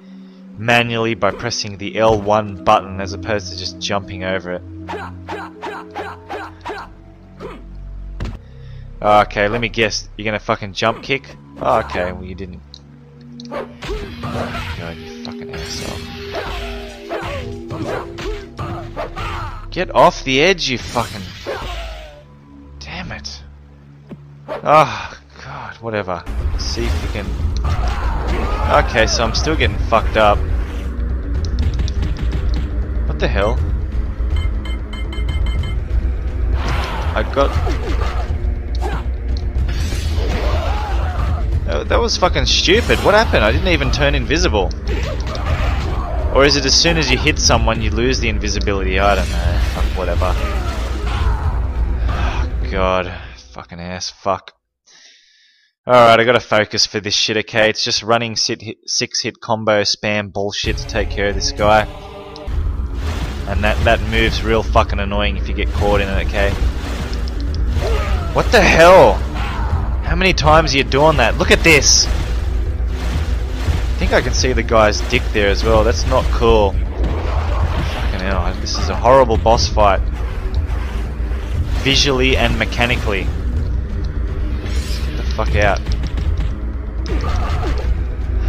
manually by pressing the L1 button as opposed to just jumping over it. Okay, let me guess. You're gonna fucking jump kick? Oh, okay, well you didn't. God, you fucking asshole. Get off the edge, you fucking. It. Oh, God, whatever. Let's see if we can. Okay, so I'm still getting fucked up. What the hell? I got. That was fucking stupid. What happened? I didn't even turn invisible. Or is it as soon as you hit someone you lose the invisibility? I don't know. Fuck, whatever. Ah, God. Fucking ass. Fuck. Alright, I gotta focus for this shit, okay? It's just running six hit combo spam bullshit to take care of this guy. And that, that move's real fucking annoying if you get caught in it, okay? What the hell? How many times are you doing that? Look at this! I think I can see the guy's dick there as well. That's not cool. Fucking hell, this is a horrible boss fight. Visually and mechanically. Fuck out.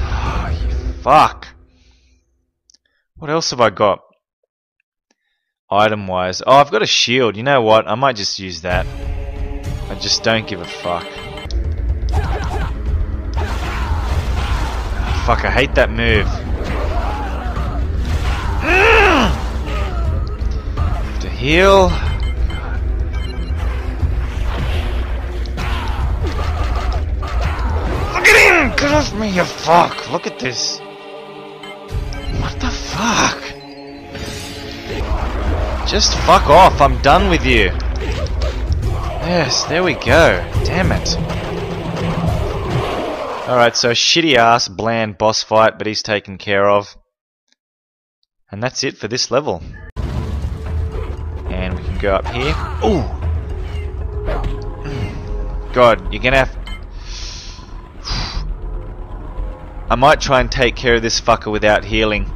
Oh, you fuck. What else have I got? Item wise. Oh, I've got a shield. You know what? I might just use that. I just don't give a fuck. Fuck, I hate that move. Have to heal. Get off me, you fuck! Look at this. What the fuck? Just fuck off, I'm done with you. Yes, there we go. Damn it. Alright, so shitty ass, bland boss fight, but he's taken care of. And that's it for this level. And we can go up here. Ooh! Hmm. God, you're gonna have... I might try and take care of this fucker without healing.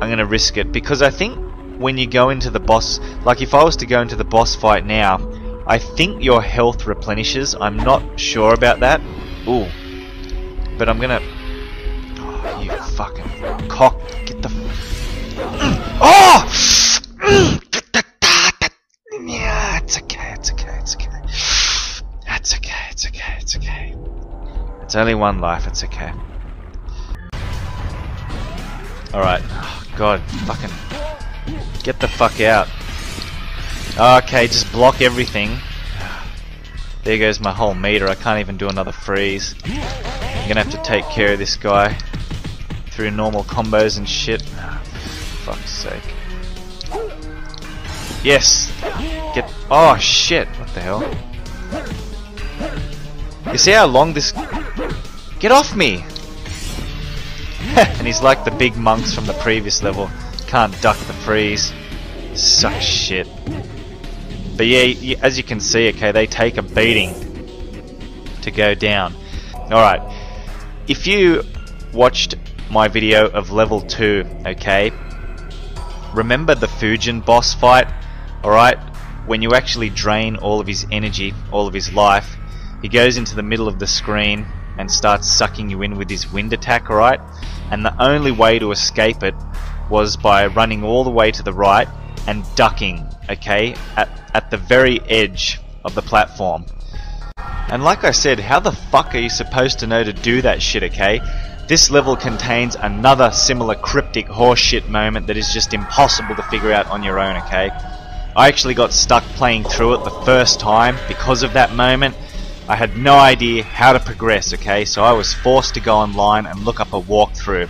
I'm gonna risk it, because I think when you go into the boss... Like, if I was to go into the boss fight now, I think your health replenishes. I'm not sure about that. Ooh. But I'm gonna... Oh, you fucking cock. Get the... Oh! Yeah, it's okay, it's okay, it's okay. That's okay, it's okay, it's okay. It's only one life, it's okay. Alright. Oh, God, fucking... Get the fuck out. Okay, just block everything. There goes my whole meter. I can't even do another freeze. I'm gonna have to take care of this guy through normal combos and shit. Oh, fuck's sake. Yes! Get. Oh shit! What the hell? You see how long this. Get off me! and he's like the big monks from the previous level. Can't duck the freeze. Sucks shit. But yeah, as you can see, okay, they take a beating to go down. Alright, if you watched my video of level 2, okay, remember the Fujin boss fight? Alright, when you actually drain all of his energy, all of his life, he goes into the middle of the screen and starts sucking you in with his wind attack, alright? And the only way to escape it was by running all the way to the right and ducking, okay, at, at the very edge of the platform. And like I said, how the fuck are you supposed to know to do that shit, okay? This level contains another similar cryptic horseshit moment that is just impossible to figure out on your own, okay? I actually got stuck playing through it the first time because of that moment. I had no idea how to progress, okay? So I was forced to go online and look up a walkthrough.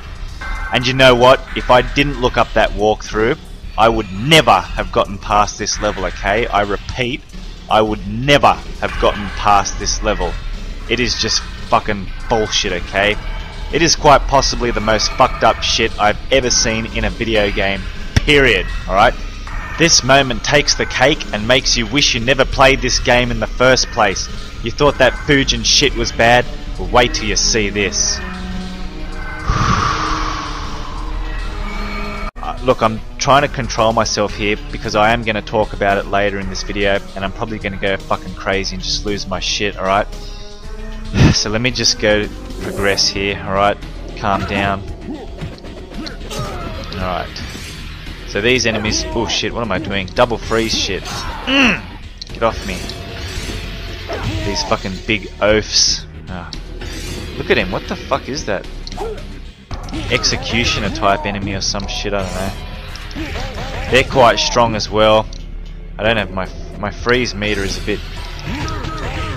And you know what? If I didn't look up that walkthrough, I would never have gotten past this level, okay? I repeat, I would never have gotten past this level. It is just fucking bullshit, okay? It is quite possibly the most fucked up shit I've ever seen in a video game, period, alright? This moment takes the cake and makes you wish you never played this game in the first place. You thought that Fujin shit was bad? Well, wait till you see this. Uh, Look, I'm trying to control myself here because I am going to talk about it later in this video and I'm probably going to go fucking crazy and just lose my shit, alright? So let me just go progress here, alright? Calm down. Alright. So these enemies... Oh shit, what am I doing? Double freeze shit. Mm! Get off me. These fucking big oafs. Ah. Look at him, what the fuck is that? Executioner type enemy or some shit, I don't know. They're quite strong as well. I don't have my... My freeze meter is a bit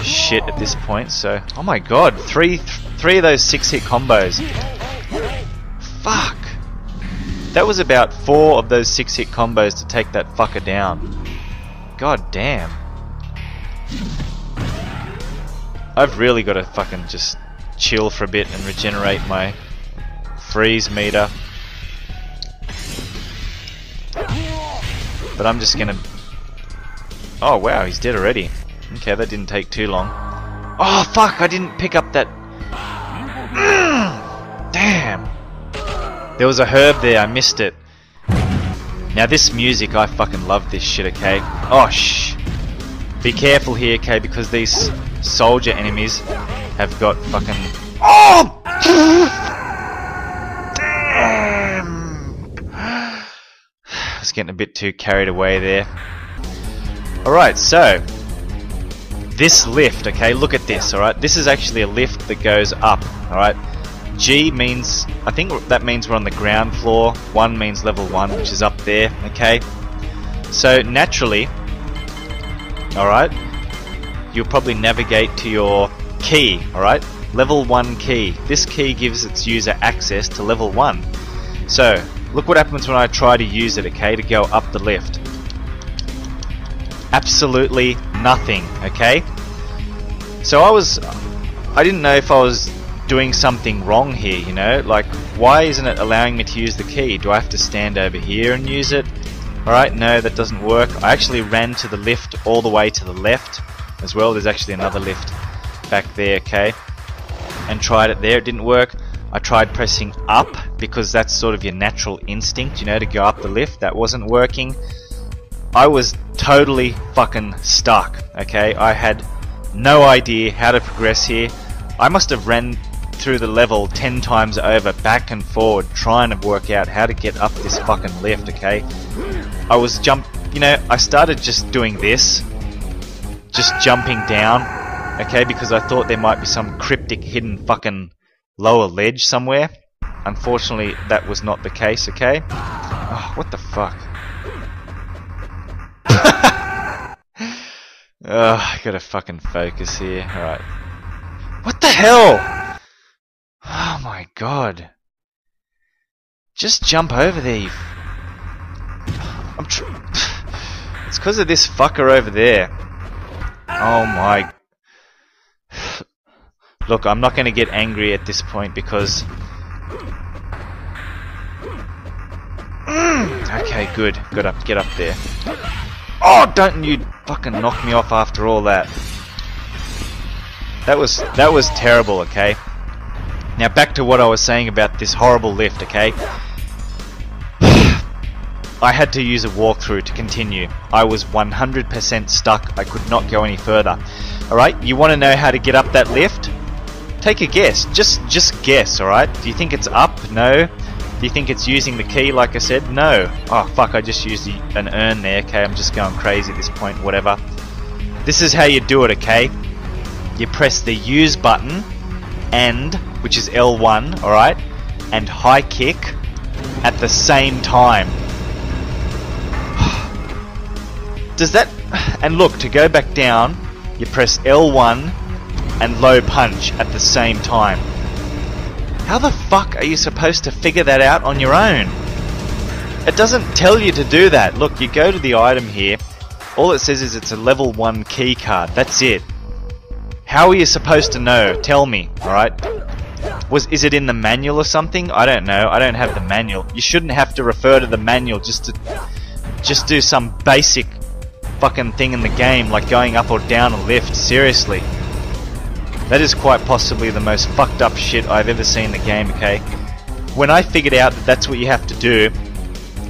shit at this point, so... Oh my god, three, th three of those six hit combos. Fuck. That was about four of those six hit combos to take that fucker down. God damn. I've really got to fucking just chill for a bit and regenerate my freeze meter. But I'm just gonna... Oh wow, he's dead already. Okay, that didn't take too long. Oh fuck, I didn't pick up that... Mm, damn. There was a herb there, I missed it. Now this music, I fucking love this shit, okay? Oh shh. Be careful here, okay, because these soldier enemies have got fucking... Oh! Damn! I was getting a bit too carried away there. Alright, so... This lift, okay, look at this, alright? This is actually a lift that goes up, alright? G means, I think that means we're on the ground floor. 1 means level 1, which is up there, okay? So, naturally, alright, you'll probably navigate to your key, alright? Level 1 key. This key gives its user access to level 1. So, look what happens when I try to use it, okay, to go up the lift. Absolutely nothing, okay? So I was, I didn't know if I was doing something wrong here, you know? Like, why isn't it allowing me to use the key? Do I have to stand over here and use it? Alright, no, that doesn't work. I actually ran to the lift all the way to the left as well. There's actually another lift back there, okay? And tried it there, it didn't work. I tried pressing up because that's sort of your natural instinct, you know, to go up the lift. That wasn't working. I was totally fucking stuck, okay? I had no idea how to progress here. I must have ran through the level 10 times over, back and forward, trying to work out how to get up this fucking lift, okay? I was jump, you know, I started just doing this, just jumping down, okay, because I thought there might be some cryptic hidden fucking lower ledge somewhere. Unfortunately, that was not the case, okay? Oh, what the fuck? Ugh, ah, I gotta fucking focus here. Alright. What the hell? Oh my god. Just jump over there, I'm tr- It's because of this fucker over there. Oh my. Look, I'm not gonna get angry at this point because. Mm, okay, good. Good up, get up there. Oh, don't you fucking knock me off after all that. That was that was terrible, okay? Now back to what I was saying about this horrible lift, okay? I had to use a walkthrough to continue. I was 100% stuck. I could not go any further. Alright, you want to know how to get up that lift? Take a guess. Just just guess, alright? Do you think it's up? No. Do you think it's using the key like I said? No. Oh fuck, I just used an urn there. Okay, I'm just going crazy at this point, whatever. This is how you do it, okay? You press the use button and, which is L1, alright? And high kick at the same time. Does that... And look, to go back down, you press L1 and low punch at the same time. How the fuck are you supposed to figure that out on your own? It doesn't tell you to do that. Look, you go to the item here. All it says is it's a level 1 key card. That's it. How are you supposed to know? Tell me, alright? Was is it in the manual or something? I don't know. I don't have the manual. You shouldn't have to refer to the manual just to just do some basic fucking thing in the game like going up or down a lift. Seriously. That is quite possibly the most fucked up shit I've ever seen in the game, okay? When I figured out that that's what you have to do,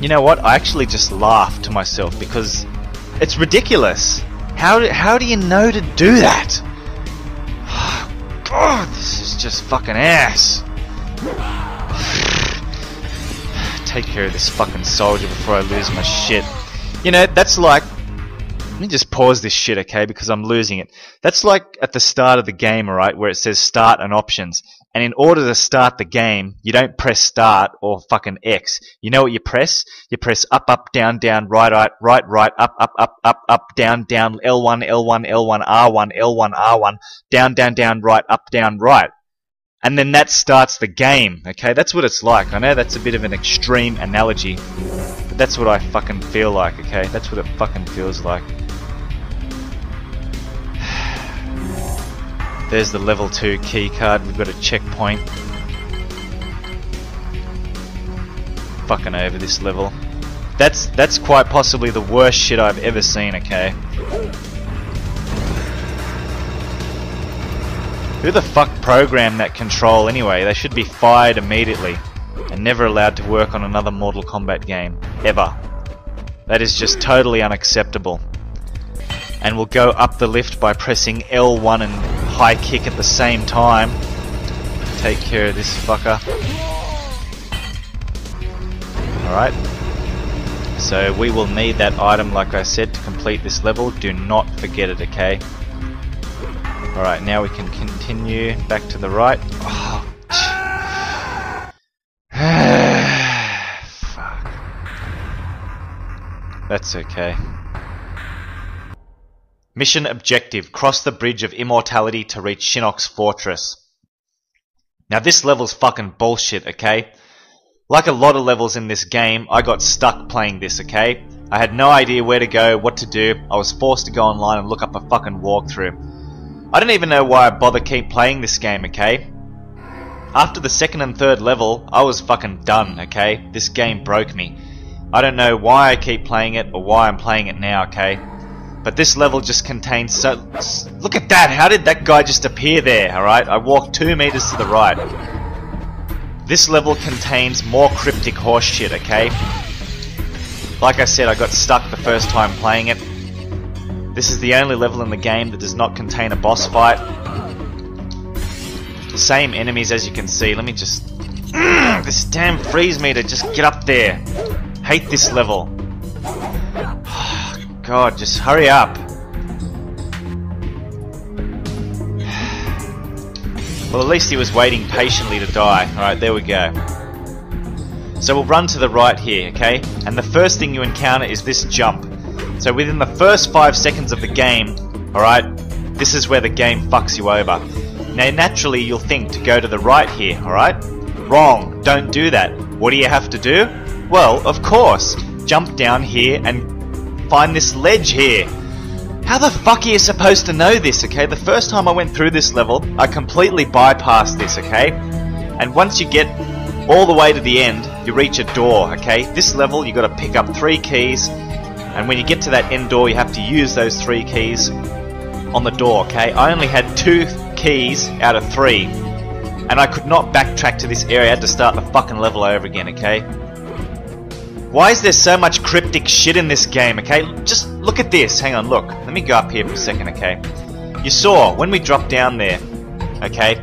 you know what? I actually just laughed to myself because it's ridiculous. How do, how do you know to do that? God, this is just fucking ass. Take care of this fucking soldier before I lose my shit. You know, that's like. Let me just pause this shit, okay, because I'm losing it. That's like at the start of the game, alright, where it says start and options. And in order to start the game, you don't press start or fucking X. You know what you press? You press up, up, down, down, right, right, right, right, up, up, up, up, up, down, down, L1, L1, L1, R1, L1, R1, down, down, down, right, up, down, right. And then that starts the game, okay? That's what it's like. I know that's a bit of an extreme analogy, but that's what I fucking feel like, okay? That's what it fucking feels like. There's the level 2 key card. We've got a checkpoint. Fucking over this level. That's that's quite possibly the worst shit I've ever seen, okay? Who the fuck programmed that control anyway? They should be fired immediately and never allowed to work on another Mortal Kombat game. Ever. That is just totally unacceptable. And we'll go up the lift by pressing L1 and high kick at the same time. Take care of this fucker. Alright. So we will need that item, like I said, to complete this level. Do not forget it, okay? Alright, now we can continue back to the right. Oh, Fuck. That's okay. Mission objective cross the bridge of immortality to reach Shinnok's fortress. Now, this level's fucking bullshit, okay? Like a lot of levels in this game, I got stuck playing this, okay? I had no idea where to go, what to do. I was forced to go online and look up a fucking walkthrough. I don't even know why I bother keep playing this game, okay? After the second and third level, I was fucking done, okay? This game broke me. I don't know why I keep playing it or why I'm playing it now, okay? But this level just contains so... Look at that! How did that guy just appear there, alright? I walked two meters to the right. This level contains more cryptic horseshit, okay? Like I said, I got stuck the first time playing it. This is the only level in the game that does not contain a boss fight. The same enemies as you can see. Let me just... this damn freeze meter, just get up there. Hate this level. God, just hurry up. Well, at least he was waiting patiently to die. Alright, there we go. So we'll run to the right here, okay? And the first thing you encounter is this jump. So within the first five seconds of the game, alright, this is where the game fucks you over. Now, naturally, you'll think to go to the right here, alright? Wrong, don't do that. What do you have to do? Well, of course, jump down here and find this ledge here. How the fuck are you supposed to know this, okay? The first time I went through this level, I completely bypassed this, okay? And once you get all the way to the end, you reach a door, okay? This level, you gotta pick up three keys, and when you get to that end door, you have to use those three keys on the door, okay? I only had two keys out of three, and I could not backtrack to this area. I had to start the fucking level over again, okay? Why is there so much cryptic shit in this game, okay? Just look at this. Hang on, look. Let me go up here for a second, okay? You saw, when we dropped down there, okay,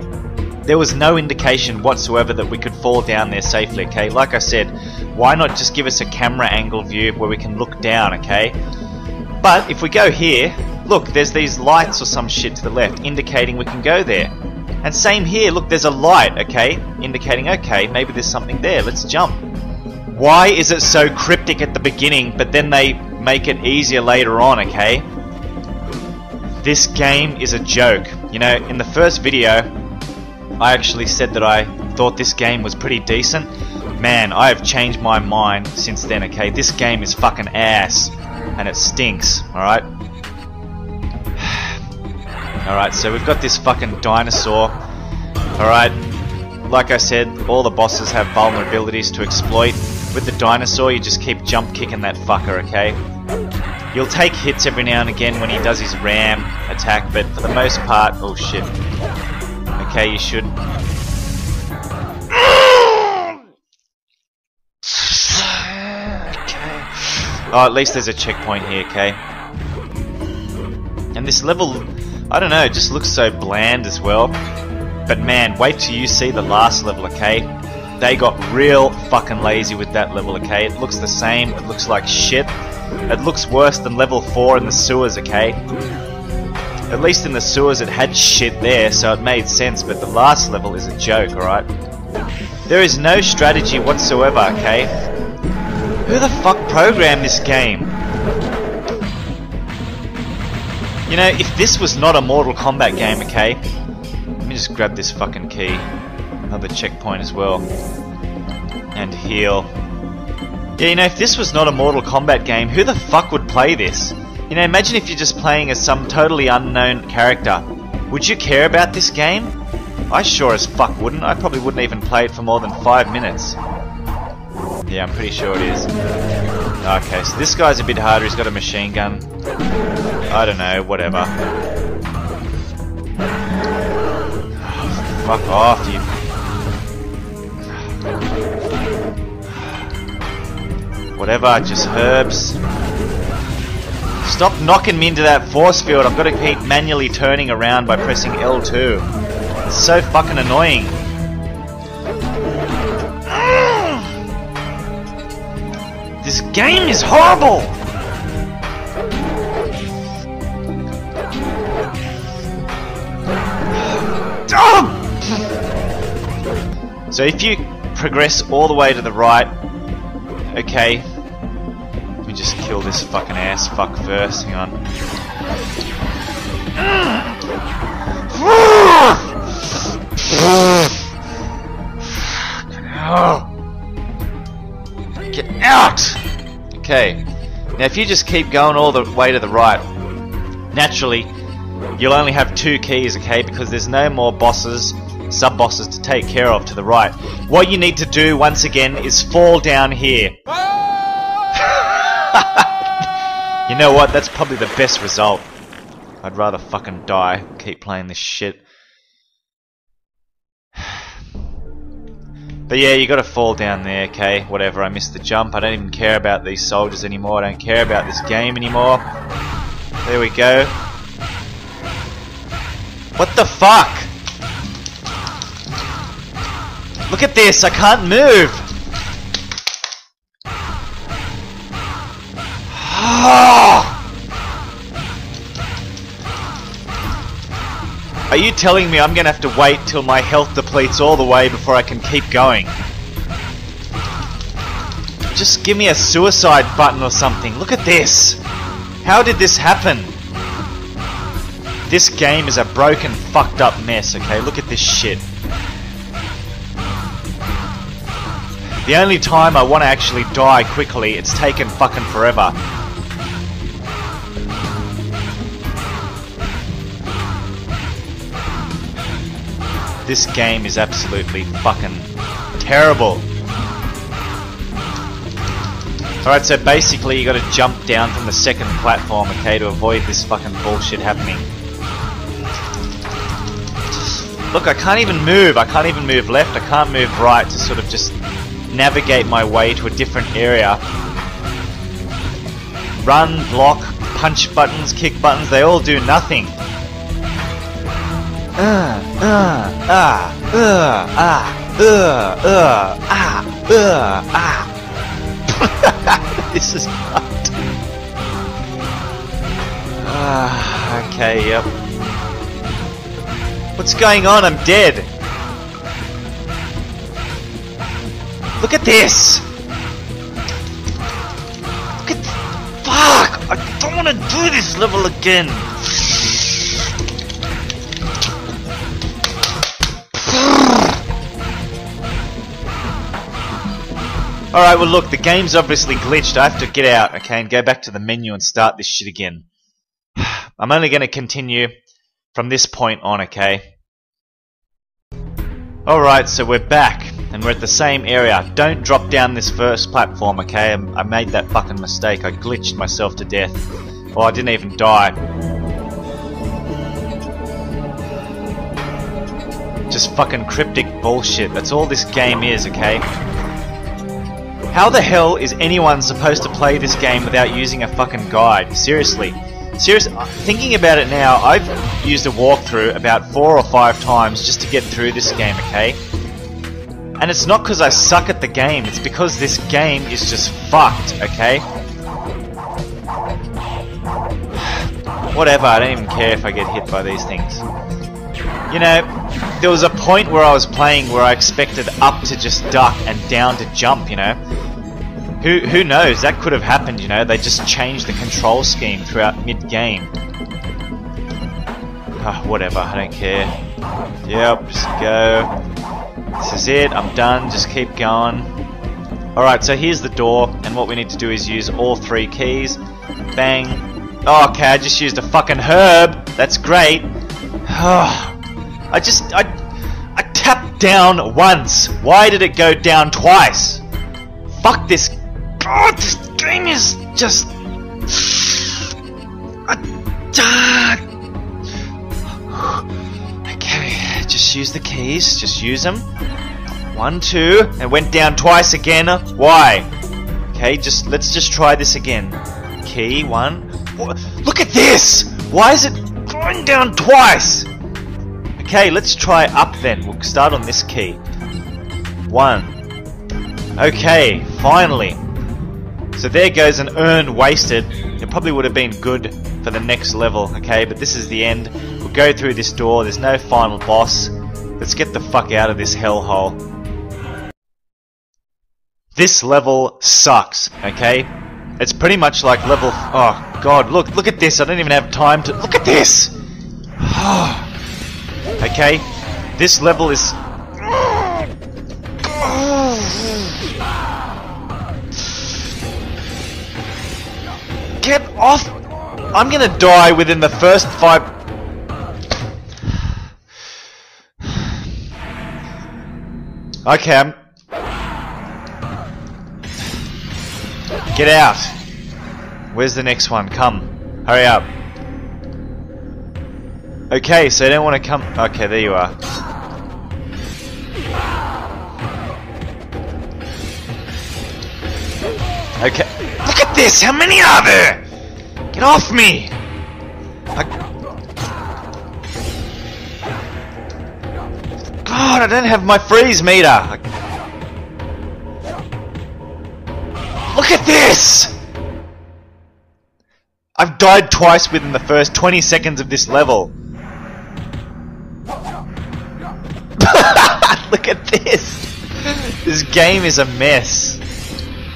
there was no indication whatsoever that we could fall down there safely, okay? Like I said, why not just give us a camera angle view where we can look down, okay? But if we go here, look, there's these lights or some shit to the left indicating we can go there. And same here, look, there's a light, okay, indicating, okay, maybe there's something there, let's jump. Why is it so cryptic at the beginning, but then they make it easier later on, okay? This game is a joke. You know, in the first video, I actually said that I thought this game was pretty decent. Man, I have changed my mind since then, okay? This game is fucking ass. And it stinks, alright? Alright, so we've got this fucking dinosaur. Alright, like I said, all the bosses have vulnerabilities to exploit. With the dinosaur, you just keep jump kicking that fucker, okay? You'll take hits every now and again when he does his ram attack, but for the most part, oh shit. Okay, you should. Okay. Oh, at least there's a checkpoint here, okay? And this level, I don't know, just looks so bland as well. But man, wait till you see the last level, okay? They got real fucking lazy with that level, okay? It looks the same, it looks like shit. It looks worse than level 4 in the sewers, okay? At least in the sewers it had shit there, so it made sense, but the last level is a joke, alright? There is no strategy whatsoever, okay? Who the fuck programmed this game? You know, if this was not a Mortal Kombat game, okay? Let me just grab this fucking key. Another checkpoint as well. And heal. Yeah, you know, if this was not a Mortal Kombat game, who the fuck would play this? You know, imagine if you're just playing as some totally unknown character. Would you care about this game? I sure as fuck wouldn't. I probably wouldn't even play it for more than five minutes. Yeah, I'm pretty sure it is. Okay, so this guy's a bit harder. He's got a machine gun. I don't know, whatever. Fuck off, you. Whatever, just herbs. Stop knocking me into that force field. I've got to keep manually turning around by pressing L2. It's so fucking annoying. This game is horrible! So if you progress all the way to the right, okay, let me just kill this fucking ass fuck first, hang on. Get out! Okay. Now if you just keep going all the way to the right, naturally, you'll only have two keys, okay? Because there's no more bosses, sub-bosses to take care of to the right. What you need to do, once again, is fall down here. you know what? That's probably the best result. I'd rather fucking die keep playing this shit. But yeah, you gotta fall down there, okay? Whatever, I missed the jump. I don't even care about these soldiers anymore. I don't care about this game anymore. There we go. What the fuck? Look at this, I can't move! Ah! Are you telling me I'm gonna have to wait till my health depletes all the way before I can keep going? Just give me a suicide button or something. Look at this! How did this happen? This game is a broken, fucked up mess, okay? Look at this shit. The only time I want to actually die quickly, it's taken fucking forever. This game is absolutely fucking terrible. Alright, so basically you gotta jump down from the second platform, okay, to avoid this fucking bullshit happening. Look, I can't even move. I can't even move left. I can't move right to sort of just navigate my way to a different area. Run, block, punch buttons, kick buttons, they all do nothing. Uh, uh, ah, uh, ah, uh, uh, ah, uh, ah. this is fucked. Ah, okay, yep. What's going on? I'm dead. Look at this. Look at. Fuck! I don't want to do this level again. Alright, well look, the game's obviously glitched. I have to get out, okay, and go back to the menu and start this shit again. I'm only going to continue from this point on, okay? Alright, so we're back. And we're at the same area. Don't drop down this first platform, okay? I, made that fucking mistake. I glitched myself to death. Well, I didn't even die. Just fucking cryptic bullshit. That's all this game is, okay? How the hell is anyone supposed to play this game without using a fucking guide? Seriously. Serious. Uh, thinking about it now, I've used a walkthrough about four or five times just to get through this game, okay? And it's not because I suck at the game, it's because this game is just fucked, okay? Whatever, I don't even care if I get hit by these things. You know, there was a point where I was playing where I expected up to just duck and down to jump, you know? Who, who knows, that could have happened, you know? They just changed the control scheme throughout mid-game. Ah, whatever, I don't care. Yep, just go. This is it, I'm done, just keep going. Alright, so here's the door, and what we need to do is use all three keys. Bang. Oh, okay, I just used a fucking herb. That's great. I just, I, I tapped down once. Why did it go down twice? Fuck this. Oh, this game is just. Okay, just use the keys. Just use them. One, two, and went down twice again. Why? Okay, just let's just try this again. Key one. Look at this! Why is it going down twice? Okay, let's try up then. We'll start on this key. One. Okay, finally. So there goes an urn wasted. It probably would have been good for the next level, okay? But this is the end. We'll go through this door. There's no final boss. Let's get the fuck out of this hellhole. This level sucks, okay? It's pretty much like level. oh god, look, look at this. I don't even have time to. Look at this! okay? This level is. Get off! I'm gonna die within the first five. Okay, I'm. Get out! Where's the next one? Come. Hurry up. Okay, so I don't want to come. Okay, there you are. Okay. Look at this! How many are there? Get off me! I... God, I don't have my freeze meter! I- Look at this! I've died twice within the first 20 seconds of this level. Look at this! This game is a mess.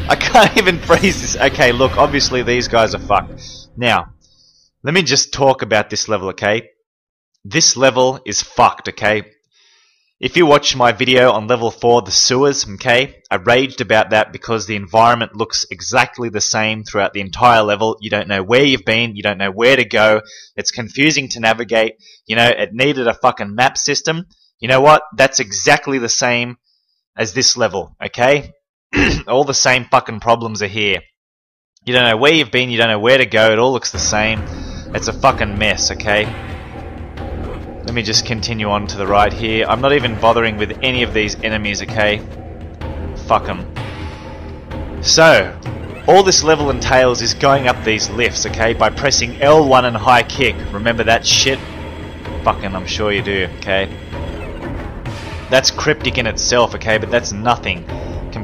I can't even freeze this. Okay, look, obviously these guys are fucked. Now, let me just talk about this level, okay? This level is fucked, okay? If you watch my video on level 4, the sewers, okay, I raged about that because the environment looks exactly the same throughout the entire level. You don't know where you've been, you don't know where to go, it's confusing to navigate, you know, it needed a fucking map system. You know what? That's exactly the same as this level, okay? all the same fucking problems are here. You don't know where you've been, you don't know where to go, it all looks the same. It's a fucking mess, okay? Let me just continue on to the right here. I'm not even bothering with any of these enemies, okay? Fuck them. So, all this level entails is going up these lifts, okay? By pressing L1 and high kick. Remember that shit? Fucking, I'm sure you do, okay? That's cryptic in itself, okay? But that's nothing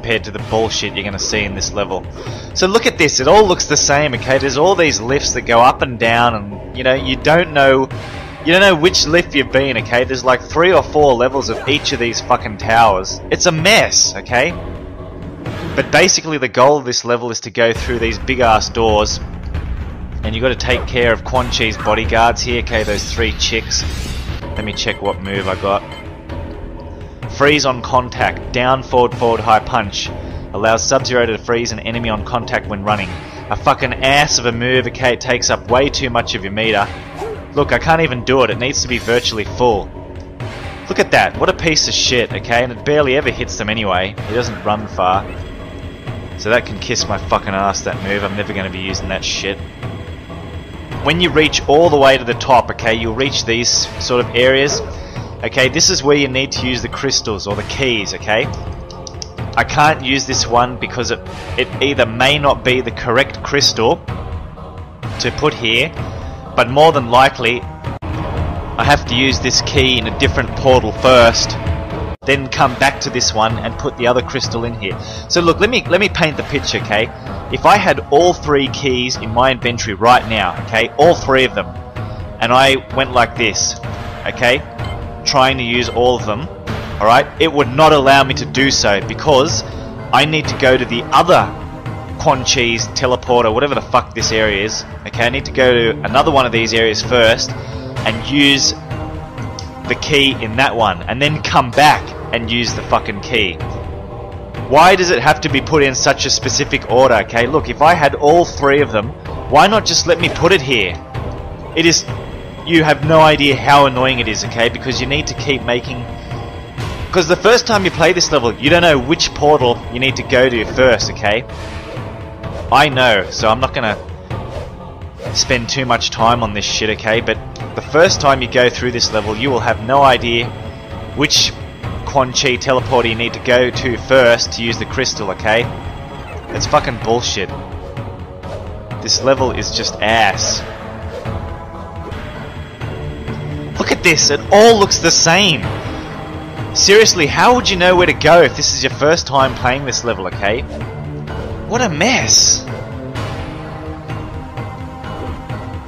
compared to the bullshit you're going to see in this level. So look at this, it all looks the same, okay? There's all these lifts that go up and down and, you know, you don't know... You don't know which lift you've been, okay? There's like three or four levels of each of these fucking towers. It's a mess, okay? But basically the goal of this level is to go through these big ass doors and you got to take care of Quan Chi's bodyguards here, okay? Those three chicks. Let me check what move I got. Freeze on contact. Down, forward, forward, high punch. Allows Sub-Zero to freeze an enemy on contact when running. A fucking ass of a move, okay? It takes up way too much of your meter. Look, I can't even do it. It needs to be virtually full. Look at that. What a piece of shit, okay? And it barely ever hits them anyway. He doesn't run far. So that can kiss my fucking ass, that move. I'm never going to be using that shit. When you reach all the way to the top, okay, you'll reach these sort of areas. Okay, this is where you need to use the crystals or the keys, okay? I can't use this one because it, it either may not be the correct crystal to put here, but more than likely I have to use this key in a different portal first, then come back to this one and put the other crystal in here. So look, let me let me paint the picture, okay? If I had all three keys in my inventory right now, okay, all three of them, and I went like this, okay, trying to use all of them, alright, it would not allow me to do so because I need to go to the other Quan Chi's teleporter, whatever the fuck this area is. Okay, I need to go to another one of these areas first and use the key in that one and then come back and use the fucking key. Why does it have to be put in such a specific order? Okay, look, if I had all three of them, why not just let me put it here? It is. You have no idea how annoying it is, okay? Because you need to keep making. Because the first time you play this level, you don't know which portal you need to go to first, okay? I know, so I'm not gonna spend too much time on this shit, okay? But the first time you go through this level, you will have no idea which Quan Chi teleporter you need to go to first to use the crystal, okay? That's fucking bullshit. This level is just ass. Look at this, it all looks the same. Seriously, how would you know where to go if this is your first time playing this level, okay? What a mess.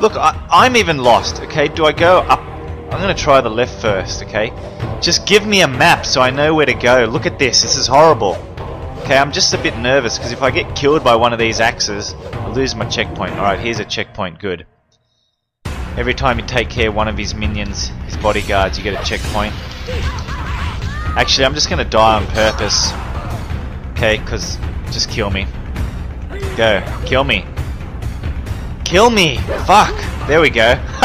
Look, I, I'm even lost, okay? Do I go up? I'm gonna try the left first, okay? Just give me a map so I know where to go. Look at this, this is horrible. Okay, I'm just a bit nervous because if I get killed by one of these axes, I lose my checkpoint. Alright, here's a checkpoint, good. Every time you take care of one of his minions, his bodyguards, you get a checkpoint. Actually, I'm just gonna die on purpose. Okay, because just kill me. Go, kill me. Kill me! Fuck! There we go.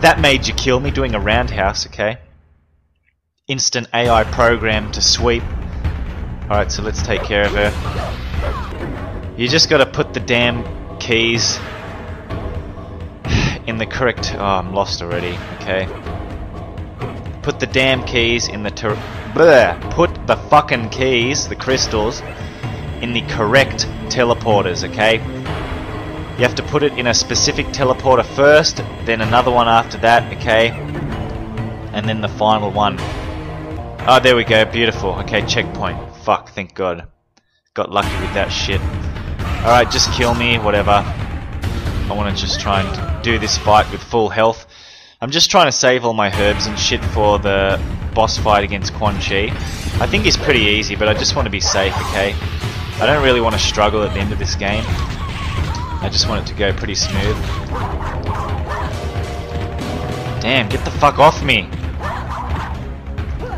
that made you kill me doing a roundhouse, okay? Instant AI program to sweep. Alright, so let's take care of her. You just gotta put the damn keys in the correct... Oh, I'm lost already, okay? Put the damn keys in the... Ter Bleh. Put the fucking keys, the crystals, in the correct teleporters, okay? You have to put it in a specific teleporter first, then another one after that, okay? And then the final one. Oh, there we go, beautiful. Okay, checkpoint. Fuck, thank god. Got lucky with that shit. Alright, just kill me, whatever. I want to just try and do this fight with full health. I'm just trying to save all my herbs and shit for the boss fight against Quan Chi. I think he's pretty easy, but I just want to be safe, okay? I don't really want to struggle at the end of this game. I just want it to go pretty smooth. Damn, get the fuck off me!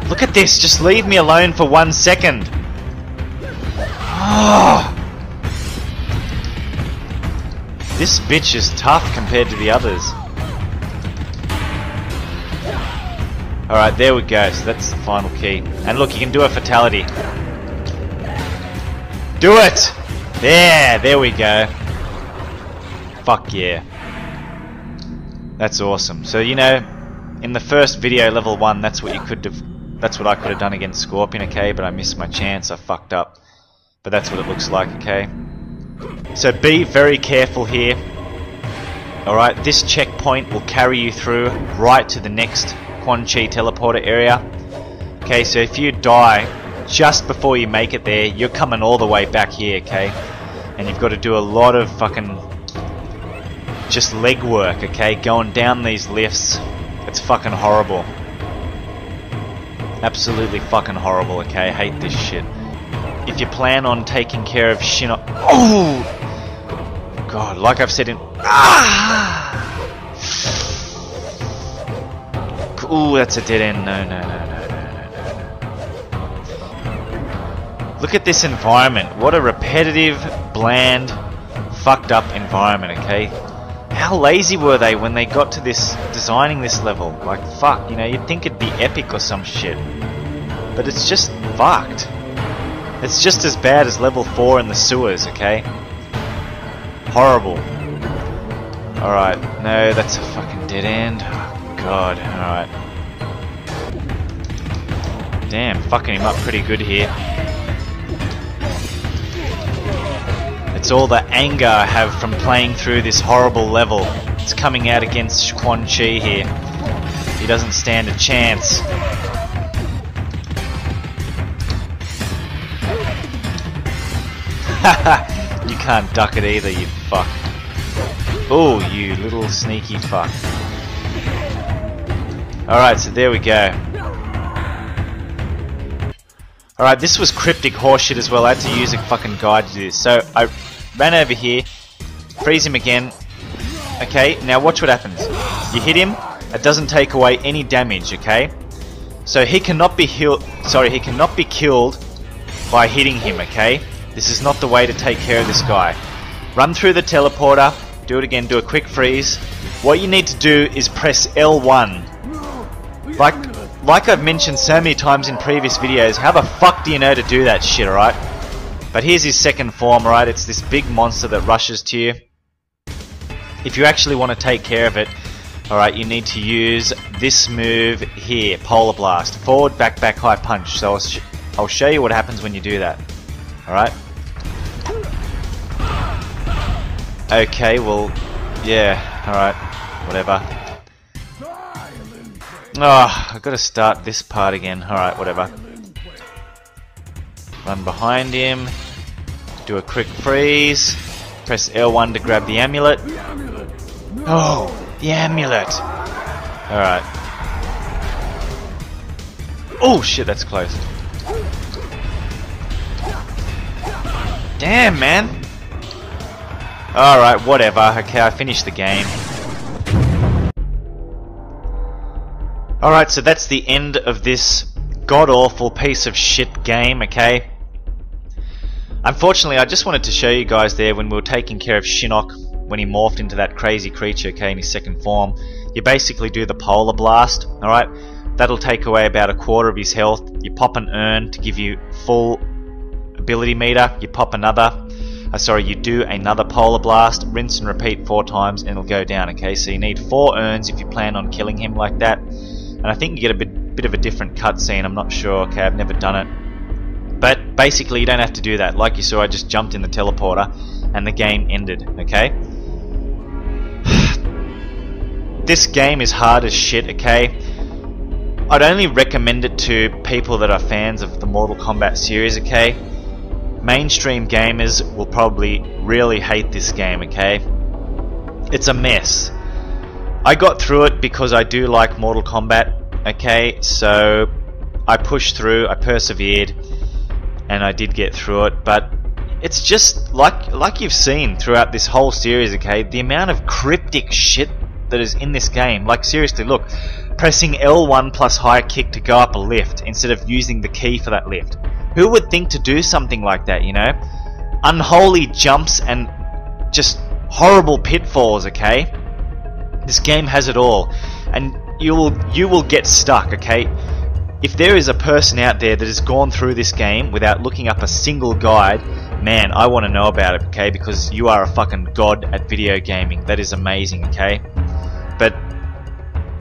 Look at this, just leave me alone for one second! Oh. This bitch is tough compared to the others. Alright, there we go, so that's the final key. And look, you can do a fatality. Do it! There, there we go. Fuck yeah. That's awesome. So, you know, in the first video, level 1, that's what you could have... That's what I could have done against Scorpion, okay? But I missed my chance, I fucked up. But that's what it looks like, okay? So be very careful here. Alright, this checkpoint will carry you through right to the next Quan Chi teleporter area. Okay, so if you die just before you make it there, you're coming all the way back here, okay? And you've got to do a lot of fucking just leg work, okay? Going down these lifts. It's fucking horrible. Absolutely fucking horrible, okay? I hate this shit. If you plan on taking care of Shino... Oh! God, like I've said in... Ah! Ooh, that's a dead end. No, no, no, no, no, no, no. Look at this environment. What a repetitive, bland, fucked up environment, okay? how lazy were they when they got to this designing this level? Like fuck, you know, you'd think it'd be epic or some shit. But it's just fucked. It's just as bad as level 4 in the sewers, okay? Horrible. Alright, no, that's a fucking dead end. Oh, God, alright. Damn, fucking him up pretty good here. It's all the anger I have from playing through this horrible level. It's coming out against Quan Chi here. He doesn't stand a chance. you can't duck it either, you fuck. Oh, you little sneaky fuck. Alright, so there we go. Alright, this was cryptic horseshit as well. I had to use a fucking guide to do this. So I ran over here, freeze him again. Okay, now watch what happens. You hit him, it doesn't take away any damage, okay? So he cannot be healed sorry, he cannot be killed by hitting him, okay? This is not the way to take care of this guy. Run through the teleporter, do it again, do a quick freeze. What you need to do is press L1. Like like I've mentioned so many times in previous videos, how the fuck do you know to do that shit, alright? But here's his second form, alright? It's this big monster that rushes to you. If you actually want to take care of it, alright, you need to use this move here, Polar Blast. Forward, back, back, high punch. So I'll, sh I'll show you what happens when you do that. Alright? Okay, well, yeah, alright, whatever. Oh, I've got to start this part again. Alright, whatever. Run behind him. Do a quick freeze. Press L1 to grab the amulet. Oh, the amulet! Alright. Oh shit, that's close. Damn, man! Alright, whatever. Okay, I finished the game. Alright, so that's the end of this god-awful piece of shit game, okay? Unfortunately, I just wanted to show you guys there when we were taking care of Shinnok when he morphed into that crazy creature, okay, in his second form. You basically do the Polar Blast, alright? That'll take away about a quarter of his health. You pop an urn to give you full ability meter. You pop another. Uh, sorry, you do another Polar Blast, rinse and repeat four times, and it'll go down, okay? So you need four urns if you plan on killing him like that. And I think you get a bit, bit of a different cutscene, I'm not sure, okay, I've never done it. But basically, you don't have to do that. Like you saw, I just jumped in the teleporter and the game ended, okay? this game is hard as shit, okay? I'd only recommend it to people that are fans of the Mortal Kombat series, okay? Mainstream gamers will probably really hate this game, okay? It's a mess. I got through it because I do like Mortal Kombat, okay? So I pushed through, I persevered, and I did get through it, but it's just like like you've seen throughout this whole series, okay? The amount of cryptic shit that is in this game. Like seriously, look, pressing L1 plus high kick to go up a lift instead of using the key for that lift. Who would think to do something like that, you know? Unholy jumps and just horrible pitfalls, okay? This game has it all. And you will you will get stuck, okay? If there is a person out there that has gone through this game without looking up a single guide, man, I want to know about it, okay? Because you are a fucking god at video gaming. That is amazing, okay? But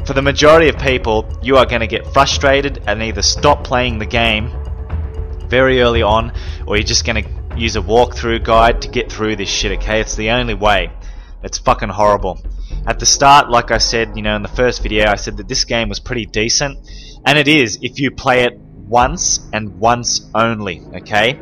for the majority of people, you are going to get frustrated and either stop playing the game very early on, or you're just to use a walkthrough guide to get through this shit, okay? It's the only way. It's fucking horrible. At the start, like I said, you know, in the first video, I said that this game was pretty decent, and it is if you play it once and once only, okay?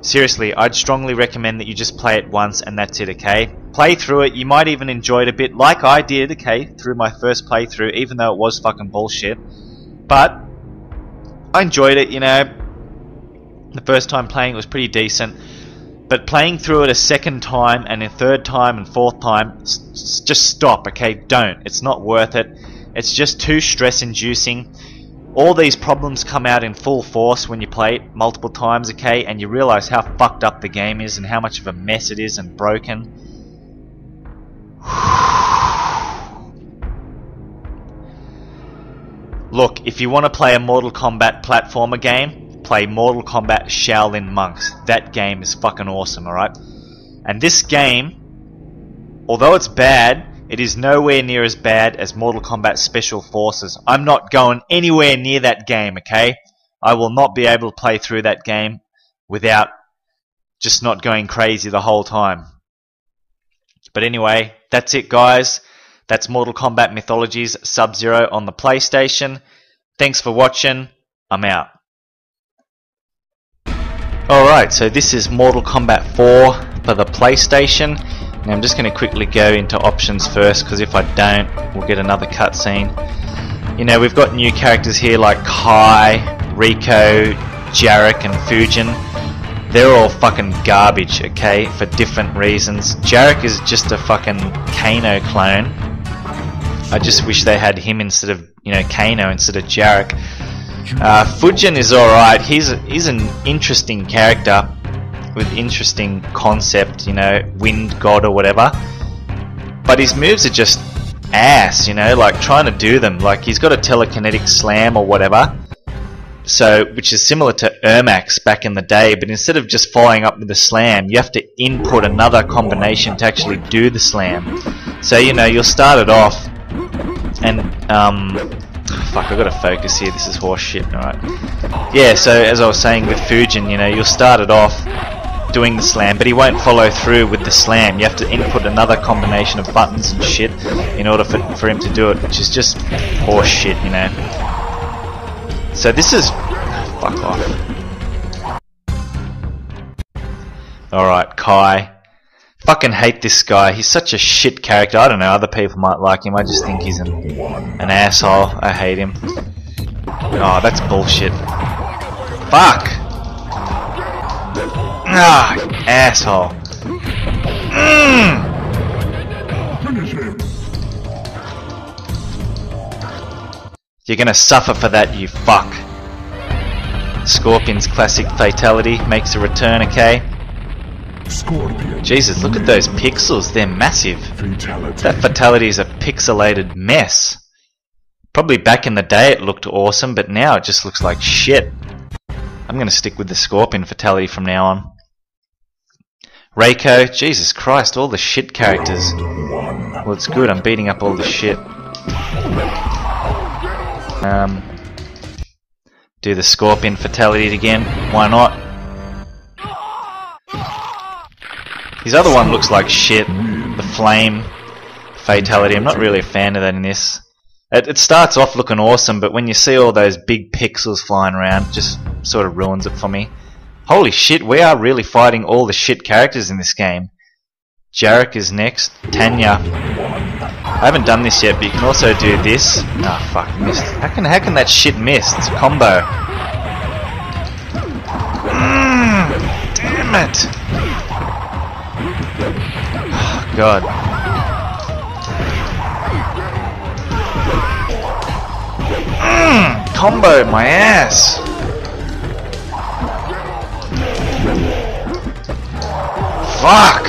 Seriously, I'd strongly recommend that you just play it once and that's it, okay? Play through it, you might even enjoy it a bit, like I did, okay, through my first playthrough, even though it was fucking bullshit. But, I enjoyed it, you know. The first time playing it was pretty decent. But playing through it a second time and a third time and fourth time, just stop, okay? Don't. It's not worth it. It's just too stress inducing. All these problems come out in full force when you play it multiple times, okay? And you realize how fucked up the game is and how much of a mess it is and broken. Look, if you want to play a Mortal Kombat platformer game, play Mortal Kombat Shaolin Monks. That game is fucking awesome, alright? And this game, although it's bad, it is nowhere near as bad as Mortal Kombat Special Forces. I'm not going anywhere near that game, okay? I will not be able to play through that game without just not going crazy the whole time. But anyway, that's it, guys. That's Mortal Kombat Mythologies Sub Zero on the PlayStation. Thanks for watching. I'm out. Alright, so this is Mortal Kombat 4 for the PlayStation. Now I'm just going to quickly go into options first because if I don't, we'll get another cutscene. You know, we've got new characters here like Kai, Reiko, Jarek, and Fujin. They're all fucking garbage, okay, for different reasons. Jarek is just a fucking Kano clone. I just wish they had him instead of, you know, Kano instead of Jarek. Uh, Fujin is alright. He's he's an interesting character with interesting concept, you know, wind god or whatever. But his moves are just ass, you know, like trying to do them. Like he's got a telekinetic slam or whatever. So, which is similar to Ermac back in the day, but instead of just following up with a slam, you have to input another combination to actually do the slam. So, you know, you'll start it off, and, um, fuck, I've got to focus here, this is horse shit, alright. Yeah, so as I was saying with Fujin, you know, you'll start it off doing the slam, but he won't follow through with the slam. You have to input another combination of buttons and shit in order for, for him to do it, which is just horse shit, you know. So this is... Fuck off. Alright, Kai. Fucking hate this guy. He's such a shit character. I don't know, other people might like him. I just think he's an, an asshole. I hate him. Oh, that's bullshit. Fuck! Ah, asshole. Mm. You're gonna suffer for that, you fuck. Scorpion's classic fatality makes a return, okay? Scorpion. Jesus, look at those pixels, they're massive. Fatality. That fatality is a pixelated mess. Probably back in the day it looked awesome, but now it just looks like shit. I'm gonna stick with the Scorpion fatality from now on. Reiko, Jesus Christ, all the shit characters. Well, it's good, I'm beating up all the shit. Um, do the Scorpion fatality again, why not? His other one looks like shit. The flame fatality. I'm not really a fan of that in this. It, it starts off looking awesome, but when you see all those big pixels flying around, it just sort of ruins it for me. Holy shit, we are really fighting all the shit characters in this game. Jarek is next. Tanya. I haven't done this yet, but you can also do this. Ah, oh, fuck, missed. How can how can that shit miss? It's combo. Mm, damn it. Oh, God. Mm, combo my ass. Fuck.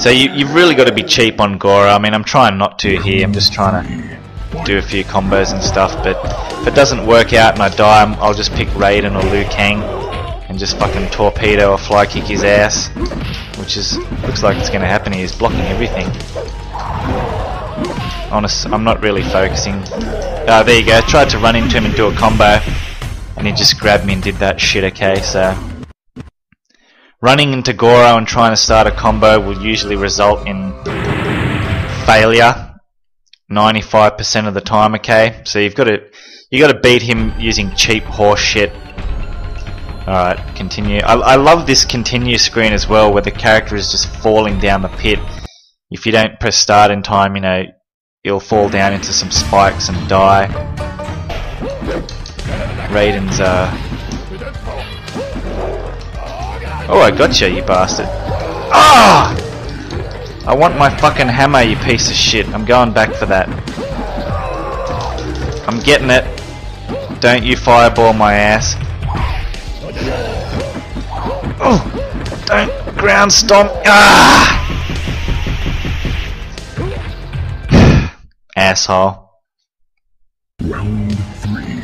So you, you've really got to be cheap on Goro. I mean, I'm trying not to here. I'm just trying to do a few combos and stuff. But if it doesn't work out and I die, I'll just pick Raiden or Liu Kang and just fucking torpedo or fly kick his ass. Which is looks like it's going to happen. He's blocking everything. Honest, I'm not really focusing. Ah, there you go. Tried to run into him and do a combo, and he just grabbed me and did that shit. Okay, so running into Goro and trying to start a combo will usually result in failure 95% of the time okay so you've got to you got to beat him using cheap horse shit alright continue I, I love this continue screen as well where the character is just falling down the pit if you don't press start in time you know you'll fall down into some spikes and die Raiden's uh Oh, I gotcha, you bastard. Ah! I want my fucking hammer, you piece of shit. I'm going back for that. I'm getting it. Don't you fireball my ass. Oh, don't ground stomp. Ah! Asshole. Round three.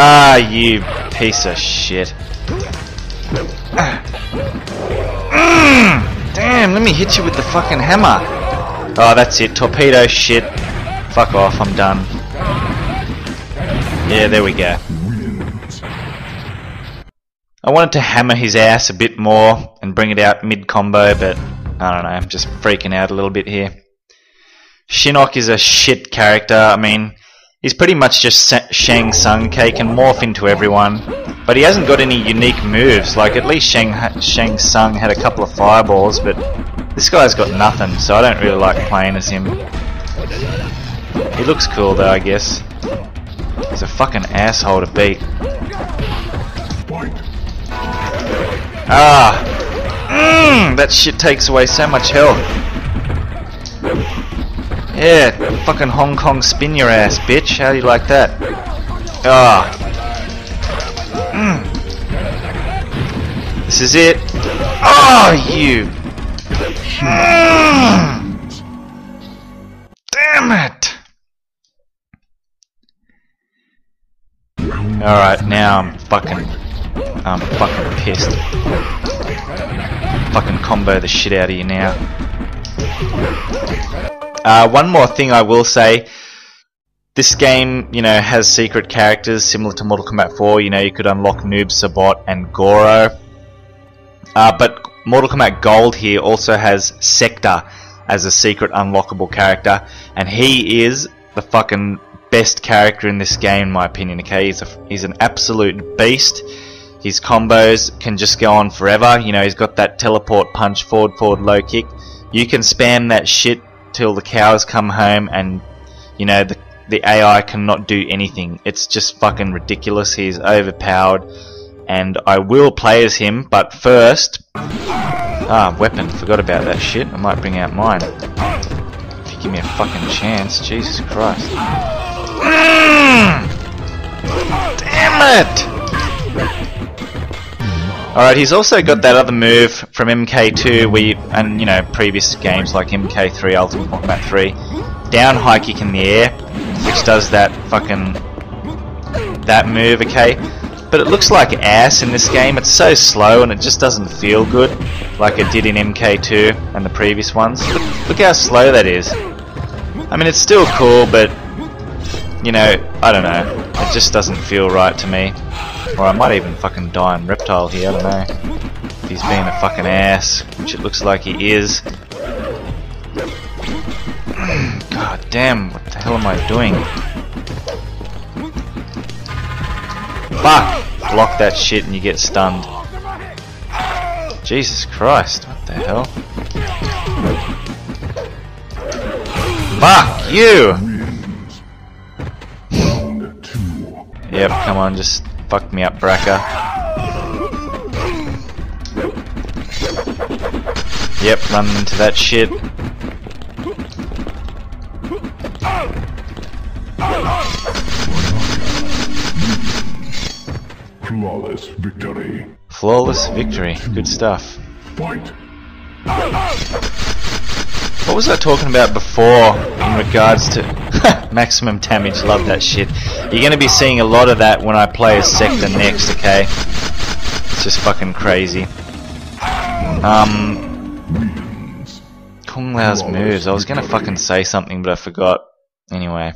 Ah, you piece of shit. Mm, damn, let me hit you with the fucking hammer. Oh, that's it. Torpedo shit. Fuck off, I'm done. Yeah, there we go. I wanted to hammer his ass a bit more and bring it out mid combo, but I don't know, I'm just freaking out a little bit here. Shinnok is a shit character. I mean, he's pretty much just Shang Tsung cake and morph into everyone, but he hasn't got any unique moves. Like at least Shang Shang Tsung had a couple of fireballs, but this guy's got nothing, so I don't really like playing as him. He looks cool though, I guess. He's a fucking asshole to beat. Ah! Mmm! That shit takes away so much health. Yeah, fucking Hong Kong spin your ass, bitch. How do you like that? Ah. Mm. This is it. Oh, you. Mm. Damn it. Alright, now I'm fucking. I'm fucking pissed. Fucking combo the shit out of you now. Uh, one more thing I will say. This game, you know, has secret characters similar to Mortal Kombat 4. You know, you could unlock Noob Saibot and Goro. Uh, but Mortal Kombat Gold here also has Sektor as a secret unlockable character, and he is the fucking best character in this game, in my opinion. Okay, he's a, he's an absolute beast. His combos can just go on forever. You know, he's got that teleport punch, forward, forward, low kick. You can spam that shit till the cows come home, and you know the the AI cannot do anything. It's just fucking ridiculous. He's overpowered, and I will play as him. But first, ah, weapon. Forgot about that shit. I might bring out mine. If you give me a fucking chance, Jesus Christ. Damn it! Alright, he's also got that other move from MK2 where you, and you know, previous games like MK3, Ultimate Combat 3, down high kick in the air, which does that fucking, that move, okay? But it looks like ass in this game, it's so slow and it just doesn't feel good, like it did in MK2 and the previous ones. Look, look how slow that is. I mean, it's still cool, but, you know, I don't know, it just doesn't feel right to me. Or I might even fucking die on Reptile here, I don't know. If he's being a fucking ass, which it looks like he is. God damn, what the hell am I doing? Fuck! Block that shit and you get stunned. Jesus Christ, what the hell? Fuck you! Yep, come on, just fuck me up, Baraka. Yep, run into that shit. Flawless victory. Flawless victory. Good stuff. Fight. What was I talking about before in regards to maximum damage? Love that shit. You're going to be seeing a lot of that when I play as Sektor next, okay? It's just fucking crazy. Um. Kung Lao's moves. I was going to fucking say something, but I forgot. Anyway.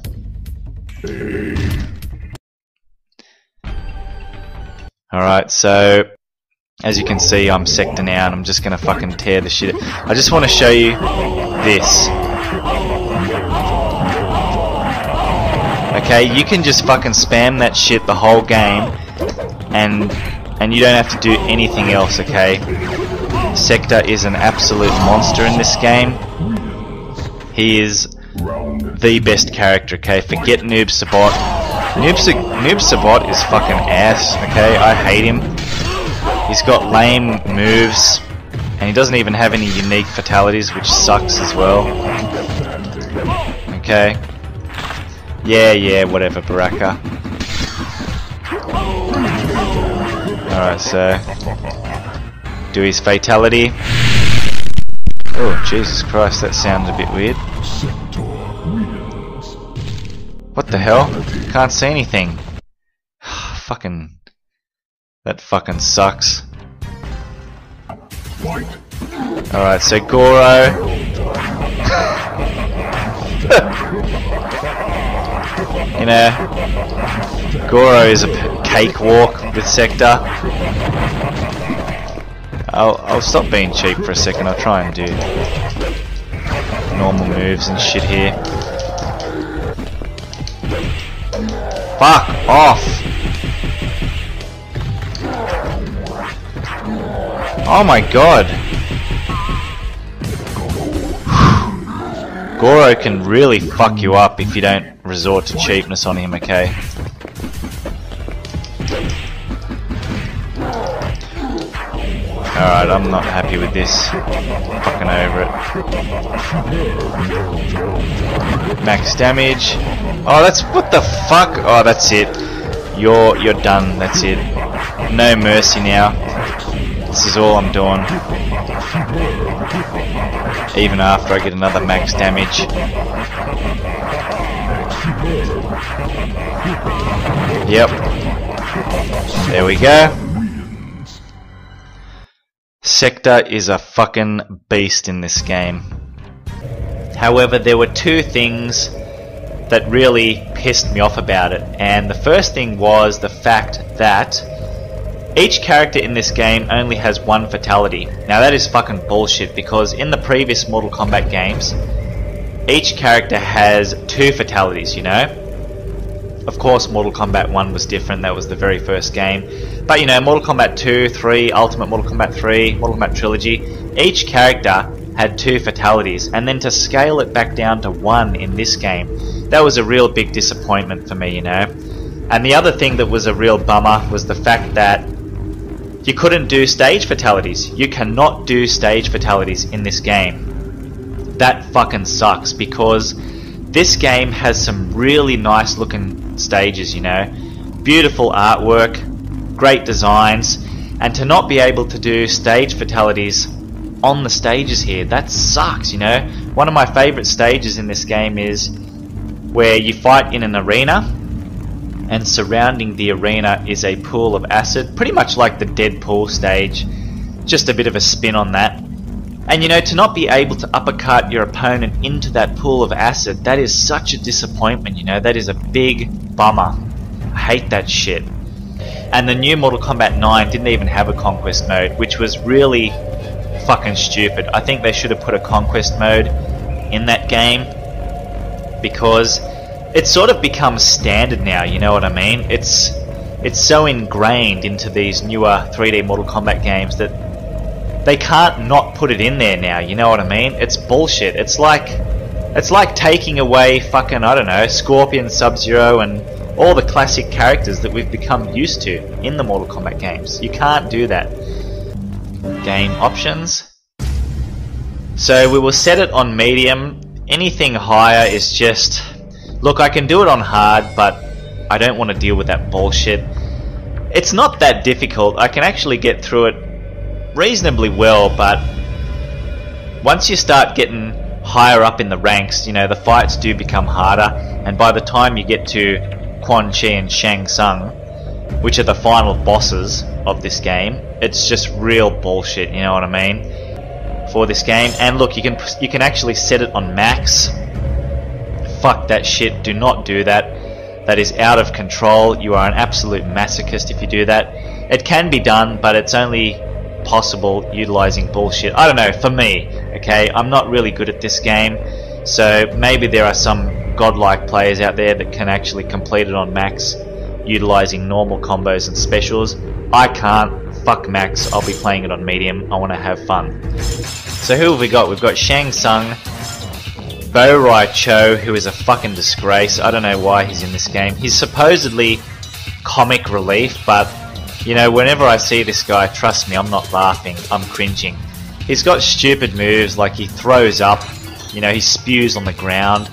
Alright, so as you can see, I'm Sektor now, and I'm just gonna fucking tear the shit. I just want to show you this. Okay, you can just fucking spam that shit the whole game, and and you don't have to do anything else. Okay, Sektor is an absolute monster in this game. He is the best character, okay? Forget Noob Saibot. Noob, Sa- Noob Saibot is fucking ass, okay? I hate him. He's got lame moves, and he doesn't even have any unique fatalities, which sucks as well. Okay? Yeah, yeah, whatever, Baraka. Alright, so. Do his fatality. Oh, Jesus Christ, that sounds a bit weird. What the hell? Can't see anything. fucking. That fucking sucks. Alright, so Goro. you know, Goro is a cakewalk with Sektor. I'll, I'll stop being cheap for a second, I'll try and do normal moves and shit here. Fuck off! Oh my god! Goro can really fuck you up if you don't resort to cheapness on him, okay? Alright, I'm not happy with this. Fucking over it. Max damage. Oh, that's what the fuck? Oh, that's it. You're you're done. That's it. No mercy now. This is all I'm doing. Even after I get another max damage. Yep. There we go. Sektor is a fucking beast in this game. However, there were two things that really pissed me off about it, and the first thing was the fact that each character in this game only has one fatality. Now that is fucking bullshit because in the previous Mortal Kombat games, each character has two fatalities, you know? Of course, Mortal Kombat 1 was different, that was the very first game. But you know, Mortal Kombat 2, 3, Ultimate Mortal Kombat 3, Mortal Kombat Trilogy, each character had two fatalities, and then to scale it back down to one in this game, that was a real big disappointment for me, you know? And the other thing that was a real bummer was the fact that you couldn't do stage fatalities. You cannot do stage fatalities in this game. That fucking sucks because this game has some really nice looking stages, you know. Beautiful artwork, great designs, and to not be able to do stage fatalities on the stages here, that sucks, you know. One of my favorite stages in this game is where you fight in an arena and surrounding the arena is a pool of acid, pretty much like the Deadpool stage, just a bit of a spin on that. And you know, to not be able to uppercut your opponent into that pool of acid, that is such a disappointment, you know, that is a big bummer. I hate that shit. And the new Mortal Kombat 9 didn't even have a Konquest mode, which was really fucking stupid. I think they should have put a Konquest mode in that game because it's sort of become standard now, you know what I mean? It's it's so ingrained into these newer 3D Mortal Kombat games that they can't not put it in there now, you know what I mean? It's bullshit. It's like it's like taking away fucking I don't know, Scorpion, Sub-Zero and all the classic characters that we've become used to in the Mortal Kombat games. You can't do that. Game options. So we will set it on medium. Anything higher is just Look, I can do it on hard, but I don't want to deal with that bullshit. It's not that difficult. I can actually get through it reasonably well, but once you start getting higher up in the ranks, you know, the fights do become harder, and by the time you get to Quan Chi and Shang Tsung, which are the final bosses of this game, it's just real bullshit, you know what I mean? For this game, and look, you can you can actually set it on max, fuck that shit, do not do that. That is out of control. You are an absolute masochist if you do that. It can be done, but it's only possible utilizing bullshit. I don't know, for me, okay? I'm not really good at this game, so maybe there are some godlike players out there that can actually complete it on max utilizing normal combos and specials. I can't. Fuck max. I'll be playing it on medium. I want to have fun. So who have we got? We've got Shang Tsung, Bo Rai Cho, who is a fucking disgrace. I don't know why he's in this game. He's supposedly comic relief, but you know, whenever I see this guy, trust me, I'm not laughing. I'm cringing. He's got stupid moves like he throws up, you know, he spews on the ground,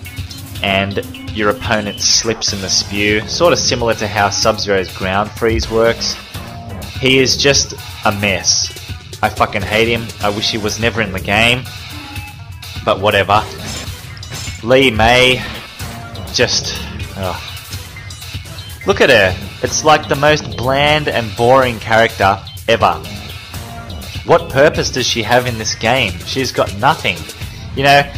and your opponent slips in the spew. Sort of similar to how Sub Zero's ground freeze works. He is just a mess. I fucking hate him. I wish he was never in the game. but whatever. Li Mei, just. ugh. Look at her. It's like the most bland and boring character ever. What purpose does she have in this game? She's got nothing. You know,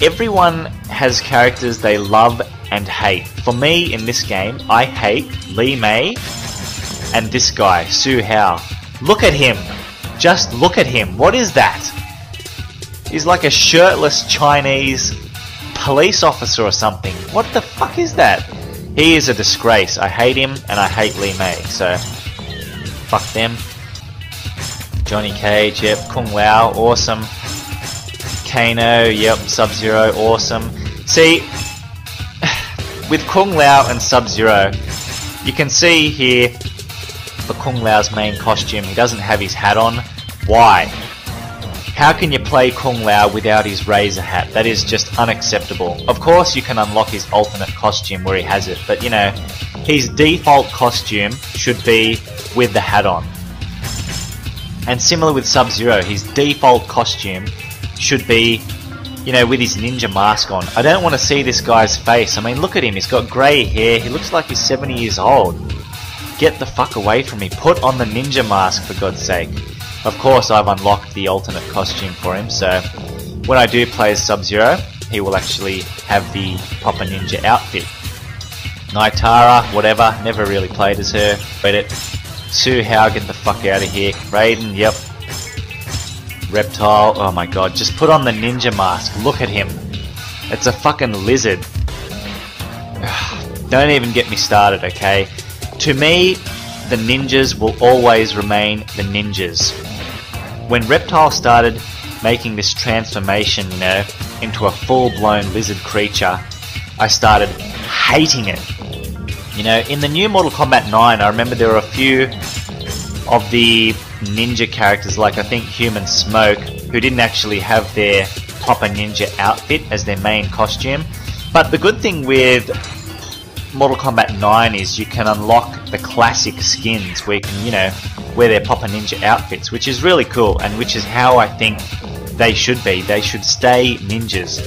everyone has characters they love and hate. For me, in this game, I hate Li Mei and this guy, Hsu Hao. Look at him. Just look at him. What is that? He's like a shirtless Chinese police officer or something. What the fuck is that? He is a disgrace. I hate him and I hate Li Mei. So, fuck them. Johnny Cage, yep. Kung Lao, awesome. Kano, yep. Sub Zero, awesome. See, with Kung Lao and Sub Zero, you can see here for Kung Lao's main costume, he doesn't have his hat on. Why? How can you play Kung Lao without his razor hat? That is just unacceptable. Of course, you can unlock his alternate costume where he has it, but you know, his default costume should be with the hat on. And similar with Sub Zero, his default costume should be, you know, with his ninja mask on. I don't want to see this guy's face. I mean, look at him. He's got grey hair. He looks like he's 70 years old. Get the fuck away from me. Put on the ninja mask, for God's sake. Of course, I've unlocked the alternate costume for him, so when I do play as Sub-Zero, he will actually have the proper ninja outfit. Nitara, whatever, never really played as her, but it. Hsu Hao, get the fuck out of here. Raiden, yep. Reptile, oh my god, just put on the ninja mask, look at him. It's a fucking lizard. Don't even get me started, okay? To me, the ninjas will always remain the ninjas. When Reptile started making this transformation, you know, into a full-blown lizard creature, I started hating it. You know, in the new Mortal Kombat 9, I remember there were a few of the ninja characters, like I think Human Smoke, who didn't actually have their proper ninja outfit as their main costume. But the good thing with Mortal Kombat 9 is you can unlock the classic skins where you can, you know, wear their proper ninja outfits, which is really cool and which is how I think they should be. They should stay ninjas.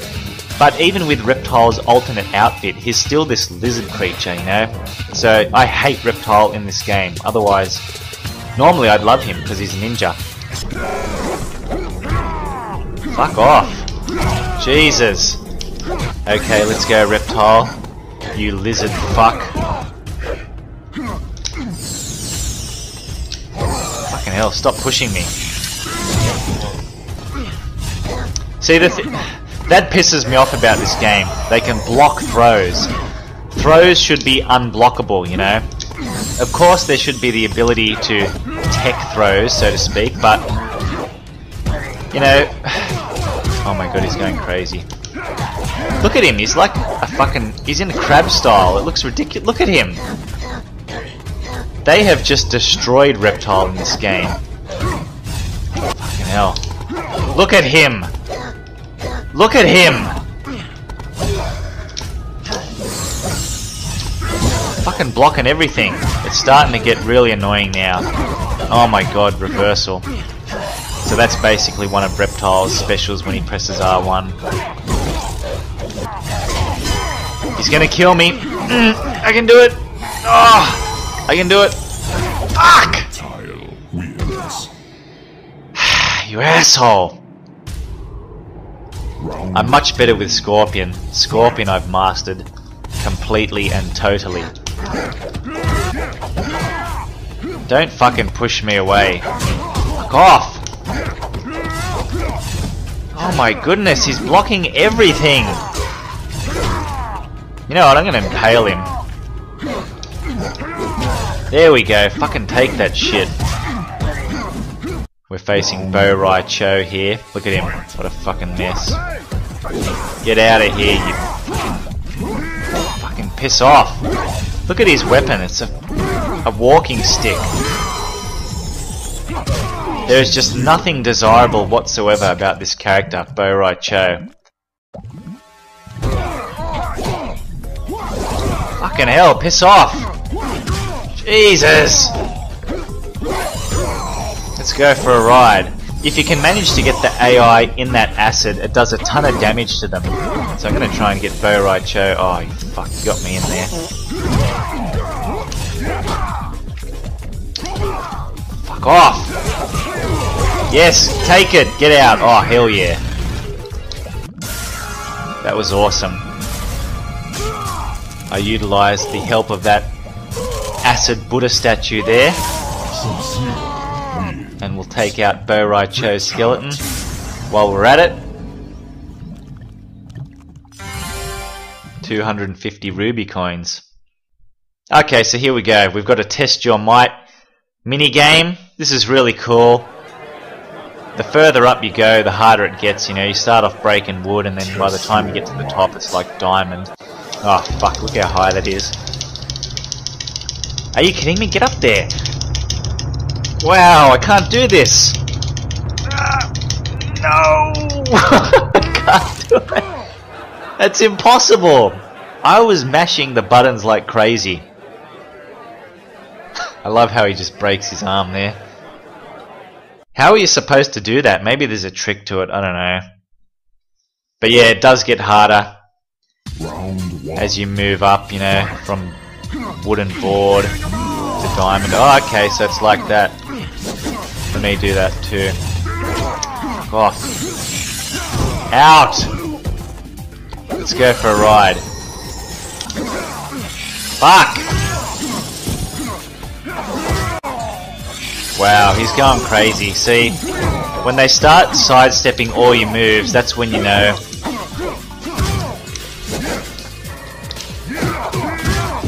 But even with Reptile's alternate outfit, he's still this lizard creature, you know? So I hate Reptile in this game. Otherwise, normally I'd love him because he's a ninja. Fuck off. Jesus. Okay, let's go, Reptile. You lizard fuck. Fucking hell, stop pushing me. See, the th that pisses me off about this game. They can block throws. Throws should be unblockable, you know? Of course, there should be the ability to tech throws, so to speak, but. You know. Oh my god, he's going crazy. Look at him, he's like a fucking. He's in a crab style. It looks ridiculous. Look at him. They have just destroyed Reptile in this game. Fucking hell. Look at him. Look at him. Fucking blocking everything. It's starting to get really annoying now. Oh my god, reversal. So that's basically one of Reptile's specials when he presses R1. He's gonna kill me. Mm, I can do it. Oh, I can do it. Fuck! You asshole. I'm much better with Scorpion. Scorpion I've mastered completely and totally. Don't fucking push me away. Fuck off! Oh my goodness, he's blocking everything! You know what, I'm gonna impale him. There we go, fucking take that shit. We're facing Bo Rai Cho here. Look at him. What a fucking mess. Get out of here, you fucking, piss off. Look at his weapon. It's a, a walking stick. There is just nothing desirable whatsoever about this character, Bo Rai Cho. Fucking hell, piss off! Jesus! Let's go for a ride. if you can manage to get the AI in that acid, it does a ton of damage to them. So I'm gonna try and get Bo Cho. Oh, you fuck, you got me in there. Fuck off! Yes, take it, get out. Oh, hell yeah. That was awesome. I utilized the help of that acid Buddha statue there. And we'll take out Bo Rai Cho's skeleton while we're at it. 250 ruby coins. Okay, so here we go. We've got a test your might mini game. This is really cool. The further up you go, the harder it gets. You know, you start off breaking wood, and then by the time you get to the top, it's like diamond. Oh fuck! Look how high that is. Are you kidding me? Get up there! Wow, I can't do this. Ah, no, I can't do it. That's impossible. I was mashing the buttons like crazy. I love how he just breaks his arm there. How are you supposed to do that? Maybe there's a trick to it, I don't know. But yeah, it does get harder Round one. As you move up, you know, from wooden board to diamond. Oh, okay, so it's like that. Let me do that too. Off. Out! Let's go for a ride. Fuck! Wow, he's going crazy. See, when they start sidestepping all your moves, that's when you know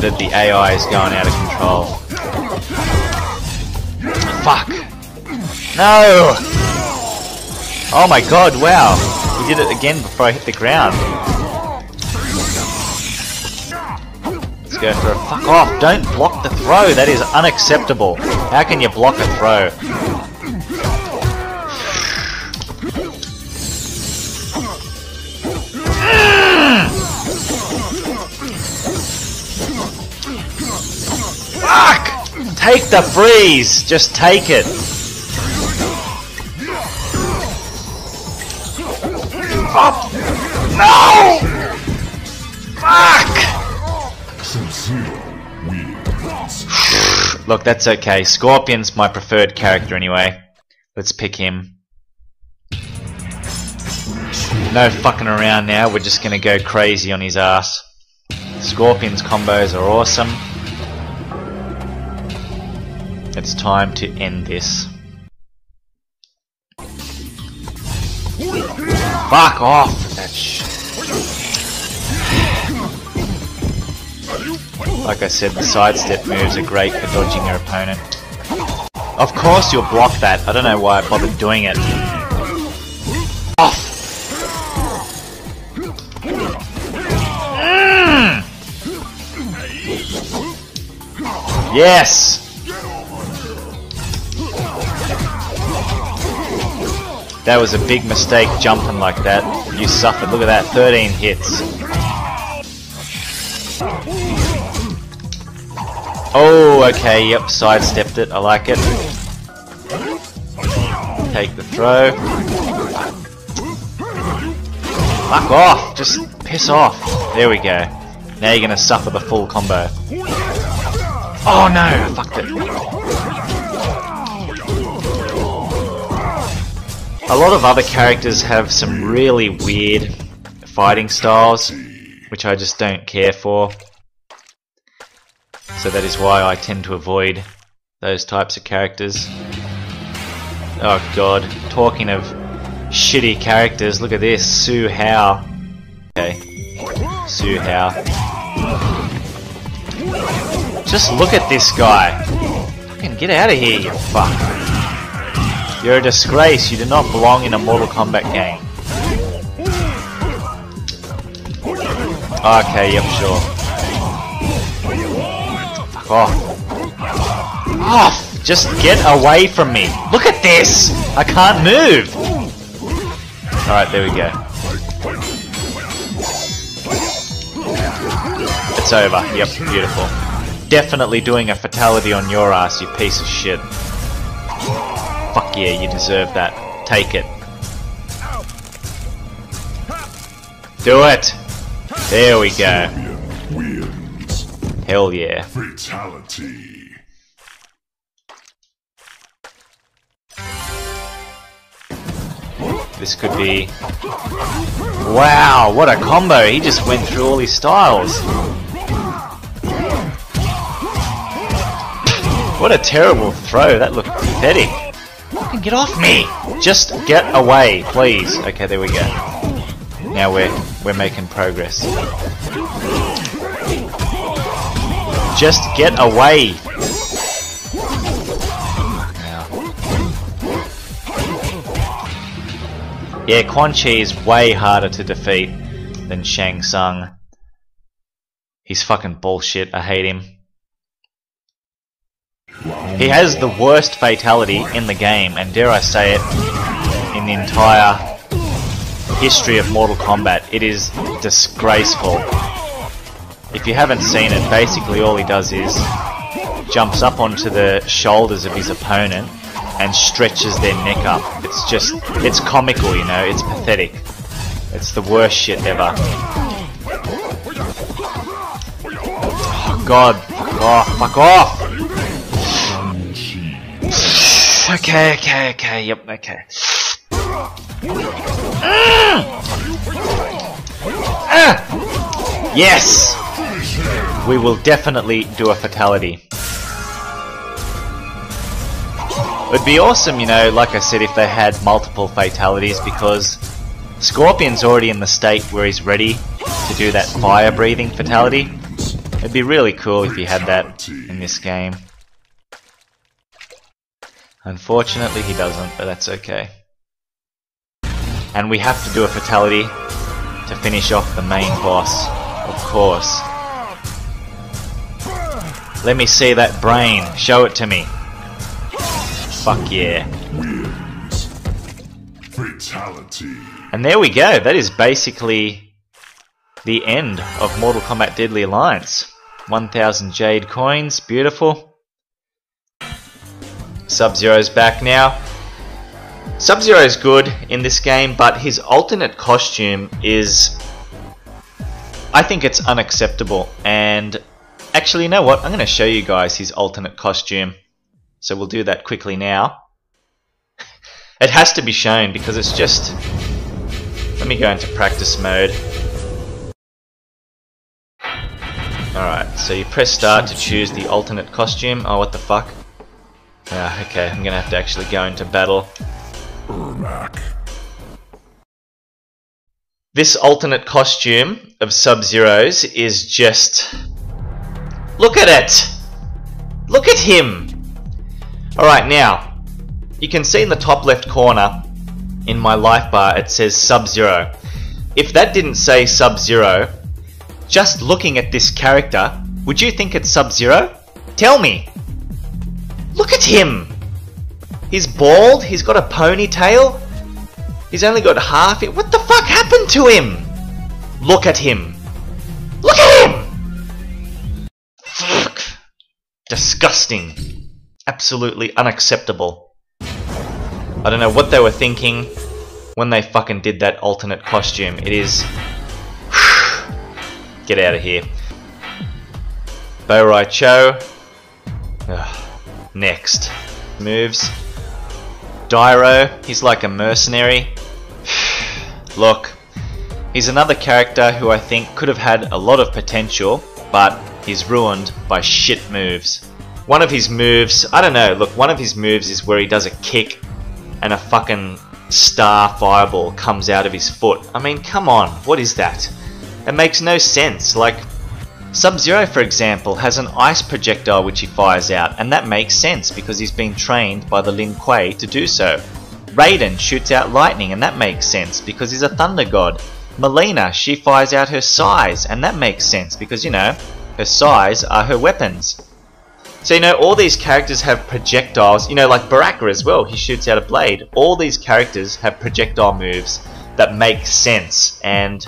that the AI is going out of control. Fuck! No! Oh my god, wow! He did it again before I hit the ground. Let's go for a fuck off! Don't block the throw! That is unacceptable! How can you block a throw? Take the freeze! Just take it! Up! No! Fuck! Look, that's okay. Scorpion's my preferred character anyway. Let's pick him. No fucking around now, we're just gonna go crazy on his ass. Scorpion's combos are awesome. It's time to end this. Fuck off. Like I said, the sidestep moves are great for dodging your opponent. Of course you'll block that. I don't know why I bothered doing it. Off! Mm! Yes! That was a big mistake jumping like that. You suffered. Look at that, 13 hits. Oh, okay, yep, sidestepped it. I like it. Take the throw. Fuck off! Just piss off. There we go. Now you're gonna suffer the full combo. Oh no! I fucked it. A lot of other characters have some really weird fighting styles, which I just don't care for. So that is why I tend to avoid those types of characters. Oh god, talking of shitty characters, look at this, Hsu Hao. Okay, Hsu Hao. Just look at this guy. Fucking get out of here, you fuck. You're a disgrace, you do not belong in a Mortal Kombat game. Okay, yep, sure. Fuck off. Off! Just get away from me. Look at this! I can't move! Alright, there we go. It's over. Yep, beautiful. Definitely doing a fatality on your ass, you piece of shit. Fuck yeah, you deserve that. Take it. Do it! There we go. Hell yeah. Fatality. This could be... Wow, what a combo! He just went through all his styles. What a terrible throw, that looked pathetic. Fucking get off me! Just get away, please. Okay, there we go. Now we're we're making progress. Just get away! Yeah, Quan Chi is way harder to defeat than Shang Tsung. He's fucking bullshit, I hate him. He has the worst fatality in the game, and dare I say it, in the entire history of Mortal Kombat. It is disgraceful. If you haven't seen it, basically all he does is jumps up onto the shoulders of his opponent and stretches their neck up. It's just, it's comical, you know, it's pathetic. It's the worst shit ever. Oh god, fuck off, fuck off! Okay, okay, okay, yep, okay. Ah! Yes! We will definitely do a fatality. It'd be awesome, you know, like I said, if they had multiple fatalities because Scorpion's already in the state where he's ready to do that fire breathing fatality. It'd be really cool if you had that in this game. Unfortunately, he doesn't, but that's okay. And we have to do a fatality to finish off the main boss, of course. Let me see that brain. Show it to me. Fuck yeah. Fatality. And there we go. That is basically the end of Mortal Kombat Deadly Alliance. 1000 Jade coins. Beautiful. Sub-Zero's back now. Sub-Zero is good in this game, but his alternate costume is... I think it's unacceptable. And actually, you know what? I'm going to show you guys his alternate costume. So we'll do that quickly now. It has to be shown because it's just... Let me go into practice mode. Alright, so you press start to choose the alternate costume. Oh, what the fuck? Ah, okay, I'm gonna have to actually go into battle. Ermac. This alternate costume of Sub-Zero's is just... Look at it! Look at him! Alright, now, you can see in the top left corner in my life bar it says Sub-Zero. If that didn't say Sub-Zero, just looking at this character, would you think it's Sub-Zero? Tell me! Look at him! He's bald, he's got a ponytail, he's only got half it. What the fuck happened to him? Look at him! Look at him! Fuck! Disgusting. Absolutely unacceptable. I don't know what they were thinking when they fucking did that alternate costume. It is. Get out of here. Bo Rai Cho. Ugh. Next. Moves. Dairou, he's like a mercenary. Look, he's another character who I think could have had a lot of potential, but he's ruined by shit moves. One of his moves, I don't know, look, one of his moves is where he does a kick and a fucking star fireball comes out of his foot. I mean, come on, what is that? It makes no sense. Like, Sub-Zero, for example, has an ice projectile which he fires out, and that makes sense because he's been trained by the Lin Kuei to do so. Raiden shoots out lightning, and that makes sense because he's a thunder god. Mileena, she fires out her sais, and that makes sense because, you know, her sais are her weapons. So, you know, all these characters have projectiles, you know, like Baraka as well, he shoots out a blade. All these characters have projectile moves that make sense, and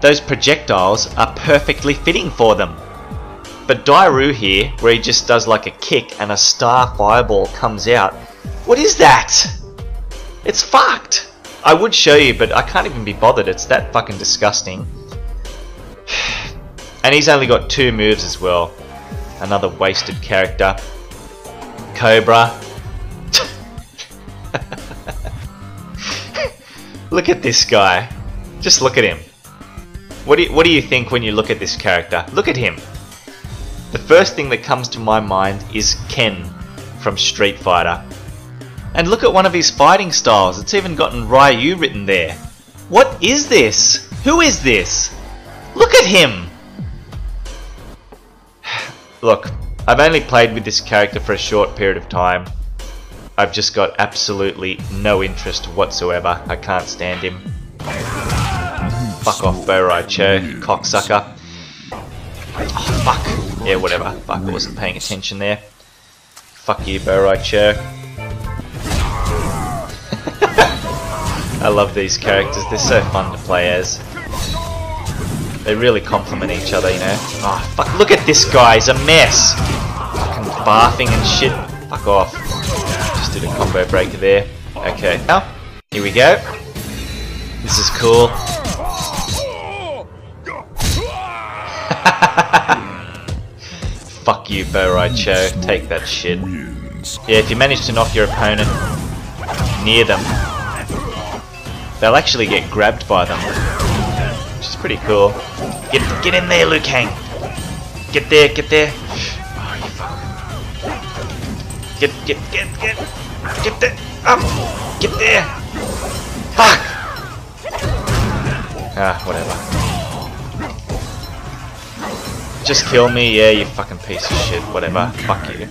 those projectiles are perfectly fitting for them. But Dairou here, where he just does like a kick and a star fireball comes out, what is that? It's fucked! I would show you, but I can't even be bothered. It's that fucking disgusting. And he's only got two moves as well. Another wasted character. Cobra. look at this guy. Just look at him. What do you, what do you think when you look at this character? Look at him. The first thing that comes to my mind is Ken from Street Fighter. And look at one of his fighting styles. It's even gotten Ryu written there. What is this? Who is this? Look at him! Look, I've only played with this character for a short period of time. I've just got absolutely no interest whatsoever. I can't stand him. Fuck off, Bo Rai Cho, you cocksucker. Oh, fuck. Yeah, whatever. Fuck, I wasn't paying attention there. Fuck you, Bo Rai Cho. I love these characters, they're so fun to play as. They really complement each other, you know. Oh, fuck, look at this guy, he's a mess! Fucking barfing and shit. Fuck off. Just did a combo breaker there. Okay, now, here we go. This is cool. Fuck you, Bo Rai Cho. Take that shit. Yeah, if you manage to knock your opponent near them, they'll actually get grabbed by them, which is pretty cool. Get get in there, Liu Kang. Get there, get there. Oh. Get get get get get there. Up. Get there. Fuck. Ah, whatever. Just kill me, yeah, you fucking piece of shit. Whatever. Fuck you.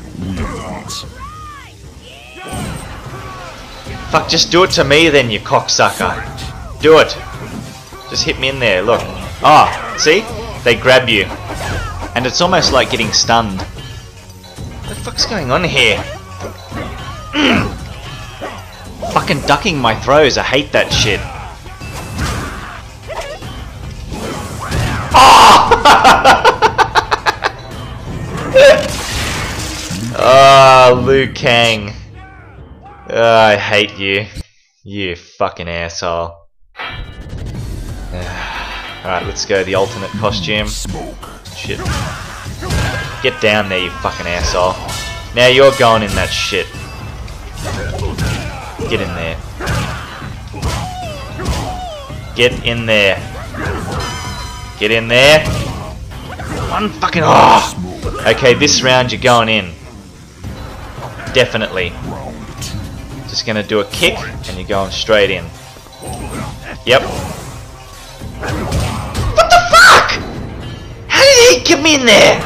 Fuck, just do it to me then, you cocksucker. Do it. Just hit me in there, look. Ah, see? They grab you. And it's almost like getting stunned. What the fuck's going on here? Fucking ducking my throws, I hate that shit. Ah, oh, Liu Kang. Ah, I hate you. You fucking asshole. Alright, let's go the alternate costume. Shit. Get down there, you fucking asshole. Now you're going in that shit. Get in there. Get in there. Get in there. One fucking. Oh! Okay, this round you're going in. Definitely. Just gonna do a kick and you're going straight in. Yep. What the fuck? How did he get me in there?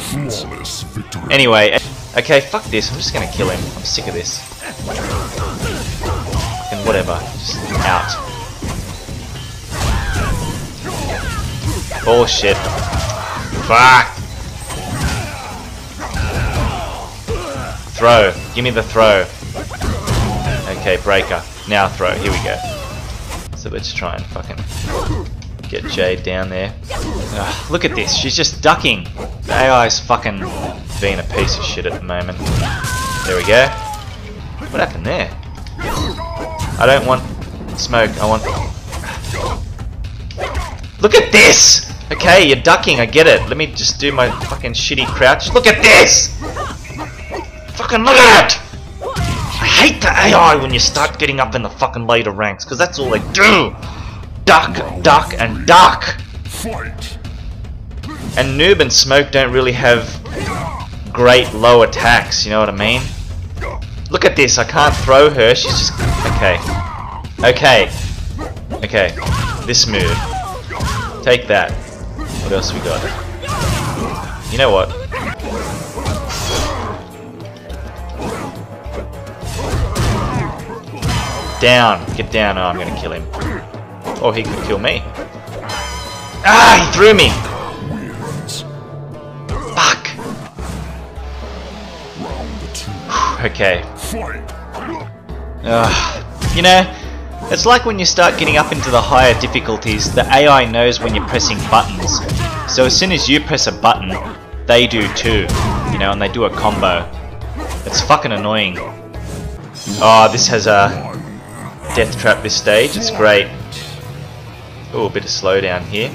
Flawless. Anyway, okay, fuck this. I'm just gonna kill him. I'm sick of this. And whatever, just out. Bullshit. Fuck. Throw. Give me the throw. Okay, breaker. Now throw. Here we go. So let's try and fucking get Jade down there. Ugh, look at this. She's just ducking. The AI is fucking being a piece of shit at the moment. There we go. What happened there? I don't want smoke. I want. Look at this! Okay, you're ducking. I get it. Let me just do my fucking shitty crouch. Look at this! Fucking look at it! I hate the AI when you start getting up in the fucking later ranks, because that's all they do! Duck, duck, and duck! Fight. And Noob and Smoke don't really have great low attacks, you know what I mean? Look at this, I can't throw her, she's just... Okay. Okay. Okay. This move. Take that. What else we got? You know what? Down. Get down. Oh, I'm gonna kill him. Or he could kill me. Ah, he threw me! Fuck! Okay. Ugh. You know, it's like when you start getting up into the higher difficulties, the AI knows when you're pressing buttons. So as soon as you press a button, they do too. You know, and they do a combo. It's fucking annoying. Oh, this has a death trap this stage. It's great. Oh, a bit of slowdown here.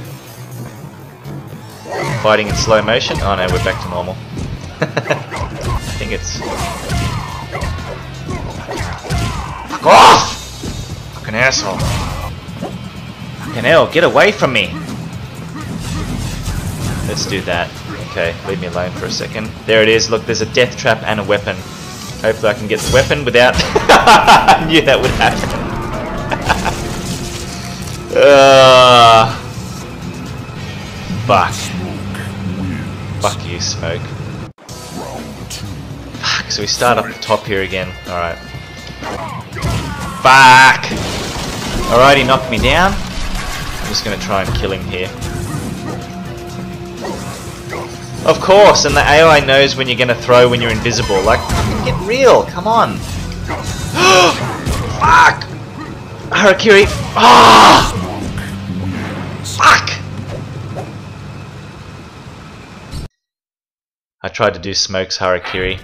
Fighting in slow motion. Oh no, we're back to normal. I think it's. Fuck off! Asshole. Fucking hell, get away from me! Let's do that. Okay, leave me alone for a second. There it is. Look, there's a death trap and a weapon. Hopefully I can get the weapon without... I knew that would happen. uh, fuck. Fuck you, Smoke. Fuck, so we start up the top here again. Alright. Fuck! Alright, he knocked me down. I'm just gonna try and kill him here. Of course, and the AI knows when you're gonna throw when you're invisible. Like, get real, come on. Fuck! Harakiri! Ah! Fuck! I tried to do Smoke's Harakiri.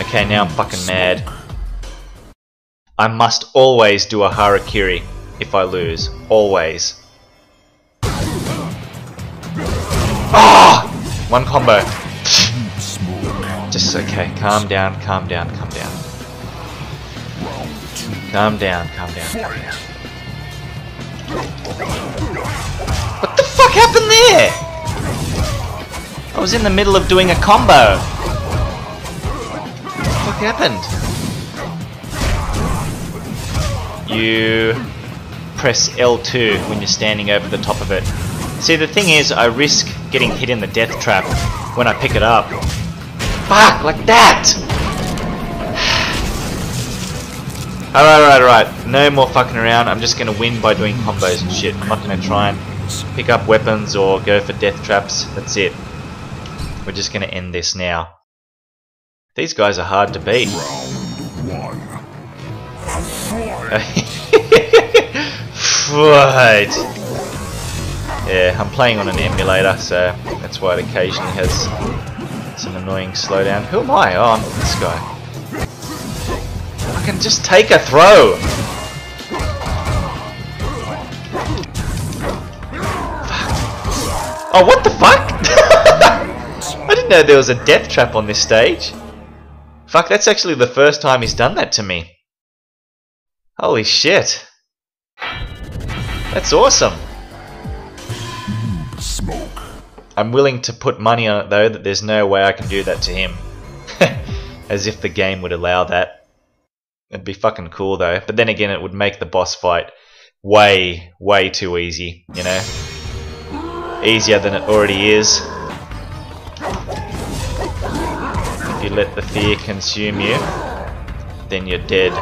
Okay, now I'm fucking mad. I must always do a Harakiri if I lose. Always. Ah! One combo. Just okay. Calm down, calm down, calm down. Calm down, calm down, calm down. What the fuck happened there? I was in the middle of doing a combo. What happened? You press L2 when you're standing over the top of it. See, the thing is, I risk getting hit in the death trap when I pick it up. Fuck, like that! Alright, alright, alright. No more fucking around. I'm just gonna win by doing combos and shit. I'm not gonna try and pick up weapons or go for death traps. That's it. We're just gonna end this now. These guys are hard to beat. Right. Yeah, I'm playing on an emulator, so that's why it occasionally has some annoying slowdown. Who am I? Oh, I'm this guy. I can just take a throw! Fuck. Oh, what the fuck? I didn't know there was a death trap on this stage. Fuck, that's actually the first time he's done that to me. Holy shit. That's awesome. Smoke. I'm willing to put money on it though that there's no way I can do that to him. As if the game would allow that. It'd be fucking cool though. But then again, it would make the boss fight way, way too easy, you know? Easier than it already is. If you let the fear consume you, then you're dead.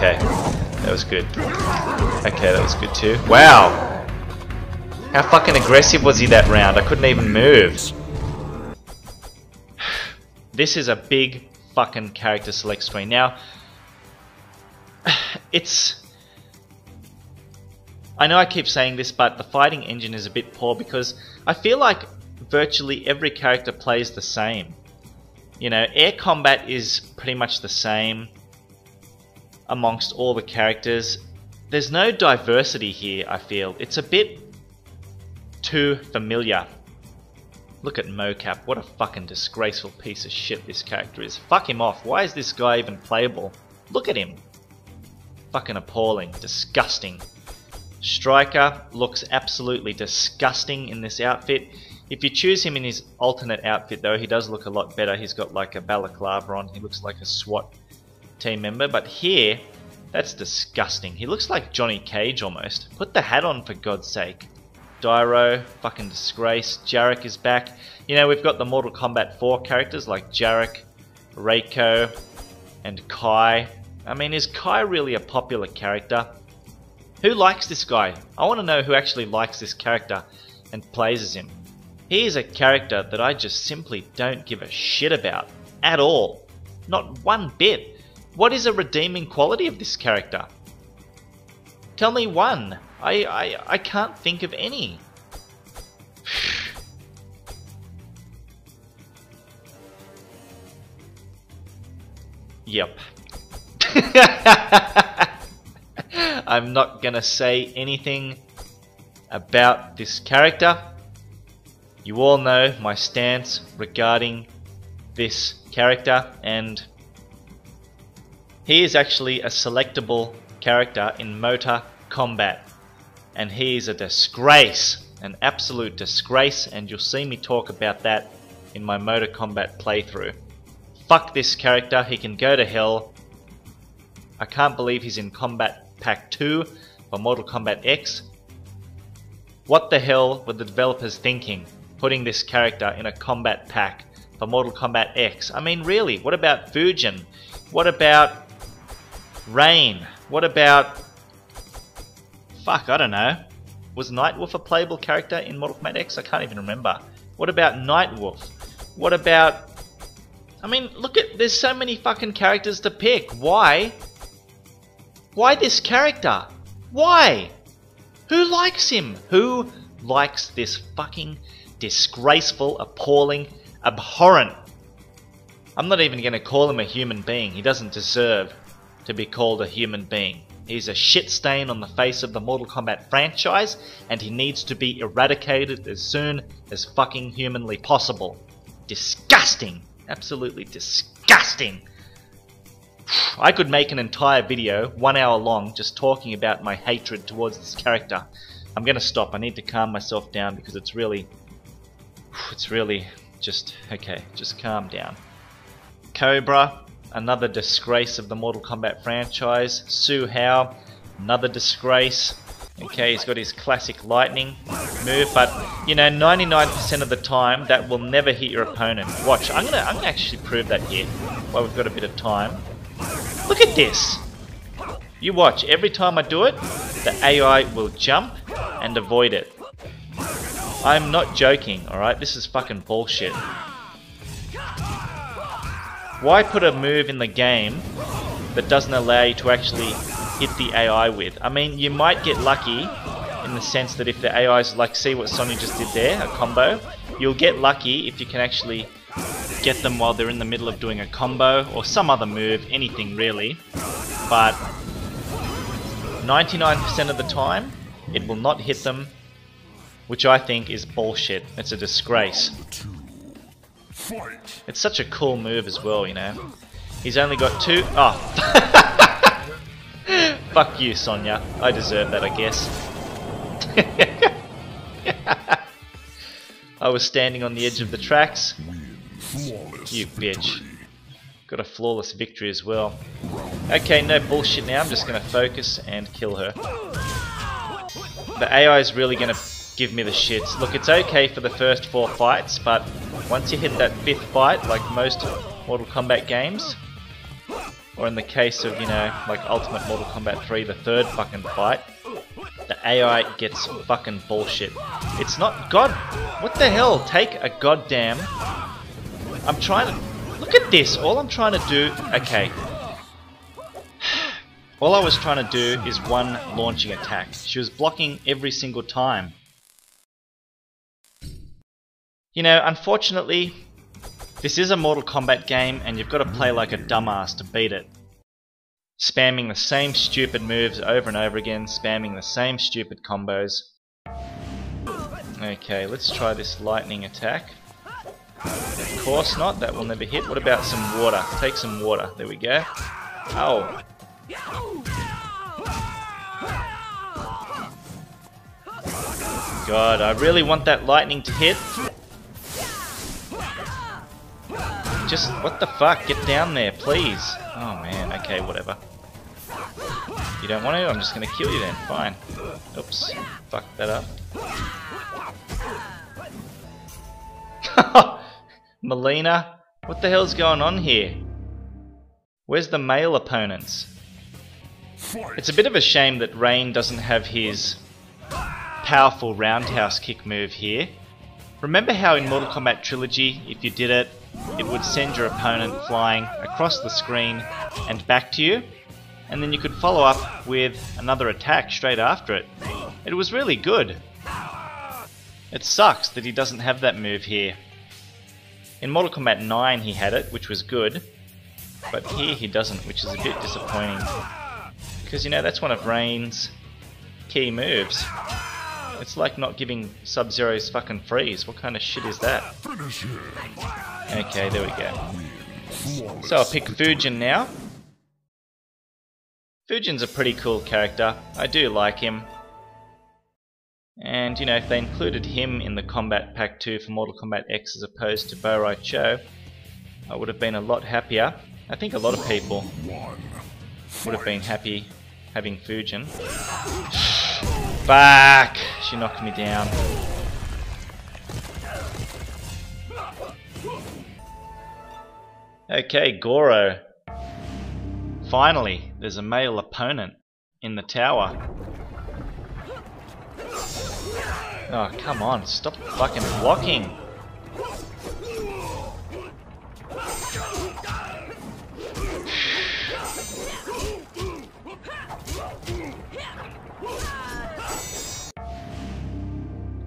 Okay, that was good. Okay, that was good too. Wow! How fucking aggressive was he that round? I couldn't even move. This is a big fucking character select screen. Now, it's... I know I keep saying this, but the fighting engine is a bit poor because I feel like virtually every character plays the same. You know, air combat is pretty much the same amongst all the characters. There's no diversity here, I feel. It's a bit too familiar. Look at Mokap, what a fucking disgraceful piece of shit this character is. Fuck him off, why is this guy even playable? Look at him. Fucking appalling, disgusting. Stryker looks absolutely disgusting in this outfit. If you choose him in his alternate outfit though, he does look a lot better. He's got like a balaclava on, he looks like a SWAT team member. But here, that's disgusting. He looks like Johnny Cage almost. Put the hat on for God's sake. Dairou, fucking disgrace. Jarek is back. You know, we've got the Mortal Kombat 4 characters like Jarek, Reiko, and Kai. I mean, is Kai really a popular character? Who likes this guy? I want to know who actually likes this character and plays as him. He is a character that I just simply don't give a shit about. At all. Not one bit. What is a redeeming quality of this character? Tell me one. I, I, I can't think of any. yep. I'm not gonna say anything about this character. You all know my stance regarding this character and he is actually a selectable character in Mortal Kombat. And he is a disgrace, an absolute disgrace, and you'll see me talk about that in my Mortal Kombat playthrough. Fuck this character, he can go to hell. I can't believe he's in Kombat Pack 2 for Mortal Kombat X. What the hell were the developers thinking, putting this character in a combat pack for Mortal Kombat X? I mean, really, what about Fujin? What about Rain? What about. Fuck, I don't know. Was Nightwolf a playable character in Mortal Kombat X? I can't even remember. What about Nightwolf? What about. I mean, look at. There's so many fucking characters to pick. Why? Why this character? Why? Who likes him? Who likes this fucking disgraceful, appalling, abhorrent? I'm not even going to call him a human being. He doesn't deserve to be called a human being. He's a shit stain on the face of the Mortal Kombat franchise, and he needs to be eradicated as soon as fucking humanly possible. Disgusting! Absolutely disgusting! I could make an entire video, one hour long, just talking about my hatred towards this character. I'm gonna stop. I need to calm myself down because it's really. It's really just. Okay, just calm down. Cobra, another disgrace of the Mortal Kombat franchise. Hsu Hao, another disgrace. Okay, he's got his classic lightning move, but you know, 99% of the time that will never hit your opponent. Watch, I'm gonna, I'm gonna actually prove that here while we've got a bit of time. Look at this! You watch, every time I do it, the AI will jump and avoid it. I'm not joking, alright? This is fucking bullshit. Why put a move in the game that doesn't allow you to actually hit the AI with? I mean, you might get lucky in the sense that if the AI's like, see what Sonya just did there, a combo, you'll get lucky if you can actually get them while they're in the middle of doing a combo or some other move, anything really. But 99% of the time, it will not hit them, which I think is bullshit. It's a disgrace. Fight! It's such a cool move as well, you know. He's only got two. Oh. Fuck you, Sonya. I deserve that, I guess. I was standing on the edge of the tracks. You bitch. Got a flawless victory as well. Okay, no bullshit now. I'm just going to focus and kill her. The AI is really going to give me the shits. Look, it's okay for the first four fights, but once you hit that fifth fight, like most Mortal Kombat games, or in the case of, you know, like Ultimate Mortal Kombat 3, the third fucking fight, the AI gets fucking bullshit. It's not... God, what the hell? Take a goddamn... I'm trying to... Look at this! All I'm trying to do... Okay. All I was trying to do is one launching attack. She was blocking every single time. You know, unfortunately, this is a Mortal Kombat game and you've got to play like a dumbass to beat it. Spamming the same stupid moves over and over again, spamming the same stupid combos. Okay, let's try this lightning attack. Of course not, that will never hit. What about some water? Take some water. There we go. Oh. God, I really want that lightning to hit. Just, what the fuck? Get down there, please. Oh man, okay, whatever. You don't want to? I'm just gonna kill you then. Fine. Oops. Fuck that up. Mileena? What the hell's going on here? Where's the male opponents? It's a bit of a shame that Rain doesn't have his powerful roundhouse kick move here. Remember how in Mortal Kombat Trilogy, if you did it, it would send your opponent flying across the screen and back to you? And then you could follow up with another attack straight after it. It was really good. It sucks that he doesn't have that move here. In Mortal Kombat 9 he had it, which was good. But here he doesn't, which is a bit disappointing. Because, you know, that's one of Rain's key moves. It's like not giving Sub-Zero's fucking freeze. What kind of shit is that? Okay, there we go. So I'll pick Fujin now. Fujin's a pretty cool character. I do like him. And, you know, if they included him in the Kombat Pack 2 for Mortal Kombat X as opposed to Bo Cho, I would have been a lot happier. I think a lot of people would have been happy having Fujin. Fuck! She knocked me down. Okay, Goro. Finally, there's a male opponent in the tower. Oh, come on, stop fucking blocking.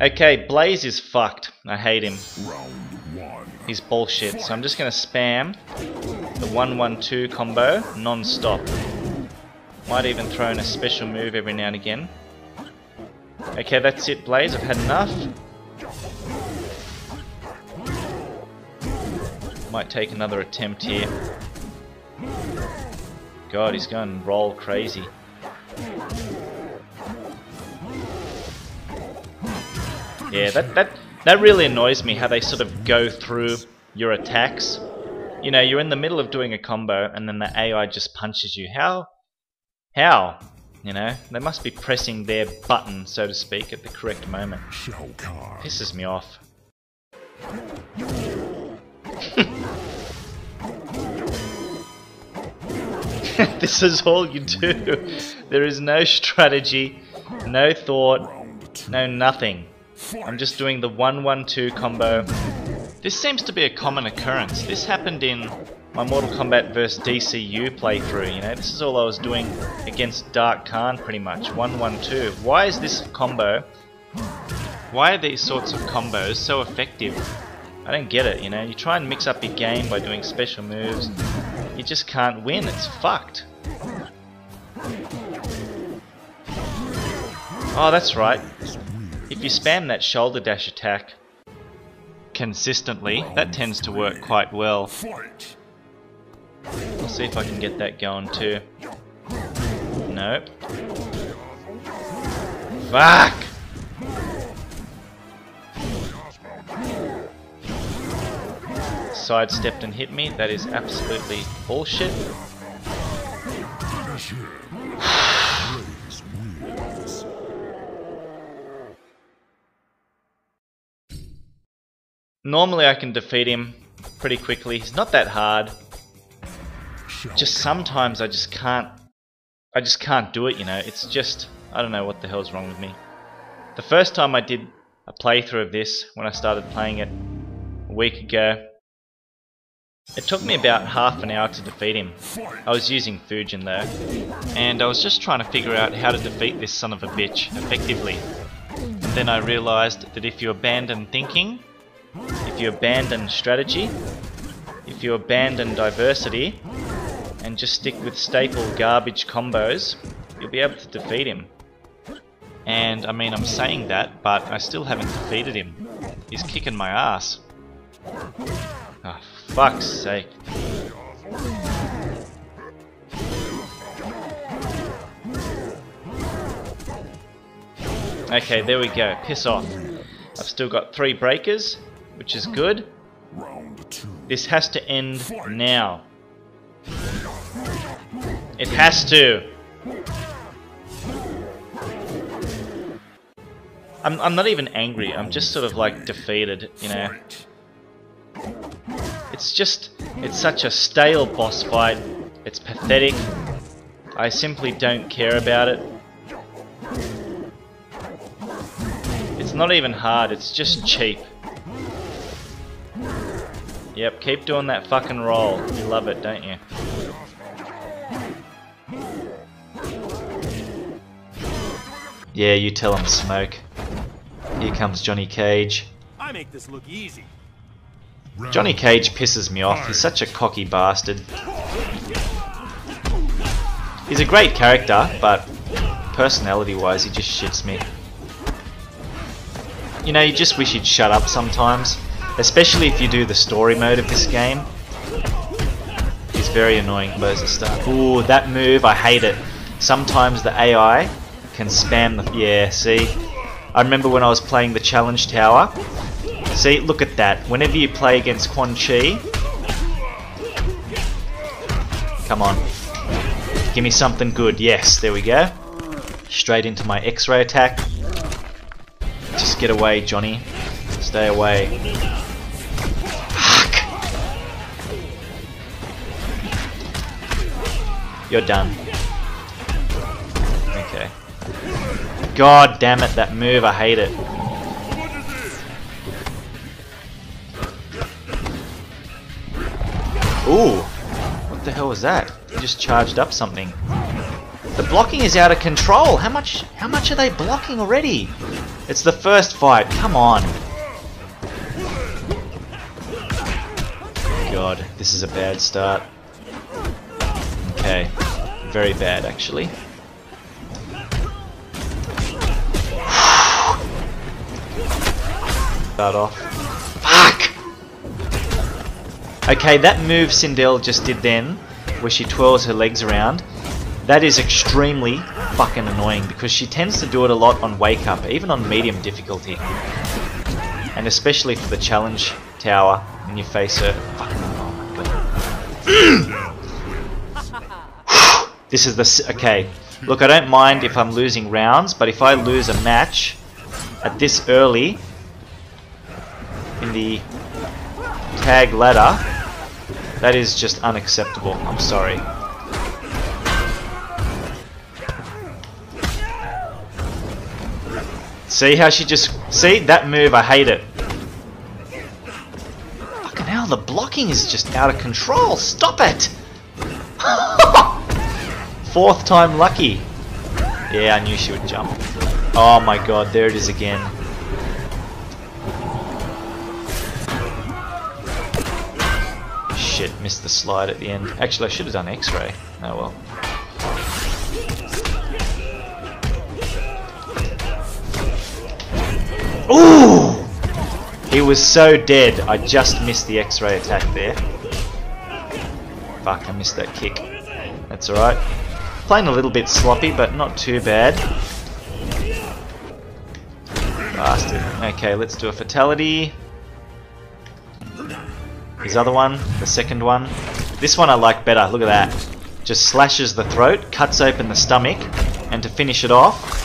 Okay, Blaze is fucked. I hate him. He's bullshit. So I'm just gonna spam the 1-1-2 combo non-stop. Might even throw in a special move every now and again. Okay, that's it, Blaze. I've had enough. Might take another attempt here. God, he's going roll crazy. Yeah, that, that that really annoys me how they sort of go through your attacks. You know, you're in the middle of doing a combo and then the AI just punches you. How? How? You know, they must be pressing their button, so to speak, at the correct moment. Pisses me off. this is all you do. There is no strategy, no thought, no nothing. I'm just doing the 1-1-2 combo. This seems to be a common occurrence. This happened in my Mortal Kombat vs DCU playthrough, you know. This is all I was doing against Dark Khan pretty much. 1-1-2. Why is this combo... Why are these sorts of combos so effective? I don't get it, you know. You try and mix up your game by doing special moves. You just can't win. It's fucked. Oh, that's right. If you spam that shoulder dash attack consistently, that tends to work quite well. I'll see if I can get that going too. Nope. Fuck! Sidestepped and hit me. That is absolutely bullshit. Normally I can defeat him pretty quickly. He's not that hard. Just sometimes I just can't I just can't do it, you know. It's just I don't know what the hell's wrong with me. The first time I did a playthrough of this when I started playing it a week ago, it took me about half an hour to defeat him. I was using Fujin though, and I was just trying to figure out how to defeat this son of a bitch effectively. And then I realized that if you abandon thinking, if you abandon strategy, if you abandon diversity, and just stick with staple garbage combos, you'll be able to defeat him. And I mean, I'm saying that, but I still haven't defeated him. He's kicking my ass. Oh, fuck's sake. Okay, there we go. Piss off. I've still got three breakers, which is good. This has to end now. It has to. I'm, I'm not even angry, I'm just sort of like defeated, you know. It's just, it's such a stale boss fight. It's pathetic. I simply don't care about it. It's not even hard, it's just cheap. Yep, keep doing that fucking roll. You love it, don't you? Yeah, you tell him, Smoke. Here comes Johnny Cage. I make this look easy. Johnny Cage pisses me off. He's such a cocky bastard. He's a great character, but personality-wise, he just shits me. You know, you just wish he'd shut up sometimes, especially if you do the story mode of this game. He's very annoying, those are stuff. Ooh, that move, I hate it. Sometimes the AI can spam the... Yeah, see? I remember when I was playing the challenge tower. See, look at that. Whenever you play against Quan Chi... Come on. Give me something good. Yes, there we go. Straight into my X-ray attack. Just get away, Johnny. Stay away. You're done. Okay. God damn it, that move, I hate it. Ooh! What the hell was that? He just charged up something. The blocking is out of control. How much how much are they blocking already? It's the first fight. Come on. God, this is a bad start. Okay. Very bad actually. Start off. Fuck! Okay, that move Sindel just did then, where she twirls her legs around, that is extremely fucking annoying because she tends to do it a lot on wake up, even on medium difficulty. And especially for the challenge tower when you face her. Fucking, oh my god. this is the. Okay, look, I don't mind if I'm losing rounds, but if I lose a match at this early in the tag ladder, that is just unacceptable. I'm sorry. See how she just... See? That move, I hate it. Fucking hell, the blocking is just out of control. Stop it! Fourth time lucky. Yeah, I knew she would jump. Oh my god, there it is again. Shit, missed the slide at the end. Actually, I should have done x-ray. Oh well. Ooh! He was so dead, I just missed the x-ray attack there. Fuck, I missed that kick. That's alright. Playing a little bit sloppy, but not too bad. Bastard. Okay, let's do a fatality. His other one, the second one. This one I like better, look at that. Just slashes the throat, cuts open the stomach, and to finish it off,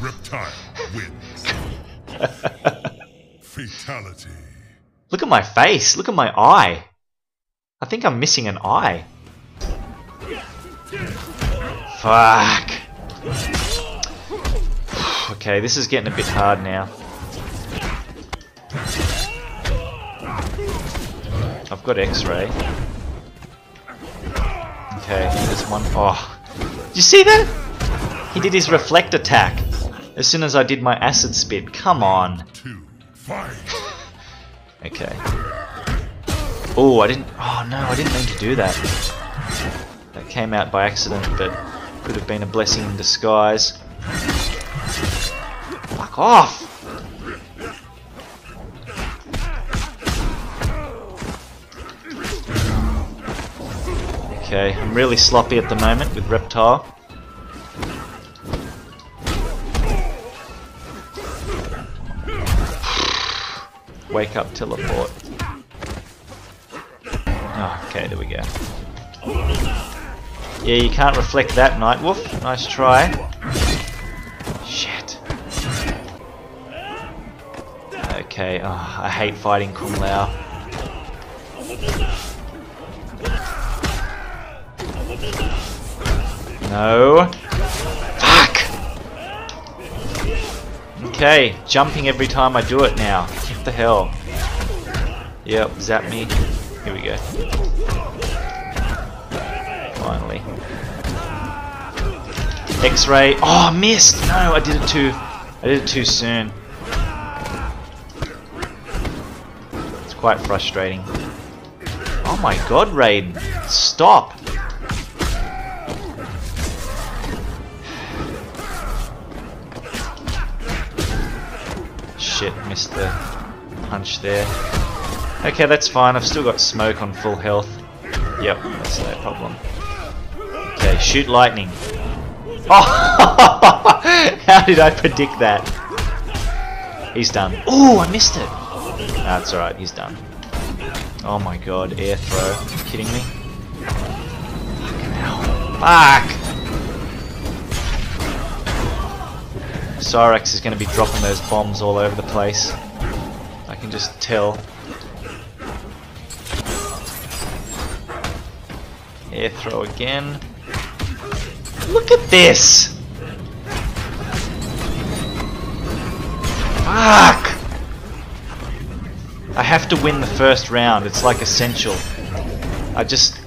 Reptile wins. Fatality. Look at my face. Look at my eye. I think I'm missing an eye. Fuck. Okay, this is getting a bit hard now. I've got x-ray. Okay, there's one. Oh. You see that? He did his reflect attack as soon as I did my acid spit. Come on. Okay. Oh, I didn't. Oh no, I didn't mean to do that. Came out by accident, but could have been a blessing in disguise. Fuck off! Okay, I'm really sloppy at the moment with Reptile. Wake up, teleport. Oh, okay, there we go. Yeah, you can't reflect that, Nightwolf. Nice try. Shit. Okay, oh, I hate fighting Kung Lao. No. Fuck! Okay, jumping every time I do it now. What the hell? Yep, zap me. Here we go. X-ray. Oh, I missed! No, I did it too. I did it too soon. It's quite frustrating. Oh my god, Raid! Stop! Shit, missed the punch there. Okay, that's fine. I've still got smoke on full health. Yep, that's no problem. Okay, shoot lightning. Oh! How did I predict that? He's done. Ooh, I missed it. That's alright, he's done. Oh my god, air throw. Are you kidding me? Fuck! Cyrax is going to be dropping those bombs all over the place. I can just tell. Air throw again. Look at this! Fuck! I have to win the first round. It's like essential. I just...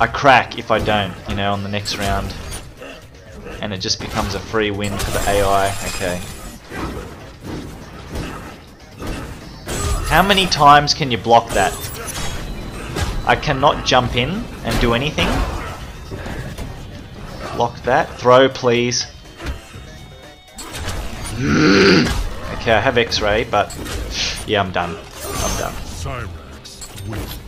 I crack if I don't, you know, on the next round. And it just becomes a free win for the AI. Okay. How many times can you block that? I cannot jump in and do anything. Block that. Throw, please. okay, I have X-ray, but yeah, I'm done. I'm done. Cyrax wins.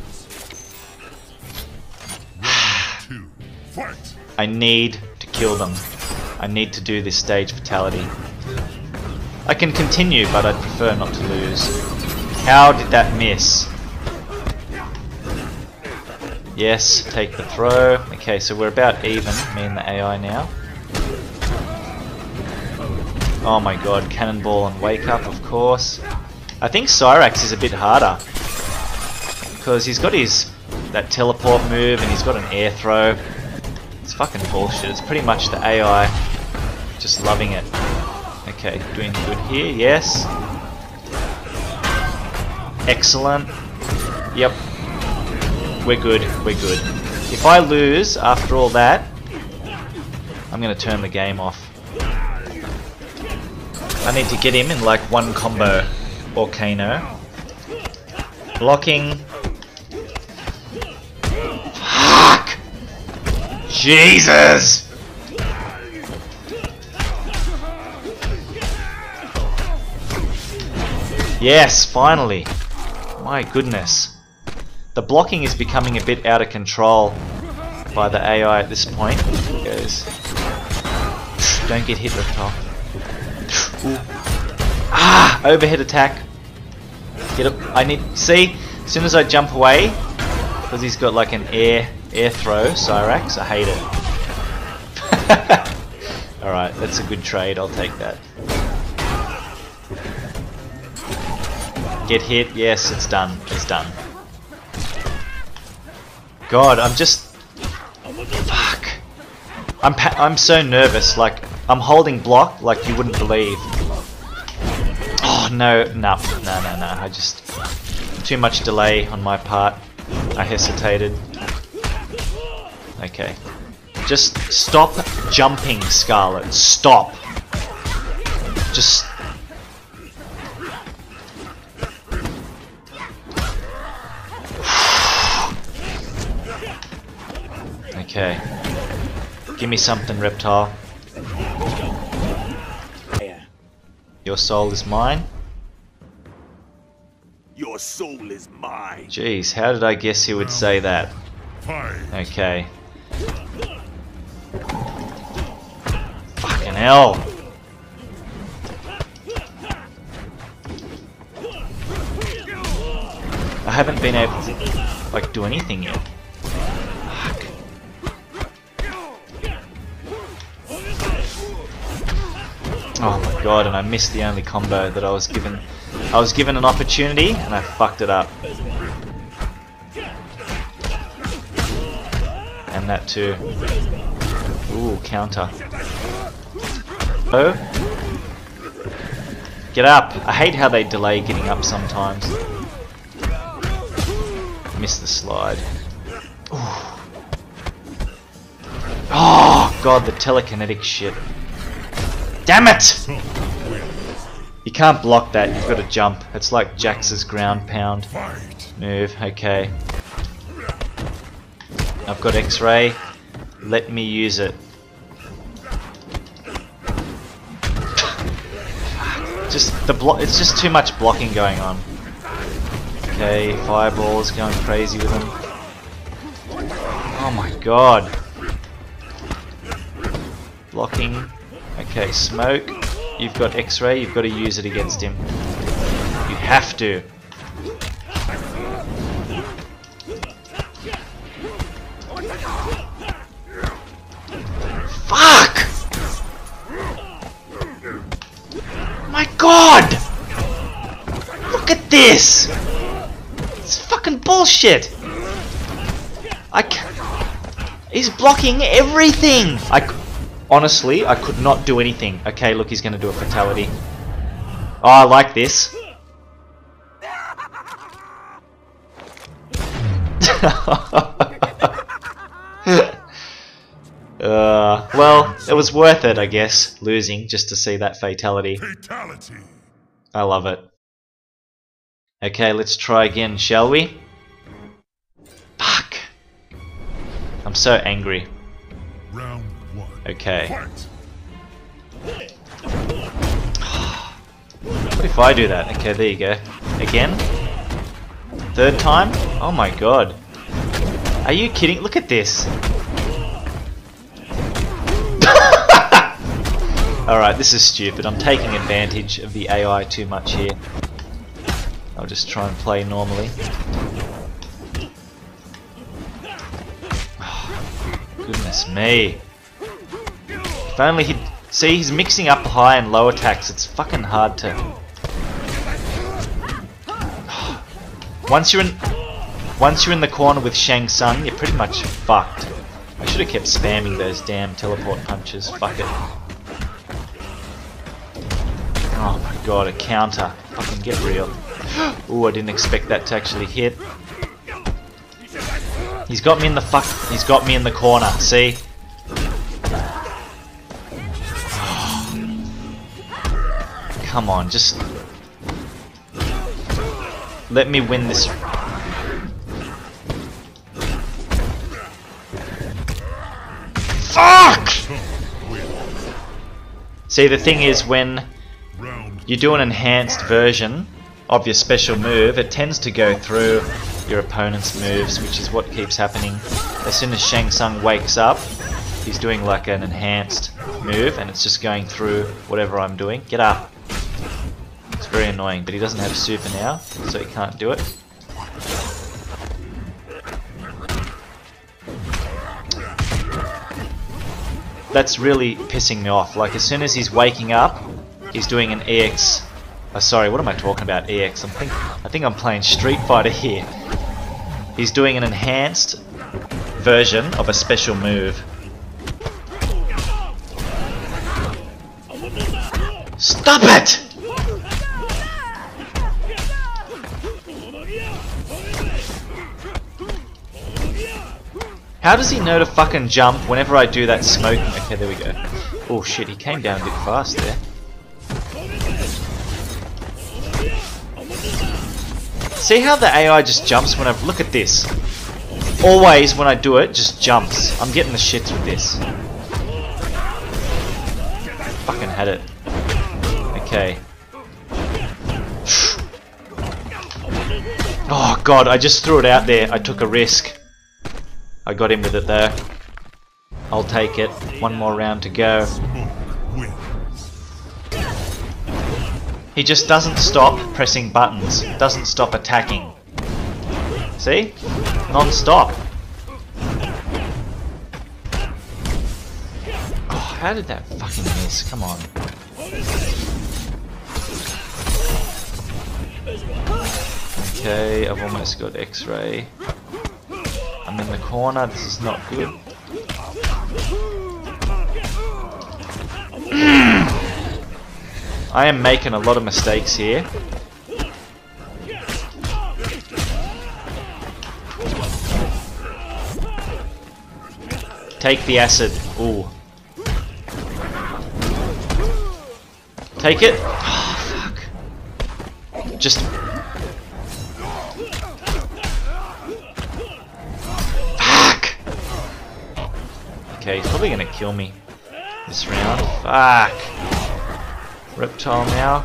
I need to kill them. I need to do this stage fatality. I can continue, but I'd prefer not to lose. How did that miss? Yes, take the throw. Okay, so we're about even, me and the AI now. Oh my god, cannonball and wake up, of course. I think Cyrax is a bit harder. Because he's got his that teleport move and he's got an air throw. It's fucking bullshit. It's pretty much the AI just loving it. Okay, doing good here, yes. Excellent. Yep. We're good, we're good. If I lose after all that, I'm gonna turn the game off. I need to get him in like one combo. Volcano. Blocking. Fuck! Jesus! Yes, finally. My goodness. The blocking is becoming a bit out of control by the AI at this point. Goes. Don't get hit, Reptile. Ah! Overhead attack. Get up. I need. See? As soon as I jump away, because he's got like an air air throw, Cyrax, I hate it. Alright, that's a good trade. I'll take that. Get hit. Yes, it's done. It's done. God, I'm just. Fuck. I'm I'm so nervous. Like I'm holding block like you wouldn't believe. Oh no, no, no, no, no. I just too much delay on my part. I hesitated. Okay. Just stop jumping, Skarlet. Stop. Just Okay. Give me something, reptile. Your soul is mine? Your soul is mine. Jeez, how did I guess he would say that? Okay. Fucking hell. I haven't been able to, like, do anything yet. God, and I missed the only combo that I was given. I was given an opportunity, and I fucked it up. And that too. Ooh, counter. Oh? Get up! I hate how they delay getting up sometimes. Miss the slide. Ooh. Oh god, the telekinetic shit. Damn it! You can't block that, you've got to jump. It's like Jax's ground pound move. Okay. I've got X-ray. Let me use it. just the block. It's just too much blocking going on. Okay, fireball's going crazy with him. Oh my god. Blocking. Okay, smoke. You've got X-ray. You've got to use it against him. You have to. Fuck! My god! Look at this! It's fucking bullshit! I He's blocking everything! I Honestly, I could not do anything. Okay, look, he's gonna do a fatality. Oh, I like this. Uh, well, it was worth it, I guess, losing just to see that fatality. Fatality. I love it. Okay, let's try again, shall we? Fuck! I'm so angry. Round. Okay. What if I do that? Okay, there you go. Again? Third time? Oh my god. Are you kidding? Look at this. Alright, this is stupid. I'm taking advantage of the AI too much here. I'll just try and play normally. Goodness me. Only he'd... See, he's mixing up high and low attacks. It's fucking hard to... Once you're in... Once you're in the corner with Shang Tsung, you're pretty much fucked. I should have kept spamming those damn teleport punches. Fuck it. Oh my god, a counter. Fucking get real. Ooh, I didn't expect that to actually hit. He's got me in the fuck. He's got me in the corner. See? Come on, just let me win this. Fuck! See, the thing is, when you do an enhanced version of your special move, it tends to go through your opponent's moves, which is what keeps happening. As soon as Shang Tsung wakes up, he's doing like an enhanced move, and it's just going through whatever I'm doing. Get up! It's very annoying, but he doesn't have super now, so he can't do it. That's really pissing me off. Like, as soon as he's waking up, he's doing an EX. Oh, sorry, what am I talking about? EX. I'm think, I think I'm playing Street Fighter here. He's doing an enhanced version of a special move. Stop it! How does he know to fucking jump whenever I do that smoking? Okay, there we go. Oh shit, he came down a bit fast there. See how the AI just jumps when I look at this. Always when I do it, just jumps. I'm getting the shits with this. Fucking had it. Okay. Oh god, I just threw it out there. I took a risk. I got him with it there. I'll take it. One more round to go. He just doesn't stop pressing buttons. Doesn't stop attacking. See? Non-stop. Oh, how did that fucking miss? Come on. Okay, I've almost got X-ray. I'm in the corner. This is not good. I am making a lot of mistakes here. Take the acid. Ooh. Take it. Oh, fuck. just Okay, he's probably gonna kill me this round. Fuck! Reptile now.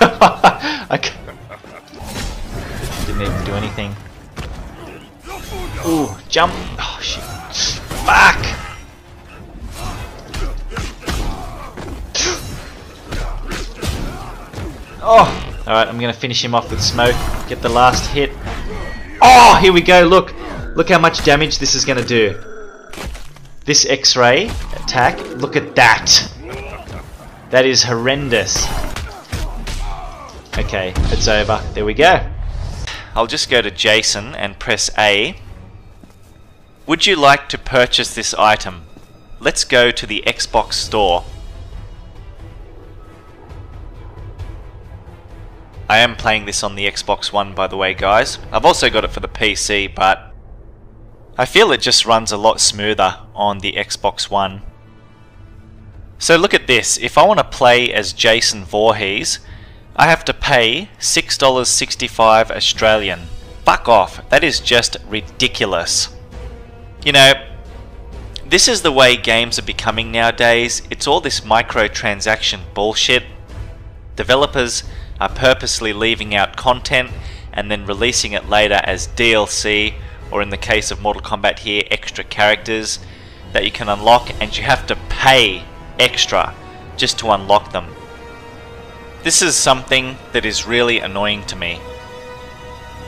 I didn't even do anything. Ooh, jump! Oh shit! Fuck! Oh! Alright, I'm gonna finish him off with smoke. Get the last hit. Oh, here we go, look! Look how much damage this is gonna do. This X-ray attack, look at that! That is horrendous. Okay, it's over. There we go. I'll just go to Jason and press A. Would you like to purchase this item? Let's go to the Xbox store. I am playing this on the Xbox One by the way guys. I've also got it for the PC but I feel it just runs a lot smoother on the Xbox One. So look at this, if I want to play as Jason Voorhees, I have to pay $6.65 Australian. Fuck off, that is just ridiculous. You know, this is the way games are becoming nowadays. It's all this microtransaction bullshit. Developers are purposely leaving out content and then releasing it later as DLC or in the case of Mortal Kombat here, extra characters that you can unlock and you have to pay extra just to unlock them. This is something that is really annoying to me.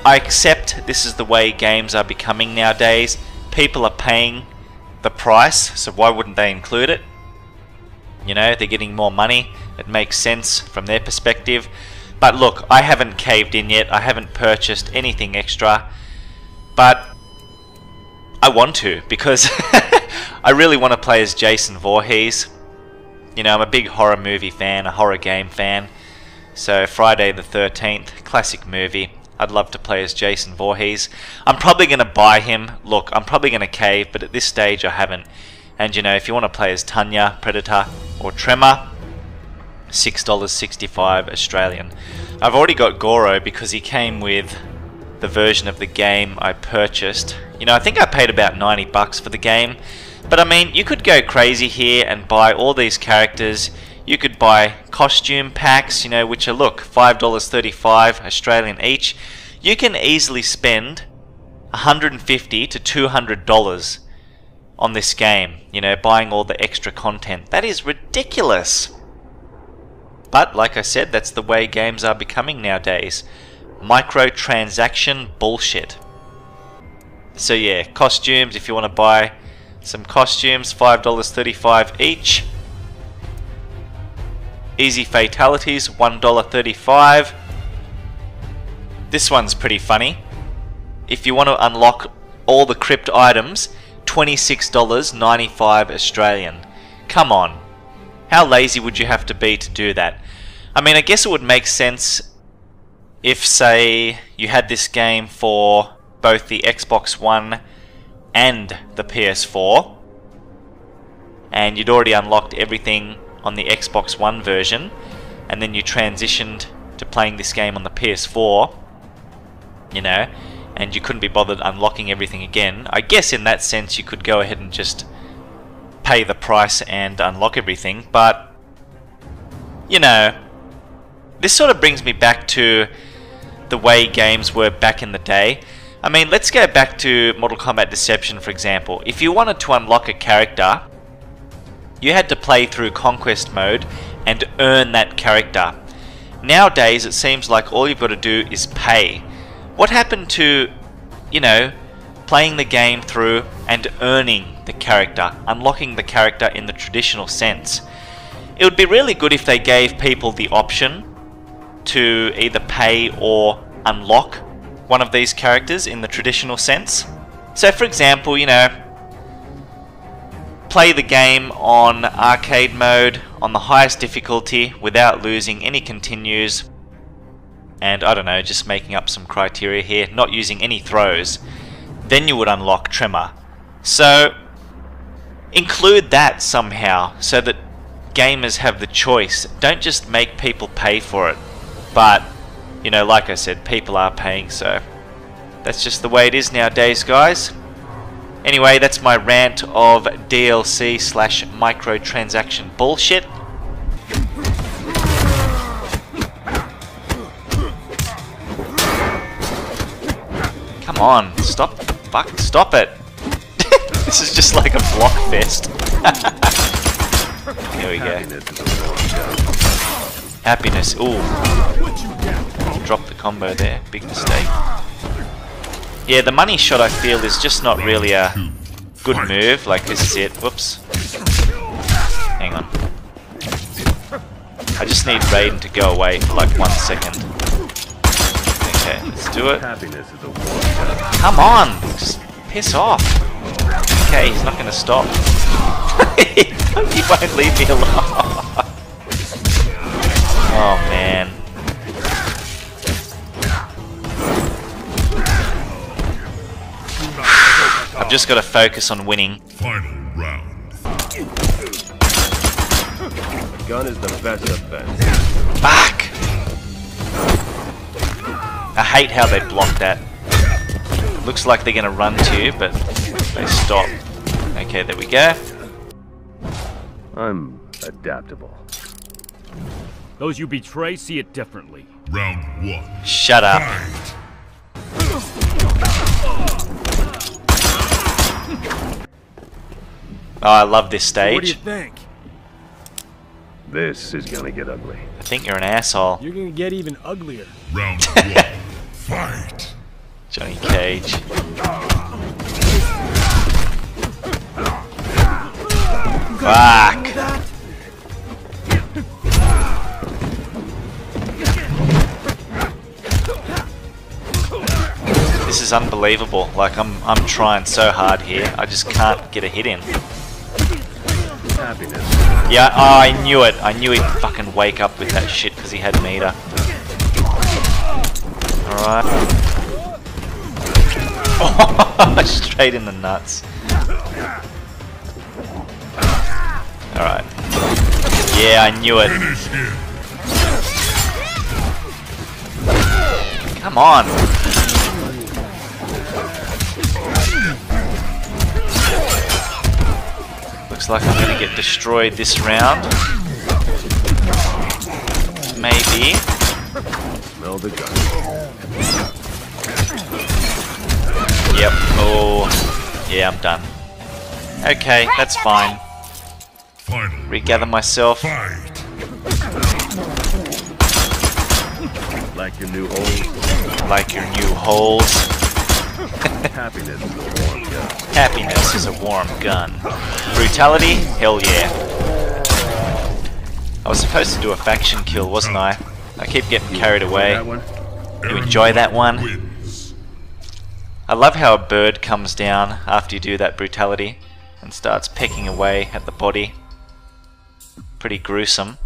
I accept this is the way games are becoming nowadays. People are paying the price, so why wouldn't they include it? You know, they're getting more money. It makes sense from their perspective. But look, I haven't caved in yet. I haven't purchased anything extra. But I want to because I really want to play as Jason Voorhees. You know, I'm a big horror movie fan, a horror game fan. So Friday the 13th, classic movie. I'd love to play as Jason Voorhees. I'm probably going to buy him. Look, I'm probably going to cave, but at this stage I haven't. And you know, if you want to play as Tanya, Predator, or Tremor, $6.65 Australian. I've already got Goro because he came with the version of the game I purchased. You know, I think I paid about 90 bucks for the game. But I mean, you could go crazy here and buy all these characters. You could buy costume packs, you know, which are, look, $5.35 Australian each. You can easily spend 150 to $200 on this game, you know, buying all the extra content. That is ridiculous. But, like I said, that's the way games are becoming nowadays. Microtransaction bullshit. So yeah, costumes, if you want to buy some costumes, $5.35 each. Easy fatalities, $1.35. This one's pretty funny. If you want to unlock all the crypt items, $26.95 Australian. Come on. How lazy would you have to be to do that? I mean, I guess it would make sense if, say, you had this game for both the Xbox One and the PS4, and you'd already unlocked everything on the Xbox One version, and then you transitioned to playing this game on the PS4, you know, and you couldn't be bothered unlocking everything again. I guess in that sense you could go ahead and just pay the price and unlock everything, but you know, this sort of brings me back to the way games were back in the day. I mean, let's go back to Mortal Kombat Deception, for example. If you wanted to unlock a character, you had to play through Konquest mode and earn that character. Nowadays, it seems like all you've got to do is pay. What happened to, you know, playing the game through and earning the character, unlocking the character in the traditional sense? It would be really good if they gave people the option to either pay or unlock one of these characters in the traditional sense. So, for example, you know, play the game on arcade mode on the highest difficulty without losing any continues, and I don't know, just making up some criteria here, not using any throws, then you would unlock Tremor. So, include that somehow so that gamers have the choice. Don't just make people pay for it, but you know, like I said, people are paying, so that's just the way it is nowadays, guys. Anyway, that's my rant of DLC slash microtransaction bullshit. Come on, stop, fuck, stop it. this is just like a block fest. Here we go. Happiness, ooh. Drop the combo there, big mistake. Yeah, the money shot I feel is just not really a good move. Like this is it. Whoops. Hang on. I just need Raiden to go away for like one second. Okay, let's do it. Come on! Just piss off. Okay, he's not gonna stop. he won't leave me alone. Oh man. I've just got to focus on winning. Final round. Gun is the best defense. Back! I hate how they block that. Looks like they're gonna run to you, but they stop. Okay, there we go. I'm adaptable. Those you betray see it differently. Round one. Shut up. Fight. Oh, I love this stage. What do you think? This is gonna get ugly. I think you're an asshole, You're gonna get even uglier. Round one. Fight. Johnny Cage. Fuck! Is unbelievable. Like I'm, I'm trying so hard here. I just can't get a hit in. Yeah, oh, I knew it. I knew he'd fucking wake up with that shit because he had meter. Alright. Oh, Straight in the nuts. Alright. Yeah, I knew it. Come on. Looks like I'm gonna get destroyed this round. Maybe. Smell the gun. Yep. Oh. Yeah, I'm done. Okay, that's fine. Regather myself. Like your new hole. Like your new holes. Happiness is a warm gun. Happiness is a warm gun. Brutality? Hell yeah. I was supposed to do a faction kill, wasn't I? I keep getting carried away. You enjoy that one? I love how a bird comes down after you do that brutality and starts pecking away at the body. Pretty gruesome.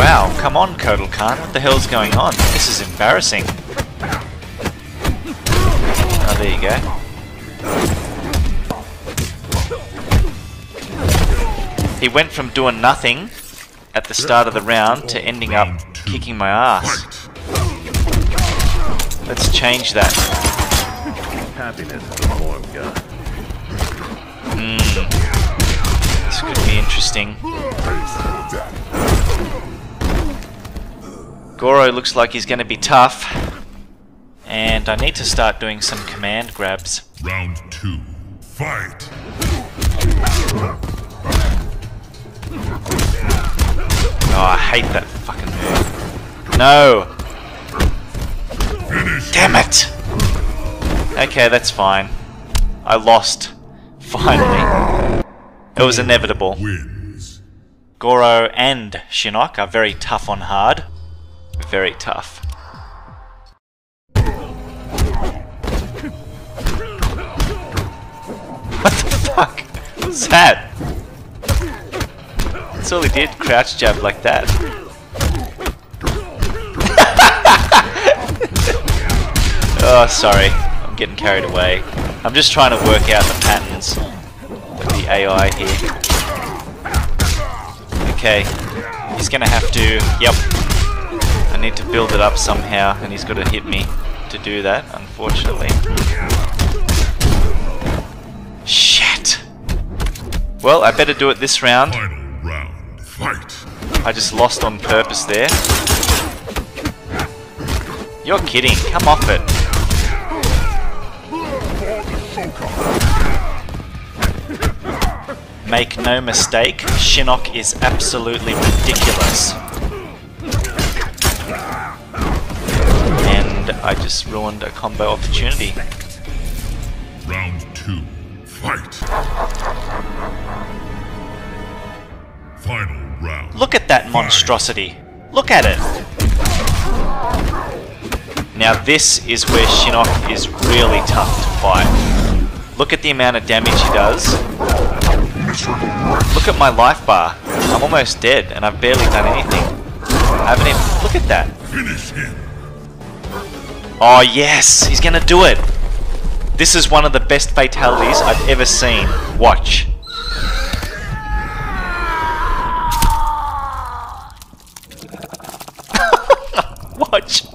Wow, come on, Kotal Khan, what the hell's going on? This is embarrassing. Oh, there you go. He went from doing nothing at the start of the round to ending up kicking my ass. Let's change that. Happiness is a warm gun. This could be interesting. Goro looks like he's going to be tough. And I need to start doing some command grabs. Round two. Fight. Oh, I hate that fucking move. No! Finish. Damn it! Okay, that's fine. I lost. Finally. It was inevitable. Wins. Goro and Shinnok are very tough on hard. Very tough. What the fuck? Was that? That's all he did, crouch jab like that. oh, sorry. I'm getting carried away. I'm just trying to work out the patterns with the AI here. Okay. He's gonna have to... Yep. I need to build it up somehow, and he's got to hit me to do that, unfortunately. Shit! Well, I better do it this round. Round. I just lost on purpose there. You're kidding. Come off it. Make no mistake, Shinnok is absolutely ridiculous. I just ruined a combo opportunity. Round two. Fight. Final round. Look at that monstrosity. Look at it. Now this is where Shinnok is really tough to fight. Look at the amount of damage he does. Look at my life bar. I'm almost dead and I've barely done anything. I haven't even... Look at that. Finish him. Oh yes, he's gonna do it. This is one of the best fatalities I've ever seen. Watch. Watch.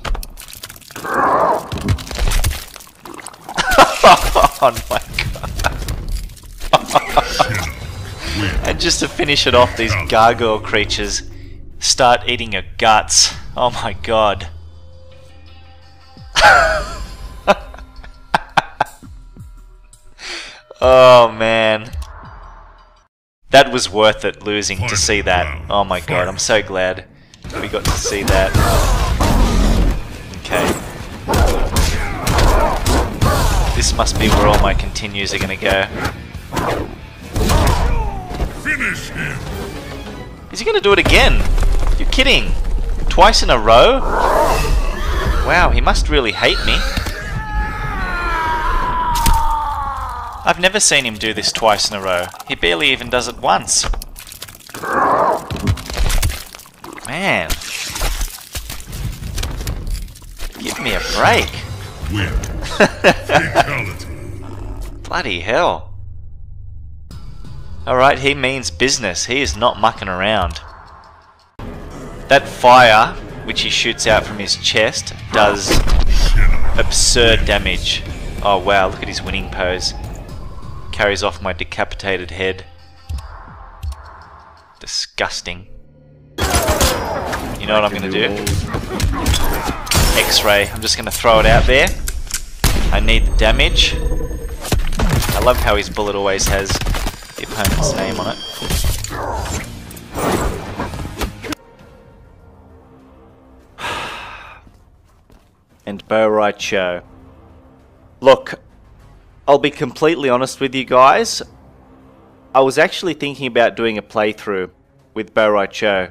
oh my god. and just to finish it off, these gargoyle creatures start eating your guts. Oh my god. oh man. That was worth it losing to see that. Oh my god, I'm so glad we got to see that. Okay. This must be where all my continues are gonna go. Finish him. Is he gonna do it again? You're kidding. Twice in a row? Wow, he must really hate me. I've never seen him do this twice in a row. He barely even does it once. Man. Give me a break. Bloody hell. Alright, he means business. He is not mucking around. That fire, which he shoots out from his chest, does absurd damage. Oh wow, look at his winning pose. Carries off my decapitated head. Disgusting. You know what I'm gonna do? X-ray. I'm just gonna throw it out there. I need the damage. I love how his bullet always has the opponent's name on it. And Bo Rai Cho. Look, I'll be completely honest with you guys. I was actually thinking about doing a playthrough with Bo Rai Cho.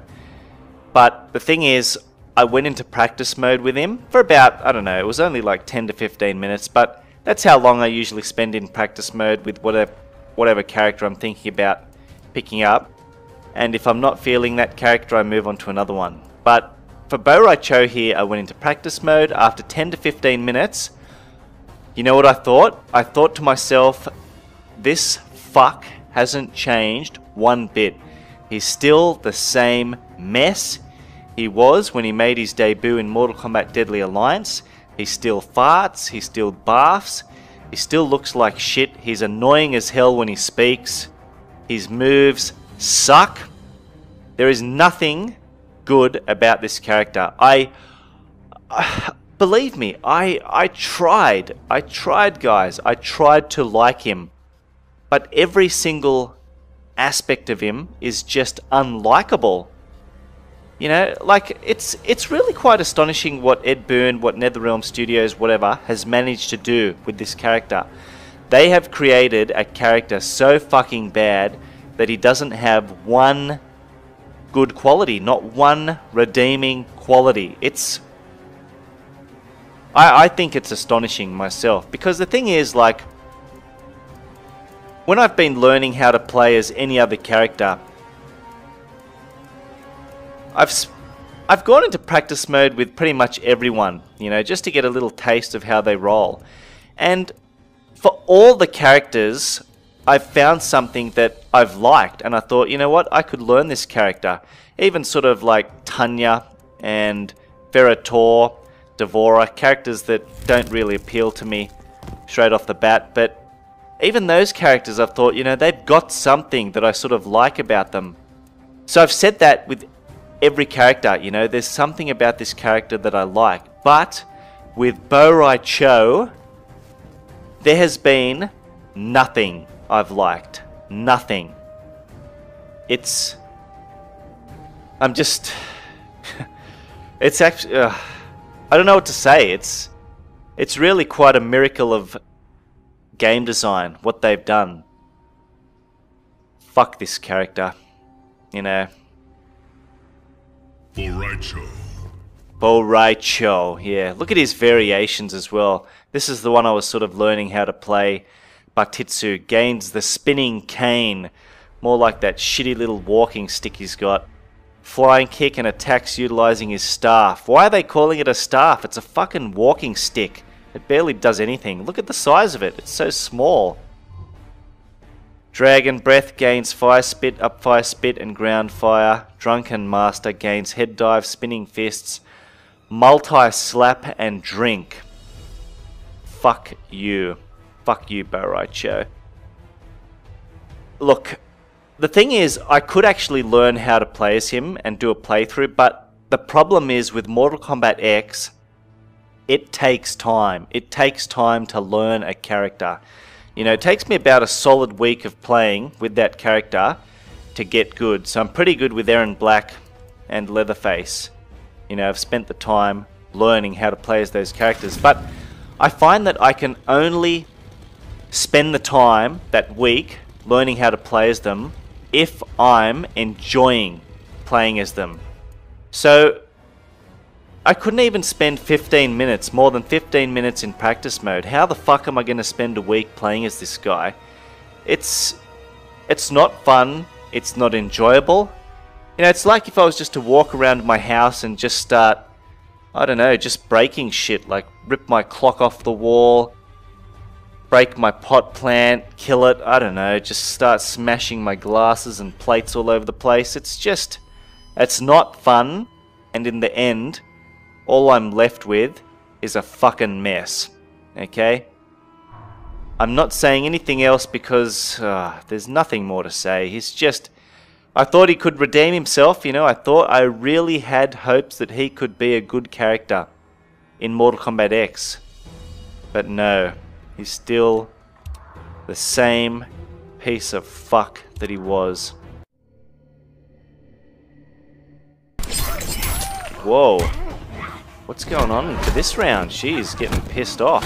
But the thing is, I went into practice mode with him for about, I don't know, it was only like 10 to 15 minutes, but that's how long I usually spend in practice mode with whatever, whatever character I'm thinking about picking up. And if I'm not feeling that character, I move on to another one. But for Bo Cho here, I went into practice mode after 10 to 15 minutes. You know what I thought? I thought to myself, this fuck hasn't changed one bit. He's still the same mess he was when he made his debut in Mortal Kombat Deadly Alliance. He still farts, he still barfs, he still looks like shit, he's annoying as hell when he speaks, his moves suck. There is nothing good about this character. I, believe me, I I tried. I tried, guys. I tried to like him. But every single aspect of him is just unlikable. You know, like it's it's really quite astonishing what Ed Boon, what NetherRealm Studios, whatever, has managed to do with this character. They have created a character so fucking bad that he doesn't have one good quality, not one redeeming quality. It's I, I think it's astonishing myself because the thing is like when I've been learning how to play as any other character I've I've gone into practice mode with pretty much everyone, you know, just to get a little taste of how they roll. And for all the characters I've found something that I've liked, and I thought, you know what, I could learn this character. Even sort of like Tanya and Ferra/Torr, D'Vorah, characters that don't really appeal to me straight off the bat, but even those characters I've thought, you know, they've got something that I sort of like about them. So I've said that with every character, you know, there's something about this character that I like. But with Bo Rai Cho, there has been nothing I've liked. Nothing. It's. I'm just. it's actually. Uh, I don't know what to say. It's. It's really quite a miracle of game design, what they've done. Fuck this character. You know. Bo Rai Cho. Bo Rai Cho, yeah. Look at his variations as well. This is the one I was sort of learning how to play. Bartitsu gains the spinning cane. More like that shitty little walking stick he's got. Flying kick and attacks utilizing his staff. Why are they calling it a staff? It's a fucking walking stick. It barely does anything. Look at the size of it. It's so small. Dragon Breath gains Fire Spit, Up Fire Spit, and Ground Fire. Drunken Master gains Head Dive, Spinning Fists, Multi Slap, and Drink. Fuck you. Fuck you, Bo Rai Cho. Look, the thing is, I could actually learn how to play as him and do a playthrough, but the problem is with Mortal Kombat X, it takes time. It takes time to learn a character. You know, it takes me about a solid week of playing with that character to get good. So I'm pretty good with Erron Black and Leatherface. You know, I've spent the time learning how to play as those characters. But I find that I can only spend the time that week learning how to play as them if I'm enjoying playing as them. So I couldn't even spend 15 minutes, more than 15 minutes in practice mode. How the fuck am I going to spend a week playing as this guy? It's it's not fun, it's not enjoyable. You know, it's like if I was just to walk around my house and just start I don't know, just breaking shit like rip my clock off the wall, break my pot plant, kill it, I don't know, just start smashing my glasses and plates all over the place. It's just it's not fun and in the end all I'm left with is a fucking mess. Okay? I'm not saying anything else because uh, there's nothing more to say. He's just. I thought he could redeem himself, you know. I thought I really had hopes that he could be a good character in Mortal Kombat X. But no, he's still the same piece of fuck that he was. Whoa. What's going on for this round? She's getting pissed off.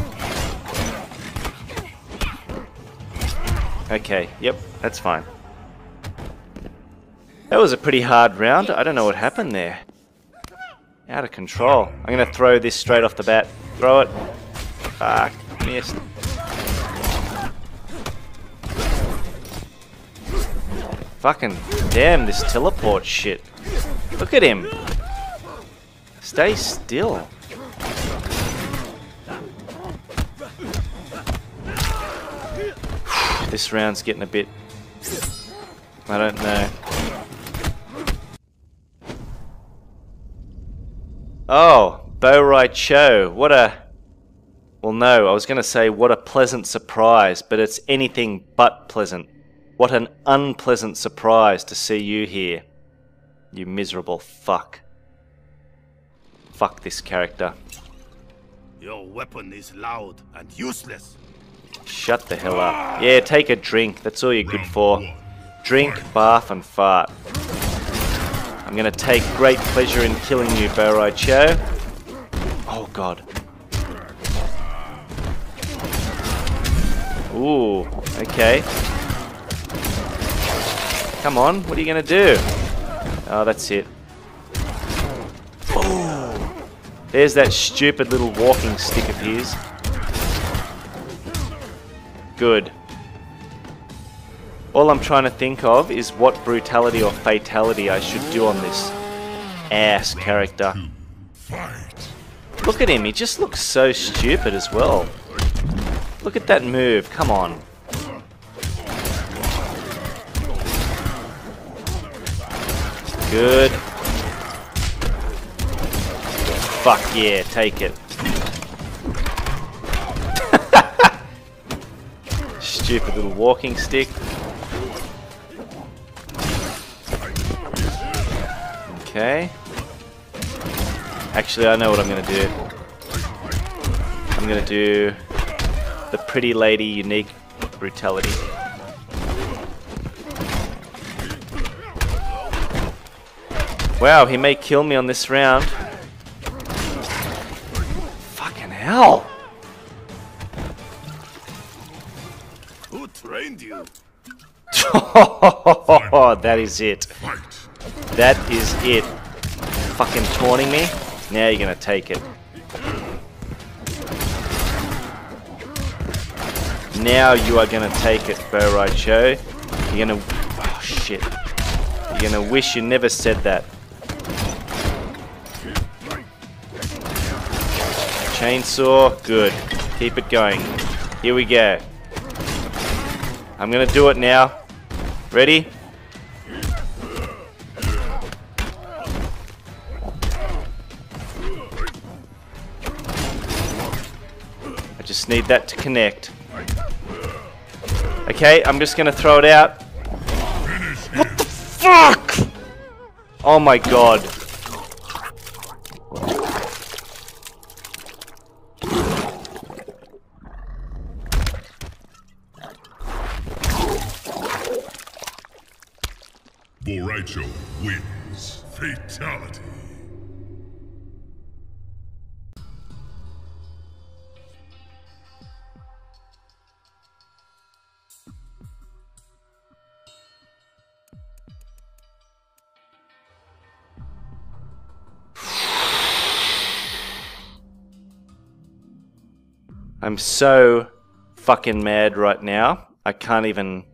Okay, yep, that's fine. That was a pretty hard round. I don't know what happened there. Out of control. I'm going to throw this straight off the bat. Throw it. Fuck, Fucking damn this teleport shit. Look at him. Stay still. this round's getting a bit... I don't know. Oh, Bo Rai Cho. What a... Well, no, I was going to say what a pleasant surprise, but it's anything but pleasant. What an unpleasant surprise to see you here. You miserable fuck. Fuck this character. Your weapon is loud and useless. Shut the hell up. Yeah, take a drink. That's all you're good for. Drink, bath, and fart. I'm gonna take great pleasure in killing you, Bo Rai Cho. Oh god. Ooh, okay. Come on, what are you gonna do? Oh, that's it. There's that stupid little walking stick of his. Good. All I'm trying to think of is what brutality or fatality I should do on this ass character. Look at him, he just looks so stupid as well. Look at that move, come on. Good. Fuck yeah, take it. Stupid little walking stick. Okay. Actually, I know what I'm going to do. I'm going to do the pretty lady unique brutality. Wow, he may kill me on this round. Fucking hell! Who trained you? that is it. That is it. Fucking taunting me? Now you're gonna take it. Now you are gonna take it, Bo Show. You're gonna. Oh shit. You're gonna wish you never said that. Chainsaw, good. Keep it going. Here we go. I'm gonna do it now. Ready? I just need that to connect. Okay, I'm just gonna throw it out. What the fuck? Oh my god. Bo Rai Cho wins. Fatality. I'm so fucking mad right now. I can't even.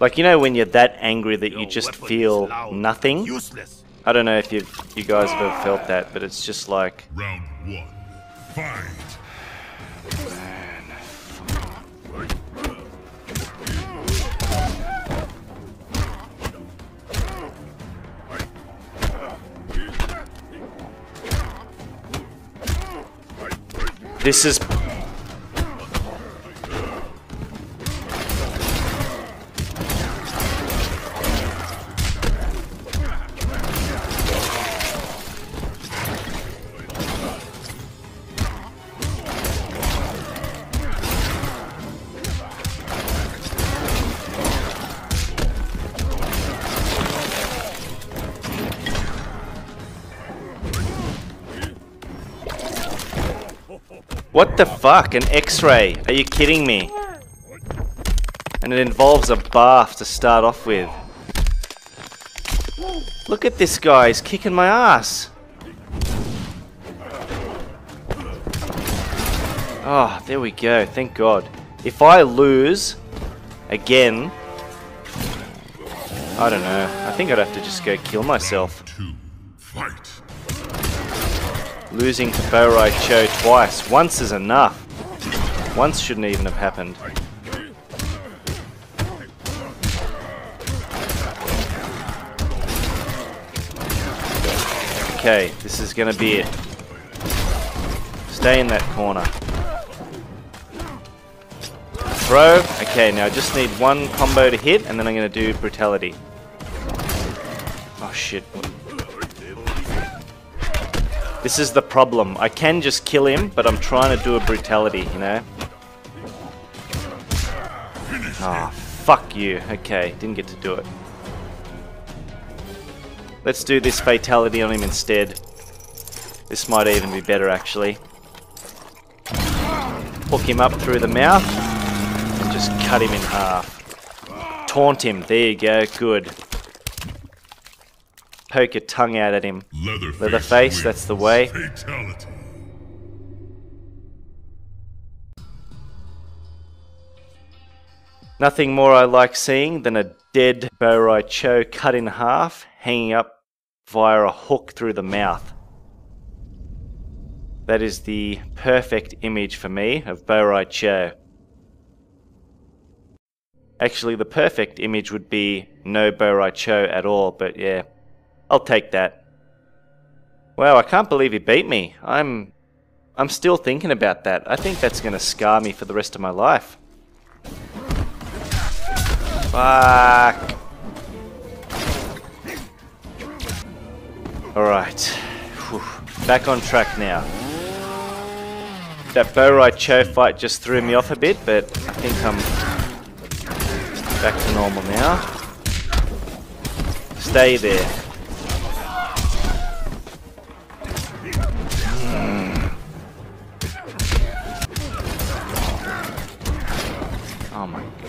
Like, you know, when you're that angry that you just feel nothing? Useless. I don't know if you you guys have ever felt that, but it's just like. Round one. Fight. This is. What the fuck? An x-ray? Are you kidding me? And it involves a bath to start off with. Look at this guy, he's kicking my ass. Oh, there we go, thank God. If I lose again, I don't know. I think I'd have to just go kill myself. Two. Fight. Losing to Bo Rai Cho twice. Once is enough. Once shouldn't even have happened. Okay, this is gonna be it. Stay in that corner. Throw. Okay, now I just need one combo to hit, and then I'm gonna do brutality. Oh shit. This is the problem. I can just kill him, but I'm trying to do a brutality, you know? Ah, fuck you. Okay, didn't get to do it. Let's do this fatality on him instead. This might even be better, actually. Hook him up through the mouth, and just cut him in half. Taunt him. There you go. Good. Poke your tongue out at him. Leatherface. Leatherface, that's the way. Fatality. Nothing more I like seeing than a dead Bo Rai Cho cut in half, hanging up via a hook through the mouth. That is the perfect image for me of Bo Rai Cho. Actually, the perfect image would be no Bo Rai Cho at all, but yeah, I'll take that. Wow, I can't believe he beat me. I'm I'm still thinking about that. I think that's going to scar me for the rest of my life. Fuck. Alright. Back on track now. That Bo Rai Cho fight just threw me off a bit, but I think I'm back to normal now. Stay there.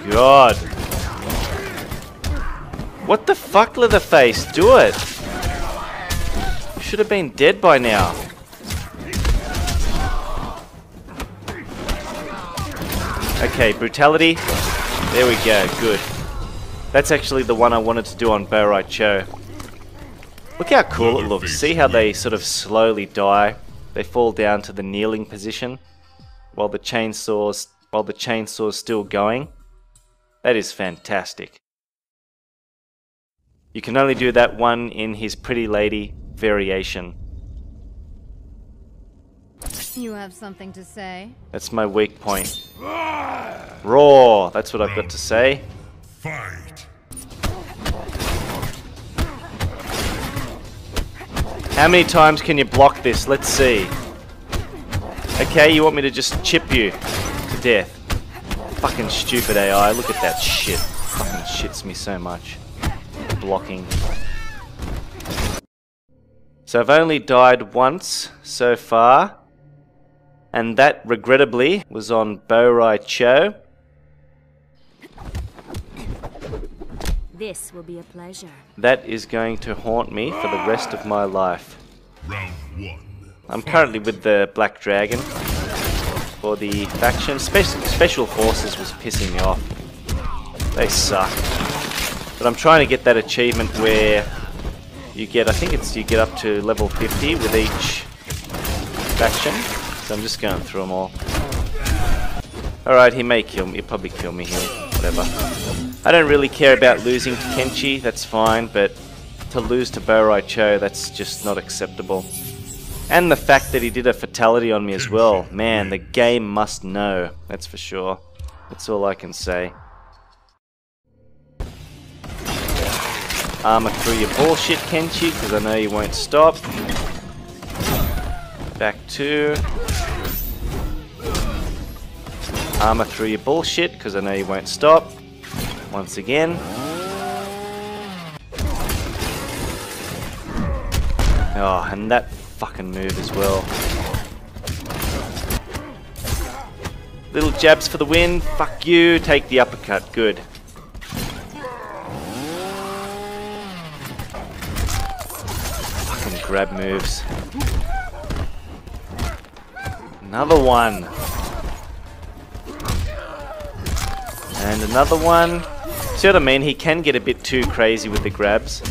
God. What the fuck, Leatherface? Do it! You should have been dead by now. Okay, brutality. There we go, good. That's actually the one I wanted to do on Bo Rai Cho. Look how cool it looks. See how they sort of slowly die? They fall down to the kneeling position while the chainsaw's while the chainsaw's still going. That is fantastic. You can only do that one in his Pretty Lady variation. You have something to say? That's my weak point. Raw, that's what I've got to say. Fight. How many times can you block this? Let's see. Okay, you want me to just chip you to death. Fucking stupid AI, look at that shit. Fucking shits me so much. Blocking. So I've only died once so far. And that, regrettably, was on Bo Rai Cho. This will be a pleasure. That is going to haunt me for the rest of my life. Round one. I'm currently with the Black Dragon for the faction. Special, Special Forces was pissing me off. They suck. But I'm trying to get that achievement where you get, I think it's you get up to level 50 with each faction. So I'm just going through them all. Alright, he may kill me. He'll probably kill me here. Whatever. I don't really care about losing to Kenshi. That's fine. But to lose to Bo Rai Cho, that's just not acceptable. And the fact that he did a fatality on me as well. Man, the game must know. That's for sure. That's all I can say. Armor through your bullshit, Kenshi, because I know you won't stop. Back two. Armor through your bullshit, because I know you won't stop. Once again. Oh, and that fucking move as well. Little jabs for the win. Fuck you. Take the uppercut. Good. Fucking grab moves. Another one. And another one. See what I mean? He can get a bit too crazy with the grabs.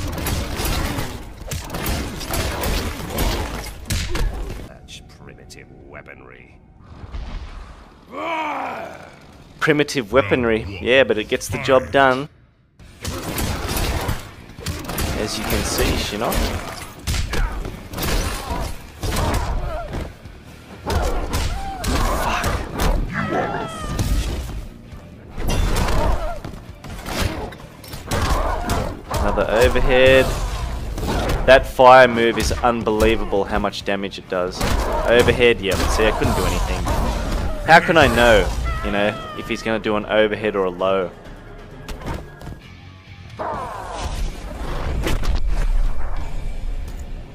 Primitive weaponry. Yeah, but it gets the job done. As you can see, you know. Another overhead. That fire move is unbelievable how much damage it does. Overhead, yep. See, I couldn't do anything. How can I know, you know, if he's going to do an overhead or a low?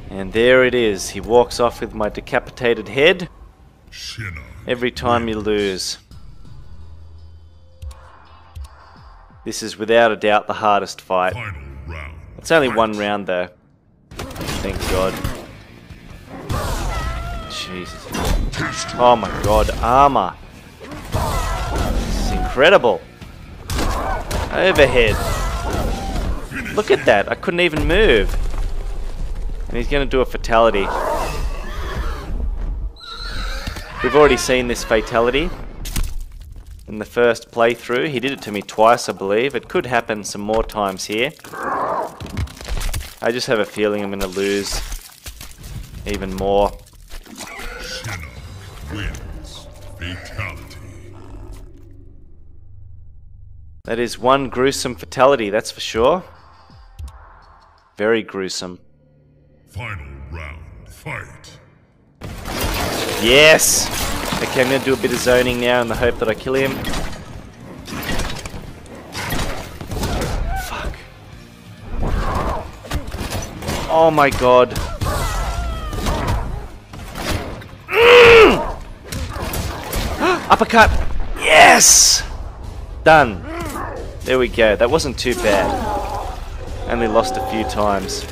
And there it is. He walks off with my decapitated head. Every time you lose. This is without a doubt the hardest fight. It's only one round though. Thank God. Jesus. Oh my god, armor. Incredible. Overhead. Look at that, I couldn't even move. And he's going to do a fatality. We've already seen this fatality. in the first playthrough. He did it to me twice, I believe. It could happen some more times here. I just have a feeling I'm going to lose even more. Wins. Fatality. That is one gruesome fatality, that's for sure. Very gruesome. Final round. Fight. Yes! Okay, I'm to do a bit of zoning now in the hope that I kill him. Fuck. Oh my god. Mm! Uppercut! Yes! Done. There we go. That wasn't too bad. Only lost a few times.